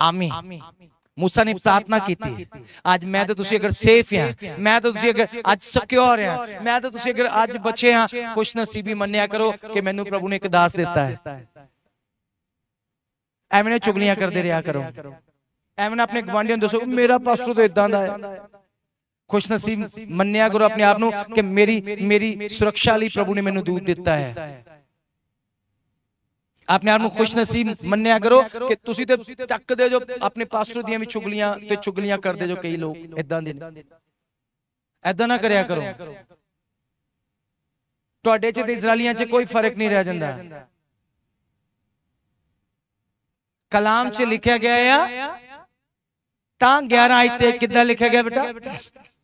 ਆਮੀ ਮੂਸਾ ਨੇ ਪ੍ਰਾਰਥਨਾ ਕੀਤੀ। ਅੱਜ ਮੈਂ ਤਾਂ ਤੁਸੀਂ ਅਗਰ ਸੇਫ ਆ ਮੈਂ ਤਾਂ ਤੁਸੀਂ ਅਗਰ ਅੱਜ ਸਿਕਿਉਰ ਆ ਮੈਂ ਤਾਂ ਤੁਸੀਂ ਅਗਰ ਅੱਜ ਬਚੇ ਆ ਖੁਸ਼ ਨਸੀਬੀ ਮੰਨਿਆ ਕਰੋ ਕਿ ਮੈਨੂੰ ਪ੍ਰਭੂ ਨੇ ਇੱਕ ਦਾਸ ਦਿੱਤਾ ਹੈ। ਐਵੇਂ ਨੇ ਚੁਗਲੀਆਂ ਕਰਦੇ ਰਿਹਾ ਕਰੋ। ਐਵੇਂ ਆਪਣੇ ਗਵਾਂਢੀਆਂ ਨੂੰ ਦੱਸੋ ਮੇਰਾ ਪਾਸਟਰ ਤਾਂ ਇਦਾਂ ਦਾ ਹੈ। ਖੁਸ਼ ਨਸੀਬ ਮੰਨਿਆ ਕਰੋ ਆਪਣੇ ਆਪ ਨੂੰ ਕਿ ਮੇਰੀ ਮੇਰੀ ਸੁਰੱਖਿਆ ਲਈ ਪ੍ਰਭੂ ਨੇ ਮੈਨੂੰ ਦੂਤ ਦਿੱਤਾ ਹੈ। ਆਪਣੇ ਆਪ ਨੂੰ ਖੁਸ਼ ਨਸੀਬ ਮੰਨਿਆ ਕਰੋ ਕਿ ਤੁਸੀਂ ਤੇ ਚੱਕਦੇ ਜੋ ਆਪਣੇ ਪਾਸਟਰ ਦੀਆਂ ਵੀ ਚੁਗਲੀਆਂ ਤੇ ਚੁਗਲੀਆਂ ਕਰਦੇ ਜੋ ਕਈ ਲੋਕ ਇਦਾਂ ਦੇ ਐਦਾਂ ਨਾ ਕਰਿਆ ਕਰੋ। ਤੁਹਾਡੇ ਚ ਤੇ ਇਜ਼ਰਾਈਲੀਆਂ ਚ ਕੋਈ ਫ਼ਰਕ ਨਹੀਂ ਰਹਿ ਜਾਂਦਾ। ਕਲਾਮ ਚ ਲਿਖਿਆ ਗਿਆ ਆ, ਤਾਂ 11 ਆਇਤ ਤੇ ਕਿੱਦਾਂ ਲਿਖਿਆ ਗਿਆ ਬੇਟਾ?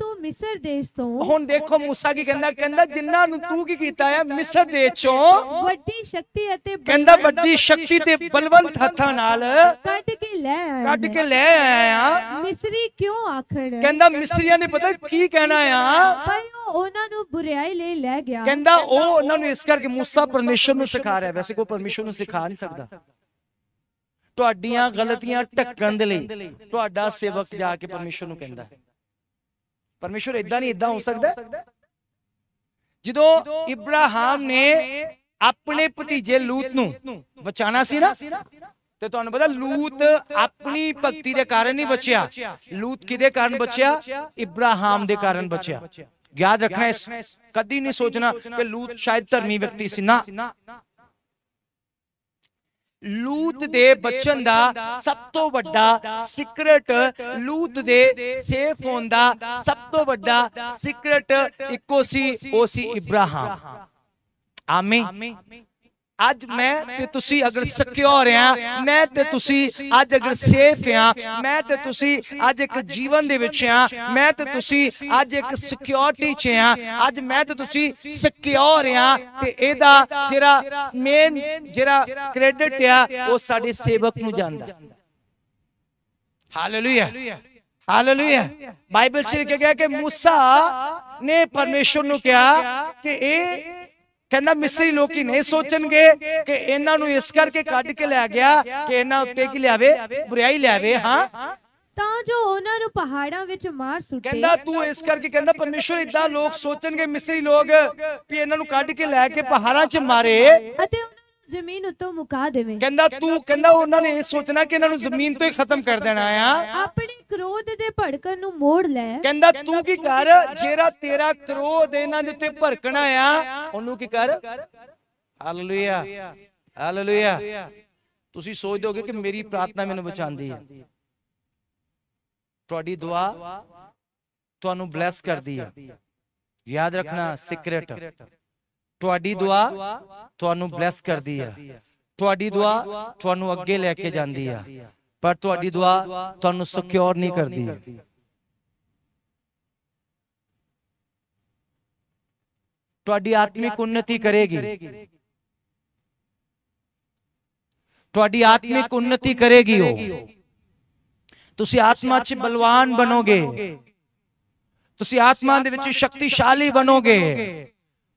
ਤੂੰ ਮਿਸਰ ਦੇਸ਼ ਤੋਂ ਹੁਣ ਦੇਖੋ मूसा ਕੀ ਕਹਿੰਦਾ ਕਹਿੰਦਾ ਜਿਨ੍ਹਾਂ ਨੂੰ ਤੂੰ ਕੀ ਕੀਤਾ ਹੈ? ਮਿਸਰ ਦੇ ਚੋਂ ਵੱਡੀ ਸ਼ਕਤੀ ਅਤੇ ਕਹਿੰਦਾ ਵੱਡੀ ਸ਼ਕਤੀ ਤੇ ਬਲਵੰਤ ਹੱਥਾਂ ਨਾਲ ਕੱਢ ਕੇ ਲੈ ਆਇਆ। ਕੱਢ। ਕੇ ਲੈ ਆਇਆ। ਮਿਸਰੀ ਕਿਉਂ ਆਖਣ ਕਹਿੰਦਾ ਮਿਸਰੀਆਂ ਨੇ ਪਤਾ ਕੀ ਕਹਿਣਾ ਆ? ਪਰ ਉਹਨਾਂ ਨੂੰ ਬੁਰਾਈ ਲਈ ਲੈ ਗਿਆ। ਕਹਿੰਦਾ ਉਹ ਉਹਨਾਂ ਨੂੰ ਇਸ ਕਰਕੇ ਮੂਸਾ ਪਰਮੇਸ਼ਰ ਨੂੰ ਸਿਖਾ ਰਿਹਾ। ਵੈਸੇ ਕੋਈ ਪਰਮੇਸ਼ਰ ਨੂੰ ਸਿਖਾ ਨਹੀਂ ਸਕਦਾ। ਤੁਹਾਡੀਆਂ ਗਲਤੀਆਂ ਢੱਕਣ ਦੇ ਲਈ ਤੁਹਾਡਾ ਸੇਵਕ ਜਾ ਕੇ ਪਰਮੇਸ਼ਰ ਨੂੰ ਕਹਿੰਦਾ। ਹੈ ਪਰਮੇਸ਼ਰ ਇਦਾਂ ਨਹੀਂ ਇਦਾਂ ਹੋ ਸਕਦਾ ਜਦੋਂ ਇਬਰਾਹਿਮ ਨੇ ਆਪਣੇ ਭਤੀਜੇ ਲੂਤ ਨੂੰ ਬਚਾਣਾ ਸੀ ਨਾ? ਤੇ ਤੁਹਾਨੂੰ ਪਤਾ ਲੂਤ ਆਪਣੀ ਭਗਤੀ ਦੇ ਕਾਰਨ ਨਹੀਂ ਬਚਿਆ। ਲੂਤ ਕਿਹਦੇ ਕਾਰਨ ਬਚਿਆ? ਇਬਰਾਹਿਮ ਦੇ ਕਾਰਨ ਬਚਿਆ। ਯਾਦ ਰੱਖਣਾ ਇਸ ਕਦੀ ਨਹੀਂ ਸੋਚਣਾ ਕਿ ਲੂਤ ਸ਼ਾਇਦ ਧਰਮੀ ਵਿਅਕਤੀ ਸੀ। ਨਾ। ਲੂਤ ਦੇ ਬਚਨ ਦਾ ਸਭ ਤੋਂ ਵੱਡਾ ਸੀਕ੍ਰੇਟ ਲੂਤ ਦੇ ਸੇਫ ਹੋਣ ਦਾ ਸਭ ਤੋਂ ਵੱਡਾ ਸੀਕ੍ਰੇਟ ਇੱਕੋ ਸੀ ਉਹ ਸੀ ਇਬਰਾਹਿਮ ਆਮੀਨ। ਅੱਜ ਮੈਂ ਤੇ ਤੁਸੀਂ ਅਗਰ ਸਿਕਿਉਰ ਆ ਮੈਂ ਤੇ ਤੁਸੀਂ ਅੱਜ ਅਗਰ ਸੇਫ ਆ ਮੈਂ ਤੇ ਤੁਸੀਂ ਅੱਜ ਇੱਕ ਜੀਵਨ ਦੇ ਵਿੱਚ ਆ ਮੈਂ ਤੇ ਤੁਸੀਂ ਅੱਜ ਇੱਕ ਸਿਕਿਉਰਿਟੀ 'ਚ ਆ ਅੱਜ ਮੈਂ ਤੇ ਤੁਸੀਂ ਸਿਕਿਉਰ ਆ ਤੇ ਇਹਦਾ ਜਿਹੜਾ ਮੇਨ ਜਿਹੜਾ ਕ੍ਰੈਡਿਟ ਆ ਉਹ ਸਾਡੇ ਸੇਵਕ ਨੂੰ ਜਾਂਦਾ। ਹਾਲੇਲੂਇਆ ਹਾਲੇਲੂਇਆ ਬਾਈਬਲ 'ਚ ਲਿਖਿਆ ਗਿਆ ਕਿ ਮੂਸਾ ਨੇ ਪਰਮੇਸ਼ਵਰ ਨੂੰ ਕਿਹਾ ਕਿ ਇਹ ਕਹਿੰਦਾ ਮਿਸਰੀ ਲੋਕੀ ਨਹੀਂ ਸੋਚਣਗੇ ਕਿ ਇਹਨਾਂ ਨੂੰ ਇਸ ਕਰਕੇ ਕੱਢ ਕੇ ਲੈ ਗਿਆ ਕਿ ਇਹਨਾਂ ਉੱਤੇ ਕੀ ਲਿਆਵੇ? ਬੁਰਾਈ ਲਿਆਵੇ ਹਾਂ? ਤਾਂ ਜੋ ਉਹਨਾਂ ਨੂੰ ਪਹਾੜਾਂ ਵਿੱਚ ਮਾਰ ਸੁੱਟੇ। ਕਹਿੰਦਾ ਤੂੰ ਇਸ ਕਰਕੇ ਕਹਿੰਦਾ ਪਰਮੇਸ਼ਵਰ ਇਦਾਂ ਲੋਕ ਸੋਚਣਗੇ ਮਿਸਰੀ ਲੋਕ ਵੀ ਇਹਨਾਂ ਨੂੰ ਕੱਢ ਕੇ ਲੈ ਕੇ ਪਹਾੜਾਂ 'ਚ ਮਾਰੇ। ਅਤੇ ਜ਼ਮੀਨ ਉੱਤੋਂ ਮੁਕਾ ਦੇਵੇਂ। ਕਹਿੰਦਾ ਤੂੰ ਕਹਿੰਦਾ ਉਹਨਾਂ ਨੇ ਇਹ ਸੋਚਣਾ ਕਿ ਇਹਨਾਂ ਨੂੰ ਜ਼ਮੀਨ ਤੋਂ ਹੀ ਖਤਮ ਕਰ ਦੇਣਾ ਆ। ਆਪਣੇ ਕ੍ਰੋਧ ਦੇ ਭੜਕਣ ਨੂੰ ਮੋੜ ਲੈ। ਕਹਿੰਦਾ ਤੂੰ ਕੀ ਕਰ? ਜਿਹੜਾ ਤੇਰਾ ਕਰੋਧ ਇਹਨਾਂ ਦੇ ਉੱਤੇ ਭੜਕਣਾ ਆ ਉਹਨੂੰ ਕੀ ਕਰ? ਹਾਲੇਲੂਇਆ। ਹਾਲੇਲੂਇਆ। ਤੁਸੀਂ ਸੋਚਦੇ ਹੋਗੇ ਕਿ ਮੇਰੀ ਪ੍ਰਾਰਥਨਾ ਮੈਨੂੰ ਬਚਾਉਂਦੀ ਹੈ। ਤੁਹਾਡੀ ਦੁਆ ਤੁਹਾਨੂੰ ਬਲੈਸ ਕਰਦੀ ਹੈ। ਯਾਦ ਰੱਖਣਾ ਸੀਕ੍ਰੇਟ ਤੁਹਾਡੀ ਦੁਆ ਤੁਹਾਨੂੰ ਬਲੈਸ ਕਰਦੀ ਹੈ ਤੁਹਾਡੀ ਦੁਆ ਤੁਹਾਨੂੰ ਅੱਗੇ ਲੈ ਕੇ ਜਾਂਦੀ ਆ। ਪਰ ਤੁਹਾਡੀ ਦੁਆ ਤੁਹਾਨੂੰ ਸਿਕਿਉਰ ਨਹੀਂ ਕਰਦੀ। ਤੁਹਾਡੀ ਆਤਮਿਕ ਉન્નਤੀ ਕਰੇਗੀ। ਤੁਹਾਡੀ ਆਤਮਿਕ ਉન્નਤੀ ਕਰੇਗੀ ਉਹ। ਤੁਸੀਂ ਆਤਮਾ 'ਚ ਬਲਵਾਨ ਬਣੋਗੇ। ਤੁਸੀਂ ਆਤਮਾ ਦੇ ਵਿੱਚ ਸ਼ਕਤੀਸ਼ਾਲੀ ਬਣੋਗੇ।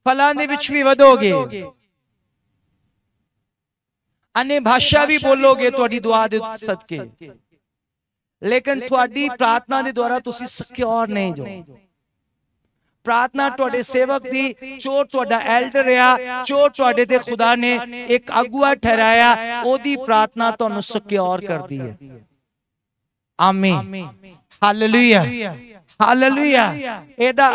ਫਲਾਂ ਦੇ ਵਿੱਚ ਵੀ ਵਧੋਗੇ ਅਨੇ ਭਾਸ਼ਾ ਵੀ ਬੋਲੋਗੇ ਤੁਹਾਡੀ ਦੁਆ ਦੇ ਸਦਕੇ ਲੇਕਿਨ ਤੁਹਾਡੀ ਪ੍ਰਾਰਥਨਾ ਦੇ ਦੁਆਰਾ ਤੁਸੀਂ ਸਿਕਿਉਰ ਨਹੀਂ ਜੋ ਪ੍ਰਾਰਥਨਾ ਤੁਹਾਡੇ ਸੇਵਕ ਦੀ ਜੋ ਤੁਹਾਡਾ ਐਲਡਰ ਆ ਜੋ ਤੁਹਾਡੇ ਤੇ ਖੁਦਾ ਨੇ ਇੱਕ ਅਗੂਆ ਠਹਿਰਾਇਆ ਉਹਦੀ ਪ੍ਰਾਰਥਨਾ ਤੁਹਾਨੂੰ ਸਿਕਿਉਰ ਕਰਦੀ ਹੈ ਆਮੀਨ ਹਾਲੇਲੂਇਆ ਹਾਲੇਲੂਇਆ ਇਹਦਾ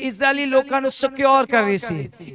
ਇਜ਼ਰਾਈਲੀ ਲੋਕਾਂ ਨੂੰ ਸਿਕਿਉਰ ਕਰ ਰਹੀ ਸੀ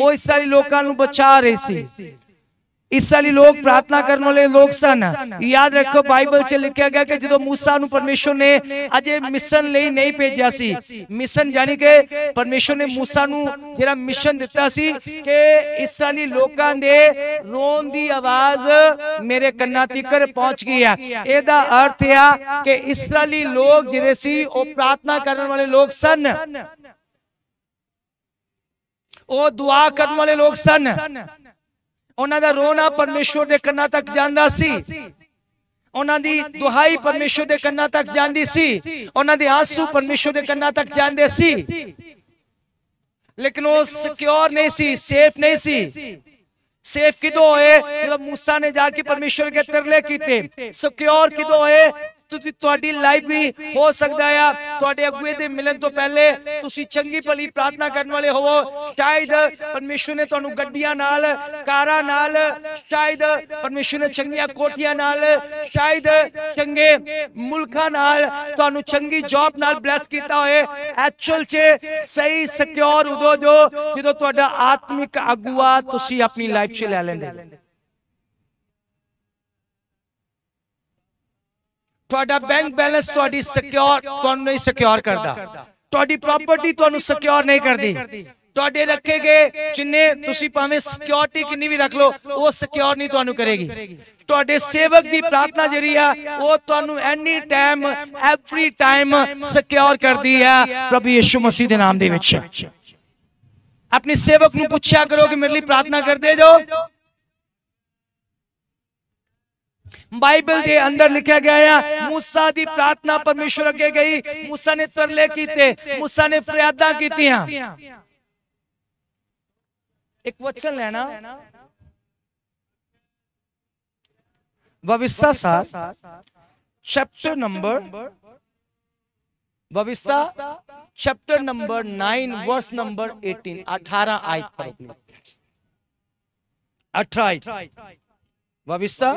ਉਹ ਇਜ਼ਰਾਈਲੀ ਲੋਕਾਂ ਨੂੰ ਬਚਾ ਰਹੀ ਸੀ इसी लोग प्रार्थना करने वाले लोग सन। याद रखो, बाइबल च लिखा गया कि जो मूसा परमेश्वर ने अजे मिशन ले नहीं भेजा सी, मिशन यानी कि परमेश्वर ने मूसा जरा मिशन दिता सी कि इसी लोगों के रोन की आवाज़ मेरे कना तिकर पहुँच गई है यदा अर्थ है कि इसी लोग जेरे प्रार्थना करने वाले लोग सन। ओ दुआ करने वाले लोग सन। उन्होंने रोना परमेश्वर के कना तक जाता सी दुहाई परमेश्वर के कना तक जाती सी उन्होंने आँसू परमेश्वर के कना तक जाते लेकिन वो सिक्योर नहीं सी सेफ़ नहीं सी सेफ़ कितों होए मूसा ने जाके परमेश्वर के तरले किते सिक्योर कितों होए ਤੁਸੀਂ ਤੁਹਾਡੀ ਲਾਈਫ ਵੀ ਹੋ ਸਕਦਾ ਆ। ਤੁਹਾਡੇ ਅਗੂਏ ਦੇ ਮਿਲਣ ਤੋਂ ਪਹਿਲੇ ਤੁਸੀਂ ਚੰਗੀ ਭਲੀ ਪ੍ਰਾਰਥਨਾ ਕਰਨ ਵਾਲੇ ਹੋਵੋ। ਸ਼ਾਇਦ ਪਰਮੇਸ਼ਵਰ ਨੇ ਤੁਹਾਨੂੰ ਗੱਡੀਆਂ ਨਾਲ, ਕਾਰਾਂ ਨਾਲ, ਸ਼ਾਇਦ ਪਰਮੇਸ਼ਵਰ ਨੇ ਚੰਗੀਆਂ ਕੋਠੀਆਂ ਨਾਲ, ਸ਼ਾਇਦ ਚੰਗੇ ਮੁਲਕਾਂ ਨਾਲ ਤੁਹਾਨੂੰ ਚੰਗੀ ਜੌਬ ਨਾਲ ਬਲੈਸ ਕੀਤਾ ਹੋਏ। ਐਕਚੁਅਲ 'ਚ ਸਹੀ ਸਿਕਿਉਰ ਉਦੋਂ ਜੋ ਜਦੋਂ ਤੁਹਾਡਾ ਆਤਮਿਕ ਅਗੂਆ ਤੁਸੀਂ ਆਪਣੀ ਲਾਈਫ 'ਚ ਲੈ ਲੈਂਦੇ। ਤੁਹਾਡਾ ਬੈਂਕ ਬੈਲੈਂਸ ਤੁਹਾਡੀ ਸਿਕਿਉਰ ਤੁਹਾਨੂੰ ਨਹੀਂ ਸਿਕਿਉਰ ਕਰਦਾ। ਤੁਹਾਡੀ ਪ੍ਰਾਪਰਟੀ ਤੁਹਾਨੂੰ ਸਿਕਿਉਰ ਨਹੀਂ ਕਰਦੀ। ਤੁਹਾਡੇ ਰੱਖੇ ਗਏ ਜਿੰਨੇ ਤੁਸੀਂ ਭਾਵੇਂ ਸਿਕਿਉਰਿਟੀ ਕਿੰਨੀ ਵੀ ਰੱਖ ਲਓ ਉਹ ਸਿਕਿਉਰ ਨਹੀਂ ਤੁਹਾਨੂੰ ਕਰੇਗੀ। ਤੁਹਾਡੇ ਸੇਵਕ ਦੀ ਪ੍ਰਾਰਥਨਾ ਜਿਹੜੀ ਆ ਉਹ ਤੁਹਾਨੂੰ any time every time secure ਕਰਦੀ ਆ ਪ੍ਰਭੂ ਯਿਸੂ ਮਸੀਹ ਦੇ ਨਾਮ ਦੇ ਵਿੱਚ। ਆਪਣੇ ਸੇਵਕ ਨੂੰ ਪੁੱਛਿਆ ਕਰੋ ਕਿ ਮੇਰੇ ਲਈ ਪ੍ਰਾਰਥਨਾ ਕਰਦੇ ਜੋ। बाइबल के अंदर लिखा गया है मूसा की प्रार्थना परमेश्वर अगे गई मूसा ने तरले किए मूसा ने फरियादा की एक वचन लेना। भविष्य सा चैप्टर नंबर भविष्य chapter number nine verse number eighteen अठारह आयत पर अठारह भविष्य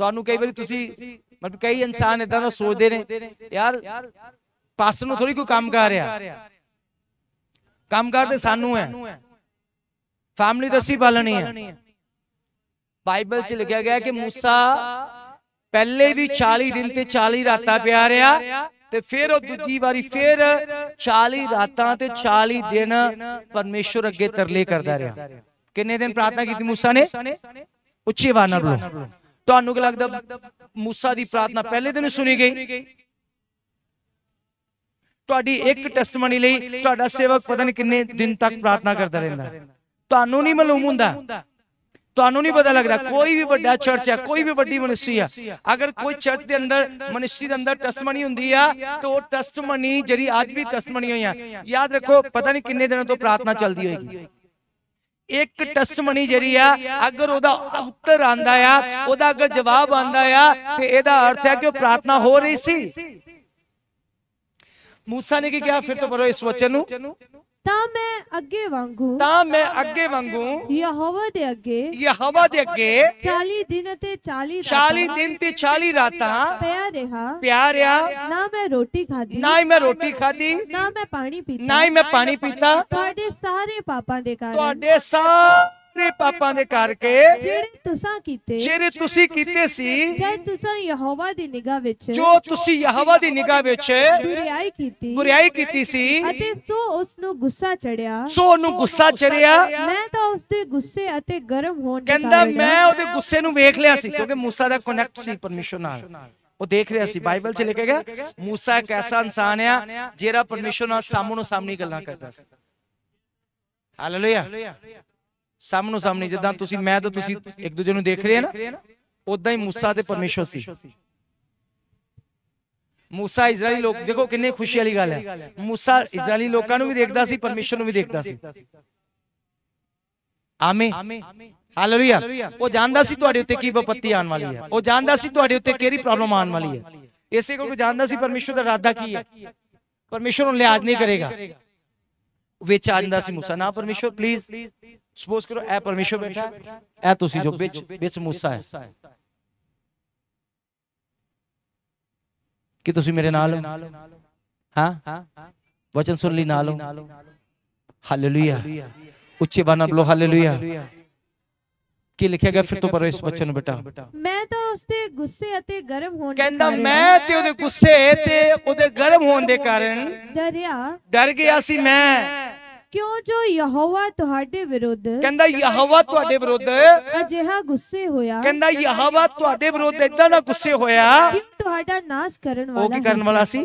ਤੁਹਾਨੂੰ ਕਈ ਵਾਰੀ ਤੁਸੀਂ ਮਤਲਬ ਕਈ ਇਨਸਾਨ ਇਦਾਂ ਦਾ ਸੋਚਦੇ ਨੇ ਯਾਰ ਪਾਸਟਰ ਨੂੰ ਥੋੜੀ ਕੋਈ ਕੰਮ ਕਰ ਰਿਹਾ। ਕੰਮ ਕਰਦੇ ਸਾਨੂੰ ਹੈ। ਫੈਮਿਲੀ ਦਸੀ ਪਾਲਣੀ ਹੈ। ਬਾਈਬਲ 'ਚ ਲਿਖਿਆ ਗਿਆ ਕਿ ਮੂਸਾ ਪਹਿਲੇ ਵੀ 40 ਦਿਨ ਤੇ 40 ਰਾਤਾਂ ਪਿਆ ਰਿਹਾ ਤੇ ਫਿਰ ਉਹ ਦੂਜੀ ਵਾਰੀ ਫਿਰ 40 ਰਾਤਾਂ ਤੇ 40 ਦਿਨ ਪਰਮੇਸ਼ਵਰ ਅੱਗੇ ਤਰਲੇ ਕਰਦਾ ਰਿਹਾ। ਕਿੰਨੇ ਦਿਨ ਪ੍ਰਾਰਥਨਾ ਕੀਤੀ ਮੂਸਾ ਨੇ? ਉੱਚੀ ਆਵਾਜ਼ ਨਾਲ ਬੋਲੋ। ਤੁਹਾਨੂੰ ਕੀ ਲੱਗਦਾ ਮੂਸਾ ਦੀ ਪ੍ਰਾਰਥਨਾ ਪਹਿਲੇ ਦਿਨ ਸੁਣੀ ਗਈ? ਤੁਹਾਡੀ ਇੱਕ ਟੈਸਟਮਨੀ ਲਈ ਤੁਹਾਡਾ ਸੇਵਕ ਪਤਾ ਨਹੀਂ ਕਿੰਨੇ ਦਿਨ ਤੱਕ ਪ੍ਰਾਰਥਨਾ ਕਰਦਾ ਰਹਿੰਦਾ। ਤੁਹਾਨੂੰ ਨਹੀਂ ਮਾਲੂਮ ਹੁੰਦਾ। ਤੁਹਾਨੂੰ ਨਹੀਂ ਪਤਾ ਲੱਗਦਾ ਕੋਈ ਵੀ ਵੱਡਾ ਚਰਚ ਹੈ ਕੋਈ ਵੀ ਵੱਡੀ ਮਨਿਸਟਰੀ ਆ। ਅਗਰ ਕੋਈ ਚਰਚ ਦੇ ਅੰਦਰ ਮਨਿਸਟਰੀ ਦੇ ਅੰਦਰ ਟੈਸਟਮਨੀ ਹੁੰਦੀ ਆ, ਤਾਂ ਉਹ ਟੈਸਟਮਨੀ ਜਿਹੜੀ ਅੱਜ ਵੀ ਟੈਸਟਮਨੀ ਆ ਯਾਦ ਰੱਖੋ, ਪਤਾ ਨਹੀਂ ਕਿੰਨੇ ਦਿਨਾਂ ਤੋਂ ਪ੍ਰਾਰਥਨਾ ਚੱਲਦੀ ਹੋਏਗੀ। ਇੱਕ ਟੈਸਟਮਨੀ ਜਿਹੜੀ ਆ ਅਗਰ ਉਹਦਾ ਉੱਤਰ ਆਂਦਾ ਆ ਉਹਦਾ ਅਗਰ ਜਵਾਬ ਆਂਦਾ ਆ ਤੇ ਇਹਦਾ ਅਰਥ ਹੈ ਕਿ ਉਹ ਪ੍ਰਾਰਥਨਾ ਹੋ ਰਹੀ ਸੀ। ਮੂਸਾ ਨੇ ਕੀ ਕਿਹਾ? ਫਿਰ ਤੋਂ ਪੜੋ ਇਸ ਵਚਨ ਨੂੰ। ਤਾਂ ਮੈਂ ਅੱਗੇ ਵਾਂਗੂ ਤਾਂ ਮੈਂ ਅੱਗੇ ਵਾਂਗੂ ਯਹੋਵਾ ਦੇ ਅੱਗੇ ਯਹਵਾ ਦੇ ਅੱਗੇ 40 ਦਿਨ ਅਤੇ 40 40 ਦਿਨ ਤੇ 40 ਰਾਤਾਂ ਪਿਆ ਰਿਹਾ। ਪਿਆ ਰਿਹਾ। ਨਾ ਮੈਂ ਰੋਟੀ ਖਾਧੀ ਨਾ ਹੀ ਮੈਂ ਰੋਟੀ ਖਾਧੀ। ਨਾ ਮੈਂ ਪਾਣੀ ਪੀਤਾ। ਨਾ ਹੀ ਮੈਂ ਪਾਣੀ ਪੀਤਾ। ਤੁਹਾਡੇ ਸਾਰੇ ਪਾਪਾਂ ਦੇ ਕਾਰਨ ਤੁਹਾਡੇ ਸਾਰੇ ਪਾਪਾਂ ਦੇ ਕਰਕੇ ਜਿਹੜੇ ਤੁਸਾਂ ਕੀਤੇ ਜਿਹੜੇ ਤੁਸੀਂ ਕੀਤੇ ਸੀ ਜਦ ਤੁਸਾਂ ਯਹੋਵਾ ਦੀ ਨਿਗਾਹ ਵਿੱਚ ਜੋ ਤੁਸੀਂ ਯਹਵਾ ਦੀ ਨਿਗਾਹ ਵਿੱਚ ਬੁਰੀਾਈ ਕੀਤੀ ਬੁਰਾਈ ਕੀਤੀ ਸੀ ਅਤੇ ਸੋ ਉਸ ਨੂੰ ਗੁੱਸਾ ਚੜਿਆ। ਸੋ ਉਹਨੂੰ ਗੁੱਸਾ ਚੜਿਆ। ਮੈਂ ਤਾਂ ਉਸ ਦੇ ਗੁੱਸੇ ਅਤੇ ਗਰਮ ਹੋਣ ਦੇ ਕਹਿੰਦਾ ਮੈਂ ਉਹਦੇ ਗੁੱਸੇ ਨੂੰ ਵੇਖ ਲਿਆ ਸੀ ਕਿਉਂਕਿ ਮੂਸਾ ਦਾ ਕਨੈਕਟ ਸੀ ਪਰਮੇਸ਼ਰ ਨਾਲ। ਉਹ ਦੇਖ ਰਿਹਾ ਸੀ ਬਾਈਬਲ 'ਚ ਲਿਖਿਆ ਗਿਆ ਮੂਸਾ ਇੱਕ ਐਸਾ ਇਨਸਾਨ ਆ ਜਿਹੜਾ ਪਰਮੇਸ਼ਰ ਨਾਲ ਸਾਹਮਣੇ ਸਾਹਮਣੇ ਗੱਲਾਂ ਕਰਦਾ ਸੀ। ਹਾਲੇਲੂਇਆ। ਸਾਹਮਣੇ ਸਾਹਮਣੇ ਜਿੱਦਾਂ ਤੁਸੀਂ ਮੈਂ ਤੇ ਤੁਸੀਂ ਇੱਕ ਦੂਜੇ ਨੂੰ ਦੇਖ ਰਹੇ ਆ ਨਾ ਉਦਾਂ ਹੀ ਮੂਸਾ ਤੇ ਪਰਮੇਸ਼ਰ ਸੀ। ਮੂਸਾ ਇਜ਼ਰਾਈਲੀ ਲੋਕ ਦੇਖੋ ਕਿੰਨੇ ਖੁਸ਼ੀ ਵਾਲੀ ਗੱਲ ਹੈ। ਮੂਸਾ ਇਜ਼ਰਾਈਲੀ ਲੋਕਾਂ ਨੂੰ ਵੀ ਦੇਖਦਾ ਸੀ ਪਰਮੇਸ਼ਰ ਨੂੰ ਵੀ ਦੇਖਦਾ ਸੀ। ਆਮੇ ਹਾਲੇਲੂਇਆ। ਉਹ ਜਾਣਦਾ ਸੀ ਤੁਹਾਡੇ ਉੱਤੇ ਕੀ ਵਿਪੱਤੀ ਆਉਣ ਵਾਲੀ ਹੈ। ਉਹ ਜਾਣਦਾ ਸੀ ਤੁਹਾਡੇ ਉੱਤੇ ਕਿਹੜੀ ਪ੍ਰੋਬਲਮ ਆਉਣ ਵਾਲੀ ਹੈ। ਇਸੇ ਕਰਕੇ ਜਾਣਦਾ ਸੀ ਪਰਮੇਸ਼ਰ ਦਾ ਇਰਾਦਾ ਕੀ ਹੈ। ਪਰਮੇਸ਼ਰ ਨੂੰ ਲਿਆਜ਼ ਨਹੀਂ ਕਰੇਗਾ। ਵਿੱਚ ਆ ਜਾਂਦਾ ਸੀ ਮੂਸਾ। ਨਾ ਪਰਮੇਸ਼ਰ ਪਲੀਜ਼ ਸਪੋਜ਼ ਕਰੋ ਇਹ ਪਰਮੇਸ਼ਰ ਬੈਠਾ ਇਹ ਤੁਸੀਂ ਜੋ ਵਿੱਚ ਵਿੱਚ ਮੂਸਾ ਹੈ। ਕਿ ਤੁਸੀਂ ਮੇਰੇ ਨਾਲ ਹੋ? ਹਾਂ। ਵਚਨ ਸੁਣ ਲਈ ਨਾਲ ਹੋ। ਹਾਲੇਲੂਇਆ ਉੱਚੇ ਬਾਣਾ ਬੋਲੋ ਹਾਲੇਲੂਇਆ ਕੀ ਲਿਖਿਆ ਗਿਆ? ਫਿਰ ਤੋਂ ਪਰੋ ਇਸ ਵਚਨ ਨੂੰ ਬੇਟਾ। ਮੈਂ ਤਾਂ ਉਸ ਦੇ ਗੁੱਸੇ ਅਤੇ ਗਰਮ ਹੋਣ ਦੇ ਕਹਿੰਦਾ ਮੈਂ ਤੇ ਉਹਦੇ ਗੁੱਸੇ ਤੇ ਉਹਦੇ ਗਰਮ ਹੋਣ ਦੇ ਕਾਰਨ ਡਰਿਆ। ਡਰ ਗਿਆ ਸੀ ਮੈਂ। ਕਿਉਂ ਜੋ ਯਹੋਵਾ ਤੁਹਾਡੇ ਵਿਰੁੱਧ ਕਹਿੰਦਾ ਯਹੋਵਾ ਤੁਹਾਡੇ ਵਿਰੁੱਧ ਅਜਿਹਾ ਗੁੱਸੇ ਹੋਇਆ। ਕਹਿੰਦਾ ਯਹੋਵਾ ਤੁਹਾਡੇ ਵਿਰੁੱਧ ਇਦਾਂ ਦਾ ਗੁੱਸੇ ਹੋਇਆ। ਕਿ ਤੁਹਾਡਾ ਨਾਸ਼ ਕਰਨ ਵਾਲਾ ਉਹ ਕੀ ਕਰਨ ਵਾਲਾ ਸੀ?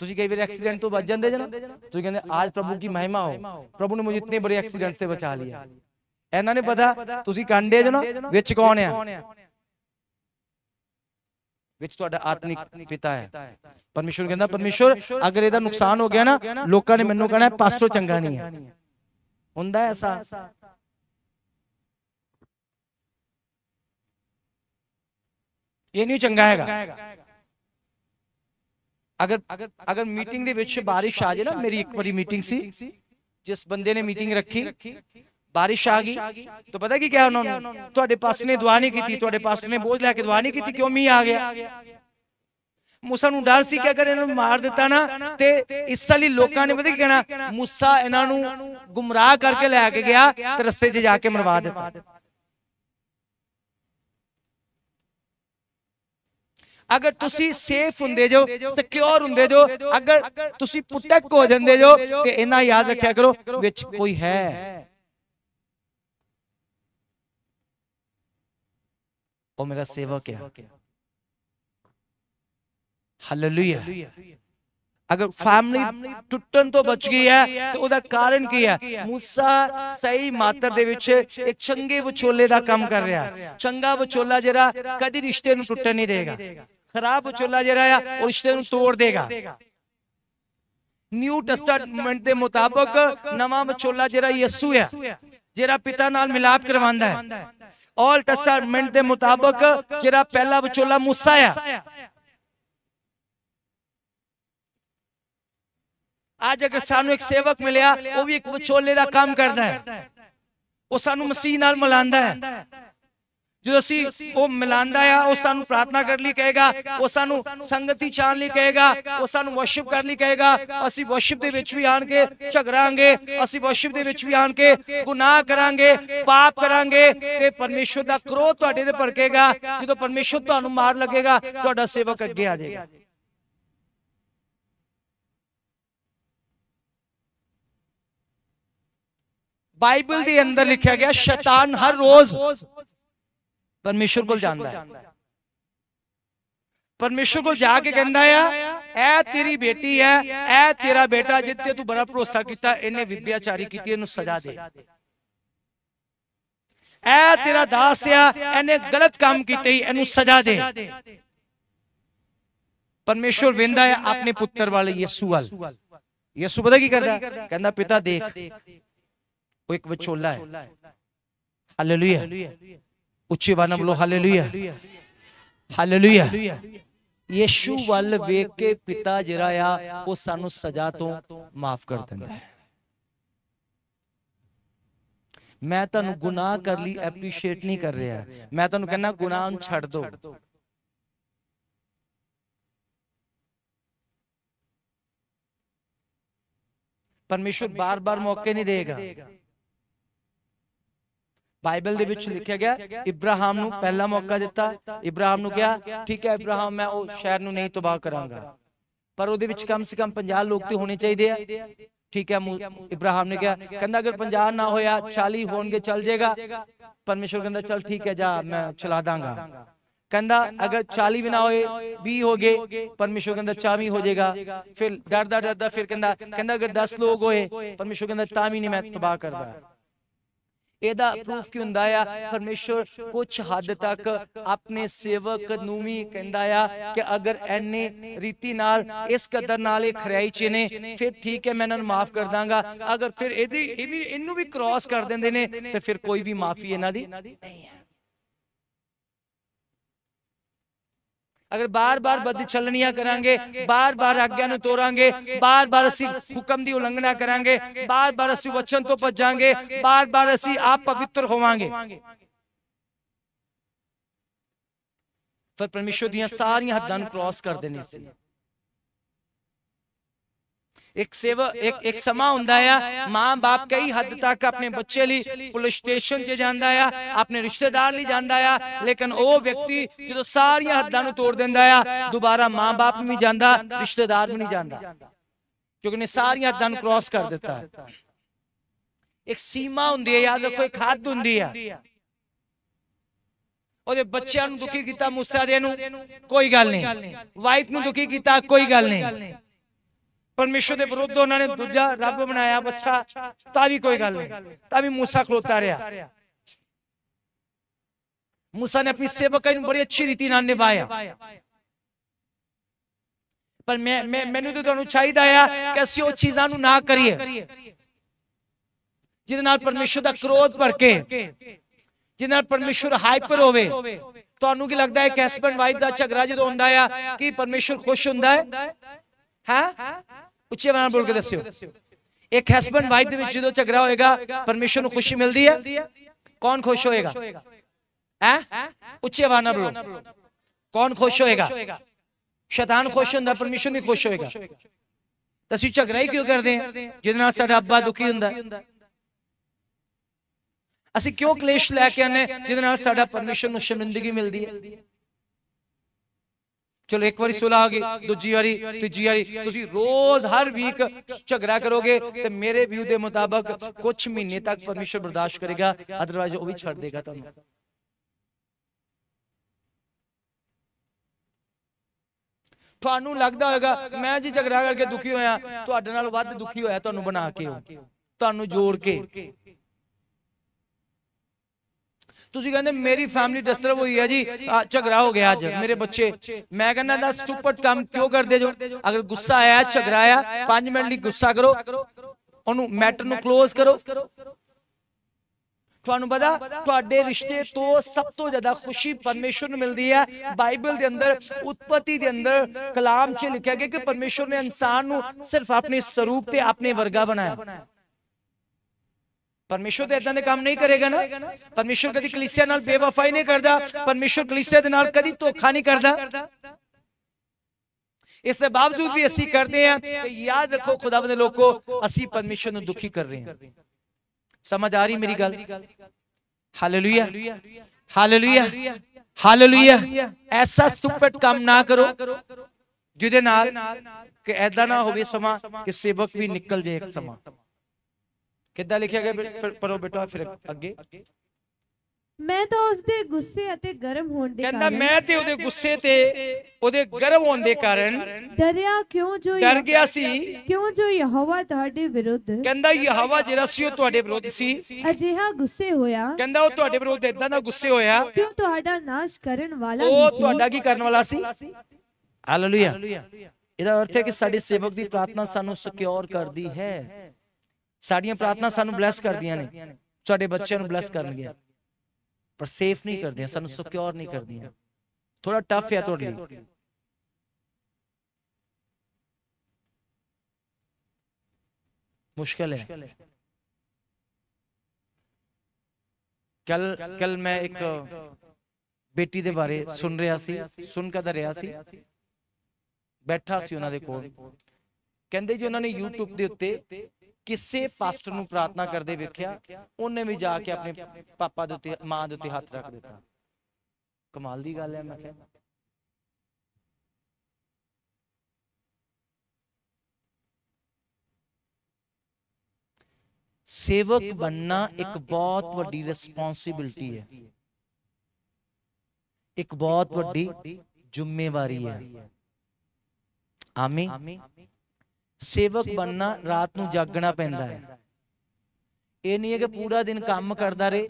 ਤੁਸੀਂ ਕਈ ਵਾਰ ਐਕਸੀਡੈਂਟ ਤੋਂ ਬਚ ਜਾਂਦੇ ਜਨਾ ਤੁਸੀਂ ਕਹਿੰਦੇ ਆਜ ਪ੍ਰਭੂ ਕੀ ਮਹਿਮਾ ਹੋ ਪ੍ਰਭੂ ਨੇ ਮੈਨੂੰ ਇਤਨੇ ਬੜੇ ਐਕਸੀਡੈਂਟ ਸੇ ਬਚਾ ਲਿਆ ਇਹਨਾਂ ਨੇ ਪਤਾ ਤੁਸੀਂ ਕਾਂਡੇ ਜਨਾ ਵਿੱਚ ਕੌਣ ਆ? ਵਿੱਚ ਤੁਹਾਡਾ ਆਤਮਿਕ ਪਿਤਾ ਹੈ। ਪਰਮੇਸ਼ਰ ਕਹਿੰਦਾ ਪਰਮੇਸ਼ਰ ਅਗਰ ਇਹਦਾ ਨੁਕਸਾਨ ਹੋ ਗਿਆ ਨਾ ਲੋਕਾਂ ਨੇ ਮੈਨੂੰ ਕਹਿਣਾ ਪਾਸਟਰ ਚੰਗਾ ਨਹੀਂ ਹੈ। ਹੁੰਦਾ ਐਸਾ। ਇਹ ਨਹੀਂ ਚੰਗਾ ਹੈਗਾ। ਅਗਰ ਅਗਰ ਮੀਟਿੰਗ ਦੇ ਵਿੱਚ ਬਾਰਿਸ਼ ਆ ਜਾਏ ਨਾ ਮੇਰੀ ਇੱਕ ਵਾਰੀ ਮੀਟਿੰਗ ਸੀ ਜਿਸ ਬੰਦੇ ਨੇ ਮੀਟਿੰਗ ਰੱਖੀ ਬਾਰਿਸ਼ ਆ ਗਈ। ਤਾਂ ਪਤਾ ਕੀ ਕਿਹਾ ਉਹਨਾਂ ਨੂੰ? ਤੁਹਾਡੇ ਪਾਸਟਰ ਨੇ ਦੁਆ ਨਹੀਂ ਕੀਤੀ, ਤੁਹਾਡੇ ਪਾਸਟਰ ਨੇ ਬੋਝ ਲੈ ਕੇ ਦੁਆ ਨਹੀਂ ਕੀਤੀ, ਕਿਉਂ ਮੀਂਹ ਆ ਗਿਆ? ਮੂਸਾ ਨੂੰ ਡਰ ਸੀ ਕਿ ਅਗਰ ਇਹਨਾਂ ਨੂੰ ਮਾਰ ਦਿੱਤਾ ਨਾ, ਤੇ ਇਸ ਲਈ ਲੋਕਾਂ ਨੇ ਪਤਾ ਕੀ ਕਹਿਣਾ? ਮੂਸਾ ਇਹਨਾਂ ਨੂੰ ਗੁੰਮਰਾਹ ਕਰਕੇ ਲੈ ਕੇ ਗਿਆ ਤੇ ਰਸਤੇ 'ਚ ਜਾ ਕੇ ਮਰਵਾ ਦਿੱਤਾ। ਅਗਰ ਤੁਸੀਂ ਸੇਫ ਹੁੰਦੇ ਜੋ ਸਿਕਿਉਰ ਹੁੰਦੇ ਜੋ, ਅਗਰ ਤੁਸੀਂ ਪ੍ਰੋਟੈਕਟ ਹੋ ਜਾਂਦੇ ਜੋ, ਤੇ ਇਹਨਾਂ ਯਾਦ ਰੱਖਿਆ ਕਰੋ, ਵਿੱਚ ਕੋਈ ਹੈ। ਉਹ ਮੇਰਾ ਸੇਵਕ ਹੈ ਹਾਲੇਲੂਇਆ ਅਗਰ ਫੈਮਿਲੀ ਟੁੱਟਣ ਤੋਂ ਬਚ ਗਈ ਹੈ ਤੇ ਉਹਦਾ ਕਾਰਨ ਕੀ ਹੈ ਮੂਸਾ ਸਹੀ ਮਾਤਰ ਦੇ ਵਿੱਚ ਇੱਕ ਚੰਗੇ ਵਿਚੋਲੇ ਦਾ ਕੰਮ ਕਰ ਰਿਹਾ ਚੰਗਾ ਵਿਚੋਲਾ ਜਿਹੜਾ ਕਦੀ ਰਿਸ਼ਤੇ ਨੂੰ ਟੁੱਟਣ ਨਹੀਂ ਦੇਗਾ ਖਰਾਬ ਵਿਚੋਲਾ ਜਿਹੜਾ ਆ ਉਹ ਰਿਸ਼ਤੇ ਨੂੰ ਤੋੜ ਦੇਗਾ ਨਿਊ ਟੈਸਟਾਮੈਂਟ ਦੇ ਮੁਤਾਬਕ ਨਵਾਂ ਵਿਚੋਲਾ ਜਿਹੜਾ ਯਿਸੂ ਹੈ ਜਿਹੜਾ ਪਿਤਾ ਨਾਲ ਮਿਲਾਪ ਕਰਵਾਉਂਦਾ ਹੈ ਆਲ ਟੈਸਟਾਮੈਂਟ ਦੇ ਮੁਤਾਬਕ ਜਿਹੜਾ ਪਹਿਲਾ ਵਿਚੋਲਾ ਮੂਸਾ ਆ। ਅੱਜ ਅਗਰ ਸਾਨੂੰ ਇੱਕ ਸੇਵਕ ਮਿਲਿਆ, ਉਹ ਵੀ ਇੱਕ ਵਿਚੋਲੇ ਦਾ ਕੰਮ ਕਰਦਾ ਹੈ। ਉਹ ਸਾਨੂੰ ਮਸੀਹ ਨਾਲ ਮਿਲਾਉਂਦਾ ਹੈ। ਜਦੋਂ ਅਸੀਂ ਉਹ ਮਿਲਾਉਂਦਾ ਆ, ਉਹ ਸਾਨੂੰ ਪ੍ਰਾਰਥਨਾ ਕਰਨ ਲਈ ਕਹੇਗਾ, ਉਹ ਸਾਨੂੰ ਸੰਗਤੀ ਚਾਹਣ ਲਈ ਕਹੇਗਾ, ਉਹ ਸਾਨੂੰ ਵਰਸ਼ਿਪ ਕਰਨ ਲਈ ਕਹੇਗਾ, ਅਸੀਂ ਵਰਸ਼ਿਪ ਦੇ ਵਿੱਚ ਵੀ ਆਣ ਕੇ ਝਗੜਾਂਗੇ, ਅਸੀਂ ਵਰਸ਼ਿਪ ਦੇ ਵਿੱਚ ਵੀ ਆਣ ਕੇ ਗੁਨਾਹ ਕਰਾਂਗੇ, ਪਾਪ ਕਰਾਂਗੇ ਤੇ ਪਰਮੇਸ਼ਵਰ ਦਾ ਕ੍ਰੋਧ ਤੁਹਾਡੇ ਤੇ ਭੜਕੇਗਾ, ਜਦੋਂ ਪਰਮੇਸ਼ਵਰ ਤੁਹਾਨੂੰ ਮਾਰ ਲੱਗੇਗਾ, ਤੁਹਾਡਾ ਸੇਵਕ ਅੱਗੇ ਆ ਜਾਏਗਾ। ਬਾਈਬਲ ਦੇ ਅੰਦਰ ਲਿਖਿਆ ਗਿਆ, ਸ਼ੈਤਾਨ ਹਰ ਰੋਜ਼ ਪਰਮੇਸ਼ਵਰ ਕੋਲ ਜਾਂਦਾ ਹੈ। ਪਰਮੇਸ਼ਵਰ ਕੋਲ ਜਾ ਕੇ ਕਹਿੰਦਾ ਆ ਇਹ ਤੇਰੀ ਬੇਟੀ ਹੈ ਇਹ ਤੇਰਾ ਬੇਟਾ ਜਿੱਤੇ ਤੂੰ ਬੜਾ ਭਰੋਸਾ ਕੀਤਾ ਇਹਨੇ ਵਿਦਿਆਚਾਰੀ ਕੀਤੀ ਇਹਨੂੰ ਸਜ਼ਾ ਦੇ। ਇਹ ਤੇਰਾ ਦਾਸ ਆ ਇਹਨੇ ਗਲਤ ਕੰਮ ਕੀਤੇ ਇਹਨੂੰ ਸਜ਼ਾ ਦੇ। ਪਰਮੇਸ਼ਵਰ ਵੇਂਦਾ ਹੈ ਆਪਣੇ ਪੁੱਤਰ ਵਾਲੇ ਯਿਸੂ ਵੱਲ ਯਿਸੂ ਪਤਾ ਕੀ ਕਰਦਾ? ਕਹਿੰਦਾ ਪਿਤਾ ਦੇਖ ਉਹ ਇੱਕ ਵਿਚੋਲਾ ਹੈ। ਹਾਲੇਲੂਇਆ। ਉੱਚੀ ਆਵਾਜ਼ ਨਾਲ ਬੋਲੋ ਹਾਲੇਲੂਇਆ ਹਾਲੇਲੂਇਆ ਯਿਸੂ ਵੱਲ ਵੇਖ ਕੇ ਪਿਤਾ ਜਿਹੜਾ ਆ ਉਹ ਸਾਨੂੰ ਸਜ਼ਾ ਤੋਂ ਮਾਫ ਕਰ ਦਿੰਦਾ ਹੈ। ਮੈਂ ਤੁਹਾਨੂੰ ਗੁਨਾਹ ਕਰ ਲਈ ਐਪਰੀਸ਼ੀਏਟ ਨਹੀਂ ਕਰ ਰਿਹਾ। ਮੈਂ ਤੁਹਾਨੂੰ ਕਹਿੰਦਾ ਗੁਨਾਹ ਨੂੰ ਛੱਡ ਦਿਓ। ਪਰਮੇਸ਼ਵਰ ਬਾਰ-ਬਾਰ ਮੌਕੇ ਨਹੀਂ ਦੇਗਾ। ਬਾਈਬਲ ਦੇ ਵਿੱਚ ਲਿਖਿਆ ਗਿਆ ਇਬਰਾਹਿਮ ਨੂੰ ਪਹਿਲਾ ਮੌਕਾ ਦਿੱਤਾ ਇਬਰਾਹਿਮ ਨੂੰ ਕਿਹਾ ਠੀਕ ਹੈ ਇਬਰਾਹਿਮ ਮੈਂ ਉਹ ਸ਼ਹਿਰ ਨੂੰ ਨਹੀਂ ਤਬਾਹ ਕਰਾਂਗਾ। ਪਰ ਉਹਦੇ ਵਿੱਚ ਕਮ ਸੇ ਕਮ 50 ਲੋਕ ਤੇ ਹੋਣੇ ਚਾਹੀਦੇ ਆ। ਠੀਕ ਹੈ ਇਬਰਾਹਿਮ ਨੇ ਕਿਹਾ ਕਹਿੰਦਾ ਅਗਰ 50 ਨਾ ਹੋਇਆ 40 ਹੋਣਗੇ ਚੱਲ ਜਾਏਗਾ ਪਰਮੇਸ਼ਵਰ ਕਹਿੰਦਾ ਚਲ ਠੀਕ ਹੈ ਜਾ ਮੈਂ ਚਲਾ ਦਾਂਗਾ। ਕਹਿੰਦਾ ਅਗਰ 40 ਵੀ ਨਾ ਹੋਏ 20 ਹੋ ਗਏ ਪਰਮੇਸ਼ਵਰ ਕਹਿੰਦਾ 40 ਹੋ ਜਾਏਗਾ ਫਿਰ ਡਰਦਾ ਡਰਦਾ ਫਿਰ ਕਹਿੰਦਾ ਕਹਿੰਦਾ ਅਗਰ 10 ਲੋਕ ਹੋਏ ਪਰਮੇਸ਼ਵਰ ਕਹਿੰਦਾ ਤਾਂ ਵੀ ਨਹੀਂ ਮੈਂ ਤਬਾਹ ਕਰਦਾ ਇਹਦਾ ਪ੍ਰੂਫ ਕੀ ਹੁੰਦਾ ਆ? ਪਰਮੇਸ਼ਵਰ ਕੁਝ ਹੱਦ ਤੱਕ ਆਪਣੇ ਸੇਵਕ ਨੂੰ ਵੀ ਕਹਿੰਦਾ ਆ ਕਿ ਅਗਰ ਐਨੇ ਰੀਤੀ ਨਾਲ ਇਸ ਕਦਰ ਨਾਲ ਇਹ ਖਰਿਆਈ ਚ ਨੇ, ਫਿਰ ਠੀਕ ਹੈ, ਮੈਂ ਇਹਨਾਂ ਨੂੰ ਮਾਫ ਕਰ ਦਾਂਗਾ। ਅਗਰ ਫਿਰ ਇਹਦੀ ਇਹ ਵੀ ਇਹਨੂੰ ਵੀ ਕ੍ਰਾਸ ਕਰ ਦਿੰਦੇ ਨੇ, ਤੇ ਫਿਰ ਕੋਈ ਵੀ ਮਾਫੀ ਇਹਨਾਂ ਦੀ ਨਹੀਂ ਹੈ। ਅਗਰ ਬਾਰ-ਬਾਰ ਬਦ ਚੱਲਣੀਆਂ ਕਰਾਂਗੇ ਬਾਰ-ਬਾਰ ਆਗਿਆ ਨੂੰ ਤੋਰਾਂਗੇ ਬਾਰ-ਬਾਰ ਅਸੀਂ ਹੁਕਮ ਦੀ ਉਲੰਘਣਾ ਕਰਾਂਗੇ ਬਾਰ-ਬਾਰ ਅਸੀਂ ਵਚਨ ਤੋਂ ਭੱਜਾਂਗੇ ਬਾਰ-ਬਾਰ ਅਸੀਂ ਆਪ ਪਵਿੱਤਰ ਹੋਵਾਂਗੇ ਫਿਰ ਪਰਮੇਸ਼ਵਰ ਦੀਆਂ ਸਾਰੀਆਂ ਹੱਦਾਂ ਨੂੰ ਕ੍ਰਾਸ ਕਰ ਦੇਣੀ ਸੀ ਇੱਕ ਸੇਵਾ ਇੱਕ ਇੱਕ ਸਮਾਂ ਹੁੰਦਾ ਆ ਮਾਂ-ਬਾਪ ਕਈ ਹੱਦ ਤੱਕ ਆਪਣੇ ਬੱਚੇ ਲਈ ਪੁਲਿਸ ਸਟੇਸ਼ਨ 'ਚ ਜਾਂਦਾ ਆ ਆਪਣੇ ਰਿਸ਼ਤੇਦਾਰ ਲਈ ਜਾਂਦਾ ਆ ਲੇਕਿਨ ਉਹ ਵਿਅਕਤੀ ਜਦੋਂ ਸਾਰੀਆਂ ਹੱਦਾਂ ਨੂੰ ਤੋੜ ਦਿੰਦਾ ਆ ਦੁਬਾਰਾ ਮਾਂ-ਬਾਪ ਨੂੰ ਵੀ ਜਾਂਦਾ ਰਿਸ਼ਤੇਦਾਰ ਵੀ ਨਹੀਂ ਜਾਂਦਾ। ਕਿਉਂਕਿ ਨੇ ਸਾਰੀਆਂ ਹੱਦਾਂ ਨੂੰ ਕ੍ਰਾਸ ਕਰ ਦਿੱਤਾ। ਇੱਕ ਸੀਮਾ ਹੁੰਦੀ ਹੈ ਯਾਦ ਰੱਖੋ ਇੱਕ ਹੱਦ ਹੁੰਦੀ ਆ। ਉਹਦੇ ਬੱਚਿਆਂ ਨੂੰ ਦੁਖੀ ਕੀਤਾ ਮੂਸਾ ਦੇ ਨੂੰ ਕੋਈ ਗੱਲ ਨਹੀਂ। ਵਾਈਫ ਨੂੰ ਦੁਖੀ ਕੀਤਾ ਕੋਈ ਗੱਲ ਨਹੀਂ। ਪਰਮੇਸ਼ਰ ਦੇ ਵਿਰੁੱਧ ਉਹਨਾਂ ਨੇ ਦੂਜਾ ਰੱਬ ਬਣਾਇਆ ਬੱਚਾ ਤਾਂ ਵੀ ਕੋਈ ਗੱਲ ਨਹੀਂ ਤਾਂ ਵੀ ਮੂਸਾ ਖਲੋਤਾ ਰਿਹਾ ਮੂਸਾ ਨੇ ਆਪਣੀ ਸੇਵਕਾਈ ਨੂੰ ਬੜੀ ਅੱਛੀ ਰੀਤੀ ਨਾਲ ਨਿਭਾਇਆ ਪਰ ਮੈਂ ਮੈਨੂੰ ਤਾਂ ਤੁਹਾਨੂੰ ਚਾਹੀਦਾ ਆ ਕਿ ਅਸੀਂ ਉਹ ਚੀਜ਼ਾਂ ਨੂੰ ਨਾ ਕਰੀਏ ਜਿਹਦੇ ਨਾਲ ਪਰਮੇਸ਼ਰ ਦਾ ਕ੍ਰੋਧ ਭੜਕੇ ਜਿਹਦੇ ਨਾਲ ਪਰਮੇਸ਼ਰ ਹਾਈਪਰ ਹੋਵੇ ਤੁਹਾਨੂੰ ਕੀ ਲੱਗਦਾ ਹੈ ਕਿ ਹਸਬੰਡ ਵਾਈਫ ਦਾ ਝਗੜਾ ਜਦੋਂ ਹੁੰਦਾ ਆ ਕੀ ਪਰਮੇਸ਼ਰ ਖੁਸ਼ ਹੁੰਦਾ ਹੈ ਹੈ ਉੱਚੀ ਆਵਾਜ਼ ਨਾਲ ਬੋਲ ਕੇ ਦੱਸਿਓ ਇੱਕ ਹਸਬੰਡ ਵਾਈਫ ਦੇ ਵਿੱਚ ਜਦੋਂ ਝਗੜਾ ਹੋਏਗਾ ਪਰਮੇਸ਼ਰ ਨੂੰ ਖੁਸ਼ੀ ਮਿਲਦੀ ਹੈ ਕੌਣ ਖੁਸ਼ ਹੋਏਗਾ ਹੈ ਉੱਚੀ ਆਵਾਜ਼ ਨਾਲ ਬੋਲੋ ਕੌਣ ਖੁਸ਼ ਹੋਏਗਾ ਸ਼ੈਤਾਨ ਖੁਸ਼ ਹੁੰਦਾ ਪਰਮੇਸ਼ਰ ਨਹੀਂ ਖੁਸ਼ ਹੋਏਗਾ ਤਾਂ ਅਸੀਂ ਝਗੜਾ ਹੀ ਕਿਉਂ ਕਰਦੇ ਹਾਂ ਜਿਹਦੇ ਨਾਲ ਸਾਡਾ ਅੱਬਾ ਦੁਖੀ ਹੁੰਦਾ ਅਸੀਂ ਕਿਉਂ ਕਲੇਸ਼ ਲੈ ਕੇ ਆਨੇ ਜਿਹਦੇ ਨਾਲ ਸਾਡਾ ਪਰਮੇਸ਼ਰ ਨੂੰ ਸ਼ਰਮਿੰਦਗੀ ਮਿਲਦੀ ਹੈ ਚਲੋ ਇੱਕ ਵਾਰੀ ਸੁਲਾ ਆ ਗਈ ਦੂਜੀ ਵਾਰੀ ਤੀਜੀ ਵਾਰੀ। ਤੁਸੀਂ ਰੋਜ਼ ਹਰ ਵੀਕ ਝਗੜਾ ਕਰੋਗੇ ਤੇ ਮੇਰੇ ਵਿਊ ਦੇ ਮੁਤਾਬਕ ਕੁਝ ਮਹੀਨੇ ਤੱਕ ਪਰਮੇਸ਼ਰ ਬਰਦਾਸ਼ਤ ਕਰੇਗਾ ਅਦਰਵਾਇਜ਼ ਉਹ ਵੀ ਛੱਡ ਦੇਗਾ ਤੁਹਾਨੂੰ। ਤੁਹਾਨੂੰ ਲੱਗਦਾ ਹੋਵੇਗਾ ਮੈਂ ਜੀ ਝਗੜਾ ਕਰਕੇ ਦੁਖੀ ਹੋਇਆ ਤੁਹਾਡੇ ਨਾਲ ਵੱਧ ਦੁਖੀ ਹੋਇਆ ਤੁਹਾਨੂੰ ਬਣਾ ਕੇ ਤੁਹਾਨੂੰ ਜੋੜ ਕੇ। ਤੁਸੀਂ ਕਹਿੰਦੇ ਮੇਰੀ ਫੈਮਿਲੀ ਡਿਸਟਰਬ ਹੋਈ ਹੈ ਜੀ। ਝਗੜਾ ਹੋ ਗਿਆ ਅੱਜ ਮੇਰੇ ਬੱਚੇ। ਮੈਂ ਕਹਿੰਦਾ ਦਾ ਸਟੂਪਿਡ ਕੰਮ ਕਿਉਂ ਕਰਦੇ ਜੋ? ਅਗਰ ਗੁੱਸਾ ਆਇਆ, ਝਗੜਾ ਆਇਆ 5 ਮਿੰਟ ਲਈ ਗੁੱਸਾ ਕਰੋ। ਉਹਨੂੰ ਮੈਟਰ ਨੂੰ ক্লোਜ਼ ਕਰੋ। ਤੁਹਾਨੂੰ ਪਤਾ, ਤੁਹਾਡੇ ਰਿਸ਼ਤੇ ਤੋਂ ਸਭ ਤੋਂ ਜ਼ਿਆਦਾ ਖੁਸ਼ੀ ਪਰਮੇਸ਼ਵਰ ਨੂੰ ਮਿਲਦੀ ਹੈ। ਬਾਈਬਲ ਦੇ ਅੰਦਰ, ਉਤਪਤੀ ਦੇ ਅੰਦਰ ਕਲਾਮ 'ਚ ਲਿਖਿਆ ਗਿਆ ਕਿ ਪਰਮੇਸ਼ਵਰ ਨੇ ਇਨਸਾਨ ਨੂੰ ਸਿਰਫ ਆਪਣੇ ਸਰੂਪ ਤੇ ਆਪਣੇ ਵਰਗਾ ਬਣਾਇਆ। ਪਰਮੇਸ਼ਵਰ ਤੇ ਇਦਾਂ ਦੇ ਕੰਮ ਨਹੀਂ ਕਰੇਗਾ ਨਾ। ਪਰਮੇਸ਼ਵਰ ਕਦੀ ਕਲੀਸਿਆ ਨਾਲ ਬੇਵਫਾਈ ਨਹੀਂ ਕਰਦਾ। ਪਰਮੇਸ਼ਵਰ ਕਲੀਸਿਆ ਦੇ ਨਾਲ ਕਦੀ ਧੋਖਾ ਨਹੀਂ ਕਰਦਾ। ਇਸ ਦੇ ਬਾਵਜੂਦ ਵੀ ਅਸੀਂ ਕਰਦੇ ਹਾਂ ਤੇ ਯਾਦ ਰੱਖੋ ਖੁਦਾਵੰਦ ਦੇ ਲੋਕੋ, ਅਸੀਂ ਪਰਮੇਸ਼ਵਰ ਨੂੰ ਦੁਖੀ ਕਰ ਰਹੇ ਹਾਂ। ਸਮਝ ਆ ਰਹੀ ਮੇਰੀ ਗੱਲ? ਹਾਲੇਲੂਇਆ ਹਾਲੇਲੂਇਆ ਹਾਲੇਲੂਇਆ ਐਸਾ ਸੁਪਟ ਕੰਮ ਨਾ ਕਰੋ, ਜਿਹਦੇ ਨਾਲ ਕਿ ਐਦਾਂ ਨਾ ਹੋਵੇ ਸਮਾਂ ਕਿ ਸੇਵਕ ਵੀ ਨਿਕਲ ਜਾਏ ਇੱਕ ਸਮਾਂ। ਕਿੱਦਾਂ ਲਿਖਿਆ ਗਿਆ ਫਿਰ ਪਰੋ ਬੇਟਾ ਫਿਰ ਅੱਗੇ? ਮੈਂ ਤਾਂ ਉਸ ਦੇ ਗੁੱਸੇ ਅਤੇ ਗਰਮ ਹੋਣ ਦੇ ਕਹਿੰਦਾ ਮੈਂ ਤੇ ਉਹਦੇ ਗੁੱਸੇ ਤੇ ਉਹਦੇ ਗਰਵ ਹੋਣ ਦੇ ਕਾਰਨ ਡਰਿਆ ਕਿਉਂ ਜੋ ਡਰ ਗਿਆ ਸੀ? ਕਿਉਂ ਜੋ ਯਹੋਵਾ ਤੁਹਾਡੇ ਵਿਰੁੱਧ ਕਹਿੰਦਾ ਯਹਵਾ ਜਿਹੜਾ ਸੀ ਉਹ ਤੁਹਾਡੇ ਵਿਰੁੱਧ ਸੀ। ਅਜਿਹਾ ਗੁੱਸੇ ਹੋਇਆ? ਕਹਿੰਦਾ ਉਹ ਤੁਹਾਡੇ ਵਿਰੁੱਧ ਇਦਾਂ ਦਾ ਗੁੱਸੇ ਹੋਇਆ। ਕਿਉਂ ਤੁਹਾਡਾ ਨਾਸ਼ ਕਰਨ ਵਾਲਾ ਉਹ। ਤੁਹਾਡਾ ਕੀ ਕਰਨ ਵਾਲਾ ਸੀ? ਹਾਲੇਲੂਇਆ ਇਹਦਾ ਅਰਥ ਹੈ ਕਿ ਸਾਡੇ ਸੇਵਕ ਦੀ ਪ੍ਰਾਰਥਨਾ ਸਾਨੂੰ ਸਿਕਿਉਰ ਕਰਦੀ ਹੈ। ਸਾਡੀਆਂ ਪ੍ਰਾਰਥਨਾ ਸਾਨੂੰ ਬਲੈਸ ਕਰਦੀਆਂ ਨੇ। ਸਾਡੇ ਬੱਚਿਆਂ ਨੂੰ ਬਲੈਸ ਕਰਨਗੀਆਂ ਪਰ ਸੇਫ ਨਹੀਂ ਕਰਦੀਆਂ ਸਾਨੂੰ ਸਿਕਿਉਰ ਨਹੀਂ ਕਰਦੀਆਂ। ਥੋੜਾ ਟਫ ਹੈ ਤੁਹਾਡੇ ਲਈ। ਮੁਸ਼ਕਲ ਹੈ। ਕੱਲ ਕੱਲ ਮੈਂ ਇੱਕ ਬੇਟੀ ਦੇ ਬਾਰੇ ਸੁਣ ਰਿਹਾ ਸੀ ਸੁਣ ਕਦਾ ਰਿਹਾ ਸੀ। ਬੈਠਾ ਸੀ ਉਹਨਾਂ ਦੇ ਕੋਲ। ਕਹਿੰਦੇ ਜੀ ਉਹਨਾਂ ਨੇ YouTube ਦੇ ਉੱਤੇ ਕਿਸੇ ਪਾਸਟਰ ਨੂੰ ਪ੍ਰਾਰਥਨਾ ਕਰਦੇ ਵੇਖਿਆ ਉਹਨੇ ਵੀ ਜਾ ਕੇ ਆਪਣੇ ਪਾਪਾ ਦੇ ਉੱਤੇ ਮਾਂ ਦੇ ਉੱਤੇ ਹੱਥ ਰੱਖ ਦਿੱਤਾ। ਕਮਾਲ ਦੀ ਗੱਲ ਹੈ ਮੈਂ ਕਿਹਾ। ਸੇਵਕ ਬੰਨਾ ਇੱਕ ਬਹੁਤ ਵੱਡੀ ਰਿਸਪੌਂਸਿਬਿਲਟੀ ਹੈ। ਇੱਕ ਬਹੁਤ ਵੱਡੀ ਜ਼ਿੰਮੇਵਾਰੀ ਹੈ। ਆਮੀਨ। ਸੇਵਕ ਬੰਨਾ ਰਾਤ ਨੂੰ ਜਾਗਣਾ ਪੈਂਦਾ ਹੈ। ਇਹ ਨਹੀਂ ਹੈ ਕਿ ਪੂਰਾ ਦਿਨ ਕੰਮ ਕਰਦਾ ਰਹੇ।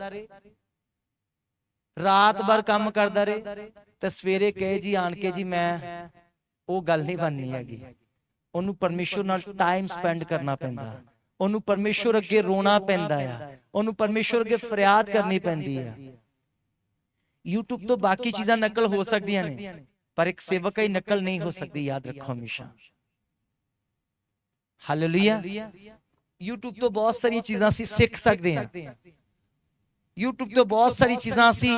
ਰਾਤ ਭਰ ਕੰਮ ਕਰਦਾ ਰਹੇ। ਤੇ ਸਵੇਰੇ ਕਹੇ ਜੀ ਆਣ ਕੇ ਜੀ ਮੈਂ ਉਹ ਗੱਲ ਨਹੀਂ ਬਣਨੀ ਹੈਗੀ। ਉਹਨੂੰ ਪਰਮੇਸ਼ਵਰ ਨਾਲ ਟਾਈਮ ਸਪੈਂਡ ਕਰਨਾ ਪੈਂਦਾ। ਉਹਨੂੰ ਪਰਮੇਸ਼ਵਰ ਅੱਗੇ ਰੋਣਾ ਪੈਂਦਾ ਆ ਉਹਨੂੰ ਪਰਮੇਸ਼ਵਰ ਅੱਗੇ ਫਰਿਆਦ ਕਰਨੀ ਪੈਂਦੀ ਹੈ। YouTube ਤੋਂ ਬਾਕੀ ਚੀਜ਼ਾਂ ਨਕਲ ਹੋ ਸਕਦੀਆਂ ਨੇ ਪਰ ਇੱਕ ਸੇਵਕ ਹੀ ਨਕਲ ਨਹੀਂ ਹੋ ਸਕਦੀ ਯਾਦ ਰੱਖੋ ਹਮੇਸ਼ਾ। ਹਾਲੇਲੂਇਆ YouTube ਤੋਂ ਬਹੁਤ ਸਾਰੀਆਂ ਚੀਜ਼ਾਂ ਅਸੀਂ ਸਿੱਖ ਸਕਦੇ ਹਾਂ YouTube ਤੋਂ ਬਹੁਤ ਸਾਰੀ ਚੀਜ਼ਾਂ ਅਸੀਂ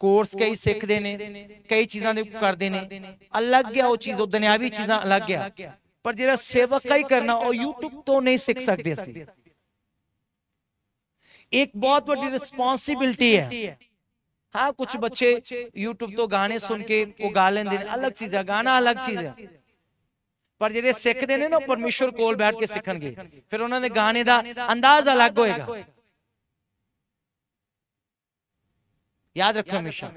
ਕੋਰਸ ਕਈ ਸਿੱਖਦੇ ਨੇ ਕਈ ਚੀਜ਼ਾਂ ਦੇ ਕਰਦੇ ਨੇ ਅਲੱਗ ਹੈ ਉਹ ਚੀਜ਼ ਉਹ ਦੁਨਿਆਵੀ ਚੀਜ਼ਾਂ ਅਲੱਗ ਹੈ ਪਰ ਜਿਹੜਾ ਸੇਵਕ ਹੀ ਕਰਨਾ ਉਹ YouTube ਤੋਂ ਨਹੀਂ ਸਿੱਖ ਸਕਦੇ ਅਸੀਂ ਇੱਕ ਬਹੁਤ ਵੱਡੀ ਰਿਸਪੌਂਸਿਬਿਲਟੀ ਹੈ ਹਾਂ ਕੁਝ ਬੱਚੇ YouTube ਤੋਂ ਗਾਣੇ ਸੁਣ ਕੇ ਉਹ ਗਾ ਲੈਂਦੇ ਨੇ ਅਲੱਗ ਚੀਜ਼ ਹੈ ਗਾਣਾ ਅਲੱਗ ਚੀਜ਼ ਹੈ ਪਰ ਜਿਹੜੇ ਸਿੱਖਦੇ ਨੇ ਨਾ ਉਹ ਪਰਮੇਸ਼ਵਰ ਕੋਲ ਬੈਠ ਕੇ ਸਿੱਖਣਗੇ। ਫਿਰ ਉਹਨਾਂ ਦੇ ਗਾਣੇ ਦਾ ਅੰਦਾਜ਼ ਅਲੱਗ ਹੋਏਗਾ। ਯਾਦ ਰੱਖੋ ਹਮੇਸ਼ਾ।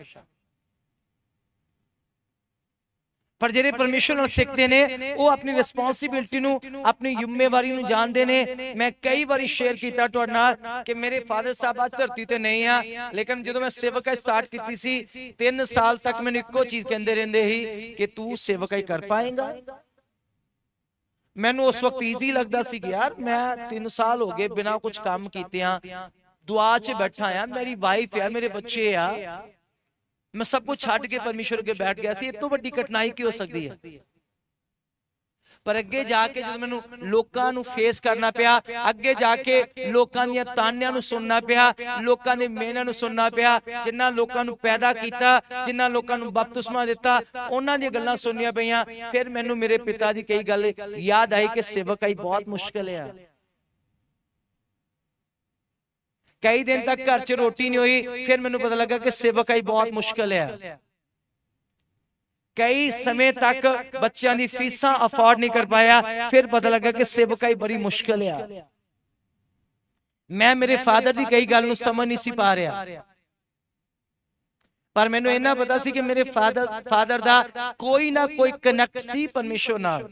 ਪਰ ਜਿਹੜੇ ਪਰਮੇਸ਼ਵਰ ਨਾਲ ਸਿੱਖਦੇ ਨੇ ਉਹ ਆਪਣੀ ਰਿਸਪੌਂਸਿਬਿਲਟੀ ਨੂੰ ਆਪਣੀ ਜ਼ਿੰਮੇਵਾਰੀ ਨੂੰ ਜਾਣਦੇ ਨੇ। ਮੈਂ ਕਈ ਵਾਰੀ ਸ਼ੇਅਰ ਕੀਤਾ ਤੁਹਾਡੇ ਨਾਲ ਕਿ ਮੇਰੇ ਫਾਦਰ ਸਾਹਿਬ ਅੱਜ ਧਰਤੀ ਤੇ ਨਹੀਂ ਆ ਲੇਕਿਨ ਜਦੋਂ ਮੈਂ ਸੇਵਕਾਈ ਸਟਾਰਟ ਕੀਤੀ ਸੀ 3 ਸਾਲ ਤੱਕ ਮੈਨੂੰ ਇੱਕੋ ਚੀਜ਼ ਕਹਿੰਦੇ ਰਹਿੰਦੇ ਸੀ ਕਿ ਤੂੰ ਸੇਵਕਾਈ ਕਰ ਪਾਏਗਾ? ਮੈਨੂੰ ਉਸ ਵਕਤ ਈਜ਼ੀ ਲੱਗਦਾ ਸੀ ਕਿ ਯਾਰ ਮੈਂ 3 ਸਾਲ ਹੋ ਗਏ ਬਿਨਾ ਕੁਝ ਕੰਮ ਕੀਤਿਆਂ। ਦੁਆ 'ਚ ਬੈਠਾ ਆ ਮੇਰੀ ਵਾਈਫ ਆ ਮੇਰੇ ਬੱਚੇ ਆ। ਮੈਂ ਸਭ ਕੁਝ ਛੱਡ ਕੇ ਪਰਮੇਸ਼ਰ ਅੱਗੇ ਬੈਠ ਗਿਆ ਸੀ ਇਹ ਤੋਂ ਵੱਡੀ ਕਠਿਨਾਈ ਕੀ ਹੋ? ਸਕਦੀ ਹੈ? ਪਰ ਅੱਗੇ ਜਾ ਕੇ ਜਦੋਂ ਮੈਨੂੰ ਲੋਕਾਂ ਨੂੰ ਫੇਸ ਕਰਨਾ ਪਿਆ ਅੱਗੇ ਜਾ ਕੇ ਲੋਕਾਂ ਦੀਆਂ ਤਾਨਿਆਂ ਨੂੰ ਸੁਣਨਾ ਪਿਆ ਲੋਕਾਂ ਦੇ ਮਿਹਨਾਂ ਨੂੰ ਸੁਣਨਾ ਪਿਆ ਜਿਨ੍ਹਾਂ ਲੋਕਾਂ ਨੂੰ ਪੈਦਾ ਕੀਤਾ ਜਿਨ੍ਹਾਂ ਲੋਕਾਂ ਨੂੰ ਬਪਤਿਸਮਾ ਦਿੱਤਾ ਉਹਨਾਂ ਦੀਆਂ ਗੱਲਾਂ ਸੁਣਨੀਆਂ ਪਈਆਂ। ਫਿਰ ਮੈਨੂੰ ਮੇਰੇ ਪਿਤਾ ਦੀ ਕਈ ਗੱਲ ਯਾਦ ਆਈ ਕਿ ਸੇਵਕਾਈ ਬਹੁਤ ਮੁਸ਼ਕਲ ਹੈ ਕਈ ਦਿਨ ਤੱਕ ਘਰ 'ਚ ਰੋਟੀ ਨਹੀਂ ਹੋਈ ਫਿਰ ਮੈਨੂੰ ਪਤਾ ਲੱਗਾ ਕਿ ਸੇਵਕਾਈ ਬਹੁਤ ਮੁਸ਼ਕਲ ਹੈ ਕਈ ਸਮੇਂ ਤੱਕ ਬੱਚਿਆਂ ਦੀ ਫੀਸਾਂ ਅਫੋਰਡ ਨਹੀਂ ਕਰ ਪਾਇਆ। ਫਿਰ ਪਤਾ ਲੱਗਾ ਕਿ ਸੇਵਕਾਈ ਬੜੀ ਮੁਸ਼ਕਲ ਹੈ ਮੈਂ ਮੇਰੇ ਫਾਦਰ ਦੀ ਕਈ ਗੱਲ ਨੂੰ ਸਮਝ ਨਹੀਂ ਸੀ ਪਾ ਰਿਹਾ। ਪਰ ਮੈਨੂੰ ਇੰਨਾ ਪਤਾ ਸੀ ਕਿ ਮੇਰੇ ਫਾਦਰ ਫਾਦਰ ਦਾ ਕੋਈ ਨਾ ਕੋਈ ਕਨੈਕਟ ਸੀ ਪਰਮੇਸ਼ਵਰ ਨਾਲ।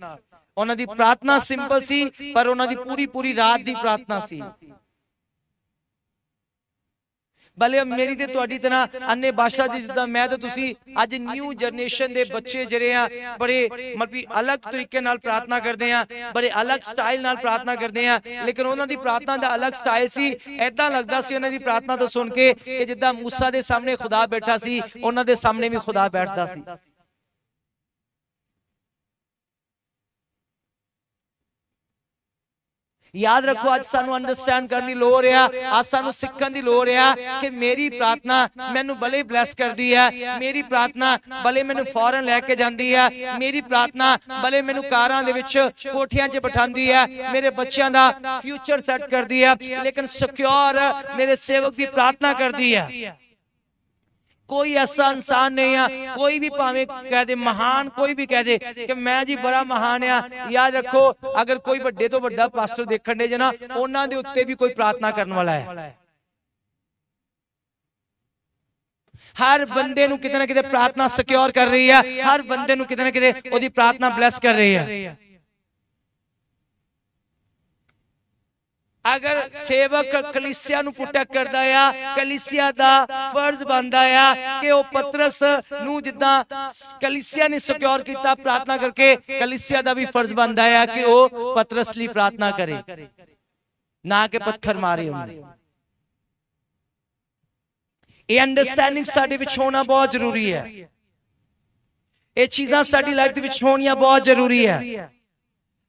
ਉਹਨਾਂ ਦੀ ਪ੍ਰਾਰਥਨਾ ਸਿੰਪਲ ਸੀ ਪਰ ਉਹਨਾਂ ਦੀ ਪੂਰੀ ਪੂਰੀ ਰਾਤ ਦੀ ਪ੍ਰਾਰਥਨਾ ਸੀ। ਭਲੇ ਮੇਰੀ ਤੇ ਤੁਹਾਡੀ ਤਰ੍ਹਾਂ ਅੰਨੇ ਬਾਸ਼ਾ ਜੀ ਜਿੱਦਾਂ ਮੈਂ ਤੇ ਤੁਸੀਂ ਅੱਜ ਨਿਊ ਜਨਰੇਸ਼ਨ ਦੇ ਬੱਚੇ ਜਿਹੜੇ ਆ ਬੜੇ ਮਤਲਬ ਅਲੱਗ ਤਰੀਕੇ ਨਾਲ ਪ੍ਰਾਰਥਨਾ ਕਰਦੇ ਆ ਬੜੇ ਅਲੱਗ ਸਟਾਈਲ ਨਾਲ ਪ੍ਰਾਰਥਨਾ ਕਰਦੇ ਆ। ਲੇਕਿਨ ਉਹਨਾਂ ਦੀ ਪ੍ਰਾਰਥਨਾ ਦਾ ਅਲੱਗ ਸਟਾਈਲ ਸੀ। ਐਦਾਂ ਲੱਗਦਾ ਸੀ ਉਹਨਾਂ ਦੀ ਪ੍ਰਾਰਥਨਾ ਤੋਂ ਸੁਣ ਕੇ ਕਿ ਜਿੱਦਾਂ ਮੂਸਾ ਦੇ ਸਾਹਮਣੇ ਖੁਦਾ ਬੈਠਾ ਸੀ ਉਹਨਾਂ ਦੇ ਸਾਹਮਣੇ ਵੀ ਖੁਦਾ ਬੈਠਦਾ ਸੀ। ਯਾਦ ਰੱਖੋ ਅੱਜ ਸਾਨੂੰ ਅੰਡਰਸਟੈਂਡ ਕਰਨ ਦੀ ਲੋੜ ਆ ਅੱਜ ਸਾਨੂੰ ਸਿੱਖਣ ਦੀ ਲੋੜ ਆ ਕਿ ਮੇਰੀ ਪ੍ਰਾਰਥਨਾ ਮੈਨੂੰ ਭਲੇ ਬਲੈਸ ਕਰਦੀ ਹੈ ਮੇਰੀ ਪ੍ਰਾਰਥਨਾ ਭਲੇ ਮੈਨੂੰ ਫੌਰਨ ਲੈ ਕੇ ਜਾਂਦੀ ਹੈ ਮੇਰੀ ਪ੍ਰਾਰਥਨਾ ਭਲੇ ਮੈਨੂੰ ਕਾਰਾਂ ਦੇ ਵਿੱਚ ਕੋਠੀਆਂ 'ਚ ਬਿਠਾਉਂਦੀ ਹੈ ਮੇਰੇ ਬੱਚਿਆਂ ਦਾ ਫਿਊਚਰ ਸੈੱਟ ਕਰਦੀ ਹੈ ਲੇਕਿਨ ਸਿਕਿਉਰ ਮੇਰੇ ਸੇਵਕ ਦੀ ਪ੍ਰਾਰਥਨਾ ਕਰਦੀ ਹੈ ਕੋਈ ਐਸਾ ਇਨਸਾਨ ਨਹੀਂ ਆ, ਕੋਈ ਵੀ ਭਾਵੇਂ ਕਹਿ ਦੇ ਮਹਾਨ, ਕੋਈ ਵੀ ਕਹਿ ਦੇ ਕਿ ਮੈਂ ਜੀ ਬੜਾ ਮਹਾਨ ਆ। ਯਾਦ ਰੱਖੋ, ਅਗਰ ਕੋਈ ਵੱਡੇ ਤੋਂ ਵੱਡਾ ਪਾਸਟਰ ਦੇਖਣ ਦੇ ਜਨਾ ਉਹਨਾਂ ਦੇ ਉੱਤੇ ਵੀ ਕੋਈ ਪ੍ਰਾਰਥਨਾ ਕਰਨ ਵਾਲਾ ਹੈ। ਹਰ ਬੰਦੇ ਨੂੰ ਕਿਤੇ ਨਾ ਕਿਤੇ ਪ੍ਰਾਰਥਨਾ ਸਿਕਿਉਰ ਕਰ ਰਹੀ ਹੈ ਹਰ ਬੰਦੇ ਨੂੰ ਕਿਤੇ ਨਾ ਕਿਤੇ ਉਹਦੀ ਪ੍ਰਾਰਥਨਾ ਬਲੈਸ ਕਰ ਰਹੀ ਹੈ ਅਗਰ ਸੇਵਕ ਕਲੀਸਿਆ ਨੂੰ ਪ੍ਰੋਟੈਕਟ ਕਰਦਾ ਆ, ਕਲੀਸਿਆ ਦਾ ਫਰਜ਼ ਬਣਦਾ ਆ ਕਿ ਉਹ ਪਤਰਸ ਨੂੰ ਜਿੱਦਾਂ ਕਲੀਸਿਆ ਨੇ ਸਿਕਿਉਰ ਕੀਤਾ ਪ੍ਰਾਰਥਨਾ ਕਰਕੇ, ਕਲੀਸਿਆ ਦਾ ਵੀ ਫਰਜ਼ ਬਣਦਾ ਆ ਕਿ ਉਹ ਪਤਰਸ ਲਈ ਪ੍ਰਾਰਥਨਾ ਕਰੇ। ਨਾ ਕਿ ਪੱਥਰ ਮਾਰੇ ਉਹਨੂੰ। ਇਹ ਅੰਡਰਸਟੈਂਡਿੰਗ ਸਾਡੇ ਵਿੱਚ ਹੋਣਾ ਬਹੁਤ ਜ਼ਰੂਰੀ ਹੈ। ਇਹ ਚੀਜ਼ਾਂ ਸਾਡੀ ਲਾਈਫ ਦੇ ਵਿੱਚ ਹੋਣੀਆਂ ਬਹੁਤ ਜ਼ਰੂਰੀ ਹੈ।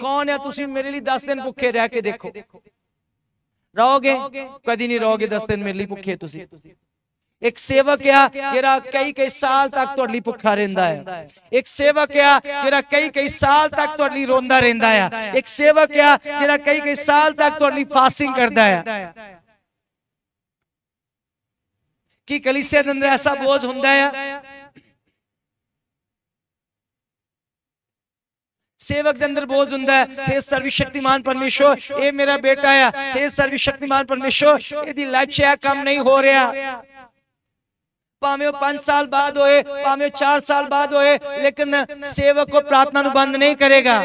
ਕੌਣ ਹੈ ਤੁਸੀਂ ਮੇਰੇ ਲਈ 10 ਦਿਨ ਭੁੱਖੇ ਰਹਿ ਕੇ ਦੇਖੋ ਰਹੋਗੇ ਕਦੀ ਨਹੀਂ ਰਹੋਗੇ 10 ਦਿਨ ਮੇਰੇ ਲਈ ਭੁੱਖੇ ਤੁਸੀਂ ਇੱਕ ਸੇਵਕ ਆ ਜਿਹੜਾ ਕਈ ਕਈ ਸਾਲ ਤੱਕ ਤੁਹਾਡੇ ਲਈ ਭੁੱਖਾ ਰਹਿੰਦਾ ਹੈ ਇੱਕ ਸੇਵਕ ਆ ਜਿਹੜਾ ਕਈ ਕਈ ਸਾਲ ਤੱਕ ਤੁਹਾਡੇ ਲਈ ਰੋਂਦਾ ਰਹਿੰਦਾ ਹੈ ਇੱਕ ਸੇਵਕ ਆ ਜਿਹੜਾ ਕਈ ਕਈ ਸਾਲ ਤੱਕ ਤੁਹਾਡੇ ਲਈ ਫਾਸਟਿੰਗ ਕਰਦਾ ਹੈ ਕਿ ਕਲੀਸਿਆ ਦੇ ਅੰਦਰ ਐਸਾ ਬੋਝ ਹੁੰਦਾ ਹੈ सेवक के अंदर बोझ ਹੁੰਦਾ ਹੈ हे सर्वशक्तिमान परमेश्वर ਇਹ ਮੇਰਾ ਬੇਟਾ ਆ हे सर्वशक्तिमान परमेश्वर ਇਹਦੀ ਲਾਈਫ 'ਚ ਇਹ ਕੰਮ ਨਹੀਂ ਹੋ ਰਿਹਾ ਭਾਵੇਂ ਉਹ 5 ਸਾਲ ਬਾਅਦ ਹੋਏ ਭਾਵੇਂ ਉਹ 4 ਸਾਲ ਬਾਅਦ ਹੋਏ ਲੇਕਿਨ ਸੇਵਕ ਕੋ ਪ੍ਰਾਰਥਨਾ ਨੂੰ ਬੰਦ ਨਹੀਂ ਕਰੇਗਾ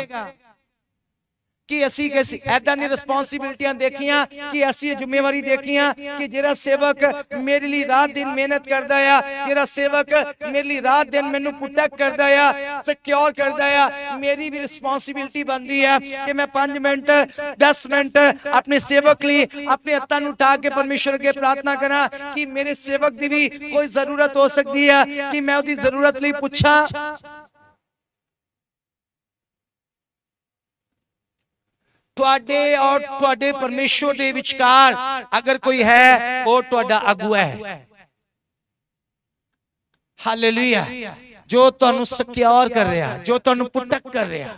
ਕਿ ਅਸੀਂ ਕਿਸੇ ਐਦਾਂ ਦੀ ਰਿਸਪੌਂਸਿਬਿਲਟੀਆਂ ਦੇਖੀਆਂ ਕਿ ਅਸੀਂ ਜ਼ਿੰਮੇਵਾਰੀ ਦੇਖੀਆਂ ਕਿ ਜਿਹੜਾ ਸੇਵਕ ਮੇਰੇ ਲਈ ਰਾਤ ਦਿਨ ਮਿਹਨਤ ਕਰਦਾ ਆ ਜਿਹੜਾ ਸੇਵਕ ਮੇਰੇ ਲਈ ਰਾਤ ਦਿਨ ਮੈਨੂੰ ਪ੍ਰੋਟੈਕਟ ਕਰਦਾ ਆ ਸਿਕਿਉਰ ਕਰਦਾ ਆ ਮੇਰੀ ਵੀ ਰਿਸਪੌਂਸਿਬਿਲਟੀ ਬਣਦੀ ਹੈ ਕਿ ਮੈਂ 5 ਮਿੰਟ 10 ਮਿੰਟ ਆਪਣੇ ਸੇਵਕ ਲਈ ਆਪਣੇ ਹੱਥਾਂ ਨੂੰ ਉਠਾ ਕੇ ਪਰਮੇਸ਼ਰ ਅੱਗੇ ਪ੍ਰਾਰਥਨਾ ਕਰਾਂ ਕਿ ਮੇਰੇ ਸੇਵਕ ਦੀ ਵੀ ਕੋਈ ਜ਼ਰੂਰਤ ਹੋ ਸਕਦੀ ਹੈ ਕਿ ਮੈਂ ਉਹਦੀ ਜ਼ਰੂਰਤ ਲਈ ਪੁੱਛਾਂ। ਤੁਹਾਡੇ ਔਰ ਤੁਹਾਡੇ ਪਰਮੇਸ਼ਵਰ ਦੇ ਵਿਚਕਾਰ ਅਗਰ ਕੋਈ ਹੈ ਉਹ ਤੁਹਾਡਾ ਆਗੂ ਹੈ ਹਾਲੇਲੂਇਆ ਜੋ ਤੁਹਾਨੂੰ ਸਿਕਿਉਰ ਕਰ ਰਿਹਾ ਜੋ ਤੁਹਾਨੂੰ ਪ੍ਰੋਟੈਕਟ ਕਰ ਰਿਹਾ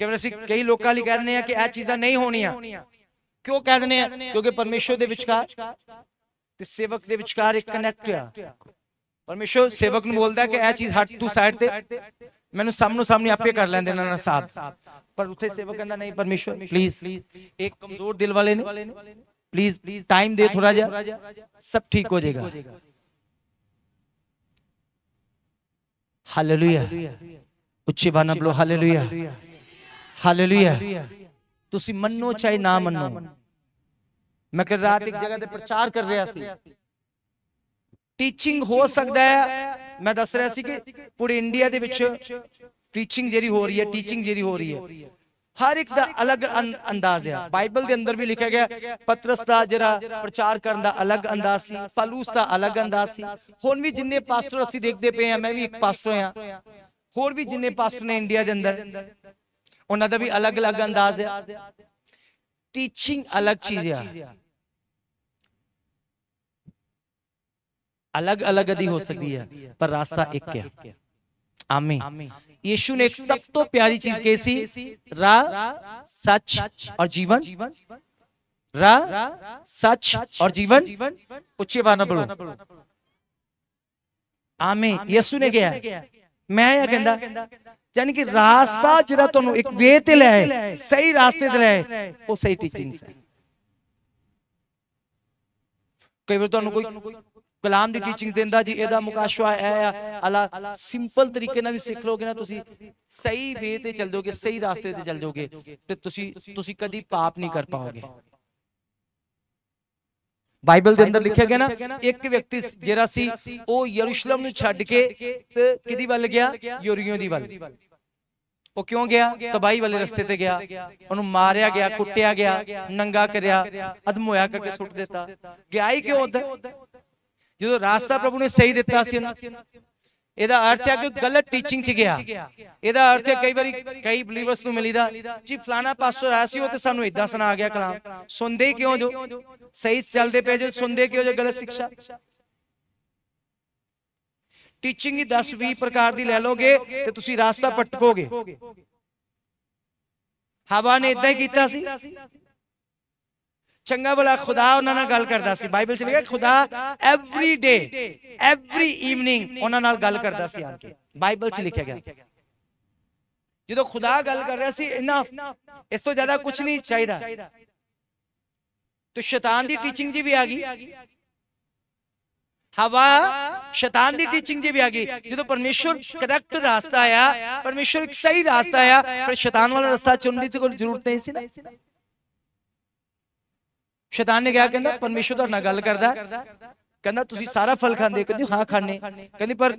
ਕਿ ਅਸੀਂ ਕਈ ਲੋਕਾਂ ਲਈ ਕਹਿੰਦੇ ਆ ਕਿ ਇਹ ਚੀਜ਼ਾਂ ਨਹੀਂ ਹੋਣੀਆਂ ਕਿਉਂ ਕਹਿ ਦਿੰਦੇ ਆ ਕਿਉਂਕਿ ਪਰਮੇਸ਼ਵਰ ਦੇ ਵਿਚਕਾਰ ਤੇ ਸੇਵਕ ਦੇ ਵਿਚਕਾਰ ਇੱਕ ਕਨੈਕਟ ਆ ਪਰਮੇਸ਼ਰ ਸੇਵਕ ਨੂੰ ਬੋਲਦਾ ਕਿ ਇਹ ਚੀਜ਼ ਹਟ ਤੂੰ ਸਾਈਡ ਤੇ ਮੈਨੂੰ ਸਾਹਮਣੇ ਸਾਹਮਣੇ ਆਪੇ ਕਰ ਲੈਂਦੇ ਨਾ ਨਾ ਸਾਹਿਬ ਪਰ ਉੱਥੇ ਸੇਵਕ ਕਹਿੰਦਾ ਨਹੀਂ ਪਰਮੇਸ਼ਰ ਪਲੀਜ਼ ਇੱਕ ਕਮਜ਼ੋਰ ਦਿਲ ਵਾਲੇ ਨੇ ਪਲੀਜ਼ ਟਾਈਮ ਦੇ ਥੋੜਾ ਜਿਹਾ ਸਭ ਠੀਕ ਹੋ ਜਾਏਗਾ ਹਾਲੇਲੂਇਆ ਉੱਚੀ ਬਾਣਾ ਬਲੋ ਹਾਲੇਲੂਇਆ ਹਾਲੇਲੂਇਆ ਤੁਸੀਂ ਮੰਨੋ ਚਾਹੇ ਨਾ ਮੰਨੋ ਮੈਂ ਕਿ ਰਾਤ ਇੱਕ ਜਗ੍ਹਾ ਤੇ ਪ੍ਰਚਾਰ ਕਰ ਰਿਹਾ ਸੀ ਟੀਚਿੰਗ ਹੋ ਸਕਦਾ ਹੈ ਮੈਂ ਦੱਸ ਰਿਹਾ ਸੀ ਕਿ ਪੂਰੇ ਇੰਡੀਆ ਦੇ ਵਿੱਚ ਟੀਚਿੰਗ ਜਿਹੜੀ ਹੋ ਰਹੀ ਹੈ ਟੀਚਿੰਗ ਜਿਹੜੀ ਹੋ ਰਹੀ ਹੈ ਹਰ ਇੱਕ ਦਾ ਅਲੱਗ ਅੰਦਾਜ਼ ਹੈ ਬਾਈਬਲ ਦੇ ਅੰਦਰ ਵੀ ਲਿਖਿਆ ਗਿਆ ਪਤਰਸ ਦਾ ਜਿਹੜਾ ਪ੍ਰਚਾਰ ਕਰਨ ਦਾ ਅਲੱਗ ਅੰਦਾਜ਼ ਸੀ ਪਲੂਸ ਦਾ ਅਲੱਗ ਅੰਦਾਜ਼ ਸੀ ਹੁਣ ਵੀ ਜਿੰਨੇ ਪਾਸਟਰ ਅਸੀਂ ਦੇਖਦੇ ਪਏ ਆ ਮੈਂ ਵੀ ਇੱਕ ਪਾਸਟਰ ਹਾਂ ਹੋਰ ਵੀ ਜਿੰਨੇ ਪਾਸਟਰ ਨੇ ਇੰਡੀਆ ਦੇ ਅੰਦਰ ਉਹਨਾਂ ਦਾ ਵੀ ਅਲੱਗ-ਅਲੱਗ ਅੰਦਾਜ਼ ਹੈ ਟੀਚਿੰਗ ਅਲੱਗ ਚੀਜ਼ ਹੈ अलग अलग अदी हो सकती है पर रास्ता एक क्या? आमी यीशु ने एक सब तो प्यारी चीज़ कैसी रा सच और जीवन। रा सच और जीवन। उच्चे बाना बोलो आमी यीशु ने क्या मैं या कहना यानी कि रास्ता जरा तो एक वे ते ले सही रास्ते ते ले वो सही टीचिंग है कई बार तो कोई ਕਲਾਮ ਦੀ ਟੀਚਿੰਗ ਦਿੰਦਾ ਜੀ ਇਹਦਾ ਮੁਕਾਸ਼ਵਾ ਇਹ ਆ। ਅਲਾ ਸਿੰਪਲ ਤਰੀਕੇ ਨਾਲ ਵੀ ਸਿੱਖ ਲੋਗੇ ਨਾ ਤੁਸੀਂ ਸਹੀ ਵੇ ਤੇ ਚੱਲ ਜਾਓਗੇ ਸਹੀ ਰਾਸਤੇ ਤੇ ਚੱਲ ਜਾਓਗੇ ਤੇ ਤੁਸੀਂ ਤੁਸੀਂ ਕਦੀ ਪਾਪ ਨਹੀਂ ਕਰ ਪਾਓਗੇ। ਬਾਈਬਲ ਦੇ ਅੰਦਰ ਲਿਖਿਆ ਗਿਆ ਨਾ ਇੱਕ ਵਿਅਕਤੀ ਜਿਹੜਾ ਸੀ ਉਹ ਯਰੂਸ਼ਲਮ ਨੂੰ ਛੱਡ ਕੇ ਤੇ ਕਿਹਦੀ ਵੱਲ ਗਿਆ? ਯੂਰੀਓ ਦੀ ਵੱਲ। ਉਹ ਕਿਉਂ ਗਿਆ? ਤਬਾਈ ਵਾਲੇ ਰਸਤੇ ਤੇ ਗਿਆ। ਉਹਨੂੰ ਮਾਰਿਆ ਗਿਆ ਕੁੱਟਿਆ ਗਿਆ ਨੰਗਾ ਕਰਿਆ ਅਧਮੋਇਆ ਕਰਕੇ ਸੁੱਟ ਦਿੱਤਾ। ਗਿਆ ਹੀ ਕਿਉਂ ਉਧਰ? ਜਦੋਂ ਰਾਸਤਾ ਪ੍ਰਭੂ ਨੇ ਸਹੀ ਦਿੱਤਾ ਸੀ ਉਹਨੂੰ ਇਹਦਾ ਅਰਥ ਹੈ ਕਿ ਗਲਤ ਟੀਚਿੰਗ ਚ ਗਿਆ। ਇਹਦਾ ਅਰਥ ਹੈ ਕਈ ਵਾਰੀ ਕਈ ਬਲੀਵਰਸ ਨੂੰ ਮਿਲੀਦਾ ਜੀ ਫਲਾਣਾ ਪਾਸਟਰ ਆਇਆ ਸੀ ਉਹ ਤੇ ਸਾਨੂੰ ਇਦਾਂ ਸੁਣਾ ਗਿਆ ਕਲਾਮ। ਸੁਣਦੇ ਕਿਉਂ ਜੋ? ਸਹੀ ਚੱਲਦੇ ਪਏ ਜੋ ਸੁਣਦੇ ਕਿਉਂ ਜੋ ਗਲਤ ਸਿੱਖਿਆ? ਟੀਚਿੰਗ ਹੀ 10 20 ਪ੍ਰਕਾਰ ਦੀ ਲੈ ਲੋਗੇ ਤੇ ਤੁਸੀਂ ਰਾਸਤਾ ਭਟਕੋਗੇ ਹਵਾ ਨੇ ਇਦਾਂ ਹੀ ਕੀਤਾ ਸੀ। ਚੰਗਾ ਭਲਾ ਖੁਦਾ ਉਹਨਾਂ ਨਾਲ ਗੱਲ ਕਰਦਾ ਸੀ ਬਾਈਬਲ ਚ ਲਿਖਿਆ ਖੁਦਾ ਐਵਰੀ ਡੇ ਐਵਰੀ ਈਵਨਿੰਗ ਉਹਨਾਂ ਨਾਲ ਗੱਲ ਕਰਦਾ ਸੀ ਆ ਕੇ ਬਾਈਬਲ ਚ ਲਿਖਿਆ ਗਿਆ ਜਦੋਂ ਖੁਦਾ ਗੱਲ ਕਰ ਰਿਹਾ ਸੀ ਇਨਫ ਇਸ ਤੋਂ ਜ਼ਿਆਦਾ ਕੁਝ ਨਹੀਂ ਚਾਹੀਦਾ ਤੇ ਸ਼ੈਤਾਨ ਦੀ ਟੀਚਿੰਗ ਜੀ ਵੀ ਆ ਗਈ ਹਵਾ ਸ਼ੈਤਾਨ ਦੀ ਟੀਚਿੰਗ ਜੀ ਵੀ ਆ ਗਈ ਜਦੋਂ ਪਰਮੇਸ਼ਰ ਕਰੈਕਟ ਰਾਸਤਾ ਆਇਆ ਪਰਮੇਸ਼ਰ ਇੱਕ ਸਹੀ ਰਾਸਤਾ ਆਇਆ ਫਿਰ ਸ਼ੈਤਾਨ ਵਾਲਾ ਰਸਤਾ ਚੁਣਨ ਦੀ ਤੇ ਕੋਈ ਜ਼ਰੂਰਤ ਨਹੀਂ ਸੀ ਨਾ ਸ਼ੈਤਾਨ ਨੇ ਕਿਹਾ, ਕਹਿੰਦਾ ਪਰਮੇਸ਼ਰ ਤੁਹਾਡੇ ਨਾਲ ਗੱਲ ਕਰਦਾ। ਕਹਿੰਦਾ, ਤੁਸੀਂ ਸਾਰਾ ਫਲ ਖਾਂਦੇ ਹੋ? ਹਾਂ ਖਾਣੇ ਕਹਿੰਦੀ, ਪਰ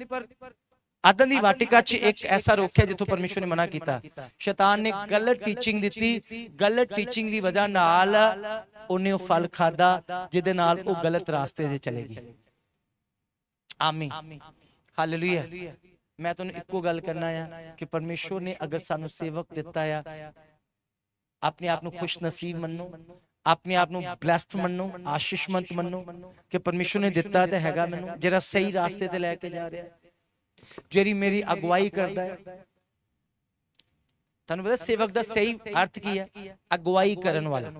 ਆਦਨ ਦੀ ਵਾਟਿਕਾ 'ਚ ਇੱਕ ਐਸਾ ਰੋਕ ਹੈ ਜਿੱਥੋਂ ਪਰਮੇਸ਼ਰ ਨੇ ਮਨਾ ਕੀਤਾ। ਸ਼ੈਤਾਨ ਨੇ ਗਲਤ ਟੀਚਿੰਗ ਦਿੱਤੀ। ਗਲਤ ਟੀਚਿੰਗ ਦੀ ਵਜ੍ਹਾ ਨਾਲ ਉਹਨੇ ਉਹ ਫਲ ਖਾਦਾ ਜਿਹਦੇ ਨਾਲ ਉਹ ਗਲਤ ਰਾਸਤੇ ਤੇ ਚਲੇਗੀ ਆਮੀਨ। ਹਾਲੇਲੂਇਆ। ਮੈਂ ਤੁਹਾਨੂੰ ਇੱਕੋ ਗੱਲ ਕਰਨਾ ਆ ਕਿ ਪਰਮੇਸ਼ਰ ਨੇ ਅਗਰ ਸਾਨੂੰ ਸੇਵਕ ਦਿੱਤਾ ਆ, ਆਪਣੇ ਆਪ ਨੂੰ ਖੁਸ਼ ਨਸੀਬ ਮੰਨੋ। ਆਪਣੇ ਆਪ ਨੂੰ ਬਲੈਸਡ ਮੰਨੋ ਆਸ਼ੀਸ਼ਮੰਤ ਮੰਨੋ ਕਿ ਪਰਮੇਸ਼ਰ ਨੇ ਦਿੱਤਾ ਤੇ ਹੈਗਾ ਮੈਨੂੰ ਜਿਹੜਾ ਸਹੀ ਰਾਸਤੇ ਤੇ ਲੈ ਕੇ ਜਾ ਰਿਹਾ। ਜਿਹੜੀ ਮੇਰੀ ਅਗਵਾਈ ਕਰਦਾ ਹੈ। ਤੁਹਾਨੂੰ ਪਤਾ ਸੇਵਕ ਦਾ ਸਹੀ ਅਰਥ ਕੀ ਹੈ? ਅਗਵਾਈ ਕਰਨ ਵਾਲਾ।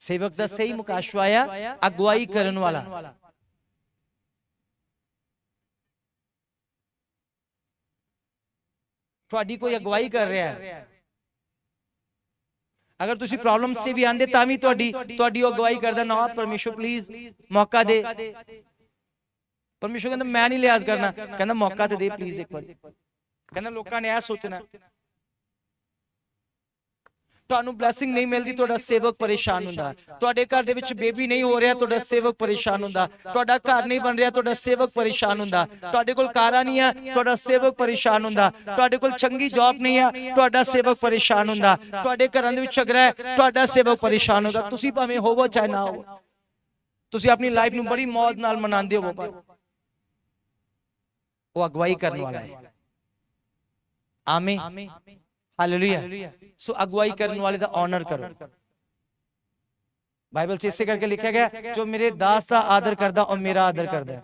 ਸੇਵਕ ਦਾ ਸਹੀ ਮੁਕਾਸ਼ਵਾ ਆ ਅਗਵਾਈ ਕਰਨ ਵਾਲਾ। ਤੁਹਾਡੀ ਕੋਈ ਅਗਵਾਈ ਕਰ ਰਿਹਾ ਹੈ। ਅਗਰ ਤੁਸੀਂ ਪ੍ਰੋਬਲਮ ਸੇ ਵੀ ਆਂਦੇ ਤਾਂ ਵੀ ਤੁਹਾਡੀ ਤੁਹਾਡੀ ਉਹ ਅਗਵਾਈ ਕਰਦਾ। ਨਾ ਪਰਮੇਸ਼ਰ ਪਲੀਜ਼ ਮੌਕਾ ਦੇ। ਪਰਮੇਸ਼ਰ ਕਹਿੰਦਾ ਮੈਂ ਨਹੀਂ ਲਿਆਜ਼ ਕਰਨਾ। ਕਹਿੰਦਾ ਮੌਕਾ ਤੇ ਦੇ ਪਲੀਜ਼ ਇੱਕ ਵਾਰੀ। ਕਹਿੰਦਾ ਲੋਕਾਂ ਨੇ ਇਹ ਸੋਚਣਾ ਤੁਹਾਨੂੰ ਬਲੇਸਿੰਗ ਨਹੀਂ ਮਿਲਦੀ ਤੁਹਾਡਾ ਸੇਵਕ ਪਰੇਸ਼ਾਨ ਹੁੰਦਾ। ਤੁਹਾਡੇ ਘਰ ਦੇ ਵਿੱਚ ਬੇਬੀ ਨਹੀਂ ਹੋ ਰਿਹਾ ਤੁਹਾਡਾ ਸੇਵਕ ਪਰੇਸ਼ਾਨ ਹੁੰਦਾ। ਤੁਹਾਡਾ ਘਰ ਨਹੀਂ ਬਣ ਰਿਹਾ ਤੁਹਾਡਾ ਸੇਵਕ ਪਰੇਸ਼ਾਨ ਹੁੰਦਾ। ਤੁਹਾਡੇ ਕੋਲ ਕਾਰਾਂ ਨਹੀਂ ਆ ਤੁਹਾਡਾ ਸੇਵਕ ਪਰੇਸ਼ਾਨ ਹੁੰਦਾ। ਤੁਹਾਡੇ ਕੋਲ ਚੰਗੀ ਜੌਬ ਨਹੀਂ ਆ ਤੁਹਾਡਾ ਸੇਵਕ ਪਰੇਸ਼ਾਨ ਹੁੰਦਾ। ਤੁਹਾਡੇ ਘਰਾਂ ਦੇ ਵਿੱਚ ਝਗੜਾ ਹੈ ਤੁਹਾਡਾ ਸੇਵਕ ਪਰੇਸ਼ਾਨ ਹੁੰਦਾ। ਤੁਸੀਂ ਭਾਵੇਂ ਹੋਵੋ ਚਾਹੇ ਨਾ ਹੋਵੋ। ਤੁਸੀਂ ਆਪਣੀ ਲਾਈਫ ਨੂੰ ਬੜੀ ਮੌਜ ਨਾਲ ਮਨਾਉਂਦੇ ਹੋ ਪਰ। ਉਹ ਅਗਵਾਈ ਕਰਨ ਵਾਲਾ ਹੈ। ਆਮੀਨ। ਹਾਲੇਲੂਇਆ ਸੋ ਅਗਵਾਈ ਕਰਨ ਵਾਲੇ ਦਾ ਆਨਰ ਕਰੋ। ਬਾਈਬਲ 'ਚ ਇਸੇ ਕਰਕੇ ਲਿਖਿਆ ਗਿਆ, ਜੋ ਮੇਰੇ ਦਾਸ ਦਾ ਆਦਰ ਕਰਦਾ, ਉਹ ਮੇਰਾ ਆਦਰ ਕਰਦਾ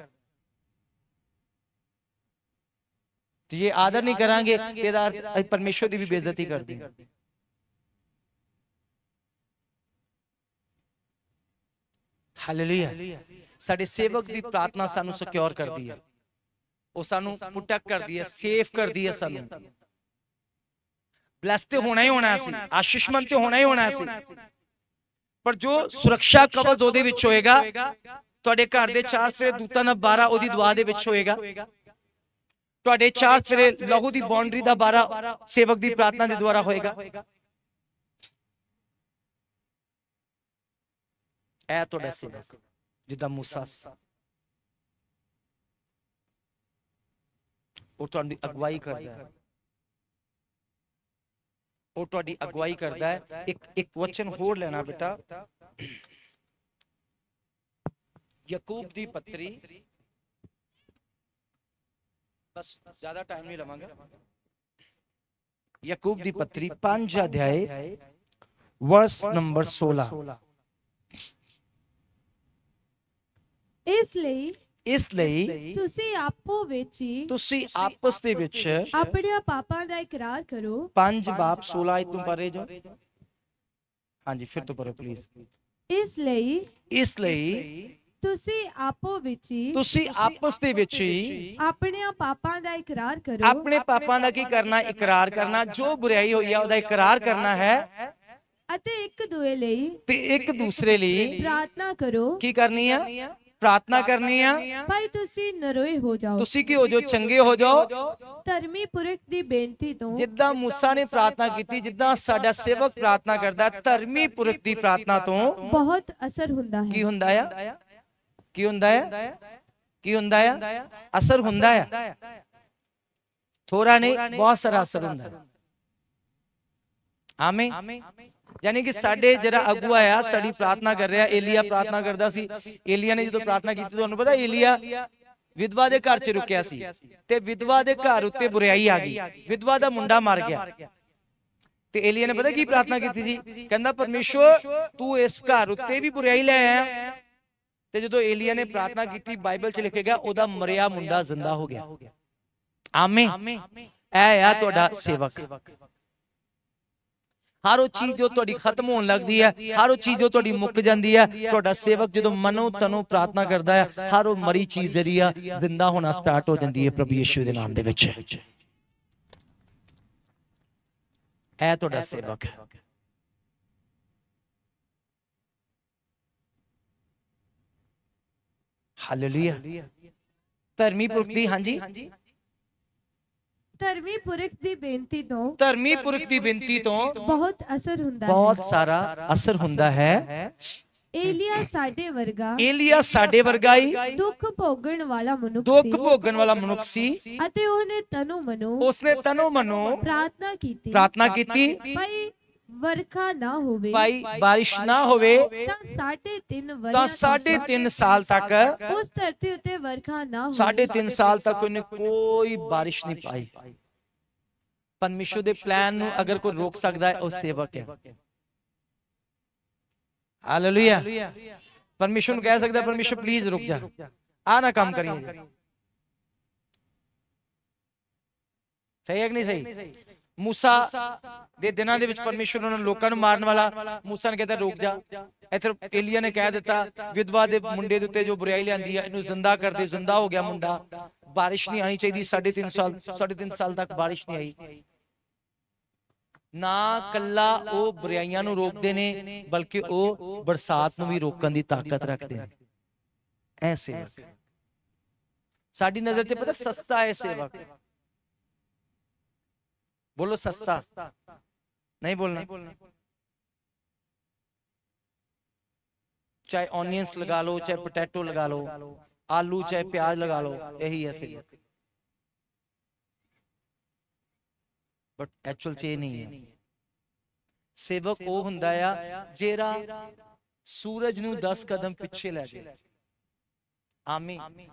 ਤੇ ਇਹ ਆਦਰ ਨਹੀਂ ਕਰਾਂਗੇ, ਇਹਦਾ ਅਰਥ ਅਸੀਂ ਦੀ ਵੀ ਬੇਇੱਜ਼ਤੀ ਕਰਦੀ ਹਾਂ। ਹਾਲੇਲੂਇਆ ਸਾਡੇ ਸੇਵਕ ਦੀ ਪ੍ਰਾਰਥਨਾ ਸਾਨੂੰ ਸਿਕਿਉਰ ਕਰਦੀ ਹੈ। ਉਹ ਸਾਨੂੰ ਪ੍ਰੋਟੈਕਟ ਕਰਦੀ ਹੈ ਸੇਫ ਕਰਦੀ ਹੈ ਸਾਨੂੰ। ਬਲੈਸਡ ਹੋਣਾ ਹੀ ਹੋਣਾ ਸੀ ਆਸ਼ੀਸ਼ਮੰਤ ਤੇ ਹੋਣਾ ਹੀ ਹੋਣਾ ਸੀ। ਪਰ ਜੋ ਸੁਰੱਖਿਆ ਕਵਚ ਉਹਦੇ ਵਿੱਚ ਹੋਏਗਾ ਤੁਹਾਡੇ ਘਰ ਦੇ ਚਾਰ ਸਫੇਰੇ ਦੂਤਾਂ ਦਾ 12 ਉਹਦੀ ਦੁਆ ਦੇ ਵਿੱਚ ਹੋਏਗਾ। ਤੁਹਾਡੇ ਚਾਰ ਸਫੇਰੇ ਲਹੂ ਦੀ ਬਾਉਂਡਰੀ ਦਾ 12 ਸੇਵਕ ਦੀ ਪ੍ਰਾਰਥਨਾ ਦੇ ਦੁਆਰਾ ਹੋਏਗਾ। ਇਹ ਤੁਹਾਡਾ ਸੇਵਕ ਜਿੱਦਾਂ ਮੂਸਾ ਸੀ। ਉਹ ਤੁਹਾਡੀ ਅਗਵਾਈ ਕਰਦਾ ਹੈ। ਉਹ ਤੁਹਾਡੀ ਅਗਵਾਈ ਕਰਦਾ ਹੈ ਇੱਕ ਇੱਕ ਵਚਨ ਹੋਰ ਲੈਣਾ ਬੇਟਾ ਯਾਕੂਬ ਦੀ ਪੱਤਰੀ ਬਸ ਜ਼ਿਆਦਾ ਟਾਈਮ ਨਹੀਂ ਲਵਾਂਗਾ ਯਾਕੂਬ ਦੀ ਪੱਤਰੀ 5 ਅਧਿਆਏ ਵਰਸ ਨੰਬਰ 16 ਇਸ ਲਈ ਇਸ ਲਈ ਤੁਸੀਂ ਆਪੋ ਵਿੱਚ ਹੀ ਤੁਸੀਂ ਆਪਸ ਦੇ ਵਿੱਚ ਆਪਣੇ ਪਾਪਾਂ ਦਾ ਇਕਰਾਰ ਕਰੋ। ਪੰਜ ਬਾਪ 16 ਆਇਤ ਤੋਂ ਪਰੇ ਜੋ। ਹਾਂਜੀ ਫਿਰ ਤੋਂ ਪਰੇ ਪਲੀਜ਼ ਇਸ ਲਈ ਇਸ ਲਈ ਤੁਸੀਂ ਆਪੋ ਵਿੱਚ ਹੀ ਤੁਸੀਂ ਆਪਸ ਦੇ ਵਿੱਚ ਹੀ ਆਪਣਿਆਂ ਪਾਪਾਂ ਦਾ ਇਕਰਾਰ ਕਰੋ। ਆਪਣੇ ਪਾਪਾਂ ਦਾ ਕੀ ਕਰਨਾ? ਇਕਰਾਰ ਕਰਨਾ? ਜੋ ਬੁਰਾਈ ਹੋਈ ਆ ਉਹਦਾ ਇਕਰਾਰ ਕਰਨਾ ਹੈ। ਅਤੇ ਇੱਕ ਦੂਏ ਲਈ ਤੇ ਇੱਕ ਦੂਸਰੇ ਲਈ ਪ੍ਰਾਰਥਨਾ ਕਰੋ। ਕੀ ਕਰਨੀ ਆ? ਪ੍ਰਾਰਥਨਾ ਕਰਨੀ ਆ ਭਾਈ ਤੁਸੀਂ ਨਰੋਏ ਹੋ ਜਾਓ ਤੁਸੀਂ ਕੀ ਹੋ ਜਾਓ ਚੰਗੇ ਹੋ ਜਾਓ ਧਰਮੀ ਪੁਰਖ ਦੀ ਬੇਨਤੀ ਤੋਂ ਜਿੱਦਾਂ ਮੂਸਾ ਨੇ ਪ੍ਰਾਰਥਨਾ ਕੀਤੀ ਜਿੱਦਾਂ ਸਾਡਾ ਸੇਵਕ ਪ੍ਰਾਰਥਨਾ ਕਰਦਾ ਹੈ, ਧਰਮੀ ਪੁਰਖ ਦੀ ਪ੍ਰਾਰਥਨਾ ਤੋਂ ਬਹੁਤ ਅਸਰ ਹੁੰਦਾ ਕੀ ਹੈ ਹੁੰਦਾ ਆ ਕੀ ਹੁੰਦਾ ਆ ਕੀ ਹੁੰਦਾ ਆ ਅਸਰ ਹੁੰਦਾ ਆ ਥੋੜਾ ਨਹੀਂ ਬਹੁਤ ਸਾਰਾ ਅਸਰ ਹੁੰਦਾ ਹੈ ਆਮੇ ਯਾਨੀ ਕਿ ਸਾਡੇ ਜਿਹੜਾ ਅਗੁਆ ਆ ਸਾਡੀ ਪ੍ਰਾਰਥਨਾ ਕਰ ਰਿਹਾ ਏਲੀਆ ਪ੍ਰਾਰਥਨਾ ਕਰਦਾ ਸੀ। ਏਲੀਆ ਨੇ ਜਦੋਂ ਪ੍ਰਾਰਥਨਾ ਕੀਤੀ ਤੁਹਾਨੂੰ ਪਤਾ ਏਲੀਆ ਵਿਧਵਾ ਦੇ ਘਰ 'ਚ ਰੁਕਿਆ ਸੀ ਤੇ ਵਿਧਵਾ ਦੇ ਘਰ ਉੱਤੇ ਬੁਰਾਈ ਆ ਗਈ। ਵਿਧਵਾ ਦਾ ਮੁੰਡਾ ਮਰ ਗਿਆ। ਤੇ ਏਲੀਆ ਨੇ ਪਤਾ ਕੀ ਪ੍ਰਾਰਥਨਾ ਕੀਤੀ ਸੀ? ਕਹਿੰਦਾ ਪਰਮੇਸ਼ਵਰ ਤੂੰ ਇਸ ਘਰ ਉੱਤੇ ਵੀ ਬੁਰਾਈ ਲੈ ਆਇਆ। ਤੇ ਜਦੋਂ ਏਲੀਆ ਨੇ ਪ੍ਰਾਰਥਨਾ ਕੀਤੀ ਬਾਈਬਲ 'ਚ ਲਿਖਿਆ ਗਿਆ ਉਹਦਾ ਮਰਿਆ ਮੁੰਡਾ ਜ਼ਿੰਦਾ ਹੋ ਗਿਆ। ਆਮੇ ਇਹ ਆ ਤੁਹਾਡਾ ਸੇਵਕ। ਹਰ ਉਹ ਚੀਜ਼ ਜੋ ਤੁਹਾਡੀ ਖਤਮ ਹੋਣ ਲੱਗਦੀ ਹੈ ਹਰ ਉਹ ਚੀਜ਼ ਜੋ ਤੁਹਾਡੀ ਮੁੱਕ ਜਾਂਦੀ ਹੈ ਤੁਹਾਡਾ ਸੇਵਕ ਜਦੋਂ ਮਨੋ ਤਨੋ ਪ੍ਰਾਰਥਨਾ ਕਰਦਾ ਹੈ ਹਰ ਉਹ ਮਰੀ ਚੀਜ਼ ਜਿਹੜੀ ਆ ਜ਼ਿੰਦਾ ਹੋਣਾ ਸਟਾਰਟ ਹੋ ਜਾਂਦੀ ਹੈ ਪ੍ਰਭੂ ਯਿਸੂ ਦੇ ਨਾਮ ਦੇ ਵਿੱਚ। ਇਹ ਤੁਹਾਡਾ ਸੇਵਕ। ਹੈ ਹਾਲੇਲੂਇਆ ਧਰਮੀ ਪੁਰਖ ਦੀ ਹਾਂਜੀ। ਧਰਮੀ ਪੁਰਖ ਦੀ ਬੇਨਤੀ ਤੋਂ ਧਰਮੀ ਪੁਰਖ ਦੀ ਬੇਨਤੀ ਤੋਂ ਬਹੁਤ ਅਸਰ ਹੁੰਦਾ ਬਹੁਤ ਹੈ ਸਾਰਾ ਅਸਰ ਹੁੰਦਾ ਹੈ ਏਲੀਆ ਸਾਡੇ ਵਰਗਾ ਏਲੀਆ ਸਾਡੇ ਵਰਗਾ ਹੀ ਦੁੱਖ ਭੋਗਣ ਵਾਲਾ ਮਨੁੱਖ ਦੁੱਖ ਸੀ ਭੋਗਣ ਵਾਲਾ ਮਨੁੱਖ ਸੀ ਅਤੇ ਉਹਨੇ ਤਨੂ ਮਨੋ ਉਸਨੇ ਤਨੋ ਮਨੋ ਪ੍ਰਾਰਥਨਾ ਕੀਤੀ ਪ੍ਰਾਰਥਨਾ ਕੀਤੀ ਭਾਈ ਵਰਖਾ ਨਾ ਹੋਵੇ ਭਾਈ ਬਾਰਿਸ਼ ਨਾ ਹੋਵੇ ਤਾਂ ਸਾਢੇ ਤਿੰਨ ਤਾਂ ਸਾਲ ਤੱਕ ਉਸ ਧਰਤੀ ਉੱਤੇ ਵਰਖਾ ਨਾ ਹੋਵੇ। ਸਾਢੇ ਤਿੰਨ ਸਾਲ ਤੱਕ ਉਹਨੇ ਕੋਈ ਬਾਰਿਸ਼ ਨਹੀਂ ਪਾਈ। ਪਰਮੇਸ਼ਰ ਦੇ ਪਲਾਨ ਨੂੰ ਅਗਰ ਕੋਈ ਰੋਕ ਸਕਦਾ ਹੈ ਉਹ ਸੇਵਕ ਹੈ। ਹਾਲੇਲੂਇਆ। ਪਰਮੇਸ਼ਰ ਨੂੰ ਕਹਿ ਸਕਦਾ ਪਰਮੇਸ਼ਰ ਪਲੀਜ਼ ਰੁਕ ਜਾ। ਆ ਨਾ ਕੰਮ ਕਰੀਏ। ਸਹੀ ਹੈ ਕਿ ਨਹੀਂ ਸਹੀ? ਮੂਸਾ ਦੇ ਦਿਨਾਂ ਦੇ ਵਿੱਚ ਪਰਮੇਸ਼ਰ ਉਹਨਾਂ ਲੋਕਾਂ ਨੂੰ ਮਾਰਨ ਵਾਲਾ ਮੂਸਾ ਨੇ ਕਹਿੰਦਾ ਰੁਕ ਜਾ। ਇੱਥੇ ਏਲੀਆ ਨੇ ਕਹਿ ਦਿੱਤਾ, ਵਿਧਵਾ ਦੇ ਮੁੰਡੇ ਦੇ ਉੱਤੇ ਜੋ ਬੁਰਾਈ ਲਿਆਂਦੀ ਹੈ ਇਹਨੂੰ ਜ਼ਿੰਦਾ ਕਰ ਦੇ, ਜ਼ਿੰਦਾ ਹੋ ਗਿਆ ਮੁੰਡਾ। ਬਾਰਿਸ਼ ਨਹੀਂ ਆਣੀ ਚਾਹੀਦੀ 3.5 ਸਾਲ 3.5 ਸਾਲ ਤੱਕ ਬਾਰਿਸ਼ ਨਹੀਂ ਆਈ। ਨਾ ਕੱਲਾ ਉਹ ਬੁਰਾਈਆਂ ਨੂੰ ਰੋਕਦੇ ਨੇ, ਬਲਕਿ ਉਹ ਬਰਸਾਤ ਨੂੰ ਵੀ ਰੋਕਣ ਦੀ ਤਾਕਤ ਰੱਖਦੇ ਨੇ। ਐ ਸੇਵਕ। ਸਾਡੀ ਨਜ਼ਰ 'ਚ ਪਤਾ ਸਸਤਾ ਹੈ ਸੇਵਕ। बोलो सस्ता नहीं बोलना चाहे ऑनियंस लगा लो चाहे पोटैटो लगा लो आलू चाहे प्याज लगा लो यही है सेवक बट एक्चुअल च ਇਹ ਨਹੀਂ ਹੈ ਸੇਵਕ ਉਹ ਹੁੰਦਾ ਆ ਜਿਹੜਾ ਸੂਰਜ ਨੂੰ 10 ਕਦਮ ਪਿੱਛੇ ਲੈ ਜਾਏ ਆਮੀਨ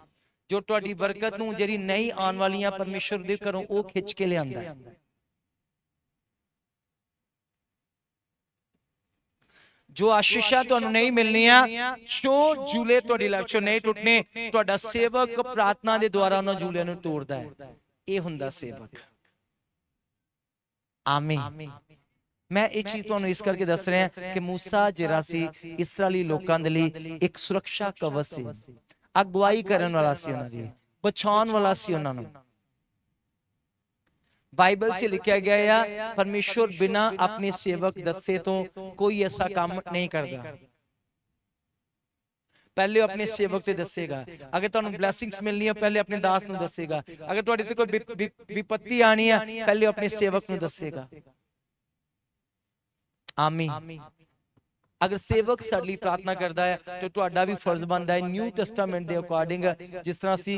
ਜੋ ਤੁਹਾਡੀ ਬਰਕਤ ਨੂੰ ਜਿਹੜੀ ਨਹੀਂ ਆਉਣ ਵਾਲੀਆਂ ਪਰਮੇਸ਼ਰ ਦੇ ਘਰੋਂ ਉਹ ਖਿੱਚ ਕੇ ਲਿਆਂਦਾ ਹੈ ਜੋ ਆਸ਼ੀਸ਼ਾਂ ਤੁਹਾਨੂੰ ਨਹੀਂ ਮਿਲਣੀਆਂ ਜੋ ਝੂਲੇ ਤੁਹਾਡੀ ਲਾਈਫ ਚੋਂ ਨਹੀਂ ਟੁੱਟਨੇ ਤੁਹਾਡਾ ਸੇਵਕ ਪ੍ਰਾਰਥਨਾ ਦੇ ਦੁਆਰਾ ਉਹਨਾਂ ਝੂਲਿਆਂ ਨੂੰ ਤੋੜਦਾ ਹੈ। ਇਹ ਹੁੰਦਾ ਸੇਵਕ। ਆਮੀਨ। ਮੈਂ ਇਹ ਚੀਜ਼ ਤੁਹਾਨੂੰ ਇਸ ਕਰਕੇ ਦੱਸ ਰਿਹਾ ਕਿ ਮੂਸਾ ਜਿਹੜਾ ਸੀ ਇਸਰਾਇਲੀ ਲੋਕਾਂ ਦੇ ਲਈ ਇੱਕ ਸੁਰੱਖਿਆ ਕਵਚ ਸੀ। ਅਗਵਾਈ ਕਰਨ ਵਾਲਾ ਸੀ ਉਹਨਾਂ ਦੀ ਬਚਾਉਣ ਵਾਲਾ ਸੀ ਉਹਨਾਂ ਨੂੰ। ਬਾਈਬਲ 'ਚ ਲਿਖਿਆ ਗਿਆ ਆ ਪਰਮੇਸ਼ਵਰ ਬਿਨਾ ਆਪਣੇ ਸੇਵਕ ਦੱਸੇ ਤੋਂ ਕੋਈ ਐਸਾ ਕੰਮ ਨਹੀਂ ਕਰਦਾ। ਪਹਿਲੇ ਉਹ ਆਪਣੇ ਸੇਵਕ ਤੇ ਦੱਸੇਗਾ। ਅਗਰ ਤੁਹਾਨੂੰ ਬਲੇਸਿੰਗਸ ਮਿਲਣੀ ਹੈ ਪਹਿਲੇ ਆਪਣੇ ਦਾਸ ਨੂੰ ਦੱਸੇਗਾ। ਅਗਰ ਤੁਹਾਡੇ ਤੇ ਕੋਈ ਵਿਪ- ਵਿਪ- ਵਿਪੱਤੀ ਆਣੀ ਹੈ ਪਹਿਲੇ ਆਪਣੇ ਸੇਵਕ ਨੂੰ ਦੱਸੇਗਾ। ਆਮੀਨ। ਅਗਰ ਸੇਵਕ ਸਾਡੇ ਲਈ ਪ੍ਰਾਰਥਨਾ ਕਰਦਾ ਹੈ, ਤੇ ਤੁਹਾਡਾ ਵੀ ਫਰਜ਼ ਬਣਦਾ ਹੈ ਨਿਊ ਟੈਸਟਾਮੈਂਟ ਦੇ ਅਕੋਰਡਿੰਗ, ਜਿਸ ਤਰ੍ਹਾਂ ਅਸੀਂ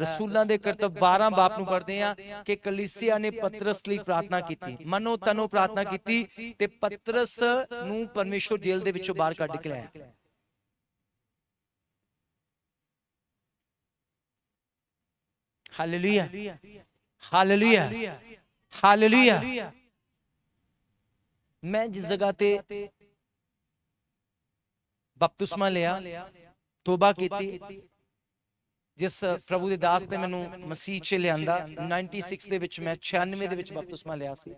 ਰਸੂਲਾਂ ਦੇ ਕਰਤੱਵ 12 ਬਾਪ ਨੂੰ ਪੜ੍ਹਦੇ ਹਾਂ ਕਿ ਕਲੀਸਿਆ ਨੇ ਪਤਰਸ ਲਈ ਪ੍ਰਾਰਥਨਾ ਕੀਤੀ। ਮਨੋ, ਤਨੋ ਪ੍ਰਾਰਥਨਾ ਕੀਤੀ ਤੇ ਪਤਰਸ ਨੂੰ ਪਰਮੇਸ਼ਵਰ ਜੇਲ੍ਹ ਦੇ ਵਿੱਚੋਂ ਬਾਹਰ ਕੱਢ ਕੇ ਲਿਆਇਆ ਹਾਲੇਲੂਇਆ। ਹਾਲੇਲੂਇਆ। ਹਾਲੇਲੂਇਆ। ਮੈਂ ਜਿਸ ਜਗ੍ਹਾ ਤੇ ਬਪਤਿਸਮਾ ਲਿਆ ਤੋਬਾ ਕੀਤੀ ਜਿਸ ਪ੍ਰਭੂ ਦੇ ਦਾਸ ਨੇ ਮੈਨੂੰ ਮਸੀਹ 'ਚ ਲਿਆਂਦਾ 96 ਦੇ ਵਿੱਚ ਮੈਂ 96 ਦੇ ਵਿੱਚ ਬਪਤਿਸਮਾ ਲਿਆ ਸੀ।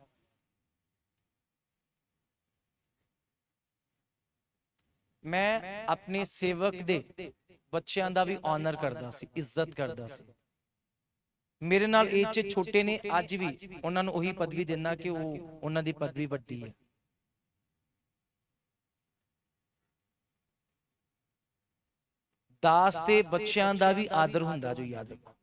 ਮੈਂ ਆਪਣੇ ਸੇਵਕ ਦੇ ਬੱਚਿਆਂ ਦਾ ਵੀ ਆਨਰ ਕਰਦਾ ਸੀ ਇੱਜ਼ਤ ਕਰਦਾ ਸੀ। ਮੇਰੇ ਨਾਲ ਏਜ 'ਚ ਛੋਟੇ ਨੇ ਅੱਜ ਵੀ ਉਹਨਾਂ ਨੂੰ ਉਹੀ ਪਦਵੀ ਦਿੰਦਾ ਕਿ ਉਹ ਉਹਨਾਂ ਦੀ ਪਦਵੀ ਵੱਡੀ ਹੈ। ਦਾਸ ਤੇ ਬੱਚਿਆਂ ਦਾ ਵੀ ਆਦਰ ਹੁੰਦਾ ਜੋ ਯਾਦ ਰੱਖੋ।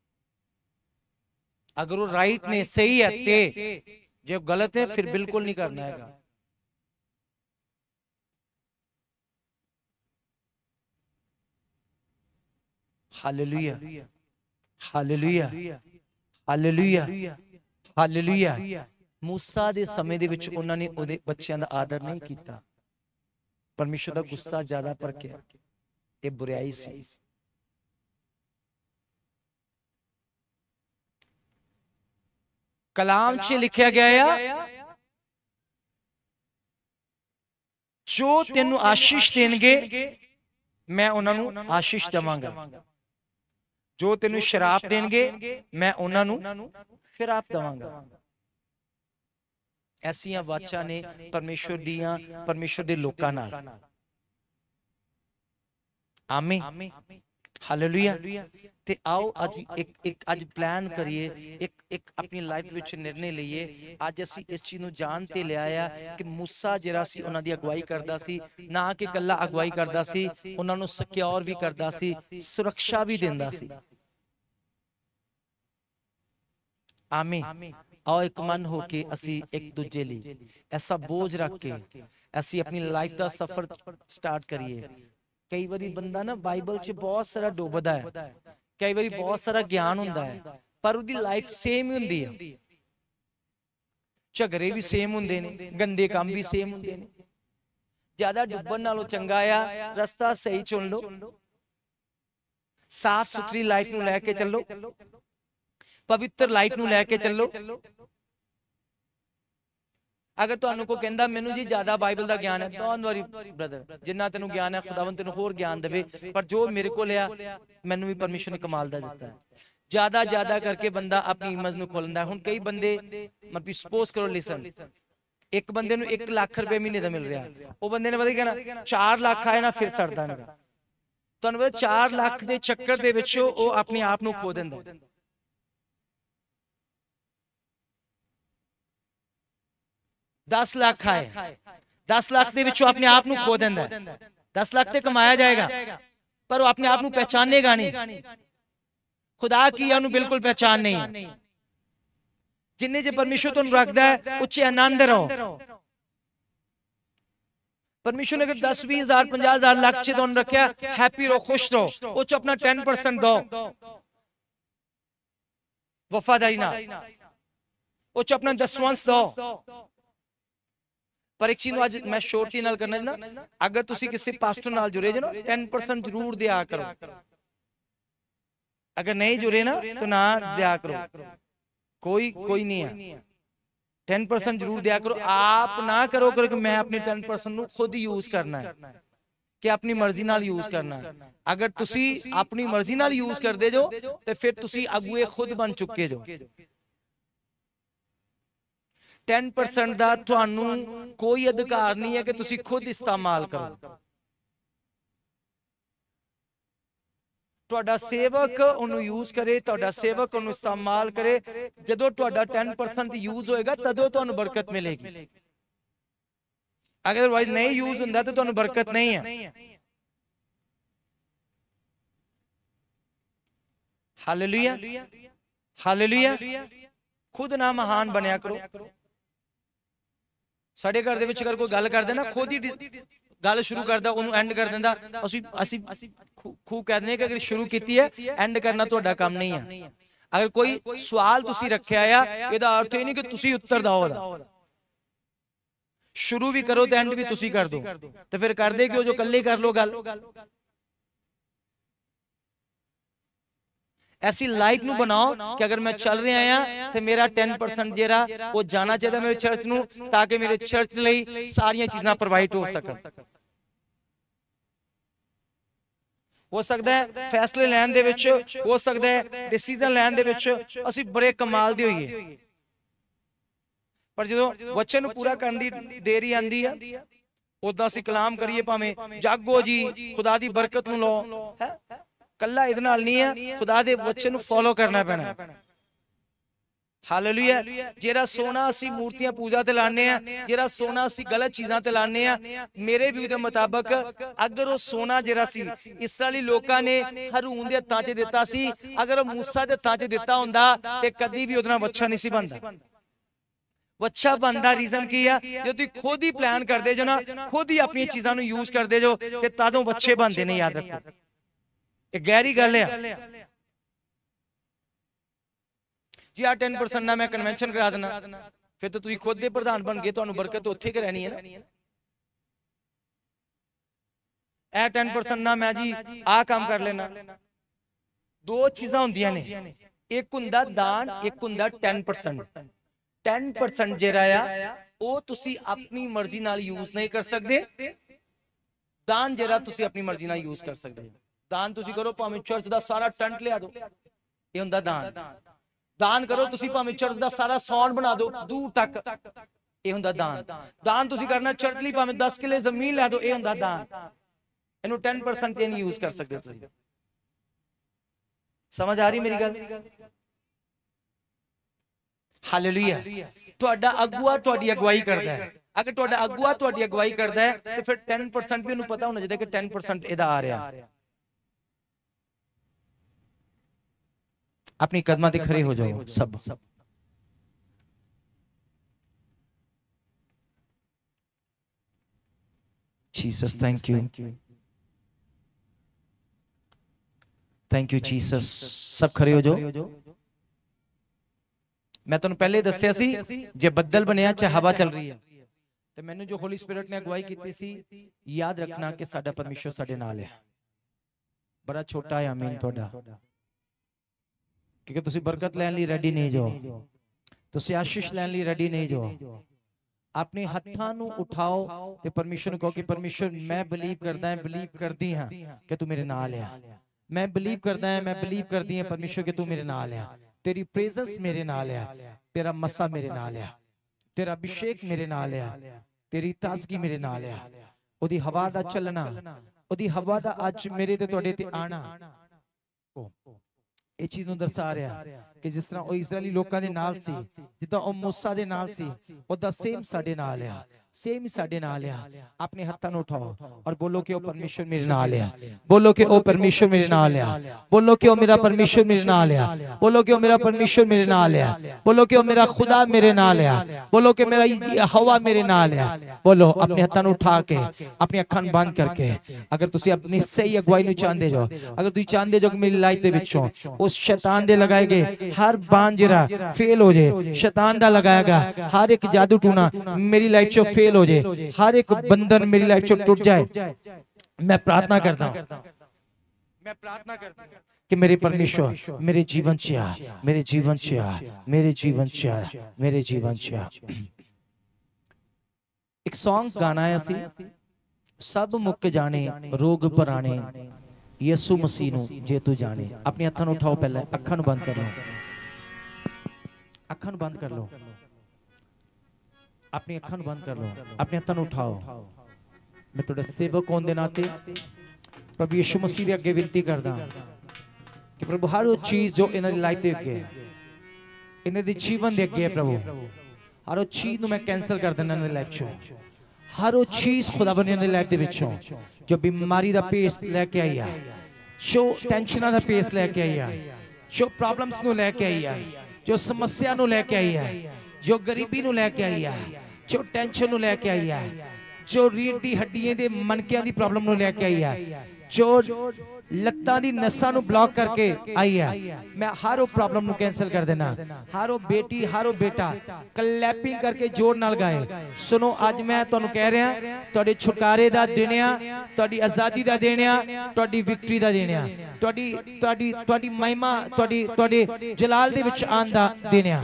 ਅਗਰ ਉਹ ਰਾਈਟ ਨੇ ਸਹੀ ਹੈ ਤੇ ਜੇ ਗਲਤ ਹੈ ਫਿਰ ਬਿਲਕੁਲ ਨਹੀਂ ਕਰਨਾ ਹੈਗਾ। ਹਾਲੇਲੂਇਆ ਹਾਲੇਲੂਇਆ ਹਾਲੇਲੂਇਆ ਹਾਲੇਲੂਇਆ ਮੂਸਾ ਦੇ ਸਮੇਂ ਦੇ ਵਿੱਚ ਉਹਨਾਂ ਨੇ ਉਹਦੇ ਬੱਚਿਆਂ ਦਾ ਆਦਰ ਨਹੀਂ ਕੀਤਾ। ਪਰਮੇਸ਼ਰ ਦਾ ਗੁੱਸਾ ਜ਼ਿਆਦਾ ਭੜਕਿਆ। ਇਹ ਬੁਰਾਈ ਸੀ ਕਲਾਮ 'ਚ ਲਿਖਿਆ ਗਿਆ ਆ ਜੋ ਤੈਨੂੰ ਆਸ਼ੀਸ਼ ਦੇਣਗੇ ਮੈਂ ਉਹਨਾਂ ਨੂੰ ਆਸ਼ੀਸ਼ ਦੇਵਾਂਗਾ ਜੋ ਤੈਨੂੰ ਸ਼ਰਾਪ ਦੇਣਗੇ ਮੈਂ ਉਹਨਾਂ ਨੂੰ ਸ਼ਰਾਪ ਦੇਵਾਂਗਾ ਐਸੀਆਂ ਬਾਚਾਂ ਨੇ ਪਰਮੇਸ਼ਰ ਦੀਆਂ ਪਰਮੇਸ਼ਰ ਦੇ ਲੋਕਾਂ ਨਾਲ ਆਮੀਨ ਹਾਲੇਲੂਇਆ ਤੇ ਆਓ ਅੱਜ ਇੱਕ ਇੱਕ ਅੱਜ ਪਲਾਨ ਕਰੀਏ ਇੱਕ ਇੱਕ ਆਪਣੀ ਲਾਈਫ ਵਿੱਚ ਨਿਰਣੇ ਲਈਏ ਅੱਜ ਅਸੀਂ ਇਸ ਚੀਜ਼ ਨੂੰ ਜਾਣ ਤੇ ਲਿਆ ਆ ਕਿ ਮੂਸਾ ਜਿਹੜਾ ਸੀ ਉਹਨਾਂ ਦੀ ਅਗਵਾਈ ਕਰਦਾ ਸੀ ਨਾ ਕਿ ਕੱਲਾ ਅਗਵਾਈ ਕਰਦਾ ਸੀ ਉਹਨਾਂ ਨੂੰ ਸਿਕਿਉਰ ਵੀ ਕਰਦਾ ਸੀ ਸੁਰੱਖਿਆ ਵੀ ਦਿੰਦਾ ਸੀ ਆਮੀਨ ਆਓ ਇੱਕ ਮਨ ਹੋ ਕੇ ਅਸੀਂ ਇੱਕ ਦੂਜੇ ਲਈ ਐਸਾ ਬੋਝ ਰੱਖ ਕੇ ਅਸੀਂ ਆਪਣੀ ਲਾਈਫ ਦਾ ਸਫ਼ਰ ਸਟਾਰਟ ਕਰੀਏ ਕਈ ਵਾਰੀ ਬੰਦਾ ਨਾ ਬਾਈਬਲ 'ਚ ਬਹੁਤ ਸਾਰਾ ਡੁੱਬਦਾ ਹੈ। ਕਈ ਵਾਰੀ ਬਹੁਤ ਸਾਰਾ ਗਿਆਨ ਹੁੰਦਾ ਹੈ ਪਰ ਉਹਦੀ ਲਾਈਫ ਸੇਮ ਹੀ ਹੁੰਦੀ ਹੈ। ਝਗੜੇ ਵੀ ਸੇਮ ਹੁੰਦੇ ਨੇ ਗੰਦੇ ਕੰਮ ਵੀ ਸੇਮ ਹੁੰਦੇ ਨੇ। ਜ਼ਿਆਦਾ ਡੁੱਬਣ ਨਾਲੋਂ ਚੰਗਾ ਆ ਰਸਤਾ ਸਹੀ ਚੁਣ ਲਓ। ਸਾਫ਼ ਸੁਥਰੀ ਲਾਈਫ ਨੂੰ ਲੈ ਕੇ ਚੱਲੋ। ਪਵਿੱਤਰ ਲਾਈਫ ਨੂੰ ਲੈ ਕੇ ਚੱਲੋ। ਅਗਰ ਤੁਹਾਨੂੰ ਕੋ ਕਹਿੰਦਾ ਮੈਨੂੰ ਜੀ ਜ਼ਿਆਦਾ ਬਾਈਬਲ ਦਾ ਗਿਆਨ ਹੈ ਡੋਨਟ ਵਰੀ ਬ੍ਰਦਰ ਜਿੰਨਾ ਤੈਨੂੰ ਗਿਆਨ ਹੈ ਖੁਦਾਵੰਦ ਤੈਨੂੰ ਹੋਰ ਗਿਆਨ ਦੇਵੇ ਪਰ ਜੋ ਮੇਰੇ ਕੋਲ ਆ ਮੈਨੂੰ ਵੀ ਪਰਮਿਸ਼ਨ ਨੇ ਕਮਾਲ ਦਾ ਦਿੱਤਾ ਹੈ। ਜ਼ਿਆਦਾ ਜ਼ਿਆਦਾ ਕਰਕੇ ਬੰਦਾ ਆਪਣੀ ਇਮੇਜ ਨੂੰ ਖੋਲਦਾ ਹੁਣ ਕਈ ਬੰਦੇ ਮਤਲਬ ਸਪੋਜ਼ ਕਰੋ ਲਿਸਨ ਇੱਕ ਬੰਦੇ ਨੂੰ 1 ਲੱਖ ਰੁਪਏ ਮਹੀਨੇ ਦਾ ਮਿਲ ਰਿਹਾ ਉਹ ਬੰਦੇ ਨੇ ਪਤਾ ਕਹਿਣਾ? 4 ਲੱਖ ਆਏ ਨਾ ਫਿਰ ਸਰਦਾ ਨਹੀਂ ਤੁਹਾਨੂੰ ਪਤਾ 4 ਲੱਖ ਦੇ ਚੱਕਰ ਦੇ ਵਿੱਚ ਉਹ ਆਪਣੇ ਆਪ ਨੂੰ ਖੋ ਦਿੰਦਾ 10 ਲੱਖ ਆਏ 10 ਲੱਖ ਦੇ ਵਿੱਚੋਂ ਆਪਣੇ ਆਪ ਨੂੰ ਖੋ ਦਿੰਦਾ ਹੈ 10 ਲੱਖ ਤੇ ਕਮਾਇਆ ਜਾਏਗਾ ਪਰ ਉਹ ਆਪਣੇ ਆਪ ਨੂੰ ਪਹਿਚਾਨੇਗਾ ਨਹੀਂ ਖੁਦਾ ਕੀ ਉਹਨੂੰ ਬਿਲਕੁਲ ਪਹਿਚਾਨ ਨਹੀਂ ਹੈ ਜਿੰਨੇ ਜੇ ਪਰਮੇਸ਼ਰ ਤੁਹਾਨੂੰ ਰੱਖਦਾ ਹੈ ਉੱਚੇ ਆਨੰਦ ਰਹੋ ਪਰਮੇਸ਼ਰ ਨੇ ਅਗਰ 10 20 ਹਜ਼ਾਰ 50 ਹਜ਼ਾਰ ਲੱਖ ਚ ਤੁਹਾਨੂੰ ਰੱਖਿਆ ਹੈਪੀ ਰਹੋ ਖੁਸ਼ ਰਹੋ ਉਹ ਚ ਆਪਣਾ 10% ਦੋ ਵਫਾਦਾਰੀ ਨਾਲ ਉਹ ਚ ਆਪਣਾ ਦਸਵੰਸ ਦੋ ਪਰ ਇੱਕ ਚੀਜ਼ ਨੂੰ ਅੱਜ ਮੈਂ ਸ਼ੋਰਟੀ ਨਾਲ ਕਰਨਾ ਨਾ ਅਗਰ ਤੁਸੀਂ ਕਿਸੇ ਪਾਸਟਰ ਨਾਲ ਜੁੜੇ ਜੇ ਨਾ 10% ਜ਼ਰੂਰ ਦਿਆ ਕਰੋ ਅਗਰ ਨਹੀਂ ਜੁੜੇ ਨਾ ਤਾਂ ਨਾ ਦਿਆ ਕਰੋ ਕੋਈ ਕੋਈ ਨਹੀਂ ਹੈ 10% ਜ਼ਰੂਰ ਦਿਆ ਕਰੋ ਆਪ ਨਾ ਕਰੋ ਕਰੋ ਕਿ ਮੈਂ ਆਪਣੇ 10% ਨੂੰ ਖੁਦ ਯੂਜ਼ ਕਰਨਾ ਹੈ ਕਿ ਆਪਣੀ ਮਰਜ਼ੀ ਨਾਲ ਯੂਜ਼ ਕਰਨਾ ਹੈ ਅਗਰ ਤੁਸੀਂ ਆਪਣੀ ਮਰਜ਼ੀ ਨਾਲ ਯੂਜ਼ ਕਰਦੇ ਜੋ ਤੇ ਫਿਰ ਤੁਸੀਂ ਅਗੂਏ ਖੁਦ ਬਣ ਚੁੱਕੇ ਜੋ 10% ਦਾ ਤੁਹਾਨੂੰ ਕੋਈ ਅਧਿਕਾਰ ਨਹੀਂ ਹੈ ਕਿ ਤੁਸੀਂ ਖੁਦ ਇਸਤੇਮਾਲ ਕਰੋ। ਤੁਹਾਡਾ ਸੇਵਕ ਉਹਨੂੰ ਯੂਜ਼ ਕਰੇ, ਤੁਹਾਡਾ ਸੇਵਕ ਉਹਨੂੰ ਇਸਤੇਮਾਲ ਕਰੇ। ਜਦੋਂ ਤੁਹਾਡਾ 10% ਯੂਜ਼ ਹੋਏਗਾ, ਤਦੋਂ ਤੁਹਾਨੂੰ ਬਰਕਤ ਮਿਲੇਗੀ। ਅਗਰਵਾਈਜ਼ ਨਹੀਂ ਯੂਜ਼ ਹੁੰਦਾ, ਤਾਂ ਤੁਹਾਨੂੰ ਬਰਕਤ ਨਹੀਂ ਹੈ। ਹਾਲੇਲੂਇਆ ਹਾਲੇਲੂਇਆ ਖੁਦ ਨਾ ਮਹਾਨ ਬਣਿਆ ਕਰੋ। ਸਾਡੇ ਘਰ ਦੇ ਵਿੱਚ ਅਗਰ ਕੋਈ ਗੱਲ ਕਰਦੇ ਨਾ, ਖੁਦ ਹੀ ਗੱਲ ਸ਼ੁਰੂ ਕਰਦਾ, ਉਹਨੂੰ ਐਂਡ ਕਰ ਦਿੰਦਾ। ਅਸੀਂ ਅਸੀਂ ਖੂ ਕਹਿ ਦਿੰਦੇ ਕਿ ਅਗਰ ਸ਼ੁਰੂ ਕੀਤੀ ਹੈ ਐਂਡ ਕਰਨਾ ਤੁਹਾਡਾ ਕੰਮ ਨਹੀਂ ਹੈ। ਅਗਰ ਕੋਈ ਸਵਾਲ ਤੁਸੀਂ ਰੱਖਿਆ ਆ, ਇਹਦਾ ਅਰਥ ਇਹ ਨਹੀਂ ਕਿ ਤੁਸੀਂ ਉੱਤਰ ਦਿਓ ਉਹਦਾ। ਸ਼ੁਰੂ ਵੀ ਕਰੋ ਤੇ ਐਂਡ ਵੀ ਤੁਸੀਂ ਕਰ ਦਿਓ। ਤੇ ਫਿਰ ਕਰਦੇ ਕਿਉਂ ਜੋ ਇਕੱਲੇ ਕਰ ਲੋ ਗੱਲ? ਐਸੀ ਲਾਈਫ ਨੂੰ ਬਣਾਓ ਕਿ ਅਗਰ ਮੈਂ ਚੱਲ ਰਿਹਾ ਆ ਤੇ ਮੇਰਾ 10% ਜਿਹੜਾ ਉਹ ਜਾਣਾ ਚਾਹੀਦਾ ਮੇਰੇ ਚਰਚ ਨੂੰ ਤਾਂ ਕਿ ਮੇਰੇ ਚਰਚ ਲਈ ਸਾਰੀਆਂ ਚੀਜ਼ਾਂ ਪ੍ਰੋਵਾਈਡ ਹੋ ਸਕਣ ਹੋ ਸਕਦਾ ਹੈ ਫੈਸਲੇ ਲੈਣ ਦੇ ਵਿੱਚ ਹੋ ਸਕਦਾ ਹੈ ਡਿਸੀਜਨ ਲੈਣ ਦੇ ਵਿੱਚ ਅਸੀਂ ਬੜੇ ਕਮਾਲ ਦੇ ਹੋਈਏ ਪਰ ਜਦੋਂ ਬੱਚੇ ਨੂੰ ਪੂਰਾ ਕਰਨ ਦੀ ਦੇਰੀ ਆਂਦੀ ਆ ਉਦਾਂ ਅਸੀਂ ਕਲਾਮ ਕਰੀਏ ਭਾਵੇਂ ਜਾਗੋ ਜੀ ਖੁਦਾ ਦੀ ਬਰਕਤ ਨੂੰ ਲਓ ਹੈ ਕੱਲਾ ਇਹਦੇ ਨਾਲ ਨਹੀਂ ਹੈ। ਖੁਦਾ ਦੇ ਵਚਨ ਨੂੰ ਫੋਲੋ ਕਰਨਾ ਪੈਣਾ। ਹਾਲੇਲੂਇਆ ਜਿਹੜਾ ਸੋਨਾ ਅਸੀਂ ਮੂਰਤੀਆਂ ਪੂਜਾ ਤੇ ਲਾਣੇ ਆ ਜਿਹੜਾ ਸੋਨਾ ਅਸੀਂ ਗਲਤ ਚੀਜ਼ਾਂ ਤੇ ਲਾਣੇ ਆ ਮੇਰੇ ਵੀ ਦੇ ਮੁਤਾਬਕ ਅਗਰ ਉਹ ਸੋਨਾ ਜਿਹੜਾ ਸੀ ਇਸਰਾਇਲੀ ਲੋਕਾਂ ਨੇ ਹਰੂਨ ਦੇ ਹੱਥਾਂ 'ਚ ਦਿੱਤਾ ਸੀ ਅਗਰ ਉਹ ਮੂਸਾ ਦੇ ਹੱਥਾਂ 'ਚ ਦਿੱਤਾ ਹੁੰਦਾ ਤੇ ਕਦੀ ਵੀ ਉਹਦੇ ਨਾਲ ਵੱਛਾ ਨਹੀਂ ਸੀ ਬਣਦਾ। ਵੱਛਾ ਬਣਦਾ ਰੀਜ਼ਨ ਕੀ ਆ? ਜੇ ਤੁਸੀਂ ਖੁਦ ਹੀ ਪਲਾਨ ਕਰਦੇ ਜੋ ਨਾ ਖੁਦ ਹੀ ਆਪਣੀਆਂ ਚੀਜ਼ਾਂ ਨੂੰ ਯੂਜ਼ ਕਰਦੇ ਜੋ ਤੇ ਤਦੋਂ ਵੱਛੇ ਬਣਦੇ ਨੇ ਯਾਦ ਰੱਖੋ ਇਹ ਗਹਿਰੀ ਗੱਲ ਆ। ਜੀ ਆ 10% ਨਾ ਮੈਂ ਕਨਵੈਨਸ਼ਨ ਕਰਾ ਦੇਣਾ ਫਿਰ ਤਾਂ ਤੁਸੀਂ ਖੁਦ ਦੇ ਪ੍ਰਧਾਨ ਬਣ ਗਏ, ਤੁਹਾਨੂੰ ਬਰਕਤ ਉੱਥੇ ਕਿ ਰਹਿਣੀ ਹੈ ਨਾ। ਇਹ 10% ਨਾ ਮੈਂ ਜੀ ਆ ਕੰਮ ਕਰ ਲੈਣਾ ਦੋ ਚੀਜ਼ਾਂ ਹੁੰਦੀਆਂ ਨੇ। ਇੱਕ ਹੁੰਦਾ ਦਾਨ, ਇੱਕ ਹੁੰਦਾ 10% 10% ਜਿਹੜਾ ਆ, ਉਹ ਤੁਸੀਂ ਆਪਣੀ ਮਰਜ਼ੀ ਨਾਲ ਯੂਜ਼ ਨਹੀਂ ਕਰ ਸਕਦੇ। ਦਾਨ ਜਿਹੜਾ ਤੁਸੀਂ ਆਪਣੀ ਮਰਜ਼ੀ ਨਾਲ ਯੂਜ਼ ਕਰ ਸਕਦੇ ਹੋ। ਦਾਨ ਤੁਸੀਂ ਕਰੋ ਭਾਵੇਂ ਚਰਚ ਦਾ ਸਾਰਾ ਟੈਂਟ ਲਿਆ ਦਿਓ। ਇਹ ਹੁੰਦਾ ਦਾਨ। ਦਾਨ। ਕਰੋ ਤੁਸੀਂ ਭਾਵੇਂ ਚਰਚ ਦਾ ਸਾਰਾ ਸੌਣ ਬਣਾ ਦਿਓ ਦੂਰ ਤੱਕ। ਇਹ ਹੁੰਦਾ ਦਾਨ। ਦਾਨ। ਤੁਸੀਂ ਕਰਨਾ ਚਰਚ ਲਈ ਭਾਵੇਂ 10 ਕਿਲੇ ਜ਼ਮੀਨ ਲੈ ਦਿਓ ਇਹ ਹੁੰਦਾ ਦਾਨ। ਇਹਨੂੰ 10% ਤੇ ਨਹੀਂ ਯੂਜ਼ ਕਰ ਸਕਦੇ ਤੁਸੀਂ। ਸਮਝ ਆ ਰਹੀ ਮੇਰੀ ਗੱਲ? ਹਾਲੇਲੂਇਆ ਤੁਹਾਡਾ ਅਗੂਆ ਤੁਹਾਡੀ ਅਗਵਾਈ ਕਰਦਾ ਹੈ। ਅਗਰ ਤੁਹਾਡਾ ਅਗੂਆ ਤੁਹਾਡੀ ਅਗਵਾਈ ਕਰਦਾ ਹੈ ਤੇ ਫਿਰ 10% ਵੀ ਉਹਨੂੰ ਪਤਾ ਹੋਣਾ ਚਾਹੀਦਾ ਕਿ 10% ਇਹਦਾ ਆ ਰਿਹਾ। अपनी कदमा ते खड़े हो जाओ सब Jesus thank you thank you Jesus ਸਭ ਖੜੇ ਹੋ ਜਾਓ ਮੈਂ ਤੁਹਾਨੂੰ ਪਹਿਲੇ ਦੱਸਿਆ ਸੀ ਜੇ ਬੱਦਲ ਬਣਿਆ ਚਾਹੇ ਹਵਾ ਚੱਲ ਰਹੀ ਹੈ ਤੇ ਮੈਨੂੰ ਜੋ ਹੋਲੀ ਸਪਿਰਿਟ ਨੇ ਅਗਵਾਈ ਕੀਤੀ ਸੀ ਯਾਦ ਰੱਖਣਾ ਕਿ ਸਾਡਾ ਪਰਮੇਸ਼ਰ ਸਾਡੇ ਨਾਲ ਹੈ ਬੜਾ ਛੋਟਾ ਹੈ ਆਮੀਨ ਤੁਹਾਡਾ ਕਿਉਂਕਿ ਤੁਸੀਂ ਬਰਕਤ ਲੈਣ ਲਈ ਰੈਡੀ ਨਹੀਂ ਜੋ। ਤੁਸੀਂ ਆਸ਼ੀਸ਼ ਲੈਣ ਲਈ ਰੈਡੀ ਨਹੀਂ ਜੋ। ਆਪਣੇ ਹੱਥਾਂ ਨੂੰ ਉਠਾਓ ਤੇ ਪਰਮੇਸ਼ਰ ਨੂੰ ਕਹੋ ਕਿ ਪਰਮੇਸ਼ਰ, ਮੈਂ ਬਲੀਵ ਕਰਦਾ ਹਾਂ ਬਲੀਵ ਕਰਦੀ ਹਾਂ ਕਿ ਤੂੰ ਮੇਰੇ ਨਾਲ ਆ। ਮੈਂ ਬਲੀਵ ਕਰਦਾ ਹਾਂ, ਮੈਂ ਬਲੀਵ ਕਰਦੀ ਹਾਂ ਪਰਮੇਸ਼ਰ ਕਿ ਤੂੰ ਮੇਰੇ ਨਾਲ ਆ। ਤੇਰੀ ਪ੍ਰੈਜ਼ੈਂਸ ਮੇਰੇ ਨਾਲ ਆ। ਤੇਰਾ ਮਸਾ ਮੇਰੇ ਨਾਲ ਆ। ਤੇਰਾ ਅਭਿਸ਼ੇਕ ਮੇਰੇ ਨਾਲ ਆ। ਤੇਰੀ ਤਾਜ਼ਗੀ ਮੇਰੇ ਨਾਲ ਆ। ਉਹਦੀ ਹਵਾ ਦਾ ਚੱਲਣਾ, ਉਹਦੀ ਹਵਾ ਦਾ ਅੱਜ ਮੇਰੇ ਤੇ ਤੁਹਾਡੇ ਤੇ ਆਣਾ। ਇਹ ਚੀਜ਼ ਨੂੰ ਦਰਸਾ ਰਿਹਾ ਕਿ ਜਿਸ ਤਰ੍ਹਾਂ ਉਹ ਇਜ਼ਰਾਈਲੀ ਲੋਕਾਂ ਦੇ ਨਾਲ ਸੀ ਜਿੱਦਾਂ ਉਹ ਮੂਸਾ ਦੇ ਨਾਲ ਸੀ ਉਹਦਾ ਸੇਮ ਸਾਡੇ ਨਾਲ ਆ। ਸੇਮ ਹੀ ਸਾਡੇ ਨਾਲ ਆ ਆਪਣੇ ਹੱਥਾਂ ਨੂੰ ਉਠਾਓ ਔਰ ਬੋਲੋ ਕਿ ਉਹ ਪਰਮੇਸ਼ਰ ਮੇਰੇ ਨਾਲ ਆ ਬੋਲੋ ਕਿ ਉਹ ਪਰਮੇਸ਼ਰ ਮੇਰੇ ਨਾਲ ਆ ਬੋਲੋ ਕਿ ਉਹ ਮੇਰਾ ਪਰਮੇਸ਼ਰ ਮੇਰੇ ਨਾਲ ਆ ਬੋਲੋ ਕਿ ਉਹ ਮੇਰਾ ਪਰਮੇਸ਼ਰ ਮੇਰੇ ਨਾਲ ਆ ਬੋਲੋ ਕਿ ਉਹ ਮੇਰਾ ਖੁਦਾ ਮੇਰੇ ਨਾਲ ਆ ਬੋਲੋ ਕਿ ਮੇਰਾ ਹਵਾ ਮੇਰੇ ਨਾਲ ਆ ਬੋਲੋ ਆਪਣੇ ਹੱਥਾਂ ਨੂੰ ਉਠਾ ਕੇ ਆਪਣੀ ਅੱਖਾਂ ਨੂੰ ਬੰਦ ਕਰਕੇ ਅਗਰ ਤੁਸੀਂ ਆਪਣੀ ਸਹੀ ਅਗਵਾਈ ਨੂੰ ਚਾਹੁੰਦੇ ਜੋ ਅਗਰ ਤੁਸੀਂ ਚਾਹੁੰਦੇ ਜੋ ਕਿ ਮੇਰੀ ਲਾਈਫ ਦੇ ਵਿੱਚੋਂ ਉਸ ਸ਼ੈਤਾਨ ਦੇ ਲਗਾਏ ਗਏ ਹਰ ਬਾਣ ਜਿਹੜਾ ਫੇਲ ਹੋ ਜੇ ਸ਼ੈਤਾਨ ਦਾ ਲਗਾਏਗਾ ਹਰ ਇੱਕ ਜਾਦੂ ਟੂਣਾ ਮੇਰੀ ਲਾਈਫ ਚੋਂ ਫੇਲ ਹੋ ਜੇ ਹਰ ਇੱਕ ਬੰਧਨ ਮੇਰੀ ਲਾਈਫ ਚੋਂ ਟੁੱਟ ਜਾਏ ਮੈਂ ਪ੍ਰਾਰਥਨਾ ਕਰਦਾ ਹੂੰ ਮੈਂ ਪ੍ਰਾਰਥਨਾ ਕਰਦਾ ਕਿ ਮੇਰੇ ਪਰਮੇਸ਼ਵਰ ਮੇਰੇ ਜੀਵਨ ਚ ਆ ਮੇਰੇ ਜੀਵਨ ਚ ਆ ਮੇਰੇ ਜੀਵਨ ਚ ਆ ਮੇਰੇ ਜੀਵਨ ਚ ਆ ਇੱਕ Song ਗਾਣਾ ਆਇਆ ਸੀ ਸਭ ਮੁੱਕ ਜਾਣੇ ਰੋਗ ਪਰਾਣੇ ਯਿਸੂ ਮਸੀਹ ਨੂੰ ਜੇ ਤੂੰ ਜਾਣੇ ਆਪਣੇ ਹੱਥਾਂ ਨੂੰ ਉਠਾਓ ਪਹਿਲਾਂ ਅੱਖਾਂ ਨੂੰ ਬੰਦ ਕਰ ਲਓ ਅੱਖਾਂ ਨੂੰ ਬੰਦ ਕਰ ਲਓ ਆਪਣੀ ਅੱਖਾਂ ਨੂੰ ਬੰਦ ਕਰ ਲਓ ਆਪਣੇ ਹੱਥਾਂ ਨੂੰ ਉਠਾਓ ਮੈਂ ਤੁਹਾਡਾ ਸੇਵਕ ਹੋਣ ਦੇ ਨਾਤੇ ਪ੍ਰਭੂ ਯਿਸੂ ਮਸੀਹ ਦੇ ਅੱਗੇ ਬੇਨਤੀ ਕਰਦਾ ਕਿ ਪ੍ਰਭੂ ਹਰ ਉਹ ਚੀਜ਼ ਜੋ ਇਹਨਾਂ ਦੀ ਲਾਈਫ ਦੇ ਅੱਗੇ ਹੈ ਇਹਨਾਂ ਦੇ ਜੀਵਨ ਦੇ ਅੱਗੇ ਹੈ ਪ੍ਰਭੂ ਹਰ ਉਹ ਚੀਜ਼ ਨੂੰ ਮੈਂ ਕੈਨਸਲ ਕਰ ਦਿੰਦਾ ਇਹਨਾਂ ਦੀ ਲਾਈਫ ਚੋਂ ਹਰ ਉਹ ਚੀਜ਼ ਖੁਦਾਵੰਦ ਦੀ ਲਾਈਫ ਦੇ ਵਿੱਚੋਂ ਜੋ ਬਿਮਾਰੀ ਦਾ ਪੇਸ ਲੈ ਕੇ ਆਈ ਆ ਜੋ ਟੈਨਸ਼ਨਾਂ ਦਾ ਪੇਸ ਲੈ ਕੇ ਆਈ ਆ ਜੋ ਪ੍ਰੋਬਲਮਸ ਨੂੰ ਲੈ ਕੇ ਆਈ ਆ ਜੋ ਸਮੱਸਿਆ ਨੂੰ ਲੈ ਕੇ ਆਈ ਆ ਜੋ ਗਰੀਬੀ ਨੂੰ ਲੈ ਕੇ ਆਈ ਆ ਜੋ ਟੈਨਸ਼ਨ ਨੂੰ ਲੈ ਕੇ ਆਈ ਆ, ਜੋ ਰੀੜ ਦੀ ਹੱਡੀਆਂ ਦੇ ਮਣਕਿਆਂ ਦੀ ਪ੍ਰੋਬਲਮ ਨੂੰ ਲੈ ਕੇ ਆਈ ਆ, ਜੋ ਲੱਤਾਂ ਦੀ ਨਸਾਂ ਨੂੰ ਬਲੌਕ ਕਰਕੇ ਆਈ ਆ, ਮੈਂ ਹਰ ਉਹ ਪ੍ਰੋਬਲਮ ਨੂੰ ਕੈਨਸਲ ਕਰ ਦੇਣਾ। ਹਰ ਉਹ ਬੇਟੀ, ਹਰ ਉਹ ਬੇਟਾ ਕਲੈਪਿੰਗ ਕਰਕੇ ਜੋਰ ਨਾਲ ਗਾਏ। ਸੁਣੋ, ਅੱਜ ਮੈਂ ਤੁਹਾਨੂੰ ਕਹਿ ਰਿਹਾ, ਤੁਹਾਡੇ ਛੁਟਕਾਰੇ ਦਾ ਦਿਨ ਆ, ਤੁਹਾਡੀ ਆਜ਼ਾਦੀ ਦਾ ਦਿਨ ਆ, ਤੁਹਾਡੀ ਵਿਕਟਰੀ ਦਾ ਦਿਨ ਆ, ਤੁਹਾਡੀ ਤੁਹਾਡੀ ਤੁਹਾਡੀ ਮਹਿਮਾ, ਤੁਹਾਡੀ, ਤੁਹਾਡੇ ਜਲਾਲ ਦੇ ਵਿੱਚ ਆਉਣ ਦਾ ਦਿਨ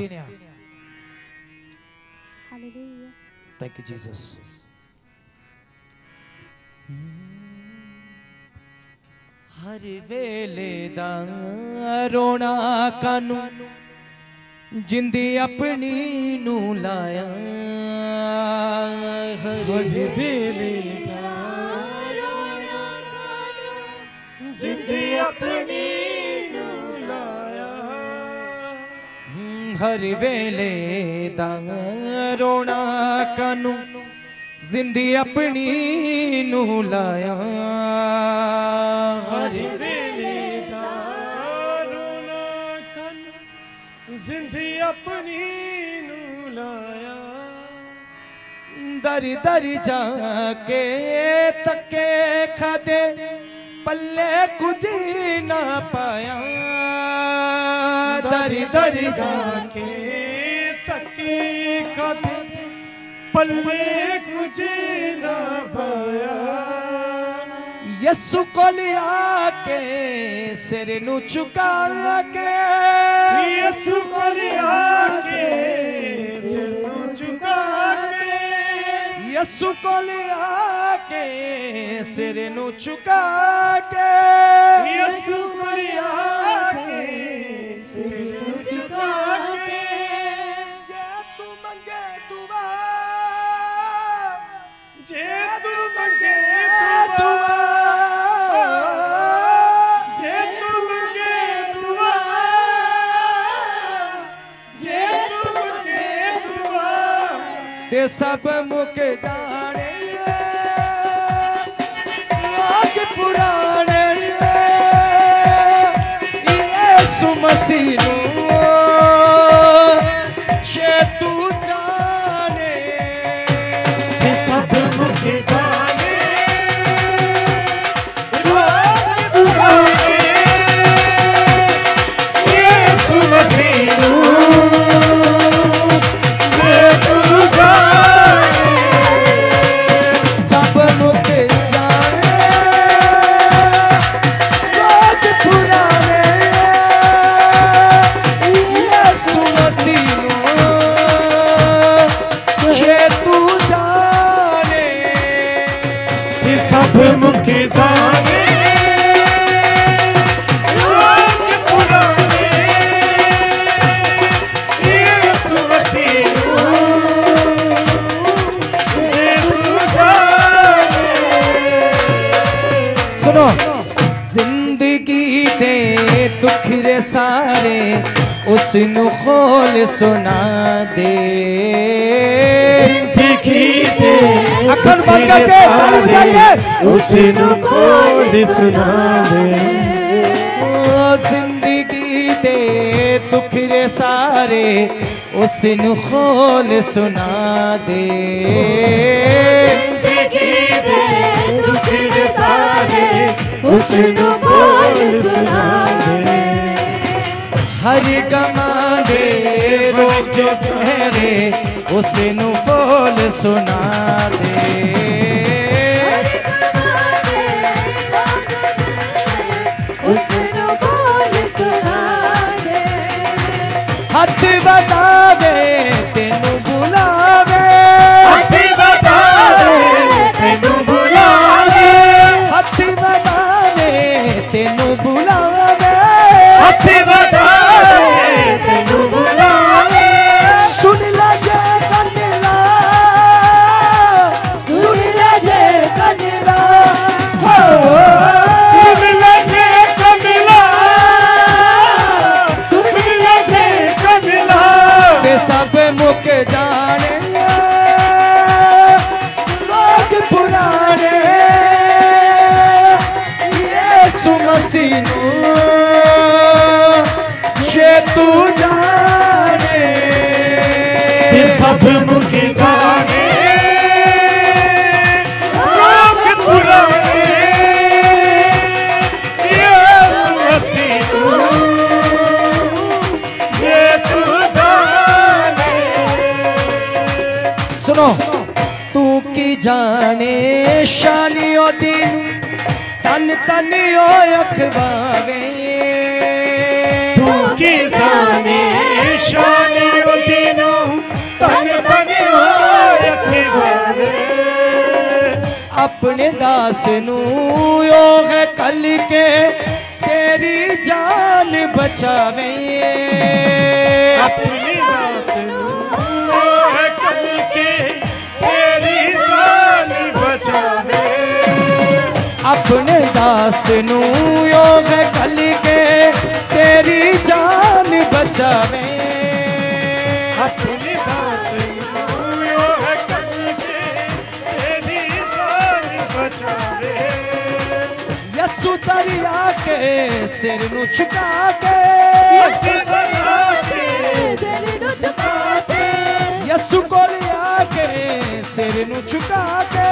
Thank you, Jesus. ਹਰ ਵੇਲੇ ਦਾ ਰੋਣਾ ਕਾਨੂੰ ਜਿੰਦੀ ਆਪਣੀ ਨੂੰ ਲਾਇਆ ਹਰ ਵੇਲੇ ਦਾ ਰੋਣਾ ਕਾਨੂੰ ਜਿੰਦੀ ਆਪਣੀ ਹਰ ਵੇਲੇ ਦਾ ਰੋਣਾ ਕਾਨੂੰ, ਜ਼ਿੰਦੀ ਆਪਣੀ ਨੂੰ ਲਾਇਆ। ਹਰ ਵੇਲੇ ਦਾ ਰੋਣਾ ਕੰਨ, ਜ਼ਿੰਦੀ ਆਪਣੀ ਨੂੰ ਲਾਇਆ। ਦਰ ਦਰ ਜਾ ਕੇ ਤੱਕੇ ਖਾਦੇ पल्ले कुछ ना पाया। दरी दरी जाके तकी कथे पल्ले कुछ न पाया। यसु को लिया के सिर नु चुका के। यसु को लिया के सिर नु चुका के। ਯਸੂ ਕੋਲ ਆ ਕੇ ਸਿਰ ਨੂੰ ਝੁਕਾ ਕੇ ਯਿਸੂ ਕੋਲ ਆ ਕੇ ਸਿਰ ਨੂੰ ਝੁਕਾ ਕੇ ਜੇ ਤੂੰ ਮੰਗੇ ਦੁਆ ਜੇ ਤੂੰ ਮੰਗੇ सब मुख जाने पुराने ये सुमसी सुनो। ज़िंदगी दे दुख रे सारे उस खोल सुना दे। ज़िंदगी दे अखन बंद करके तालिब खोल सुना दे। ज़िंदगी दे दुख रे सारे उस खोल सुना दे। हुस्न बोल सुना दे हरि गमा दे रोज चेहरे हुस्न बोल सुना दे। हथ बता दे, तेन बुला ਤਨ ਓ ਅਖਵਾਵੇ ਤੂੰ ਕੀ ਜਾਣੇ ਸ਼ਾਨ ਉਹਦੀ ਨੂੰ ਤਨ ਆਪਣੇ ਦਾਸ ਨੂੰ ਉਹ ਹੈ ਕੱਲ ਕੇ ਤੇਰੀ ਜਾਨ ਬਚਾਵੇ। ਆਪਣੇ अपने दास नू योग कल के तेरी जान बचावे। दरिया के सिर नु छुका के यसु को लिया के सिर नु छुका के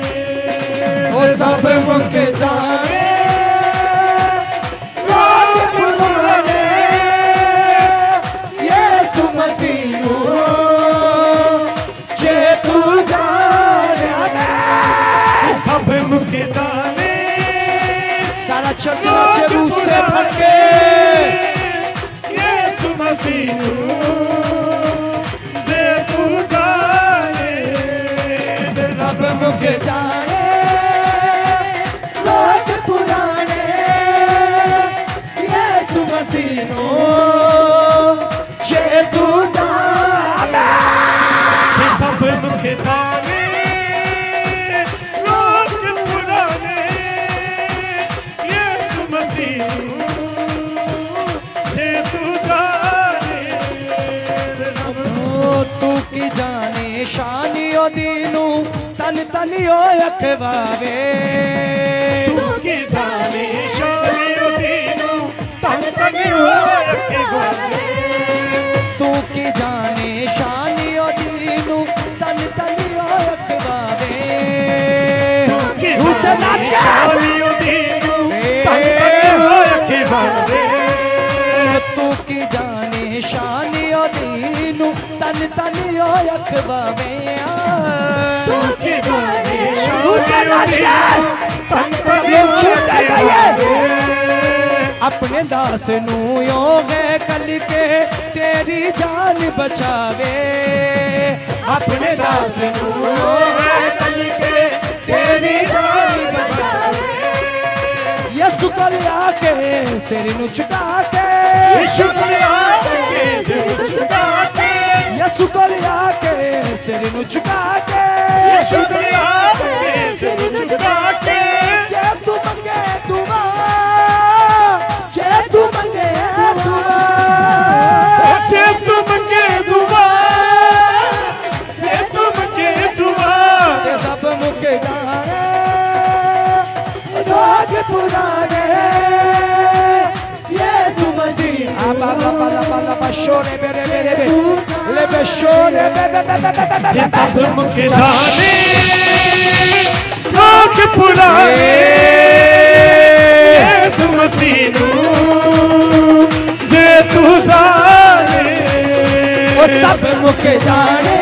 सब मुके जाने तू सारा चर्च रूसे भर के यीशु मसीह जे जाने तन तनियो अखवावे तू की जाने शानियो दीनू तन तनियो अखवावे तू की जाने शानियो दीनू तन तनियो अखवावे रूसे नाच के शानियो दीनू तन तनियो तू जाने ਵੇ ਸ਼ਾਨ ਤਨ ਤਨ ਆਪਣੇ ਦਾਸ ਨੂੰ ਓ ਹੈ ਕਲ ਕੇ ਤੇਰੀ ਜਾਨ ਬਚਾਵੇ। ਆਪਣੇ ਦਾਸ ਨੂੰ ਓ ਹੈ ਕਲ ਕੇ ਤੇਰੀ ਜਾਨ ਬਚਾਵੇ। नु झुका के शुक्रिया के दिल झुका के यसु कल आके सिर नु झुका के ये सब मुके जाने रोग पुराने यीशु मसीह नू तू जाने। वो सब मुके जाने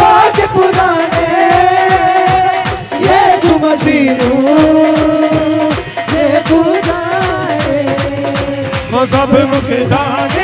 रोग पुराने यीशु मसीह जे तू जाने। वो सब मुके जाने।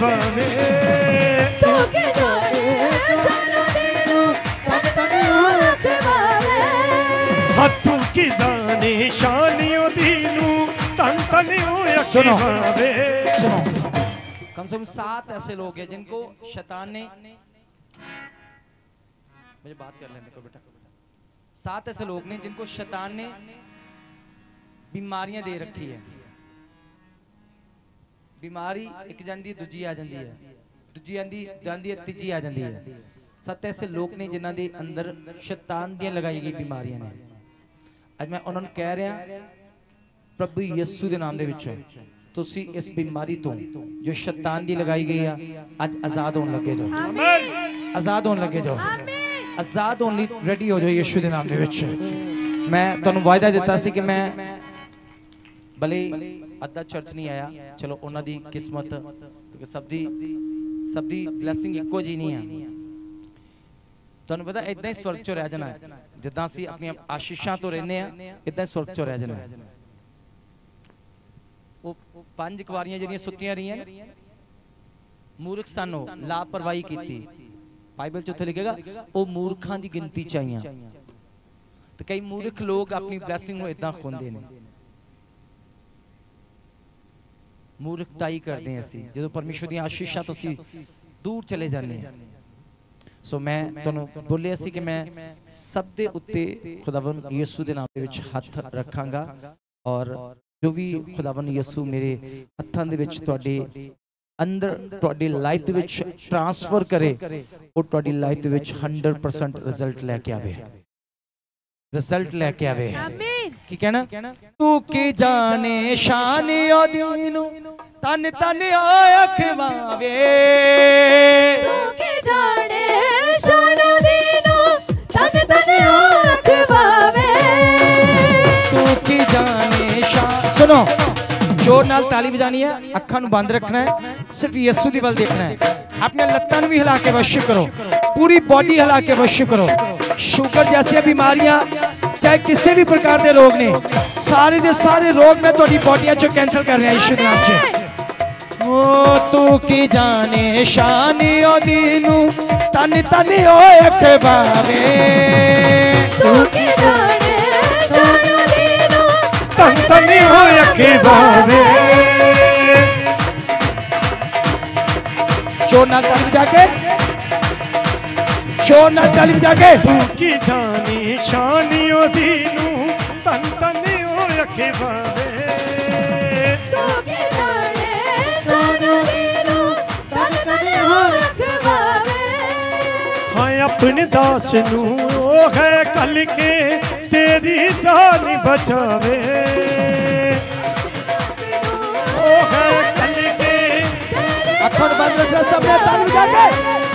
बावे तू के जाने जानो देनु तन तन होते वाले हथू की जाने शानियों दीनू तन सुनो। बावे सुनो। कम से कम सात ऐसे लोग हैं जिनको शैतान ने मुझे बात कर लेने को बेटा। सात ऐसे लोग ने जिनको शैतान ने बीमारियाँ दे रखी है। ਬਿਮਾਰੀ ਇੱਕ ਜਾਂਦੀ ਦੂਜੀ ਆ ਜਾਂਦੀ ਹੈ। ਦੂਜੀ ਆਂਦੀ ਜਾਂਦੀ ਹੈ ਤੀਜੀ ਆ ਜਾਂਦੀ ਹੈ। ਸੱਤ ਐਸੇ ਲੋਕ ਨੇ ਜਿਨ੍ਹਾਂ ਦੇ ਅੰਦਰ ਸ਼ੈਤਾਨ ਦੀਆਂ ਲਗਾਈ ਗਈ ਬਿਮਾਰੀਆਂ ਨੇ। ਅੱਜ ਮੈਂ ਉਹਨਾਂ ਨੂੰ ਕਹਿ ਰਿਹਾ ਪ੍ਰਭੂ ਯਿਸੂ ਦੇ ਨਾਮ ਦੇ ਵਿੱਚ ਤੁਸੀਂ ਇਸ ਬਿਮਾਰੀ ਤੋਂ ਜੋ ਸ਼ੈਤਾਨ ਦੀ ਲਗਾਈ ਗਈ ਆ ਅੱਜ ਆਜ਼ਾਦ ਹੋਣ ਲੱਗੇ ਜਾਓ। ਆਮੀਨ ਆਜ਼ਾਦ ਹੋਣ ਲੱਗੇ ਜਾਓ। ਆਮੀਨ ਆਜ਼ਾਦ ਹੋਣ ਲਈ ਰੈਡੀ ਹੋ ਜਾਓ ਯਿਸੂ ਦੇ ਨਾਮ ਦੇ ਵਿੱਚ। ਮੈਂ ਤੁਹਾਨੂੰ ਵਾਅਦਾ ਦਿੱਤਾ ਸੀ ਕਿ ਮੈਂ ਭਲੇ ਅੱਧਾ ਚਰਚ ਨਹੀਂ ਆਇਆ। ਚਲੋ ਉਹਨਾਂ ਦੀ ਕਿਸਮਤ, ਕਿਉਂਕਿ ਸਭ ਦੀ ਸਭ ਦੀ ਬਲੇਸਿੰਗ ਇੱਕੋ ਜੀ ਨਹੀਂ ਹੈ ਤੁਹਾਨੂੰ ਪਤਾ ਇਦਾਂ ਹੀ ਸਵਰਗ ਚੋਂ ਰਹਿ ਜਾਣਾ ਜਿੱਦਾਂ ਅਸੀਂ ਆਪਣੀਆਂ ਆਸ਼ੀਸ਼ਾਂ ਤੋਂ ਰਹਿੰਦੇ ਆ ਇਦਾਂ ਹੀ ਸਵਰਗ ਚ ਰਹਿ ਜਾਣਾ ਉਹ ਪੰਜ ਕੁਵਾਰੀਆਂ ਜਿਹੜੀਆਂ ਸੁੱਤੀਆਂ ਰਹੀਆਂ ਮੂਰਖ ਸਨ ਉਹ ਲਾਪਰਵਾਹੀ ਕੀਤੀ। ਬਾਈਬਲ ਚ ਉੱਥੇ ਲਿਖੇਗਾ, ਉਹ ਮੂਰਖਾਂ ਦੀ ਗਿਣਤੀ ਚ ਆਈਆਂ। ਤੇ ਕਈ ਮੂਰਖ ਲੋਕ ਆਪਣੀ ਬਲੇਸਿੰਗ ਨੂੰ ਇਦਾਂ ਖੋਂਦੇ ਨੇ। ਮੂਰਖਤਾਈ ਕਰਦੇ ਹਾਂ ਅਸੀਂ। ਜਦੋਂ ਪਰਮੇਸ਼ਵਰ ਦੀਆਂ ਆਸ਼ੀਸ਼ਾਂ ਤੋਂ ਅਸੀਂ ਦੂਰ ਚਲੇ ਜਾਂਦੇ ਹਾਂ। ਸੋ ਮੈਂ ਤੁਹਾਨੂੰ ਬੋਲਿਆ ਸੀ ਕਿ ਮੈਂ ਸਭ ਦੇ ਉੱਤੇ ਖੁਦਾਵੰ ਯਿਸੂ ਦੇ ਨਾਮ ਦੇ ਵਿੱਚ ਹੱਥ ਰੱਖਾਂਗਾ ਔਰ ਜੋ ਵੀ ਖੁਦਾਵੰ ਯਿਸੂ ਮੇਰੇ ਹੱਥਾਂ ਦੇ ਵਿੱਚ ਤੁਹਾਡੇ ਅੰਦਰ, ਤੁਹਾਡੀ ਲਾਈਫ ਦੇ ਵਿੱਚ ਟਰਾਂਸਫਰ ਕਰੇ, ਉਹ ਤੁਹਾਡੀ ਲਾਈਫ ਦੇ ਵਿੱਚ 100% ਰਿਜ਼ਲਟ ਲੈ ਕੇ ਆਵੇ। ਰਿਜ਼ਲਟ ਲੈ ਕੇ ਆਵੇ। ਆਮੀਨ की कहना? तू की जाने शान दीनो तन तन अखवावे तू की जाने शान सुनो ज़ोर नाल ताली बजानी है अखा बंद रखना है सिर्फ़ यसू की वल देखना है। अपने लत्तान भी हिला के वर्शिप करो पूरी बॉडी हिला के वर्शिप करो। शुगर जैसी बीमारियाँ ਵਰਸ਼ਿਪ ਕਰੋ ਪੂਰੀ ਬਾਡੀ ਹਿਲਾ ਕੇ ਵਰਸ਼ਿਪ ਕਰੋ ਸ਼ੂਗਰ ਜੈਸੀਆਂ ਬਿਮਾਰੀਆਂ ਚਾਹੇ ਕਿਸੇ ਵੀ ਪ੍ਰਕਾਰ ਦੇ ਰੋਗ ਨੇ ਸਾਰੇ ਦੇ ਸਾਰੇ ਰੋਗ ਮੈਂ ਤੁਹਾਡੀ ਬਾਡੀਆਂ ਚੋਂ ਕੈਂਸਲ ਕਰ ਰਿਹਾ ਯਿਸੂ ਦੇ ਨਾਮ 'ਚ ਓ ਤੂੰ ਕੀ ਜਾਣੇ ਸ਼ਾਨ ਉਹਦੀ ਨੂੰ ਤਨ ਤਨ ਓਏ ਅਖਬਾਵੇ ਤੂੰ ਕੀ ਜਾਣੇ ਸ਼ਾਨੋ ਦੀਨੋ ਤਨ ਤਨ ਹੋਏ ਅੱਗੇ ਬਾਵੇ ਸ਼ੋਰ ਨਾਲ ਤਾਲੀ ਵਜਾ ਕੇ ਸ਼ੋਰ ਨਾਲ ਤਾਲੀ ਵਜਾ ਕੇ ਤੂੰ ਕੀ ਜਾਣੀ ਸ਼ਾਨੀ ਉਹਦੀ ਨੂੰ ਤਨ ਤਨ ਹੋਏ ਅੱਗੇ ਬਾਵੇ ਤੂੰ ਕੀ ਜਾਣੇ ਸ਼ਾਨੋ ਦੀਨੋ ਤਨ ਤਨ ਆਖ ਪਾਵੇ ਹਾਂ ਆਪਣੇ ਦਾਸ ਨੂੰ ਉਹ ਹੈ ਕੱਲ ਕੇ ਤੇਰੀ ਜਾਨ ਬਚਾਵੇ ਉਹ ਹੈ ਕੱਲ ਕੇ ਅੱਖਾਂ ਨੂੰ ਬੰਦ ਰੱਖੋ ਸਭ ਨੇ ਤਾਲੀ ਵਜਾ ਕੇ ਹਾਂ ਆਪਣੇ ਦਾਸ ਨੂੰ ਉਹ ਹੈ ਕੱਲ ਕੇ ਤੇਰੀ ਜਾਨ ਬਚਾਵੇ ਆਪਣੇ ਦਾਸ ਨੂੰ ਤੇਰੇ ਜਾਨ ਬਚਾਵੇ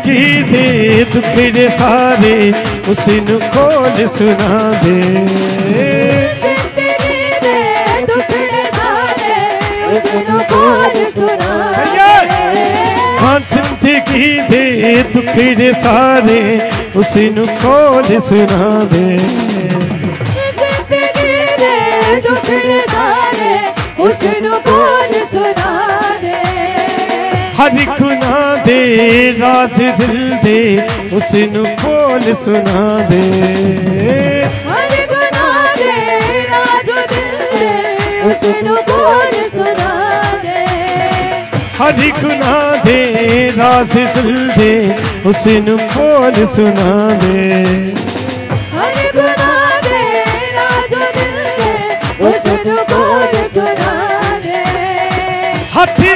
ਜ਼ਿੰਦਗੀ ਦੇ ਦੁੱਖ ਦੇ ਸਾਰੇ ਉਸ ਨੂੰ ਖੋਲ ਸੁਣਾ ਦੇ ਜ਼ਿੰਦਗੀ ਦੇ ਦੁੱਖੜੇ ਸਾਰੇ ਉਸ ਨੂੰ ਕੋਲ ਸੁਣਾ ਹਾਂ ਜ਼ਿੰਦਗੀ ਦੇ ਦੁੱਖ ਦੇ ਸਾਰੇ ਉਸ ਨੂੰ ਖੋਲ ਸੁਣਾ ਦੇ ਜ਼ਿੰਦਗੀ ਦੇ ਦੁੱਖੜੇ ਸਾਰੇ ਉਸ ਨੂੰ ਕੋਲ ਸੁਣਾ ਦੇ ਹਰ ਗੁਨਾਹ ਦੇ ਰਾਜ ਦਿਲ ਦੇ ਉਸ ਨੂੰ ਖੋਲ ਸੁਣਾ ਦੇ ਹਰ ਗੁਨਾਹ राज दिल दे उसनु बोल सुना दे। हरि गुना दे राज दिल दे उसनु बोल सुना दे। हरि गुना दे राज दिल दे उसनु बोल सुना दे। हाथी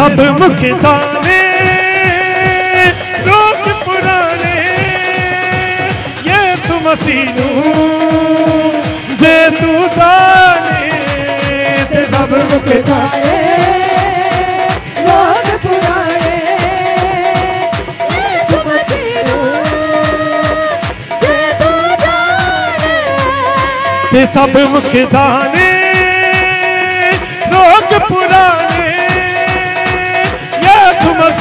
सब मुख जाने लोग पुराने ये तुम सीनू जे तू जाने सब मुख जाने सब मुख जाने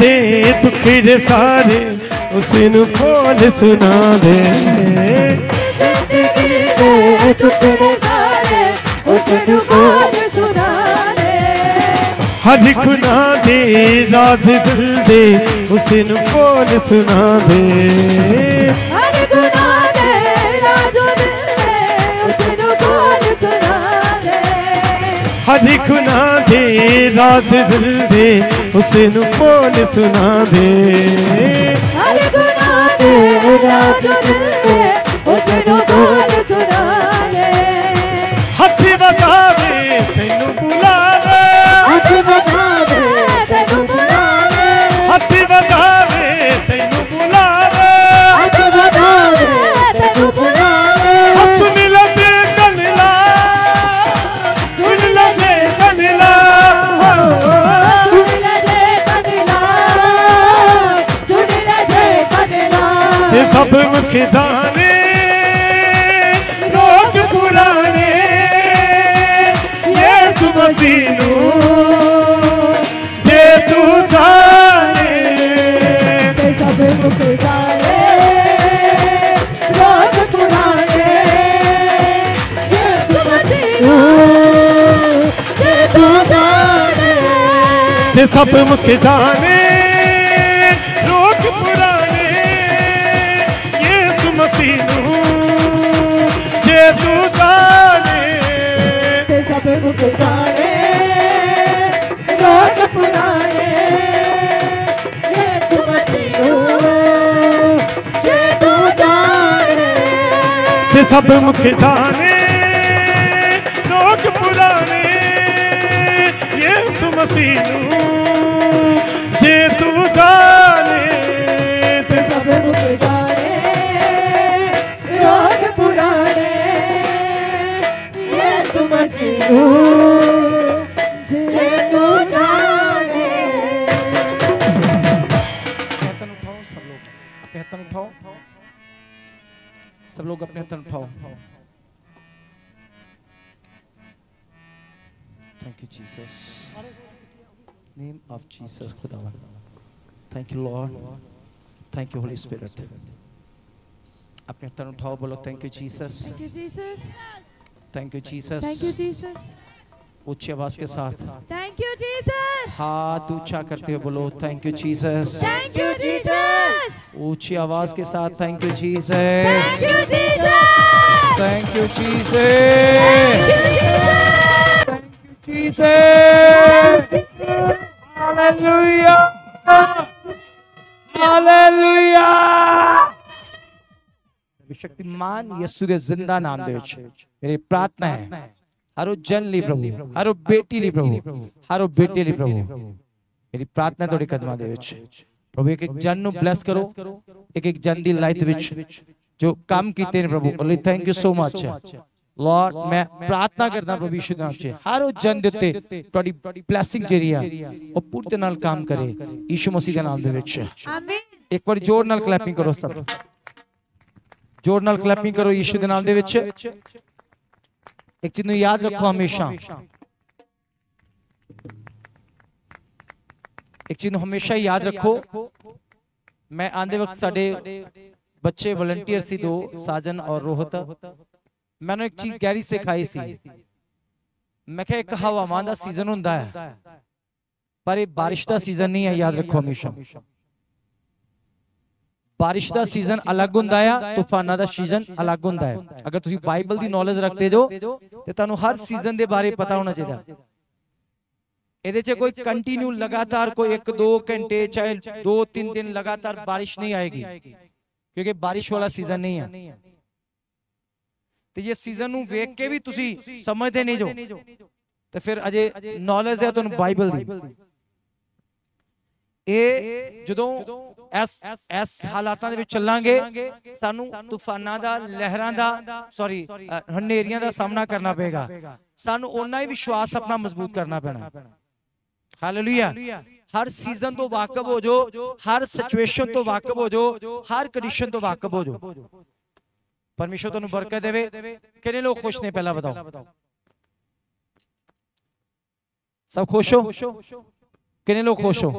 थे तो दुखड़े सारे उसन बोल सुना दे। हर गुना दे, राज दिल दे उसन बोल सुना दे। ਹਰ ਗੁਨਾਹ ਦੇ ਰਾਜ਼ ਦਿਲ ਦੇ ਉਸ ਨੂੰ ਬੋਲ ਸੁਣਾ ਦੇ ਹਰ ਗੁਨਾਹ ਦੇ ਰਾਜੋ ਦੇ ਉਸ ਨੂੰ ਬੋਲ ਸੁਣਾ ਦੇ सब के दाने लोग पुराने ये मसीनू जे तू जाने। जे जाने सब मुख जाने सब मुख जाने। सब लोग अपने हथन उठाओ thank you Jesus name of Jesus खुदावन thank you lord thank you holy spirit अपने हथन उठाओ बोलो thank you Jesus Thank you, Jesus. Thank you Jesus Thank you, Jesus. ऊंची आवाज के साथ Thank you, Jesus. हाथ ऊंचा करते हुए बोलो thank you Jesus Thank you, Jesus. ऊंची आवाज के साथ thank you Thank Jesus you, Jesus. Thank you thank you Jesus thank you Jesus Shaktimaan यीशु के ज़िंदा नाम दे मेरी प्रार्थना है, हरो जन ली प्रभु, हरो बेटी ली प्रभु, हरो बेटे ली प्रभु। मेरी प्रार्थना थोड़ी कदमा दे प्रभु, एक एक जन नु ब्लेस करो, एक एक जन दी लाइफ विच। ਜੋ ਕੰਮ ਕੀਤੇ ਨੇ ਪ੍ਰਭੂ ਲਈ thank you so much Lord ਮੈਂ ਪ੍ਰਾਰਥਨਾ ਕਰਦਾ ਪ੍ਰਭੂ ਯਿਸੂ ਦੇ ਨਾਮ 'ਚ ਹਰ ਉਹ ਜਨ ਦੇ ਉੱਤੇ ਤੁਹਾਡੀ ਬਲੇਸਿੰਗ ਜਿਹੜੀ ਆ ਉਹ ਪੂਰੀ ਤਰ੍ਹਾਂ ਨਾਲ ਕੰਮ ਕਰੇ ਯਿਸੂ ਮਸੀਹ ਦੇ ਨਾਮ ਦੇ ਵਿੱਚ। Amen. ਇੱਕ ਵਾਰੀ ਜ਼ੋਰ ਨਾਲ ਕਲੈਪਿੰਗ ਕਰੋ ਸਭ। ਜ਼ੋਰ ਨਾਲ ਕਲੈਪਿੰਗ ਕਰੋ ਯਿਸੂ ਦੇ ਨਾਮ ਦੇ ਵਿੱਚ। ਇੱਕ ਚੀਜ਼ ਨੂੰ ਯਾਦ ਰੱਖੋ ਹਮੇਸ਼ਾ। ਇੱਕ ਚੀਜ਼ ਨੂੰ ਹਮੇਸ਼ਾ ਯਾਦ ਰੱਖੋ। ਮੈਂ ਆਂਦੇ ਵਕਤ ਸਾਡੇ ਬੱਚੇ ਵਲੰਟੀਅਰ ਸੀ ਦੋ ਸਾਜਨ ਔਰ ਰੋਹਤ। ਮੈਨੂੰ ਇੱਕ ਚੀਜ਼ ਗਹਿਰੀ ਸਿਖਾਈ ਸੀ। ਮੈਂ ਕਿਹਾ ਇੱਕ ਹਵਾਮਾਨ ਦਾ ਸੀਜ਼ਨ ਹੁੰਦਾ ਹੈ। ਪਰ ਇਹ ਬਾਰਿਸ਼ ਦਾ ਸੀਜ਼ਨ ਨਹੀਂ ਹੈ ਯਾਦ ਰੱਖੋ ਹਮੇਸ਼ਾ। ਬਾਰਿਸ਼ ਦਾ ਸੀਜ਼ਨ ਅਲੱਗ ਹੁੰਦਾ ਆ ਤੂਫਾਨਾਂ ਦਾ ਸੀਜ਼ਨ ਅਲੱਗ ਹੁੰਦਾ ਹੈ। ਅਗਰ ਤੁਸੀਂ ਬਾਈਬਲ ਦੀ ਨੌਲੇਜ ਰੱਖਦੇ ਜੋ ਤੇ ਤੁਹਾਨੂੰ ਹਰ ਸੀਜ਼ਨ ਦੇ ਬਾਰੇ ਪਤਾ ਹੋਣਾ ਚਾਹੀਦਾ। ਇਹਦੇ 'ਚ ਕੋਈ ਕੰਟੀਨਿਊ ਲਗਾਤਾਰ ਕੋਈ 1 2 ਘੰਟੇ ਚਾਹੇ 2 3 ਦਿਨ ਲਗਾਤਾਰ ਬਾਰਿਸ਼ ਨਹੀਂ ਆਏਗੀ। ਕਿਉਂਕਿ ਬਾਰਿਸ਼ ਵਾਲਾ ਸੀਜ਼ਨ ਨਹੀਂ ਹੈ ਤੇ ਇਹ ਸੀਜ਼ਨ ਨੂੰ ਵੇਖ ਕੇ ਵੀ ਤੁਸੀਂ ਸਮਝਦੇ ਨਹੀਂ ਜੋ ਤੇ ਫਿਰ ਅਜੇ ਨੌਲੇਜ ਹੈ ਤੁਹਾਨੂੰ ਬਾਈਬਲ ਦੀ। ਇਹ ਜਦੋਂ ਐਸ ਐਸ ਹਾਲਾਤਾਂ ਦੇ ਵਿੱਚ ਚੱਲਾਂਗੇ ਸਾਨੂੰ ਤੂਫਾਨਾਂ ਦਾ ਲਹਿਰਾਂ ਦਾ ਸੌਰੀ ਹਨੇਰੀਆਂ ਦਾ ਸਾਹਮਣਾ ਕਰਨਾ ਪਏਗਾ। ਸਾਨੂੰ ਓਨਾ ਹੀ ਵਿਸ਼ਵਾਸ ਆਪਣਾ ਮਜ਼ਬੂਤ ਕਰਨਾ ਪੈਣਾ। ਹਾਲੇਲੂਇਆ हर सीज़न तो वाकब हो जो हर सिचुएशन तो वाकब हो जो हर कंडीशन तो वाकब हो जो। परमेश्वर तुम बरकत देवे। कि लोग खुश ने पहला बताओ। सब खुश हो? किने लोग खुश हो?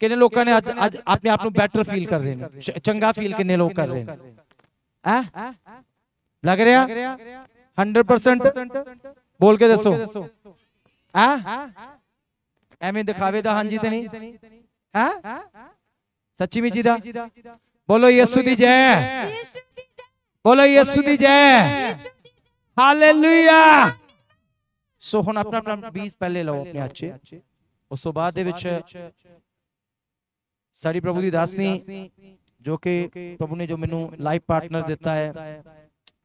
किने लोग ने आज आज अपने आप बेटर फील कर रहे हैं। चंगा फील किने लोग कर रहे हैं। लग रहा हंड्रेड परसेंट बोल के दसो। आ ਐਵੇਂ ਦਿਖਾਵੇ ਦਾ ਹਾਂਜੀ ਤੇ ਨਹੀਂ? ਹੈ? ਸੱਚੀ ਮੁੱਚੀ ਦਾ ਬੋਲੋ ਯਿਸੂ ਦੀ ਜੈ। ਬੋਲੋ ਯਿਸੂ ਦੀ ਜੈ। ਹਾਲੇਲੂਇਆ। ਸੋ ਹੁਣ ਆਪਣਾ ਆਪਣਾ ਬੀਜ ਪਹਿਲੇ ਲਓ ਆਪਣੇ ਹੱਥ ਉਸ ਤੋਂ ਬਾਅਦ ਦੇ ਵਿੱਚ ਸਾਡੀ ਪ੍ਰਭੂ ਦੀ ਦਾਸਨੀ ਜੋ ਕਿ ਪ੍ਰਭੂ ਨੇ ਜੋ ਮੈਨੂੰ ਲਾਈਫ ਪਾਰਟਨਰ ਦਿੱਤਾ ਹੈ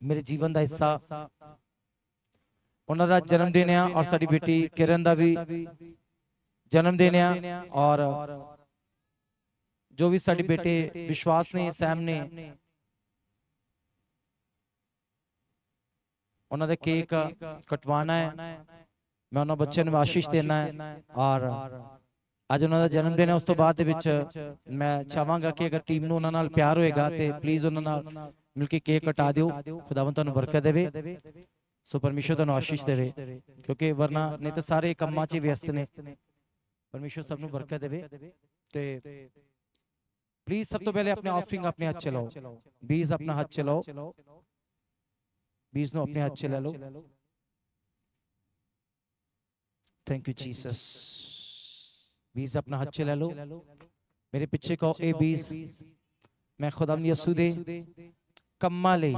ਮੇਰੇ ਜੀਵਨ ਦਾ ਹਿੱਸਾ। ਉਹਨਾਂ ਦਾ ਜਨਮ ਦਿਨ ਆ ਔਰ ਸਾਡੀ ਬੇਟੀ ਕਿਰਨ ਦਾ ਵੀ। ਜਨਮ ਦਿਨ ਆ ਔਰ ਜੋ ਵੀ ਸਾਡੇ ਬੇਟੇ ਵਿਸ਼ਵਾਸ ਨੇ ਸੈਮ ਨੇ ਉਹਨਾਂ ਦਾ ਕੇਕ ਕਟਵਾਣਾ ਹੈ। ਮੈਂ ਉਹਨਾਂ ਬੱਚਿਆਂ ਨੂੰ ਆਸ਼ੀਸ਼ ਦੇਣਾ ਹੈ। ਔਰ ਅੱਜ ਉਹਨਾਂ ਦਾ ਜਨਮ ਦਿਨ ਹੈ ਉਸ ਤੋਂ ਬਾਅਦ ਦੇ ਵਿੱਚ ਮੈਂ ਚਾਹਾਂਗਾ ਕਿ ਅਗਰ ਟੀਮ ਨੂੰ ਉਹਨਾਂ ਨਾਲ ਪਿਆਰ ਹੋਏਗਾ ਤੇ ਪਲੀਜ਼ ਉਹਨਾਂ ਨਾਲ ਮਿਲ ਕੇ ਕੇਕ ਕਟਾ ਦਿਓ। ਖੁਦਾਵੰ ਤੁਹਾਨੂੰ ਬਰਕਤ ਦੇਵੇ। ਸੋ ਪਰਮੇਸ਼ਰ ਤੁਹਾਨੂੰ ਆਸ਼ੀਸ਼ ਦੇਵੇ। ਕਿਉਂਕਿ ਵਰਨਾ ਨਹੀਂ ਤਾਂ ਸਾਰੇ ਕੰਮਾਂ 'ਚ ਵਿਅਸਤ ਨੇ। ਪਰਮੇਸ਼ਰ ਸਭ ਨੂੰ ਬਰਕਤ ਦੇਵੇ ਤੇ ਪਲੀਜ਼ ਸਭ ਤੋਂ ਪਹਿਲੇ ਆਪਣੇ ਆਫਰਿੰਗ ਆਪਣੇ ਹੱਥ 'ਚ ਲਓ ਬੀਜ ਆਪਣਾ ਹੱਥ 'ਚ ਲਓ ਬੀਜ ਨੂੰ ਆਪਣੇ ਹੱਥ 'ਚ ਲੈ ਲਓ ਥੈਂਕ ਯੂ ਜੀਸਸ ਬੀਜ ਆਪਣਾ ਹੱਥ 'ਚ ਲੈ ਲਓ ਮੇਰੇ ਪਿੱਛੇ ਕਹੋ ਇਹ ਬੀਜ ਮੈਂ ਖੁਦਾਮ ਯਸੂ ਦੇ ਕੰਮਾਂ ਲਈ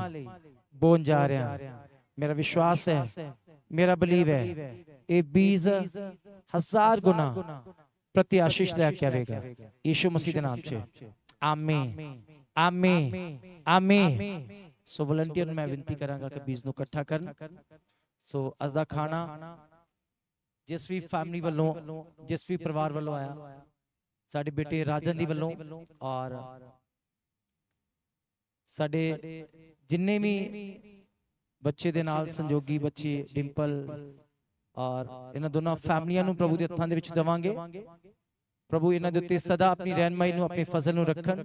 ਬੋਨ ਜਾ ਰਿਹਾ ਮੇਰਾ ਵਿਸ਼ਵਾਸ ਮੇਰਾ ਬਲੀਵ ਹੈ। ਇਹ ਬੀਜ ਹਜ਼ਾਰ ਗੁਣਾ ਪ੍ਰਤੀ ਆਸ਼ੀਸ਼ ਲੈ ਕੇ ਆਵੇਗਾ। ਯੀਸ਼ੂ ਮਸੀਹ ਦੇ ਨਾਮ 'ਚ। ਆਮੀਨ। ਆਮੀਨ। ਆਮੀਨ। ਸੋ ਵਲੰਟੀਅਰ ਨੂੰ ਮੈਂ ਬੇਨਤੀ ਕਰਾਂਗਾ ਕਿ ਬੀਜ ਨੂੰ ਇਕੱਠਾ ਕਰਨ। ਸੋ ਅੱਜ ਦਾ ਖਾਣਾ ਜਿਸ ਵੀ ਫੈਮਿਲੀ ਵੱਲੋਂ ਜਿਸ ਵੀ ਪਰਿਵਾਰ ਵੱਲੋਂ ਆਇਆ। ਸਾਡੇ ਬੇਟੇ ਰਾਜਨ ਦੀ ਵੱਲੋਂ ਔਰ ਸਾਡੇ ਜਿੰਨੇ ਵੀ ਬੱਚੇ ਦੇ ਨਾਲ ਸੰਜੋਗੀ ਬੱਚੇ ਡਿੰਪਲ ਔਰ ਇਹਨਾਂ ਦੋਨਾਂ ਫੈਮਲੀਆਂ ਨੂੰ ਪ੍ਰਭੂ ਦੇ ਹੱਥਾਂ ਦੇ ਵਿੱਚ ਦਵਾਂਗੇ। ਪ੍ਰਭੂ ਇਹਨਾਂ ਦੇ ਉੱਤੇ ਸਦਾ ਆਪਣੀ ਰਹਿਨਮਾਈ ਨੂੰ ਆਪਣੇ ਫਜ਼ਲ ਨੂੰ ਰੱਖਣ।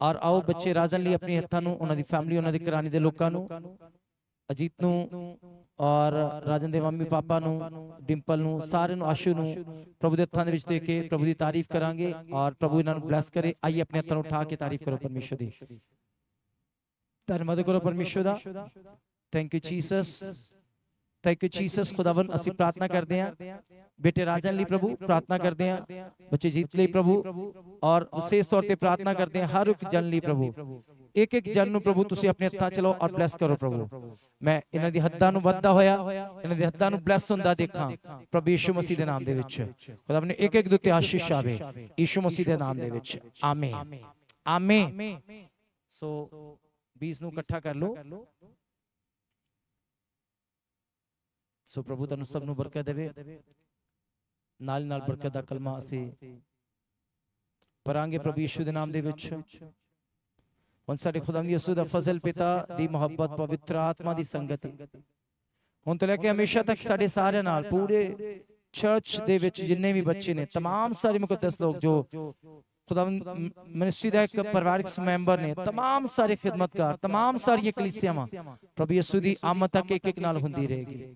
ਔਰ ਆਓ ਬੱਚੇ ਰਾਜਨ ਲਈ ਆਪਣੇ ਹੱਥਾਂ ਨੂੰ ਉਹਨਾਂ ਦੀ ਫੈਮਿਲੀ ਉਹਨਾਂ ਦੀ ਘਰਾਣੇ ਦੇ ਲੋਕਾਂ ਨੂੰ ਅਜੀਤ ਨੂੰ ਔਰ ਰਾਜਨ ਦੇ ਮੰਮੀ ਪਾਪਾ ਨੂੰ ਡਿੰਪਲ ਨੂੰ ਸਾਰਿਆਂ ਨੂੰ ਆਸ਼ੂ ਨੂੰ ਪ੍ਰਭੂ ਦੇ ਹੱਥਾਂ ਦੇ ਵਿੱਚ ਦੇ ਕੇ ਪ੍ਰਭੂ ਦੀ ਤਾਰੀਫ ਕਰਾਂਗੇ ਔਰ ਪ੍ਰਭੂ ਇਹਨਾਂ ਨੂੰ ਬਲੈਸ ਕਰੇ। ਆਈਏ ਆਪਣੇ ਹੱਥਾਂ ਨੂੰ ਉਠਾ ਕੇ ਤਾਰੀਫ ਕਰੋ ਪਰਮੇਸ਼ਰ ਦੀ। ਧੰਨਵਾਦ ਕਰੋ ਪਰਮੇਸ਼ਰ ਦਾ। Thank you Jesus thank you Jesus ਖੁਦਾਵੰ ਅਸੀਂ ਪ੍ਰਾਰਥਨਾ ਕਰਦੇ ਹਾਂ ਬੇਟੇ ਰਾਜਨ ਲਈ ਪ੍ਰਭੂ ਪ੍ਰਾਰਥਨਾ ਕਰਦੇ ਹਾਂ ਬੱਚੇ ਜੀਤ ਲਈ ਪ੍ਰਭੂ ਔਰ ਵਿਸ਼ੇਸ਼ ਤੌਰ ਤੇ ਪ੍ਰਾਰਥਨਾ ਕਰਦੇ ਹਾਂ ਹਰ ਇੱਕ ਜਨ ਲਈ ਪ੍ਰਭੂ ਇੱਕ ਇੱਕ ਜਨ ਨੂੰ ਪ੍ਰਭੂ ਤੁਸੀਂ ਆਪਣੇ ਹੱਥਾਂ ਚ ਲਓ ਔਰ ਬਲੈਸ ਕਰੋ ਪ੍ਰਭੂ ਮੈਂ ਇਹਨਾਂ ਦੀ ਹੱਦਾਂ ਨੂੰ ਵੱਧਦਾ ਹੋਇਆ ਇਹਨਾਂ ਦੀ ਹੱਦਾਂ ਨੂੰ ਬਲੈਸ ਹੁੰਦਾ ਦੇਖਾਂ ਪ੍ਰਭੂ ਯਿਸੂ ਮਸੀਹ ਦੇ ਨਾਮ ਦੇ ਵਿੱਚ ਖੁਦਾਵੰ ਨੇ ਇੱਕ ਇੱਕ ਦੇ ਉੱਤੇ ਆਸ਼ੀਸ਼ ਆਵੇ ਯਿਸੂ ਮਸੀਹ ਦੇ ਨਾਮ ਦੇ ਵਿੱਚ ਆਮੀਨ ਆਮੀਨ ਸੋ ਬੀਜ ਨੂੰ ਇਕੱਠਾ ਕਰ ਲਓ ਸੋ ਪ੍ਰਭੂ ਤੁਹਾਨੂੰ ਸਭ ਨੂੰ ਬਰਕਤ ਦੇਵੇ ਨਾਲ ਨਾਲ ਬਰਕਤ ਦਾ ਕਲਮਾ ਅਸੀਂ ਪਰਾਂਗੇ ਪ੍ਰਭੂ ਯਿਸੂ ਦੇ ਨਾਮ ਦੇ ਵਿੱਚ ਹੁਣ ਸਾਡੇ ਖੁਦਾਮ ਦੀ ਯਿਸੂ ਦਾ ਫਜ਼ਲ ਪਿਤਾ ਦੀ ਮੁਹੱਬਤ ਪਵਿੱਤਰ ਆਤਮਾ ਦੀ ਸੰਗਤ ਹੁਣ ਤੋਂ ਲੈ ਕੇ ਹਮੇਸ਼ਾ ਤੱਕ ਸਾਡੇ ਸਾਰਿਆਂ ਨਾਲ ਪੂਰੇ ਚਰਚ ਦੇ ਵਿੱਚ ਜਿੰਨੇ ਵੀ ਬੱਚੇ ਨੇ तमाम ਸਾਰੇ ਮੁਕੱਦਸ ਲੋਕ ਜੋ ਖੁਦਾਵੰਦ ਮਿਨਿਸਟਰੀ ਦਾ ਇੱਕ ਪਰਿਵਾਰਕ ਮੈਂਬਰ ਨੇ तमाम ਸਾਰੇ ਖਿਦਮਤਗਾਰ तमाम ਸਾਰੀਆਂ ਕਲੀਸਿਆਵਾਂ ਪ੍ਰਭੂ ਯਿਸੂ ਦੀ ਆਮਦ ਤੱਕ ਇੱਕ ਇੱਕ ਨਾਲ ਹੁੰਦੀ ਰਹੇਗੀ